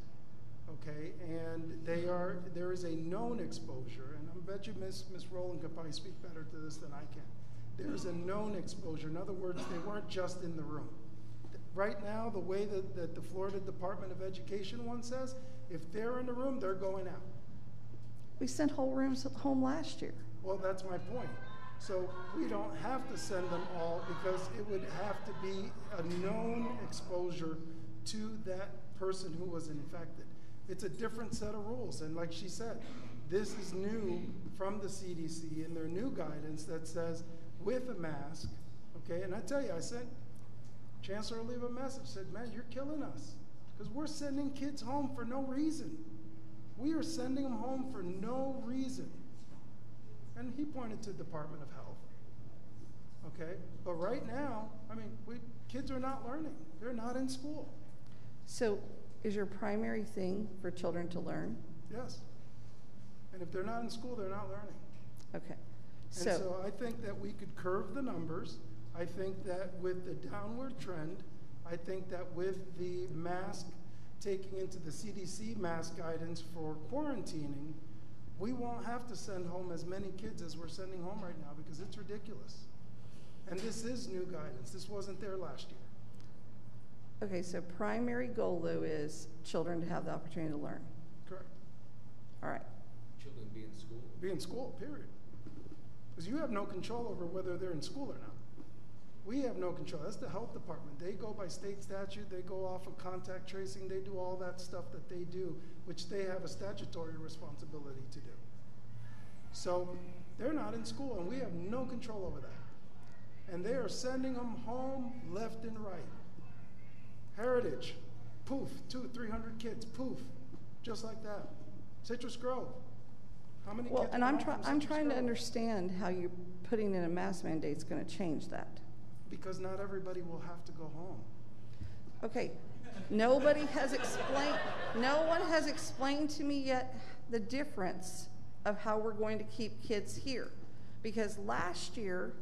okay, and they are, there is a known exposure, and I bet you Miss Miss Rowland could probably speak better to this than I can. There is a known exposure. In other words, they weren't just in the room. Right now, the way that, that the Florida Department of Education one says, if they're in the room, they're going out. We sent whole rooms home last year. Well, that's my point. So we don't have to send them all because it would have to be a known exposure to that person who was infected. It's a different set of rules. And like she said, this is new from the CDC in their new guidance that says with a mask, okay? And I tell you, I sent Chancellor leave a message, said, man, you're killing us because we're sending kids home for no reason. We are sending them home for no reason. And he pointed to Department of Health. Okay? But right now, I mean, we, kids are not learning. They're not in school. So is your primary thing for children to learn? Yes. And if they're not in school, they're not learning. Okay. So, and so I think that we could curve the numbers. I think that with the downward trend, I think that with the mask taking into the CDC mask guidance for quarantining, we won't have to send home as many kids as we're sending home right now because it's ridiculous. And this is new guidance. This wasn't there last year. Okay, so primary goal though is children to have the opportunity to learn. Correct. All right. Children be in school. Be in school, period. Because you have no control over whether they're in school or not. We have no control. That's the health department. They go by state statute, they go off of contact tracing, they do all that stuff that they do, which they have a statutory responsibility to do. So they're not in school, and we have no control over that. And they are sending them home left and right. Heritage, poof, two, 300 kids, poof, just like that. Citrus Grove, how many well, kids? and I'm, try I'm trying Grove? to understand how you putting in a mask mandate is going to change that. Because not everybody will have to go home. Okay, nobody has explained, no one has explained to me yet the difference of how we're going to keep kids here. Because last year,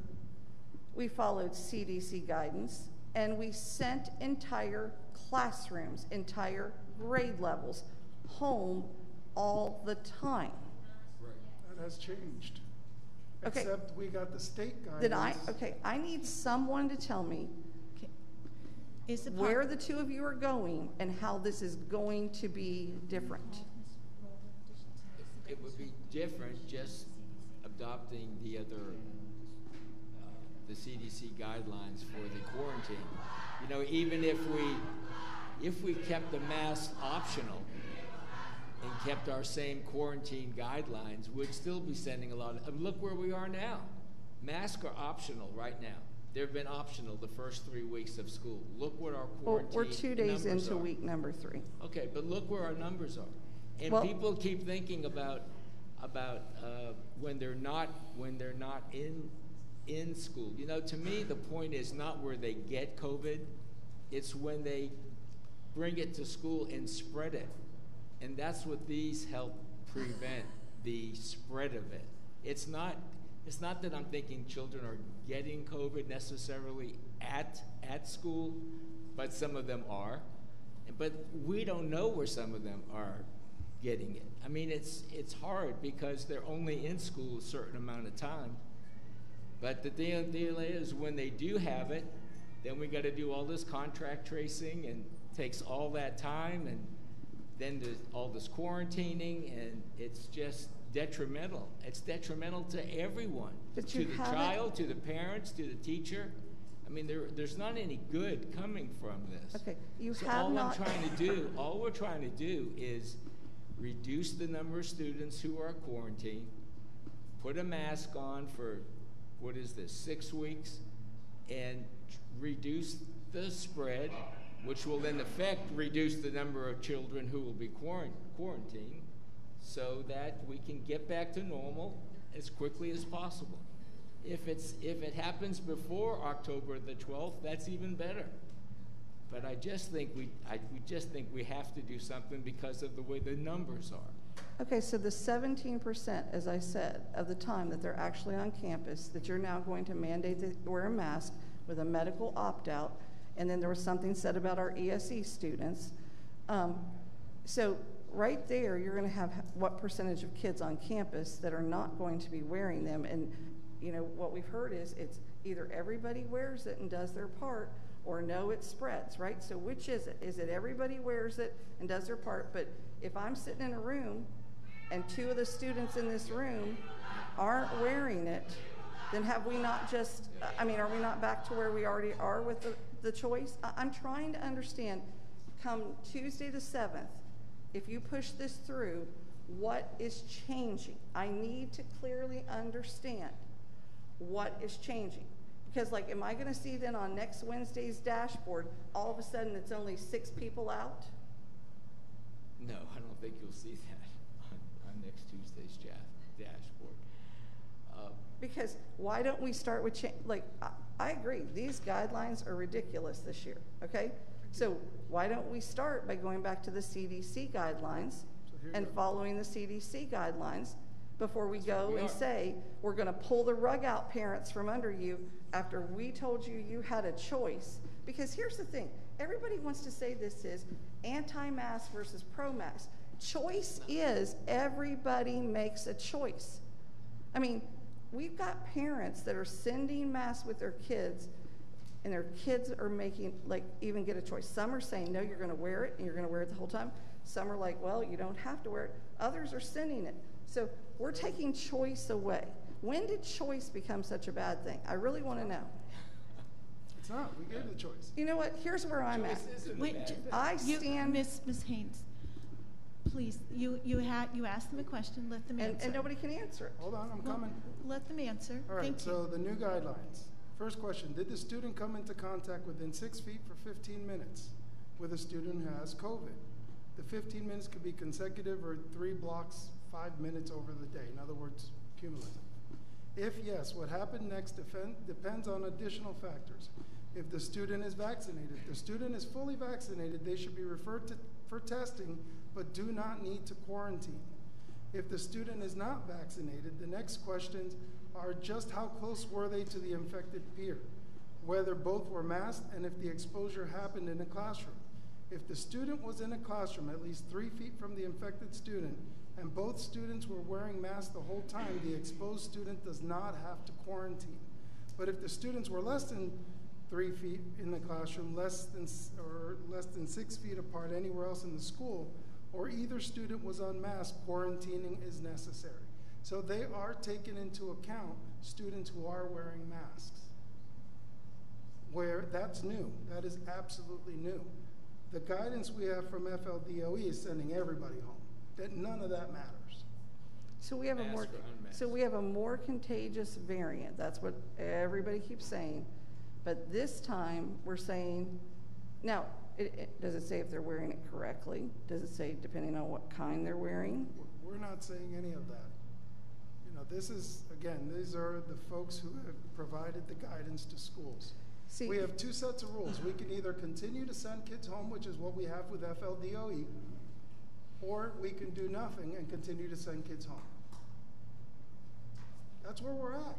we followed CDC guidance and we sent entire classrooms, entire grade levels home all the time. Right. That has changed. Okay. Except we got the state guidance. Then I okay, I need someone to tell me is the where the two of you are going and how this is going to be different. It would be different just adopting the other uh, the CDC guidelines for the quarantine. You know, even if we if we kept the mask optional, and kept our same quarantine guidelines, we'd still be sending a lot of. Look where we are now. Masks are optional right now. They've been optional the first three weeks of school. Look what our quarantine. Well, we're two days into are. week number three. Okay, but look where our numbers are. And well, people keep thinking about about uh, when they're not when they're not in in school. You know, to me, the point is not where they get COVID; it's when they bring it to school and spread it. And that's what these help prevent the spread of it. It's not it's not that I'm thinking children are getting COVID necessarily at at school, but some of them are. But we don't know where some of them are getting it. I mean, it's it's hard because they're only in school a certain amount of time. But the deal, deal is when they do have it, then we got to do all this contract tracing and takes all that time and then there's all this quarantining, and it's just detrimental. It's detrimental to everyone, but to the child, to the parents, to the teacher. I mean, there, there's not any good coming from this. Okay, you so have all not. I'm trying to do, all we're trying to do is reduce the number of students who are quarantined, put a mask on for what is this, six weeks, and reduce the spread which will in effect reduce the number of children who will be quarantined so that we can get back to normal as quickly as possible. If, it's, if it happens before October the 12th, that's even better. But I just think we, I, we just think we have to do something because of the way the numbers are. Okay, so the seventeen percent, as I said, of the time that they're actually on campus, that you're now going to mandate that wear a mask with a medical opt-out, and then there was something said about our ESE students. Um, so right there, you're gonna have what percentage of kids on campus that are not going to be wearing them, and, you know, what we've heard is it's either everybody wears it and does their part, or no, it spreads, right? So which is it? Is it everybody wears it and does their part, but if I'm sitting in a room and two of the students in this room aren't wearing it, then have we not just, I mean, are we not back to where we already are with the, the choice? I'm trying to understand, come Tuesday the 7th, if you push this through, what is changing? I need to clearly understand what is changing. Because, like, am I going to see then on next Wednesday's dashboard, all of a sudden it's only six people out? No, I don't think you'll see that on, on next Tuesday's dashboard. Uh, Because why don't we start with, like, I, I agree, these guidelines are ridiculous this year, okay? So why don't we start by going back to the CDC guidelines and following the CDC guidelines before we go and say, we're gonna pull the rug out parents from under you after we told you you had a choice? Because here's the thing, everybody wants to say this is anti-mask versus pro-mask. Choice is everybody makes a choice. I mean, we've got parents that are sending masks with their kids, and their kids are making, like, even get a choice. Some are saying, no, you're going to wear it, and you're going to wear it the whole time. Some are like, well, you don't have to wear it. Others are sending it. So we're taking choice away. When did choice become such a bad thing? I really want to know. It's not, we gave the choice. You know what? Here's where I'm at. Wait, j- I you- stand. Miss, Miss Haynes, please, you, you had, you asked them a question, let them And, answer. and nobody can answer it. Hold on, I'm Well, coming. Let them answer, All right, thank you. so the new guidelines. First question, did the student come into contact within six feet for 15 minutes with a student who has COVID? The 15 minutes could be consecutive or three blocks, five minutes over the day. In other words, cumulative. If yes, what happened next defen- depends on additional factors. If the student is vaccinated, if the student is fully vaccinated, they should be referred to for testing, but do not need to quarantine. If the student is not vaccinated, the next questions are just how close were they to the infected peer, whether both were masked, and if the exposure happened in a classroom. If the student was in a classroom at least three feet from the infected student, and both students were wearing masks the whole time, the exposed student does not have to quarantine. But if the students were less than three feet in the classroom, less than, or less than six feet apart anywhere else in the school, or either student was unmasked, quarantining is necessary. So they are taking into account students who are wearing masks. Where that's new, that is absolutely new. The guidance we have from FLDOE is sending everybody home, that none of that matters. So we have a more, Mask or unmasked? so we have a more contagious variant. That's what everybody keeps saying. But this time, we're saying, now, it, it, does it say if they're wearing it correctly? Does it say depending on what kind they're wearing? We're not saying any of that. You know, this is, again, these are the folks who have provided the guidance to schools. See- We have two sets of rules. We can either continue to send kids home, which is what we have with FLDOE, or we can do nothing and continue to send kids home. That's where we're at.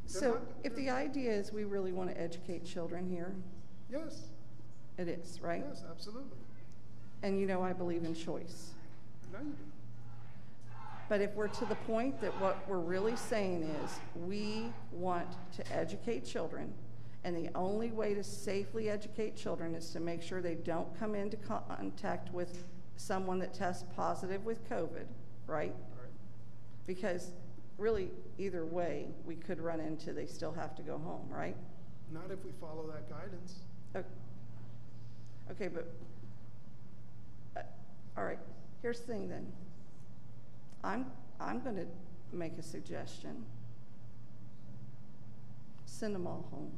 They're So if the idea is we really want to educate children here, Yes, it is, right? yes, absolutely. And you know I believe in choice. No, you do. But if we're to the point that what we're really saying is we want to educate children, and the only way to safely educate children is to make sure they don't come into contact with someone that tests positive with COVID, right? right? Because really, either way, we could run into they still have to go home, right? Not if we follow that guidance. O- Okay, but, uh, all right, here's the thing then. I'm, I'm gonna make a suggestion. Send them all home.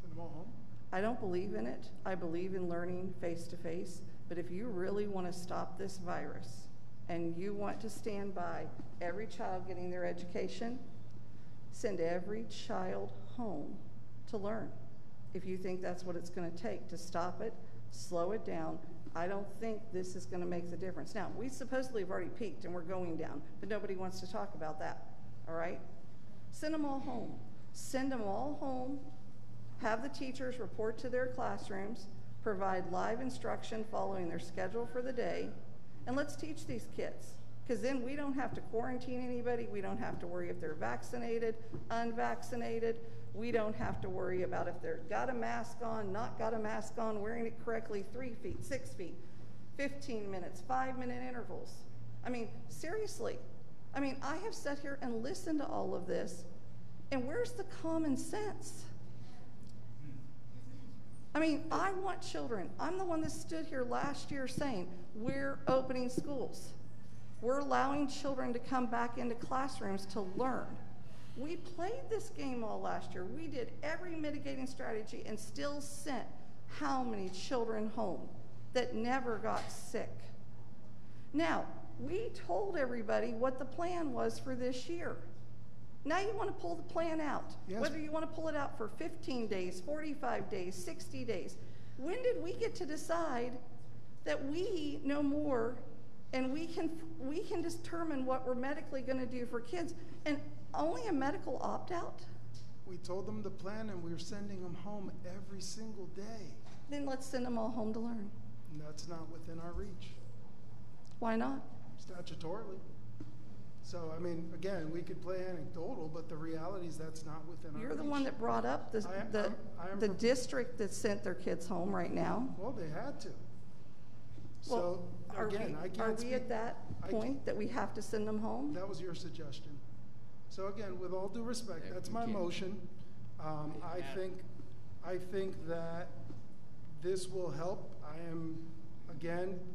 Send them all home. I don't believe in it. I believe in learning face to face. But if you really want to stop this virus and you want to stand by every child getting their education, send every child home to learn. If you think that's what it's going to take to stop it, slow it down. I don't think this is gonna make the difference. Now, we supposedly have already peaked and we're going down, but nobody wants to talk about that, all right? Send them all home. Send them all home, have the teachers report to their classrooms, provide live instruction following their schedule for the day, and let's teach these kids. Because then we don't have to quarantine anybody. We don't have to worry if they're vaccinated, unvaccinated. We don't have to worry about if they've got a mask on, not got a mask on, wearing it correctly, three feet, six feet, 15 minutes, five minute intervals. I mean, seriously. I mean, I have sat here and listened to all of this, and where's the common sense? I mean, I want children. I'm the one that stood here last year saying, we're opening schools. We're allowing children to come back into classrooms to learn. We played this game all last year. We did every mitigating strategy and still sent how many children home that never got sick. Now, we told everybody what the plan was for this year. Now you want to pull the plan out. Yes. Whether you want to pull it out for 15 days, 45 days, 60 days. When did we get to decide that we know more and we can we can determine what we're medically going to do for kids and only a medical opt out? We told them the plan and we were sending them home every single day. Then let's send them all home to learn. And that's not within our reach Why not? statutorily. So, I mean, again, we could play anecdotal, but the reality is that's not within our You're reach. the one that brought up the, I am- the, I'm- I am the pro- district that sent their kids home right now. Well, they had to. Well, So, are again, we- I can't Are we speak- at that I can't- point that we have to send them home? That was your suggestion. So again, with all due respect, that's my can't- motion. Um, I think, I think that this will help. I am, again, I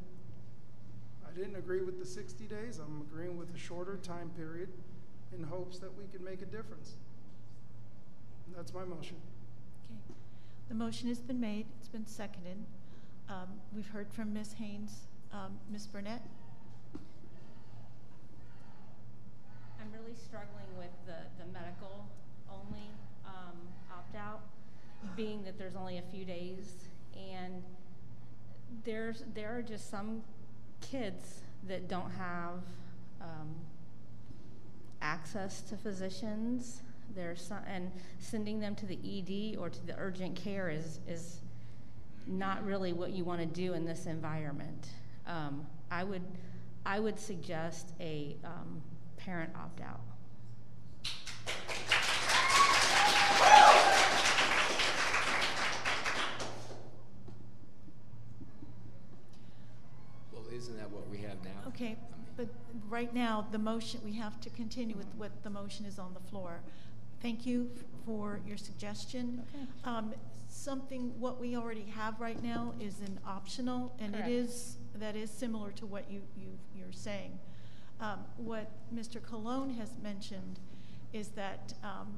didn't agree with the sixty days. I'm agreeing with a shorter time period in hopes that we can make a difference. And That's my motion. Okay. The motion has been made, it's been seconded. Um, We've heard from Ms. Haynes. Um, Ms. Burnett? I'm really struggling with the, the medical only um, opt out, being that there's only a few days. And there's, there are just some kids that don't have um, access to physicians. There's some, and sending them to the ED or to the urgent care is, is not really what you want to do in this environment. Um, I would, I would suggest a um, parent opt out. Well, isn't that what we have now? Okay, but right now, the motion, we have to continue with what the motion is on the floor. Thank you for your suggestion. Um, Something, what we already have right now is an optional, and it Correct. is, that is similar to what you, you, you're saying. Um, What Mr. Colón has mentioned is that um,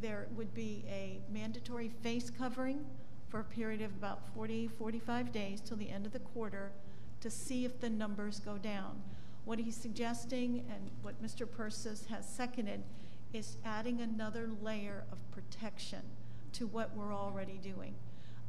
there would be a mandatory face covering for a period of about 40, 45 days till the end of the quarter to see if the numbers go down. What he's suggesting and what Mr. Persis has seconded is adding another layer of protection to what we're already doing.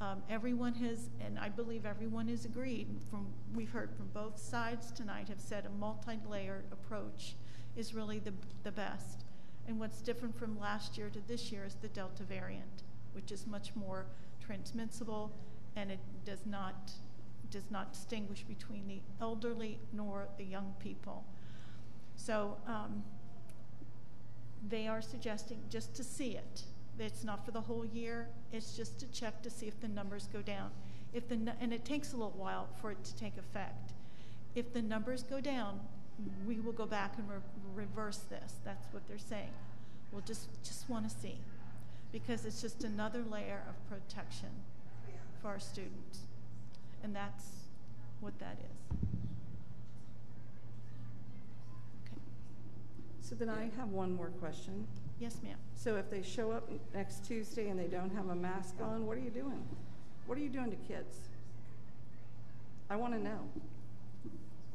Um, everyone has, and I believe everyone has agreed, from, we've heard from both sides tonight, have said a multi-layered approach is really the, the best. And what's different from last year to this year is the Delta variant, which is much more transmissible and it does not, does not distinguish between the elderly nor the young people. So um, they are suggesting just to see it. It's not for the whole year. It's just to check to see if the numbers go down. If the and it takes a little while for it to take effect. If the numbers go down, we will go back and re- reverse this. That's what they're saying. We'll just just want to see, because it's just another layer of protection for our students, and that's what that is. Okay. So then I have one more question. Yes, ma'am. So if they show up next Tuesday and they don't have a mask on, what are you doing? What are you doing to kids? I want to know.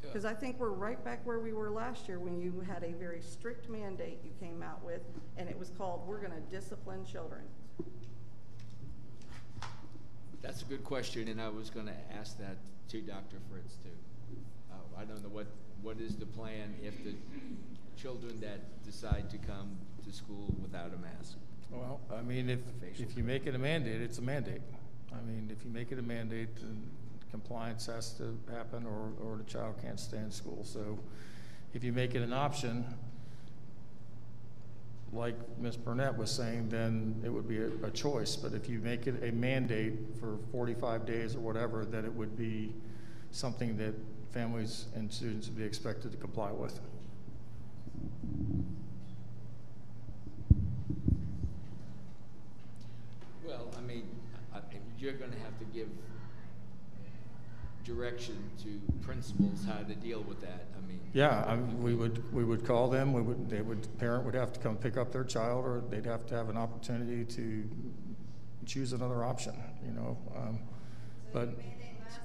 Because I think we're right back where we were last year when you had a very strict mandate you came out with, and it was called, we're going to discipline children. That's a good question, and I was going to ask that to Dr. Fritz too. Uh, I don't know what, what is the plan if the children that decide to come to school without a mask? Well, I mean, if, if you make it a mandate, it's a mandate. I mean, if you make it a mandate, then compliance has to happen or, or the child can't stay in school. So if you make it an option, like Ms. Burnett was saying, then it would be a, a choice. But if you make it a mandate for 45 days or whatever, then it would be something that families and students would be expected to comply with. Well, I mean, I, you're going to have to give direction to principals how to deal with that. I mean, Yeah, I mean, we would, we would call them, we would, they would, parent would have to come pick up their child, or they'd have to have an opportunity to choose another option, you know, um, but,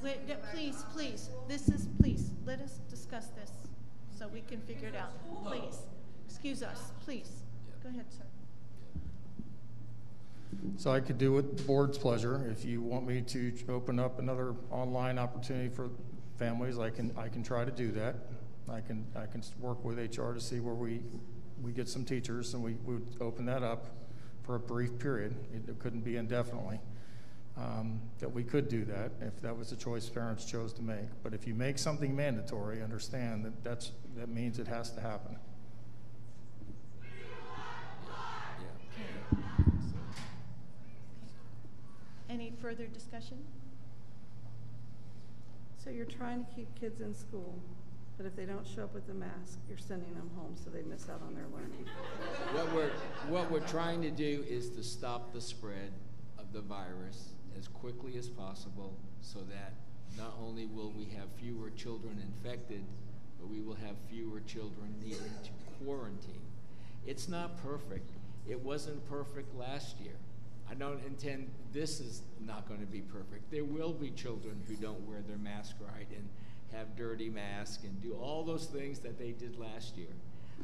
Wait, no, please, please, this is, please, let us discuss this so we can figure it out. Please, excuse us, please. Go ahead, sir. So I could do it the board's pleasure. If you want me to open up another online opportunity for families, I can, I can try to do that. I can, I can work with HR to see where we, we get some teachers, and we we would open that up for a brief period. It it couldn't be indefinitely. Um, That we could do that if that was the choice parents chose to make. But if you make something mandatory, understand that that's, that means it has to happen. Any further discussion? So you're trying to keep kids in school, but if they don't show up with the mask, you're sending them home so they miss out on their learning. what we're, what we're trying to do is to stop the spread of the virus as quickly as possible so that not only will we have fewer children infected, but we will have fewer children needing to quarantine. It's not perfect. It wasn't perfect last year. I don't intend this is not going to be perfect. There will be children who don't wear their mask right and have dirty masks and do all those things that they did last year.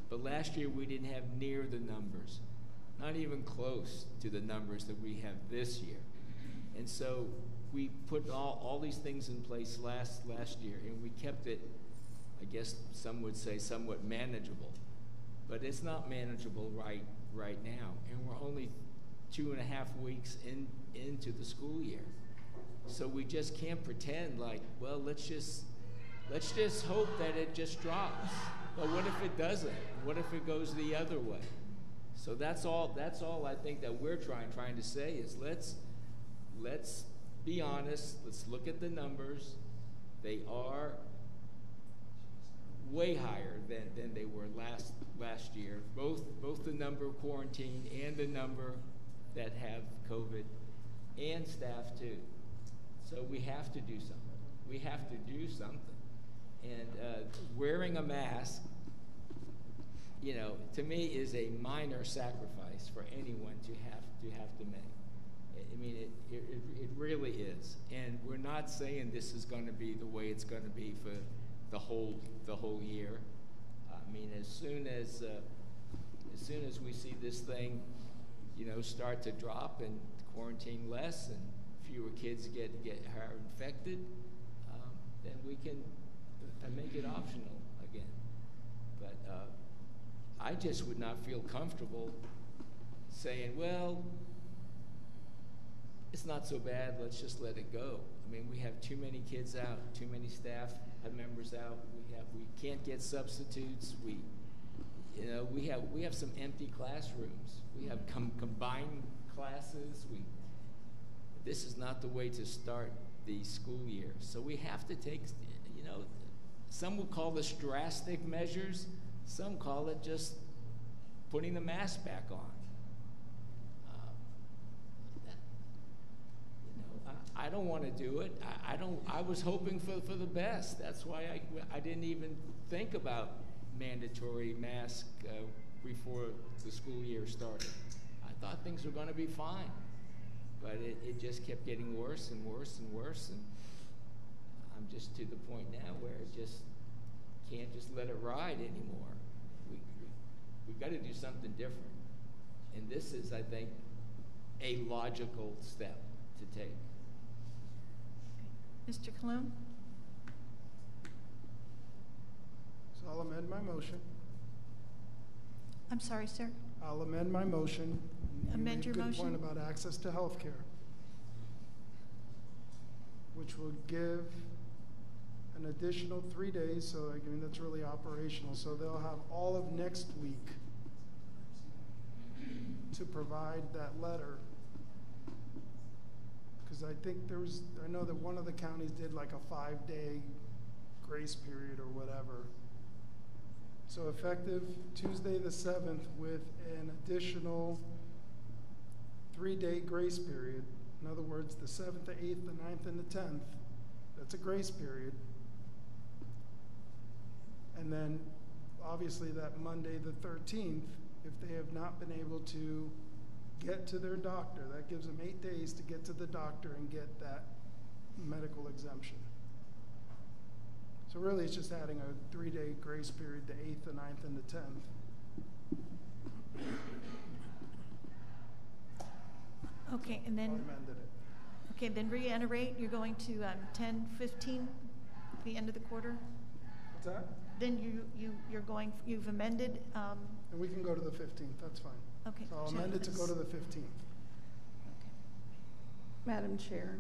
But last year we didn't have near the numbers, not even close to the numbers that we have this year. And so we put all, all these things in place last last year and we kept it, I guess some would say somewhat manageable. But it's not manageable right right now. And we're only two and a half weeks in into the school year. So we just can't pretend like, well, let's just let's just hope that it just drops. But what if it doesn't? What if it goes the other way? So that's all that's all I think that we're trying trying to say is let's let's be honest, let's look at the numbers. They are way higher than, than they were last last year. Both both the number of quarantine and the number that have COVID and staff too. So we have to do something. We have to do something. And uh, wearing a mask, you know, to me is a minor sacrifice for anyone to have to have to make. I mean, it, it, it really is. And we're not saying this is going to be the way it's going to be for the whole the whole year. I mean, as soon as uh, as soon as we see this thing, you know, start to drop and quarantine less and fewer kids get get infected, um, then we can uh, make it optional again. But uh, I just would not feel comfortable saying, well, it's not so bad. Let's just let it go. I mean, we have too many kids out, too many staff members out. We have we can't get substitutes. We, you know, we have we have some empty classrooms. We have com- combined classes. We. This is not the way to start the school year. So we have to take, you know, some will call this drastic measures. Some call it just putting the mask back on. Uh, you know, I don't want to do it. I, I, don't. I was hoping for for the best. That's why I I didn't even think about mandatory mask uh, before the school year started. I thought things were going to be fine, but it, it just kept getting worse and worse and worse, and I'm just to the point now where it just can't just let it ride anymore. We, we we've got to do something different, and this is, I think, a logical step to take. Mr. Colón? So I'll amend my motion. I'm sorry, sir. I'll amend my motion. You Amend made your a good motion. point about access to health care, which will give an additional three days, so I mean, that's really operational. So they'll have all of next week to provide that letter. Because I think there was, I know that one of the counties did like a five-day grace period or whatever. So effective Tuesday the seventh with an additional three-day grace period. In other words, the seventh, the eighth, the ninth, and the tenth. That's a grace period. And then, obviously, that Monday, the thirteenth, if they have not been able to get to their doctor, that gives them eight days to get to the doctor and get that medical exemption. So really, it's just adding a three-day grace period, the eighth, the ninth, and the tenth. Okay, and then, Amended it. okay, then reiterate, you're going to um, 10, 15, the end of the quarter? What's that? Then you, you, you're going, you've amended, um, And we can go to the fifteenth, that's fine. Okay, So I'll amend it to go to the fifteenth. Madam Chair,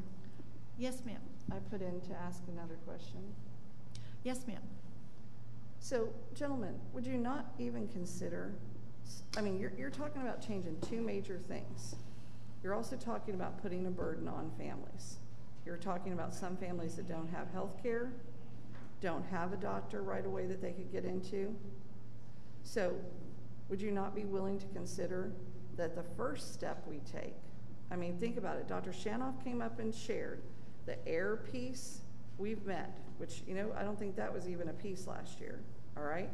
yes, ma'am. I put in to ask another question. Yes, ma'am. So, gentlemen, would you not even consider, I mean, you're, you're talking about changing two major things. You're also talking about putting a burden on families. You're talking about some families that don't have health care, don't have a doctor right away that they could get into. So, would you not be willing to consider that the first step we take, I mean, think about it. Dr. Shanoff came up and shared the air piece we've met, which, you know, I don't think that was even a piece last year, all right?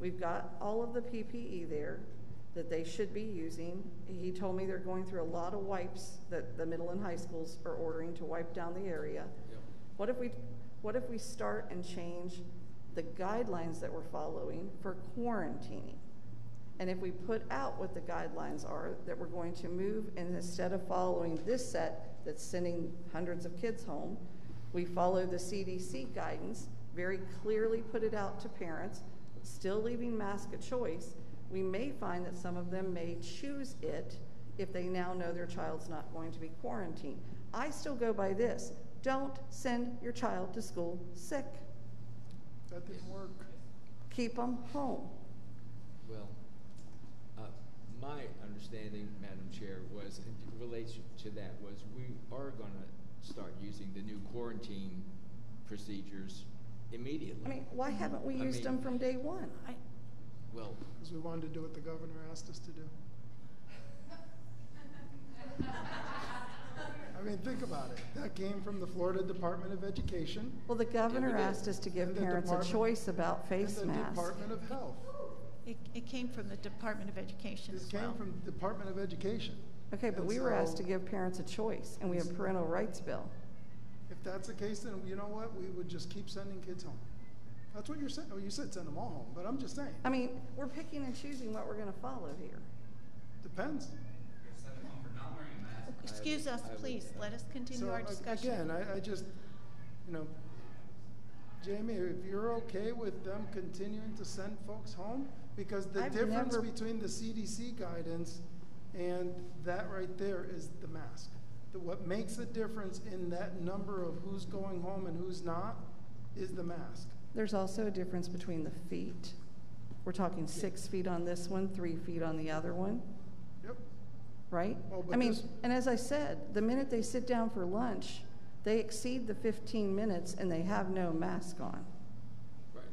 We've got all of the PPE there that they should be using. He told me they're going through a lot of wipes that the middle and high schools are ordering to wipe down the area. What if we, what if we start and change the guidelines that we're following for quarantining? And if we put out what the guidelines are, that we're going to move, and instead of following this set that's sending hundreds of kids home, we follow the CDC guidance, very clearly put it out to parents, still leaving mask a choice, we may find that some of them may choose it if they now know their child's not going to be quarantined. I still go by this don't send your child to school sick, That didn't work. keep them home. Well, uh, my understanding, Madam Chair, was, in relation to that, was we are gonna start using the new quarantine procedures immediately. I mean, why haven't we I used mean, them from day one? Well, Because we wanted to do what the governor asked us to do. I mean, think about it. That came from the Florida Department of Education. Well, the governor did. asked us to give And the parents a Department- choice about face and the masks. Department of Health. It, it came from the Department of Education This as came well. from the Department of Education. Okay, but And we were asked so- to give parents a choice, and we have parental rights bill. If that's the case, then you know what? We would just keep sending kids home. That's what you're saying. Well, you said send them all home, but I'm just saying. I mean, we're picking and choosing what we're gonna follow here. Depends. Excuse us, please. Let us continue So, our a- discussion. Again, I, I just, you know, Jamie, if you're okay with them continuing to send folks home, because the I've difference never- between the CDC guidance and that right there is the mask. The, what makes the difference in that number of who's going home and who's not is the mask. There's also a difference between the feet. We're talking six feet on this one, three feet on the other one. Yep. Right? Oh, I mean, and as I said, the minute they sit down for lunch, they exceed the fifteen minutes and they have no mask on. right.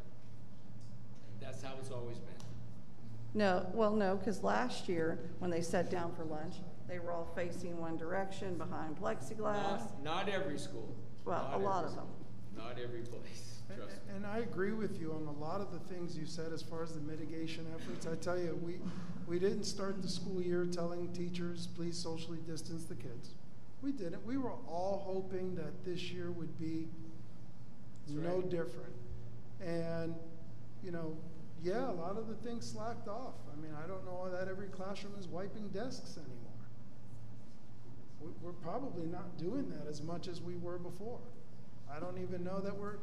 That's how it's always been. No, well, no, because last year, when they sat down for lunch, they were all facing one direction behind plexiglass. Not, not every school. Well, Not a lot every of them. school. Not every place, And- trust me. And I agree with you on a lot of the things you said as far as the mitigation efforts. I tell you, we, we didn't start the school year telling teachers, please socially distance the kids. We didn't. We were all hoping that this year would be That's no right. different. And, you know, yeah, a lot of the things slacked off. I mean, I don't know that every classroom is wiping desks anymore. We, we're probably not doing that as much as we were before. I don't even know that we're,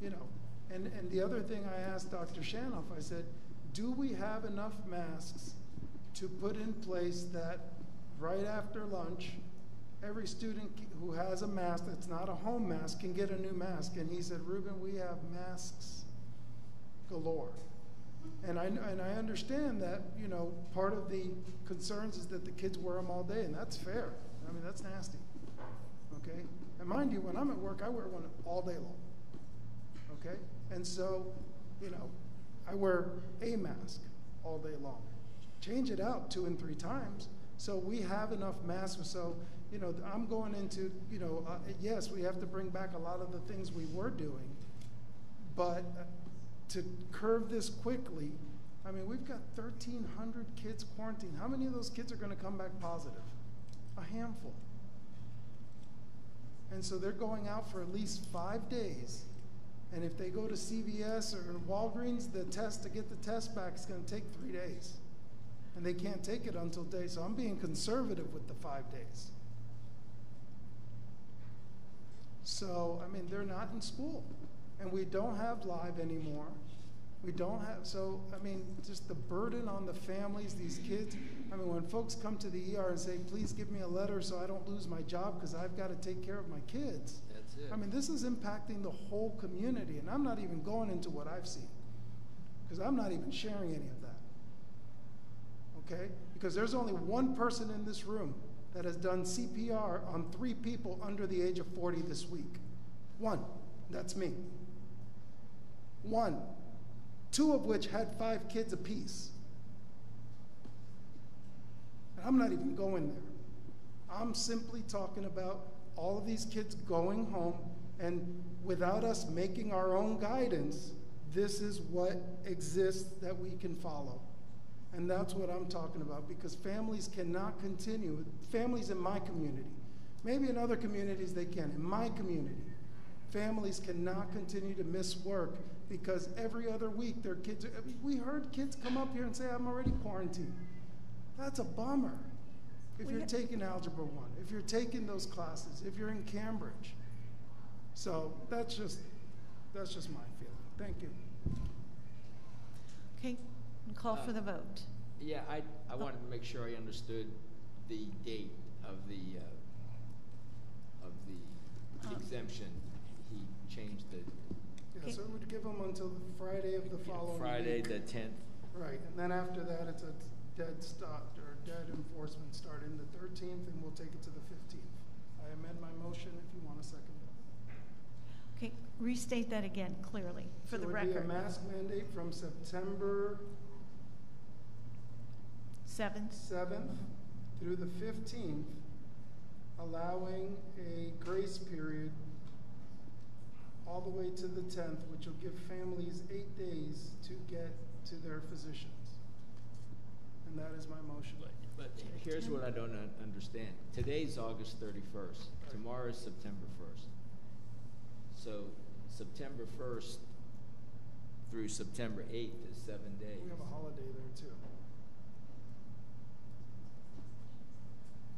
you know, And, and the other thing I asked Dr. Shanoff, I said, do we have enough masks to put in place that right after lunch, every student who has a mask that's not a home mask can get a new mask? And he said, Ruben, we have masks galore. And I, and I understand that, you know, part of the concerns is that the kids wear them all day, and that's fair. I mean, that's nasty. Okay? And mind you, when I'm at work, I wear one all day long. Okay? And so, you know, I wear a mask all day long. Change it out two and three times. So we have enough masks. So, you know, I'm going into, you know, uh, yes, we have to bring back a lot of the things we were doing, but uh, to curve this quickly, I mean, we've got 1,300 kids quarantined. How many of those kids are going to come back positive? A handful. And so they're going out for at least five days. And if they go to CVS or Walgreens, the test to get the test back is going to take three days. And they can't take it until day. So I'm being conservative with the five days. So, I mean, they're not in school. And we don't have live anymore. We don't have, so, I mean, just the burden on the families, these kids. I mean, when folks come to the ER and say, please give me a letter so I don't lose my job because I've got to take care of my kids. That's it. I mean, this is impacting the whole community, and I'm not even going into what I've seen because I'm not even sharing any of that. Okay? Because there's only one person in this room that has done CPR on three people under the age of 40 this week. One. That's me. One two of which had five kids apiece. And I'm not even going there. I'm simply talking about all of these kids going home, and without us making our own guidance, this is what exists that we can follow. And that's what I'm talking about because families cannot continue, families in my community, maybe in other communities they can, in my community, families cannot continue to miss work because every other week their kids are, I mean, we heard kids come up here and say, I'm already quarantined. That's a bummer. If you're taking Algebra 1, if you're taking those classes, if you're in Cambridge. So that's just, that's just my feeling. Thank you. Okay, call Uh, for the vote. Yeah, I, I wanted to make sure I understood the date of the, uh, of the Um, exemption. He changed the Yeah, so it would give them until Friday of the following Friday, week. the tenth. Right, and then after that, it's a dead stop, or dead enforcement starting the 13th, and we'll take it to the 15th. I amend my motion if you want a second. Okay, restate that again clearly for So the it would be a mask mandate from September Seventh. 7th through the 15th, allowing a grace period all the way to the 10th, which will give families eight days to get to their physicians. And that is my motion. But here's what I don't un- understand. Today's August thirty-first. Tomorrow is September first. So September first through September eighth is seven days. We have a holiday there too.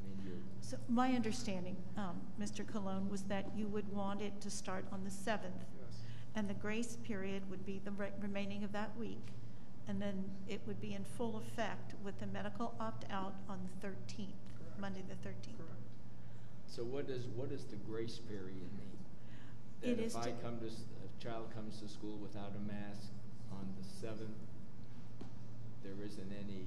I mean, you're, So my understanding, um, Mr. Colón, was that you would want it to start on the seventh. Yes. And the grace period would be the re- remaining of that week. And then it would be in full effect with the medical opt-out on the thirteenth, Monday the thirteenth. so what does, what does the grace period mean? It That is if I come to, s- a child comes to school without a mask on the seventh, there isn't any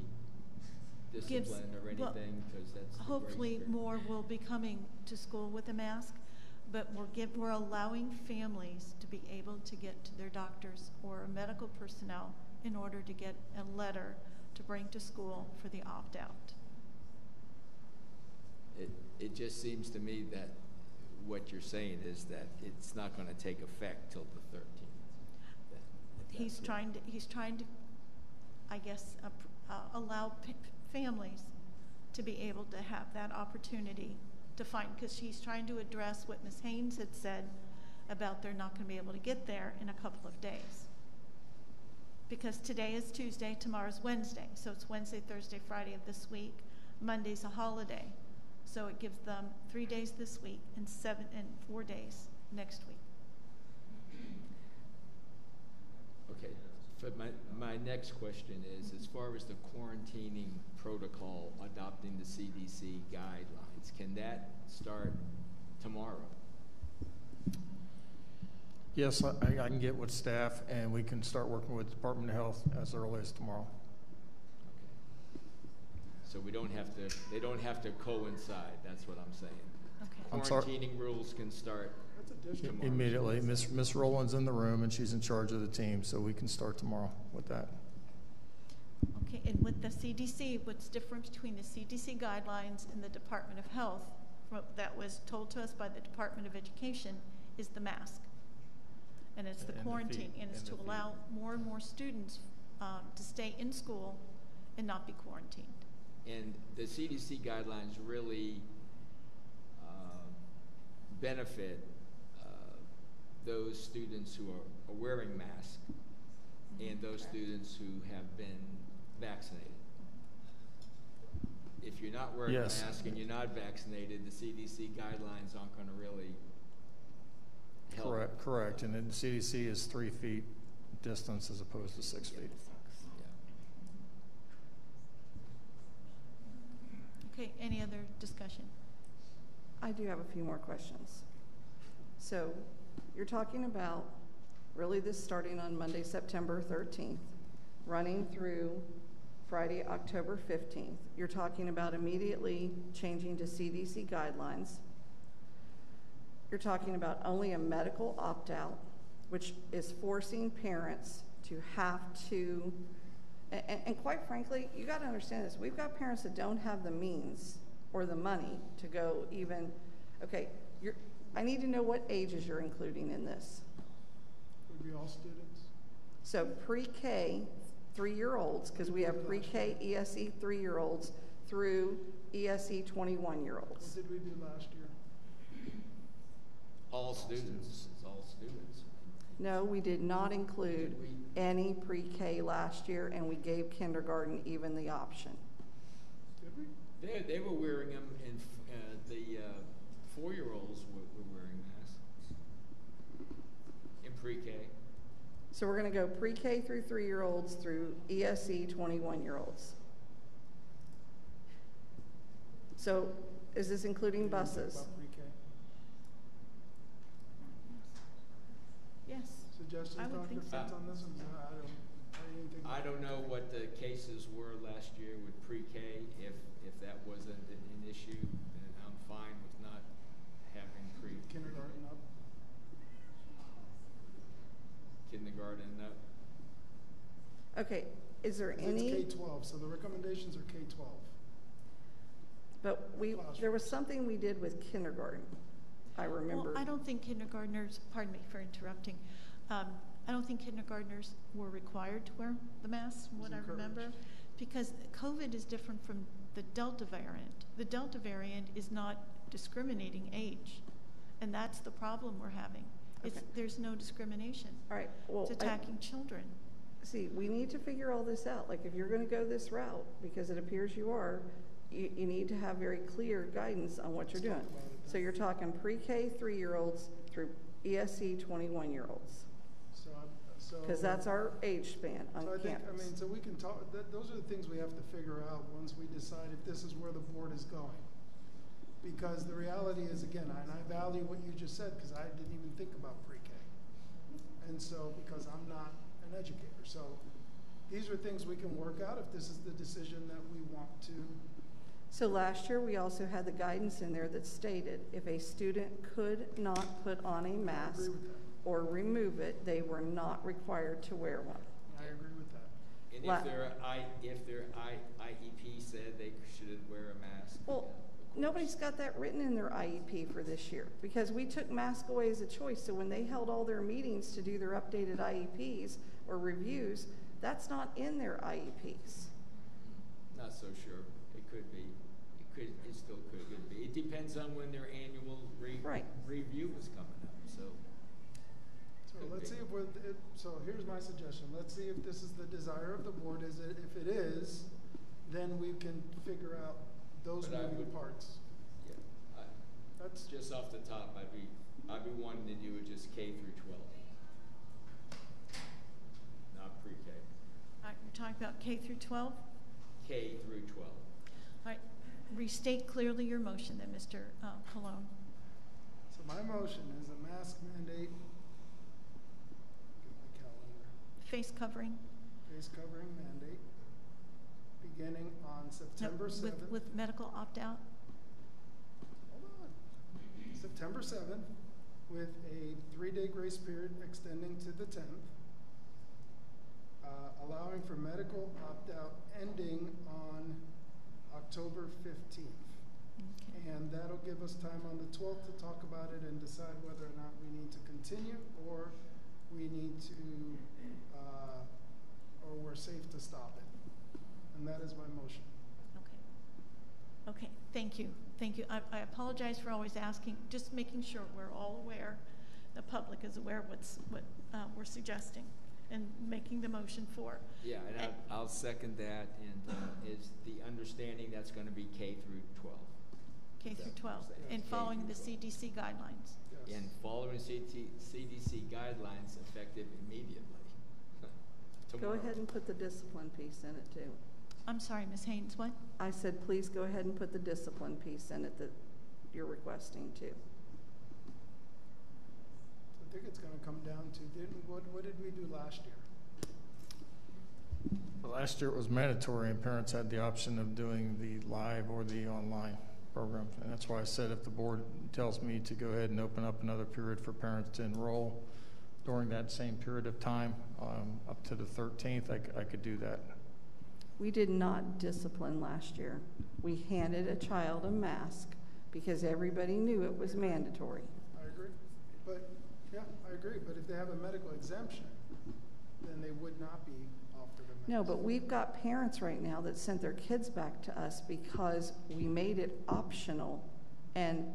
Gives- discipline or well, anything, because that's the Hopefully, period. more will be coming to school with a mask, but we're give, we're allowing families to be able to get to their doctors or medical personnel in order to get a letter to bring to school for the opt-out. It, it just seems to me that what you're saying is that it's not gonna take effect till the thirteenth. He's trying to, he's trying to, I guess, uh, pr- uh, allow p- families to be able to have that opportunity to find, because she's trying to address what Ms. Haynes had said about they're not going to be able to get there in a couple of days. Because today is Tuesday, tomorrow's Wednesday, so it's Wednesday, Thursday, Friday of this week. Monday's a holiday, so it gives them three days this week and seven and four days next week. Okay, but my, my next question is, as far as the quarantining protocol adopting the CDC guidelines, can that start tomorrow? Yes, I, I can get with staff and we can start working with Department of Health as early as tomorrow. So we don't have to, they don't have to coincide, that's what I'm saying. Okay. I'm sorry. Quarantining rules can start tomorrow. Immediately. Miss, Miss Rowland's in the room and she's in charge of the team, so we can start tomorrow with that. Okay, and with the CDC, what's different between the CDC guidelines and the Department of Health that was told to us by the Department of Education is the mask. And it's the And quarantine, feet, and it's and to allow more and more students um, to stay in school and not be quarantined. And the CDC guidelines really uh, benefit those students who are, are wearing masks mm-hmm. and those students who have been vaccinated. If you're not wearing Yes. a mask and you're not vaccinated, the CDC guidelines aren't going to really help. Correct, correct. And then the CDC is three feet distance as opposed to six feet. Okay, any other discussion? I do have a few more questions. So, you're talking about really this starting on Monday, September 13th, running through Friday, October 15th. You're talking about immediately changing to CDC guidelines. You're talking about only a medical opt out, which is forcing parents to have to, and, and quite frankly, you got to understand this. We've got parents that don't have the means or the money to go even, okay, you're, I need to know what ages you're including in this. Would be all students? So pre-K, three-year-olds, because we have pre-K ESE three-year-olds through ESE 21-year-olds. What did we do last year? All students, it's all students. No, we did not include any pre-K last year, and we gave kindergarten even the option. Did we? They, they were wearing them, and uh, the uh, four-year-olds were, were wearing masks in pre-K. So we're going to go pre-K through three-year-olds through ESE 21-year-olds. So is this including buses? Yes. Suggestions, I would Dr. think so. Fritz, on this one? I don't, I. I don't know what the cases were last year with pre-K. If, if that wasn't an, an issue, then I'm fine with not having pre. Kindergarten up. Kindergarten up. Okay, is there It's any? K-12, so the recommendations are K-12. But we, there was something we did with kindergarten, I remember. Well, I don't think kindergartners, pardon me for interrupting, um, I don't think kindergartners were required to wear the mask, from what I remember, because COVID is different from the Delta variant. The Delta variant is not discriminating age, and that's the problem we're having. It's, Okay. there's no discrimination. All right, well. It's I- attacking children. See, we need to figure all this out. Like, if you're gonna go this route, because it appears you are, you, you need to have very clear guidance on what you're doing. So you're talking pre-K three-year-olds through E ESE twenty-one-year-olds. So, I- so. Because that's our age span on So I think, I campus. mean, so we can talk, that, those are the things we have to figure out once we decide if this is where the board is going. Because the reality is, again, and I value what you just said, because I didn't even think about pre-K. And so, because I'm not an educator, so these are things we can work out if this is the decision that we want to. So last year, we also had the guidance in there that stated if a student could not put on a mask or remove it, they were not required to wear one. I agree with that. And La- if their I, if their I, IEP said they should wear a mask. Well, nobody's got that written in their IEP for this year because we took mask away as a choice. So when they held all their meetings to do their updated IEPs or reviews, that's not in their IEPs. Not so sure. It could be. It could, it still could, could be. It depends on when their annual re- Right. review is coming up, so. So let's be. see if we're, it, so here's my suggestion. Let's see if this is the desire of the board. Is it, if it is, then we can figure out those But I moving would- parts. Yeah, I, That's, just off the top, I'd be, I'd be wanting to do it just K through twelve. not pre-K. All right, you're talking about K through 12? K through 12. All right, restate clearly your motion then, Mr. uh, Colón. So my motion is a mask mandate. Get my calendar. Face covering? Face covering mandate, beginning on No, September with- seventh. With medical opt-out? Hold on. September seventh, with a three-day grace period extending to the tenth. Uh, allowing for medical opt-out ending on October fifteenth. And that'll give us time on the twelfth to talk about it and decide whether or not we need to continue or we need to, uh, or we're safe to stop it. And that is my motion. Okay, Okay, thank you, thank you. I, I apologize for always asking, just making sure we're all aware, the public is aware of what's, what uh, we're suggesting and making the motion for. Yeah, and I'll, I'll second that, and uh, is the understanding that's going to be K through 12. K through 12, and K following the 12. CDC guidelines. And following CT CDC guidelines effective immediately. Go ahead and put the discipline piece in it too. I'm sorry, Ms. Haynes, what? I said, please go ahead and put the discipline piece in it that you're requesting too. I think it's gonna come down to, didn't, what, what did we do last year? Last year it was mandatory and parents had the option of doing the live or the online program. And that's why I said if the board tells me to go ahead and open up another period for parents to enroll during that same period of time, um, up to the 13th, I could do that. We did not discipline last year. We handed a child a mask because everybody knew it was mandatory. I agree, but, yeah, I agree, but if they have a medical exemption, then they would not be offered a mask. No, but we've got parents right now that sent their kids back to us because we made it optional. And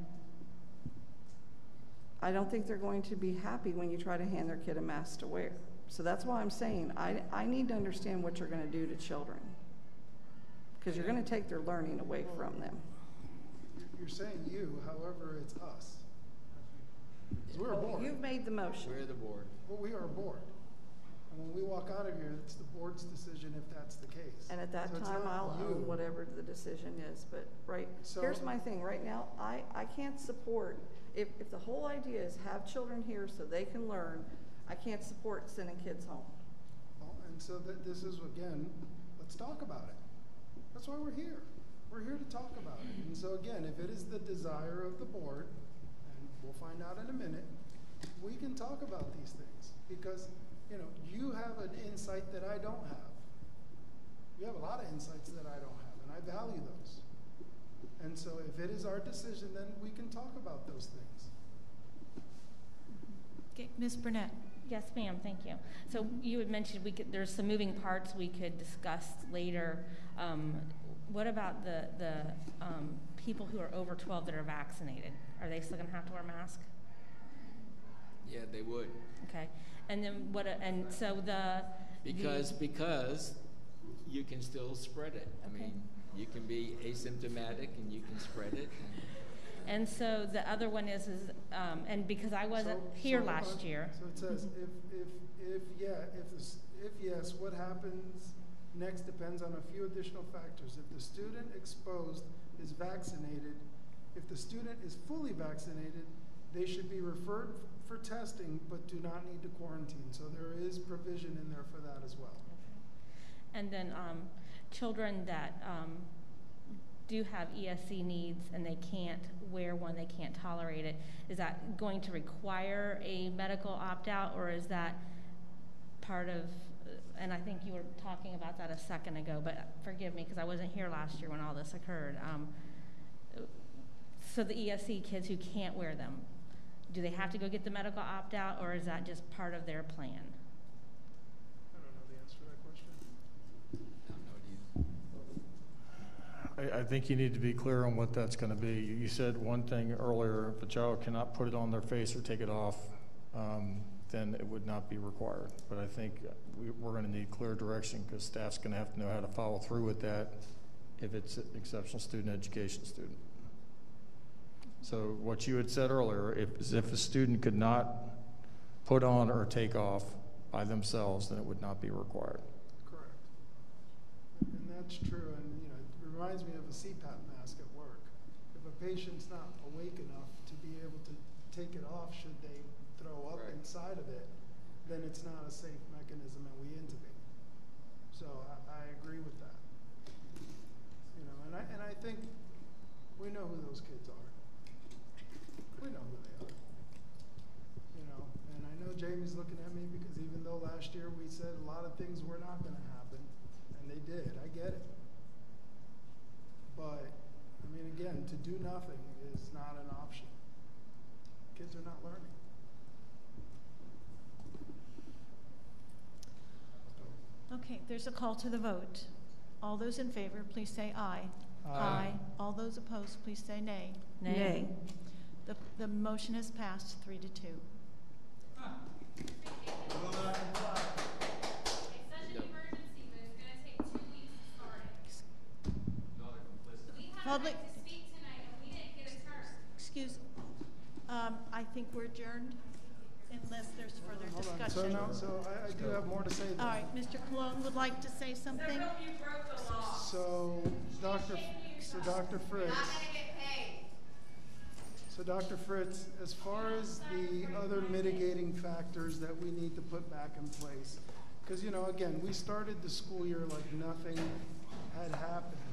I don't think they're going to be happy when you try to hand their kid a mask to wear. So that's why I'm saying, I, I need to understand what you're gonna do to children. Because you're gonna take their learning away from them. You're- You're saying you, however, it's us. 'Cause we're a board. You've made the motion. We're the board. Well, we are a board. And when we walk out of here, it's the board's decision if that's the case. And at that So time, I'll you. own whatever the decision is, but, right, So- here's my thing, right now, I, I can't support, if, if the whole idea is have children here so they can learn, I can't support sending kids home. Well, And so that, this is, again, let's talk about it. That's why we're here. We're here to talk about it. And so again, if it is the desire of the board, and we'll find out in a minute, we can talk about these things. Because, you know, you have an insight that I don't have. You have a lot of insights that I don't have, and I value those. And so if it is our decision, then we can talk about those things. Okay, Ms. Burnett? Yes, ma'am, thank you. So you had mentioned we could, there's some moving parts we could discuss later. Um, what about the, the, um, people who are over twelve that are vaccinated? Are they still gonna have to wear a mask? Yeah, they would. Okay, and then what, and so the. the- Because, because you can still spread it. I mean, you can be asymptomatic and you can spread it. And so the other one is, is, um, and because I wasn't So- here so, last year. So it says, if, if, if, yeah, if, the s- if yes, what happens next depends on a few additional factors. If the student exposed is vaccinated, if the student is fully vaccinated, they should be referred for testing, but do not need to quarantine. So there is provision in there for that as well. And then um, children that um, do have ESE needs and they can't wear one, they can't tolerate it, is that going to require a medical opt-out or is that part of, and I think you were talking about that a second ago, but forgive me because I wasn't here last year when all this occurred. Um, so the ESE kids who can't wear them, do they have to go get the medical opt-out or is that just part of their plan? I don't know the answer to that question. I, I think you need to be clear on what that's gonna be. You you said one thing earlier, if a child cannot put it on their face or take it off, um, then it would not be required. But I think we, we're gonna need clear direction, because staff's gonna have to know how to follow through with that if it's an exceptional student education student. So what you had said earlier, if, is if a student could not put on or take off by themselves, then it would not be required. Correct. And that's true, and, reminds me of a CPAP mask at work. If a patient's not awake enough to be able to take it off should they throw up inside of it, then it's not a safe mechanism and we intubate. So I, I agree with that. You know, and I, and I think we know who those kids are. We know who they are. You know, and I know Jamie's looking at me because even though last year we said a lot of things were not going to happen, and they did, I. But, I mean, again, to do nothing is not an option. Kids are not learning. Okay, there's a call to the vote. All those in favor, please say aye. Aye. All those opposed, please say nay. Nay. The, the motion has passed three to two. Public. Excuse, um, I think we're adjourned unless there's further Hold on. discussion. So, no, so I, I do have more to say. All though. right, Mr. Colón would like to say something? So, Dr. So, Dr. Fritz. So, Dr. Fritz, as far as the other mitigating factors that we need to put back in place, because, you know, again, we started the school year like nothing had happened.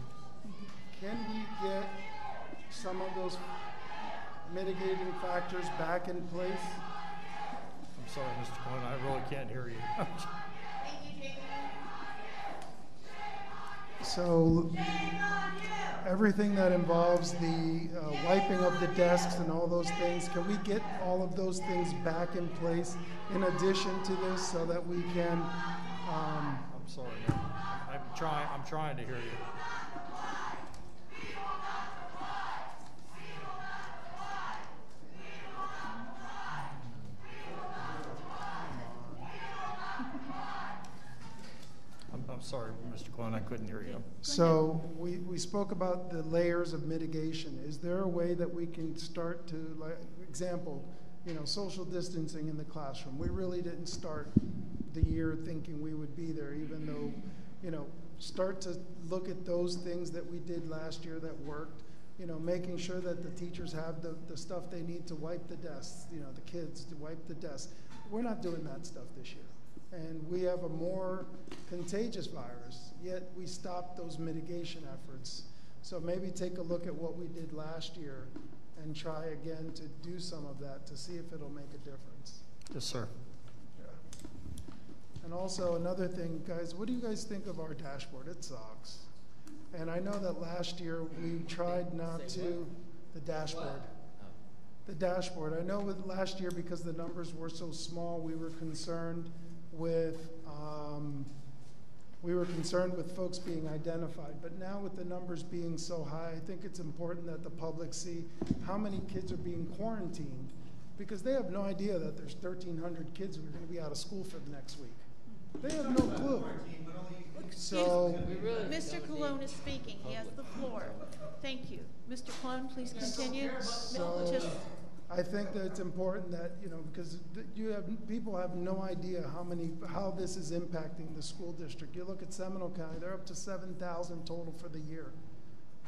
Can we get some of those mitigating factors back in place? I'm sorry, Mr. Colón, I really can't hear you. So, everything that involves the uh, wiping of the desks and all those things, can we get all of those things back in place in addition to this so that we can? Um, I'm sorry. I'm trying, I'm trying to hear you. I'm, I'm sorry, Mr. Colón, I couldn't hear you. so, we, we spoke about the layers of mitigation. Is there a way that we can start to, like, example, you know, social distancing in the classroom? We really didn't start the year thinking we would be there, even though, you know, start to look at those things that we did last year that worked. You know, making sure that the teachers have the, the stuff they need to wipe the desks, you know, the kids to wipe the desks. We're not doing that stuff this year. And we have a more contagious virus, yet we stopped those mitigation efforts. So maybe take a look at what we did last year and try again to do some of that to see if it'll make a difference. Yes, sir. Yeah. And also another thing, guys, what do you guys think of our dashboard? It sucks. And I know that last year we tried not to, the dashboard. The dashboard. I know with last year because the numbers were so small, we were concerned with, um, we were concerned with folks being identified. But now with the numbers being so high, I think it's important that the public see how many kids are being quarantined because they have no idea that there's 1,300 kids who are going to be out of school for the next week. They have no clue. So, Mr. Colón is speaking. He has the floor. Thank you. Mr. Colón, please continue. so Just- I think that it's important that, you know, because you have, people have no idea how many, how this is impacting the school district. You look at Seminole County, they're up to 7,000 total for the year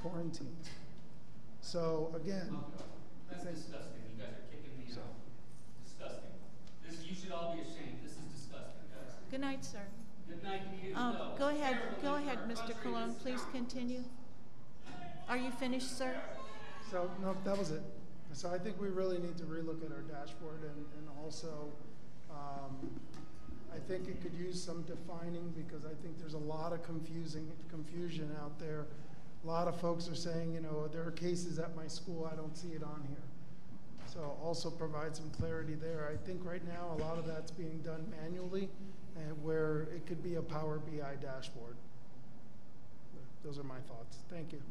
quarantined. So again, That's disgusting. You guys are kicking me out. Disgusting. This, you should all be ashamed. This is disgusting, guys. Good night, sir. Good night to you. Um, No. Go ahead, Terrible go ahead, Mr. country. Colón. Please continue. Are you finished, sir? So, no, that was it. So I think we really need to relook at our dashboard and, and also, um, I think it could use some defining because I think there's a lot of confusing, confusion out there. A lot of folks are saying, you know, there are cases at my school, I don't see it on here. So also provide some clarity there. I think right now, a lot of that's being done manually and where it could be a Power BI dashboard. Those are my thoughts. Thank you.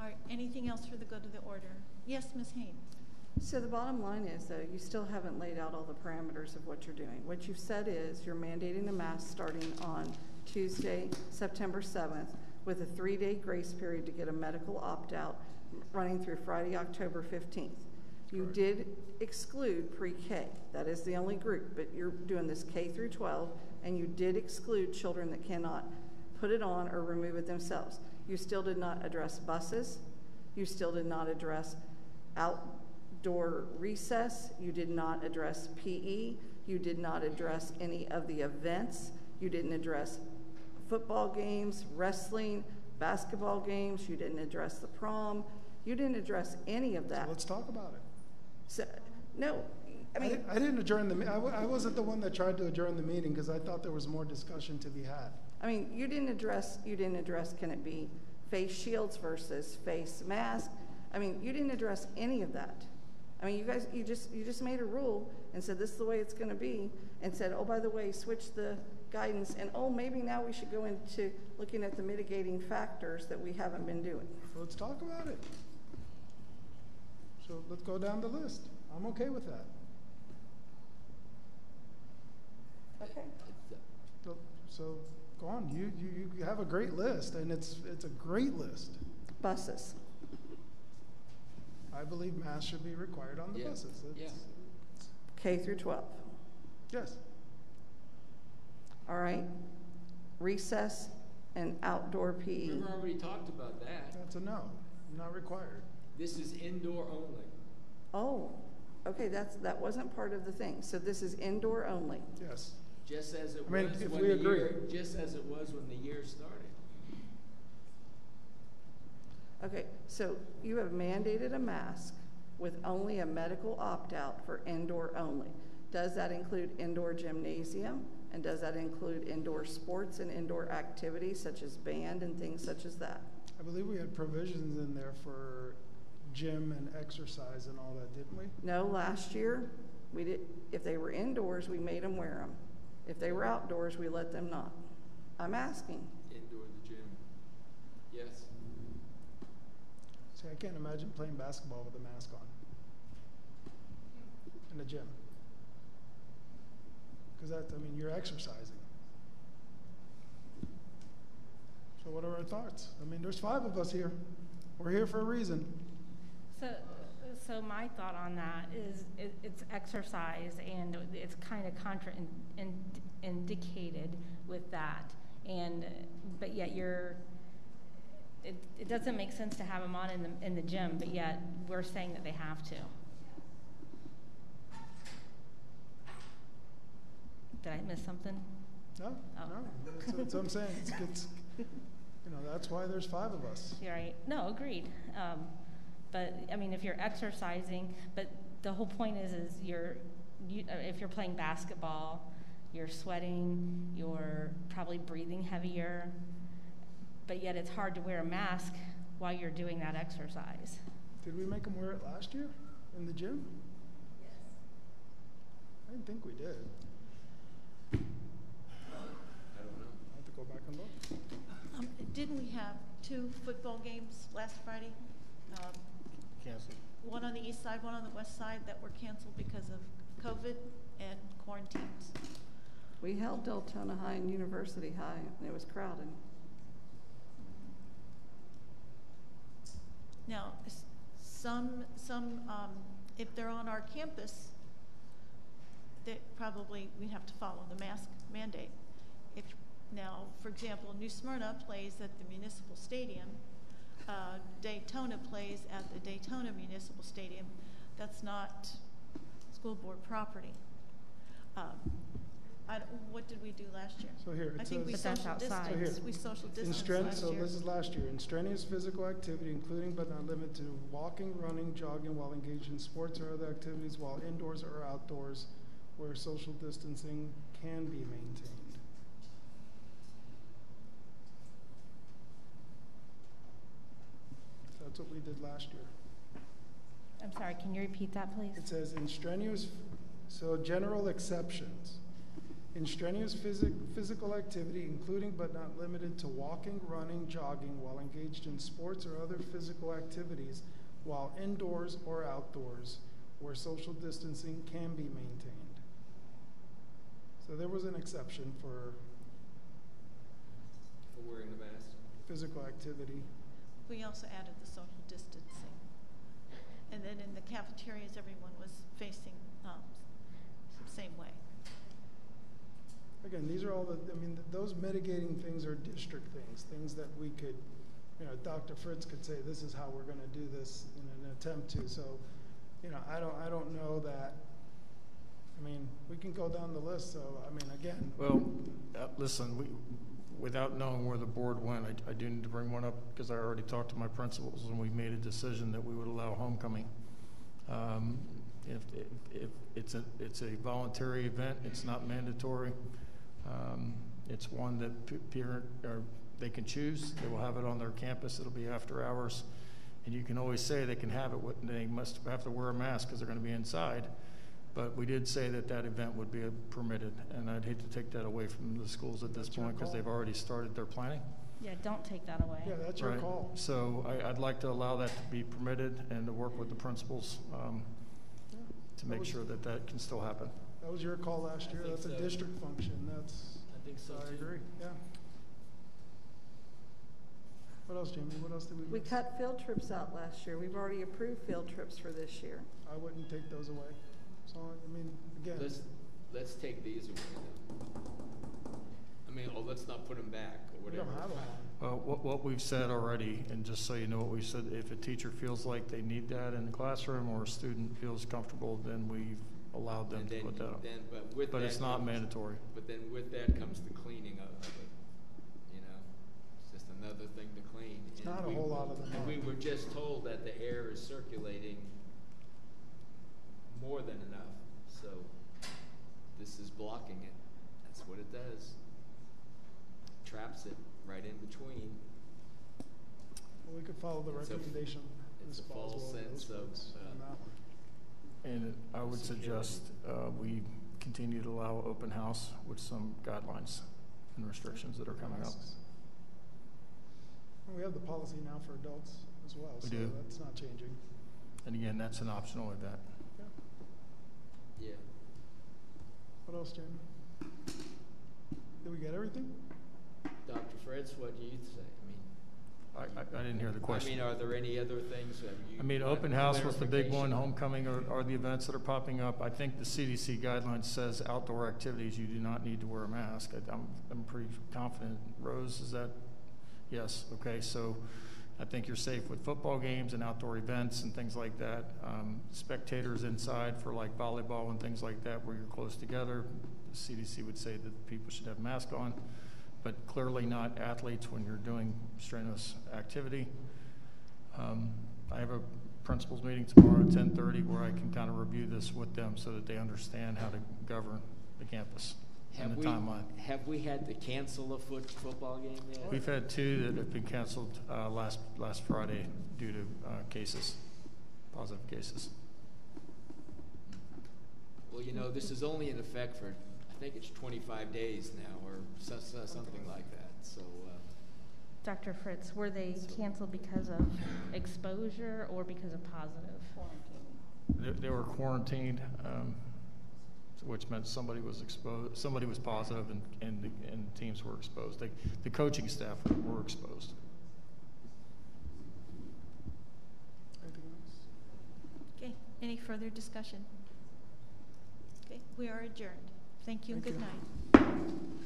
All right, anything else for the good of the order? Yes, Ms. Haynes? So the bottom line is, though, you still haven't laid out all the parameters of what you're doing. What you've said is you're mandating a mask starting on Tuesday, September 7th, with a three-day grace period to get a medical opt-out running through Friday, October 15th. You did exclude pre-K. That is the only group, but you're doing this K through 12, and you did exclude children that cannot put it on or remove it themselves. You still did not address buses. You still did not address outdoor recess. You did not address PE. You did not address any of the events. You didn't address football games, wrestling, basketball games. You didn't address the prom. You didn't address any of that. Let's talk about it. So, no, I I mean, didn't- I didn't adjourn the, I wasn't the one that tried to adjourn the meeting because I thought there was more discussion to be had. I mean, you didn't address, you didn't address, can it be face shields versus face mask? I mean, you didn't address any of that. I mean, you guys, you just, you just made a rule and said this is the way it's gonna be, and said, oh, by the way, switch the guidance, and oh, maybe now we should go into looking at the mitigating factors that we haven't been doing. So let's talk about it. So let's go down the list. I'm okay with that. Okay. So, so go on. You, you, you have a great list, and it's, it's a great list. Buses. I believe masks should be required on the Yeah. buses. It's- K through 12. Yes. All right. Recess and outdoor. PE. We've already talked about that. That's a no, not required. This is indoor only. Oh, okay, that's, that wasn't part of the thing. So this is indoor only. Yes. Just as it I mean, was if when we the agree. year, just as it was when the year started. Okay, so you have mandated a mask with only a medical opt-out for indoor only. Does that include indoor gymnasium? And does that include indoor sports and indoor activities such as band and things such as that? I believe we had provisions in there for gym and exercise and all that, didn't we? No, last year, we did, if they were indoors, we made them wear them. If they were outdoors, we let them not. I'm asking. Indoor the gym. Yes. I can't imagine playing basketball with a mask on in a gym. Because that, I mean, you're exercising. So, what are our thoughts? I mean, there's five of us here. We're here for a reason. So, so my thought on that is it, it's exercise and it's kind of contraindicated with that. And, but yet you're, it, it doesn't make sense to have them on in the, in the gym, but yet we're saying that they have to. Did I miss something? No, Oh. no. That's, that's what I'm saying. It's, it's, you know, that's why there's five of us. You're right. No, agreed. Um, but I mean, if you're exercising, but the whole point is, is you're, you, uh, if you're playing basketball, you're sweating, you're probably breathing heavier, but yet it's hard to wear a mask while you're doing that exercise. Did we make them wear it last year in the gym? Yes. I didn't think we did. I don't know. I have to go back and look. Um, didn't we have two football games last Friday? Um, Canceled. One on the east side, one on the west side that were canceled because of COVID and quarantines. We held Deltona High and University High, and it was crowded. Now, some, some, um, if they're on our campus, that probably we'd have to follow the mask mandate. If, now, for example, New Smyrna plays at the municipal stadium, uh, Daytona plays at the Daytona Municipal Stadium. That's not school board property. Um, I, don't- what did we do last year? So here, I it think we says- that's social outside. So here, distance, we social in distance stren- last So year. this is last year. In strenuous physical activity, including but not limited to walking, running, jogging while engaged in sports or other activities while indoors or outdoors where social distancing can be maintained. That's what we did last year. I'm sorry, can you repeat that, please? It says in strenuous, so general exceptions. In strenuous physic, physical activity, including but not limited to walking, running, jogging while engaged in sports or other physical activities while indoors or outdoors where social distancing can be maintained. So there was an exception for For wearing the mask. physical activity. We also added the social distancing. and then in the cafeterias, everyone was facing um, the same way. Again, these are all the, I mean, those mitigating things are district things, things that we could, you know, Dr. Fritz could say, this is how we're gonna do this in an attempt to, so, you know, I don't, I don't know that, I mean, we can go down the list, so, I mean, again. Well, uh, listen, we, without knowing where the board went, I, I do need to bring one up because I already talked to my principals and we made a decision that we would allow homecoming. Um, if, if, if it's a, it's a voluntary event, it's not mandatory. Um, it's one that parent, or they can choose. They will have it on their campus. It'll be after hours. And you can always say they can have it, with- they must have to wear a mask because they're going to be inside. But we did say that that event would be permitted, and I'd hate to take that away from the schools at this That's point because they've already started their planning. Yeah, don't take that away. Yeah, that's your Right. call. So I, I'd like to allow that to be permitted and to work with the principals um, to That make was- sure that that can still happen. That was your call last year, think that's a district function, that's. I think so, I too. agree, yeah. What else, Jamie, what else did we We miss? cut field trips out last year. We've already approved field trips for this year. I wouldn't take those away, so, I mean, again. Let's, let's take these away then. I mean, oh, let's not put them back or We whatever. don't have them Well, what, what we've said already, and just so you know what we said, if a teacher feels like they need that in the classroom or a student feels comfortable, then we've allowed them And to then, put that up. then, but with that. But it's not comes- mandatory. But then with that comes the cleaning of, of it, you know? It's just another thing to clean. It's And not a we- whole lot of them And we were just told that the air is circulating more than enough, so this is blocking it. That's what it does. Traps it right in between. Well, we could follow the It's a- recommendation. it's Ms. a false Boswell and those sense of, folks uh, on that one. And I would suggest uh, we continue to allow open house with some guidelines and restrictions that are coming up. Masks. We have the policy now for adults as well, We so do. that's not changing. And again, that's an optional event. Yeah. What else, Jamie? Did we get everything? Dr. Fritz, what do you say? I. I, didn't hear the question. I mean, are there any other things that you? I mean, open house was the big one, homecoming are, are the events that are popping up. I think the CDC guidelines says outdoor activities, you do not need to wear a mask. I- I'm, I'm pretty confident. Rose, is that, yes, okay, so I think you're safe with football games and outdoor events and things like that. Um, spectators inside for like volleyball and things like that where you're close together, the CDC would say that people should have masks on, but clearly not athletes when you're doing strenuous activity. Um, I have a principals meeting tomorrow at ten thirty where I can kind of review this with them so that they understand how to govern the campus and Have the we, timeline. have we had to cancel a foot, football game yet? We've had two that have been canceled, uh, last, last Friday due to, uh, cases, positive cases. Well, you know, this is only in effect for, think it's twenty-five days now, or so, so, something like that, so, uh, Dr. Fritz, were they canceled because of exposure or because of positive? They, they were quarantined, um, which meant somebody was exposed, somebody was positive and, and, the- and teams were exposed. They, the coaching staff were exposed. Okay, any further discussion? Okay, we are adjourned. Thank you and good you. night.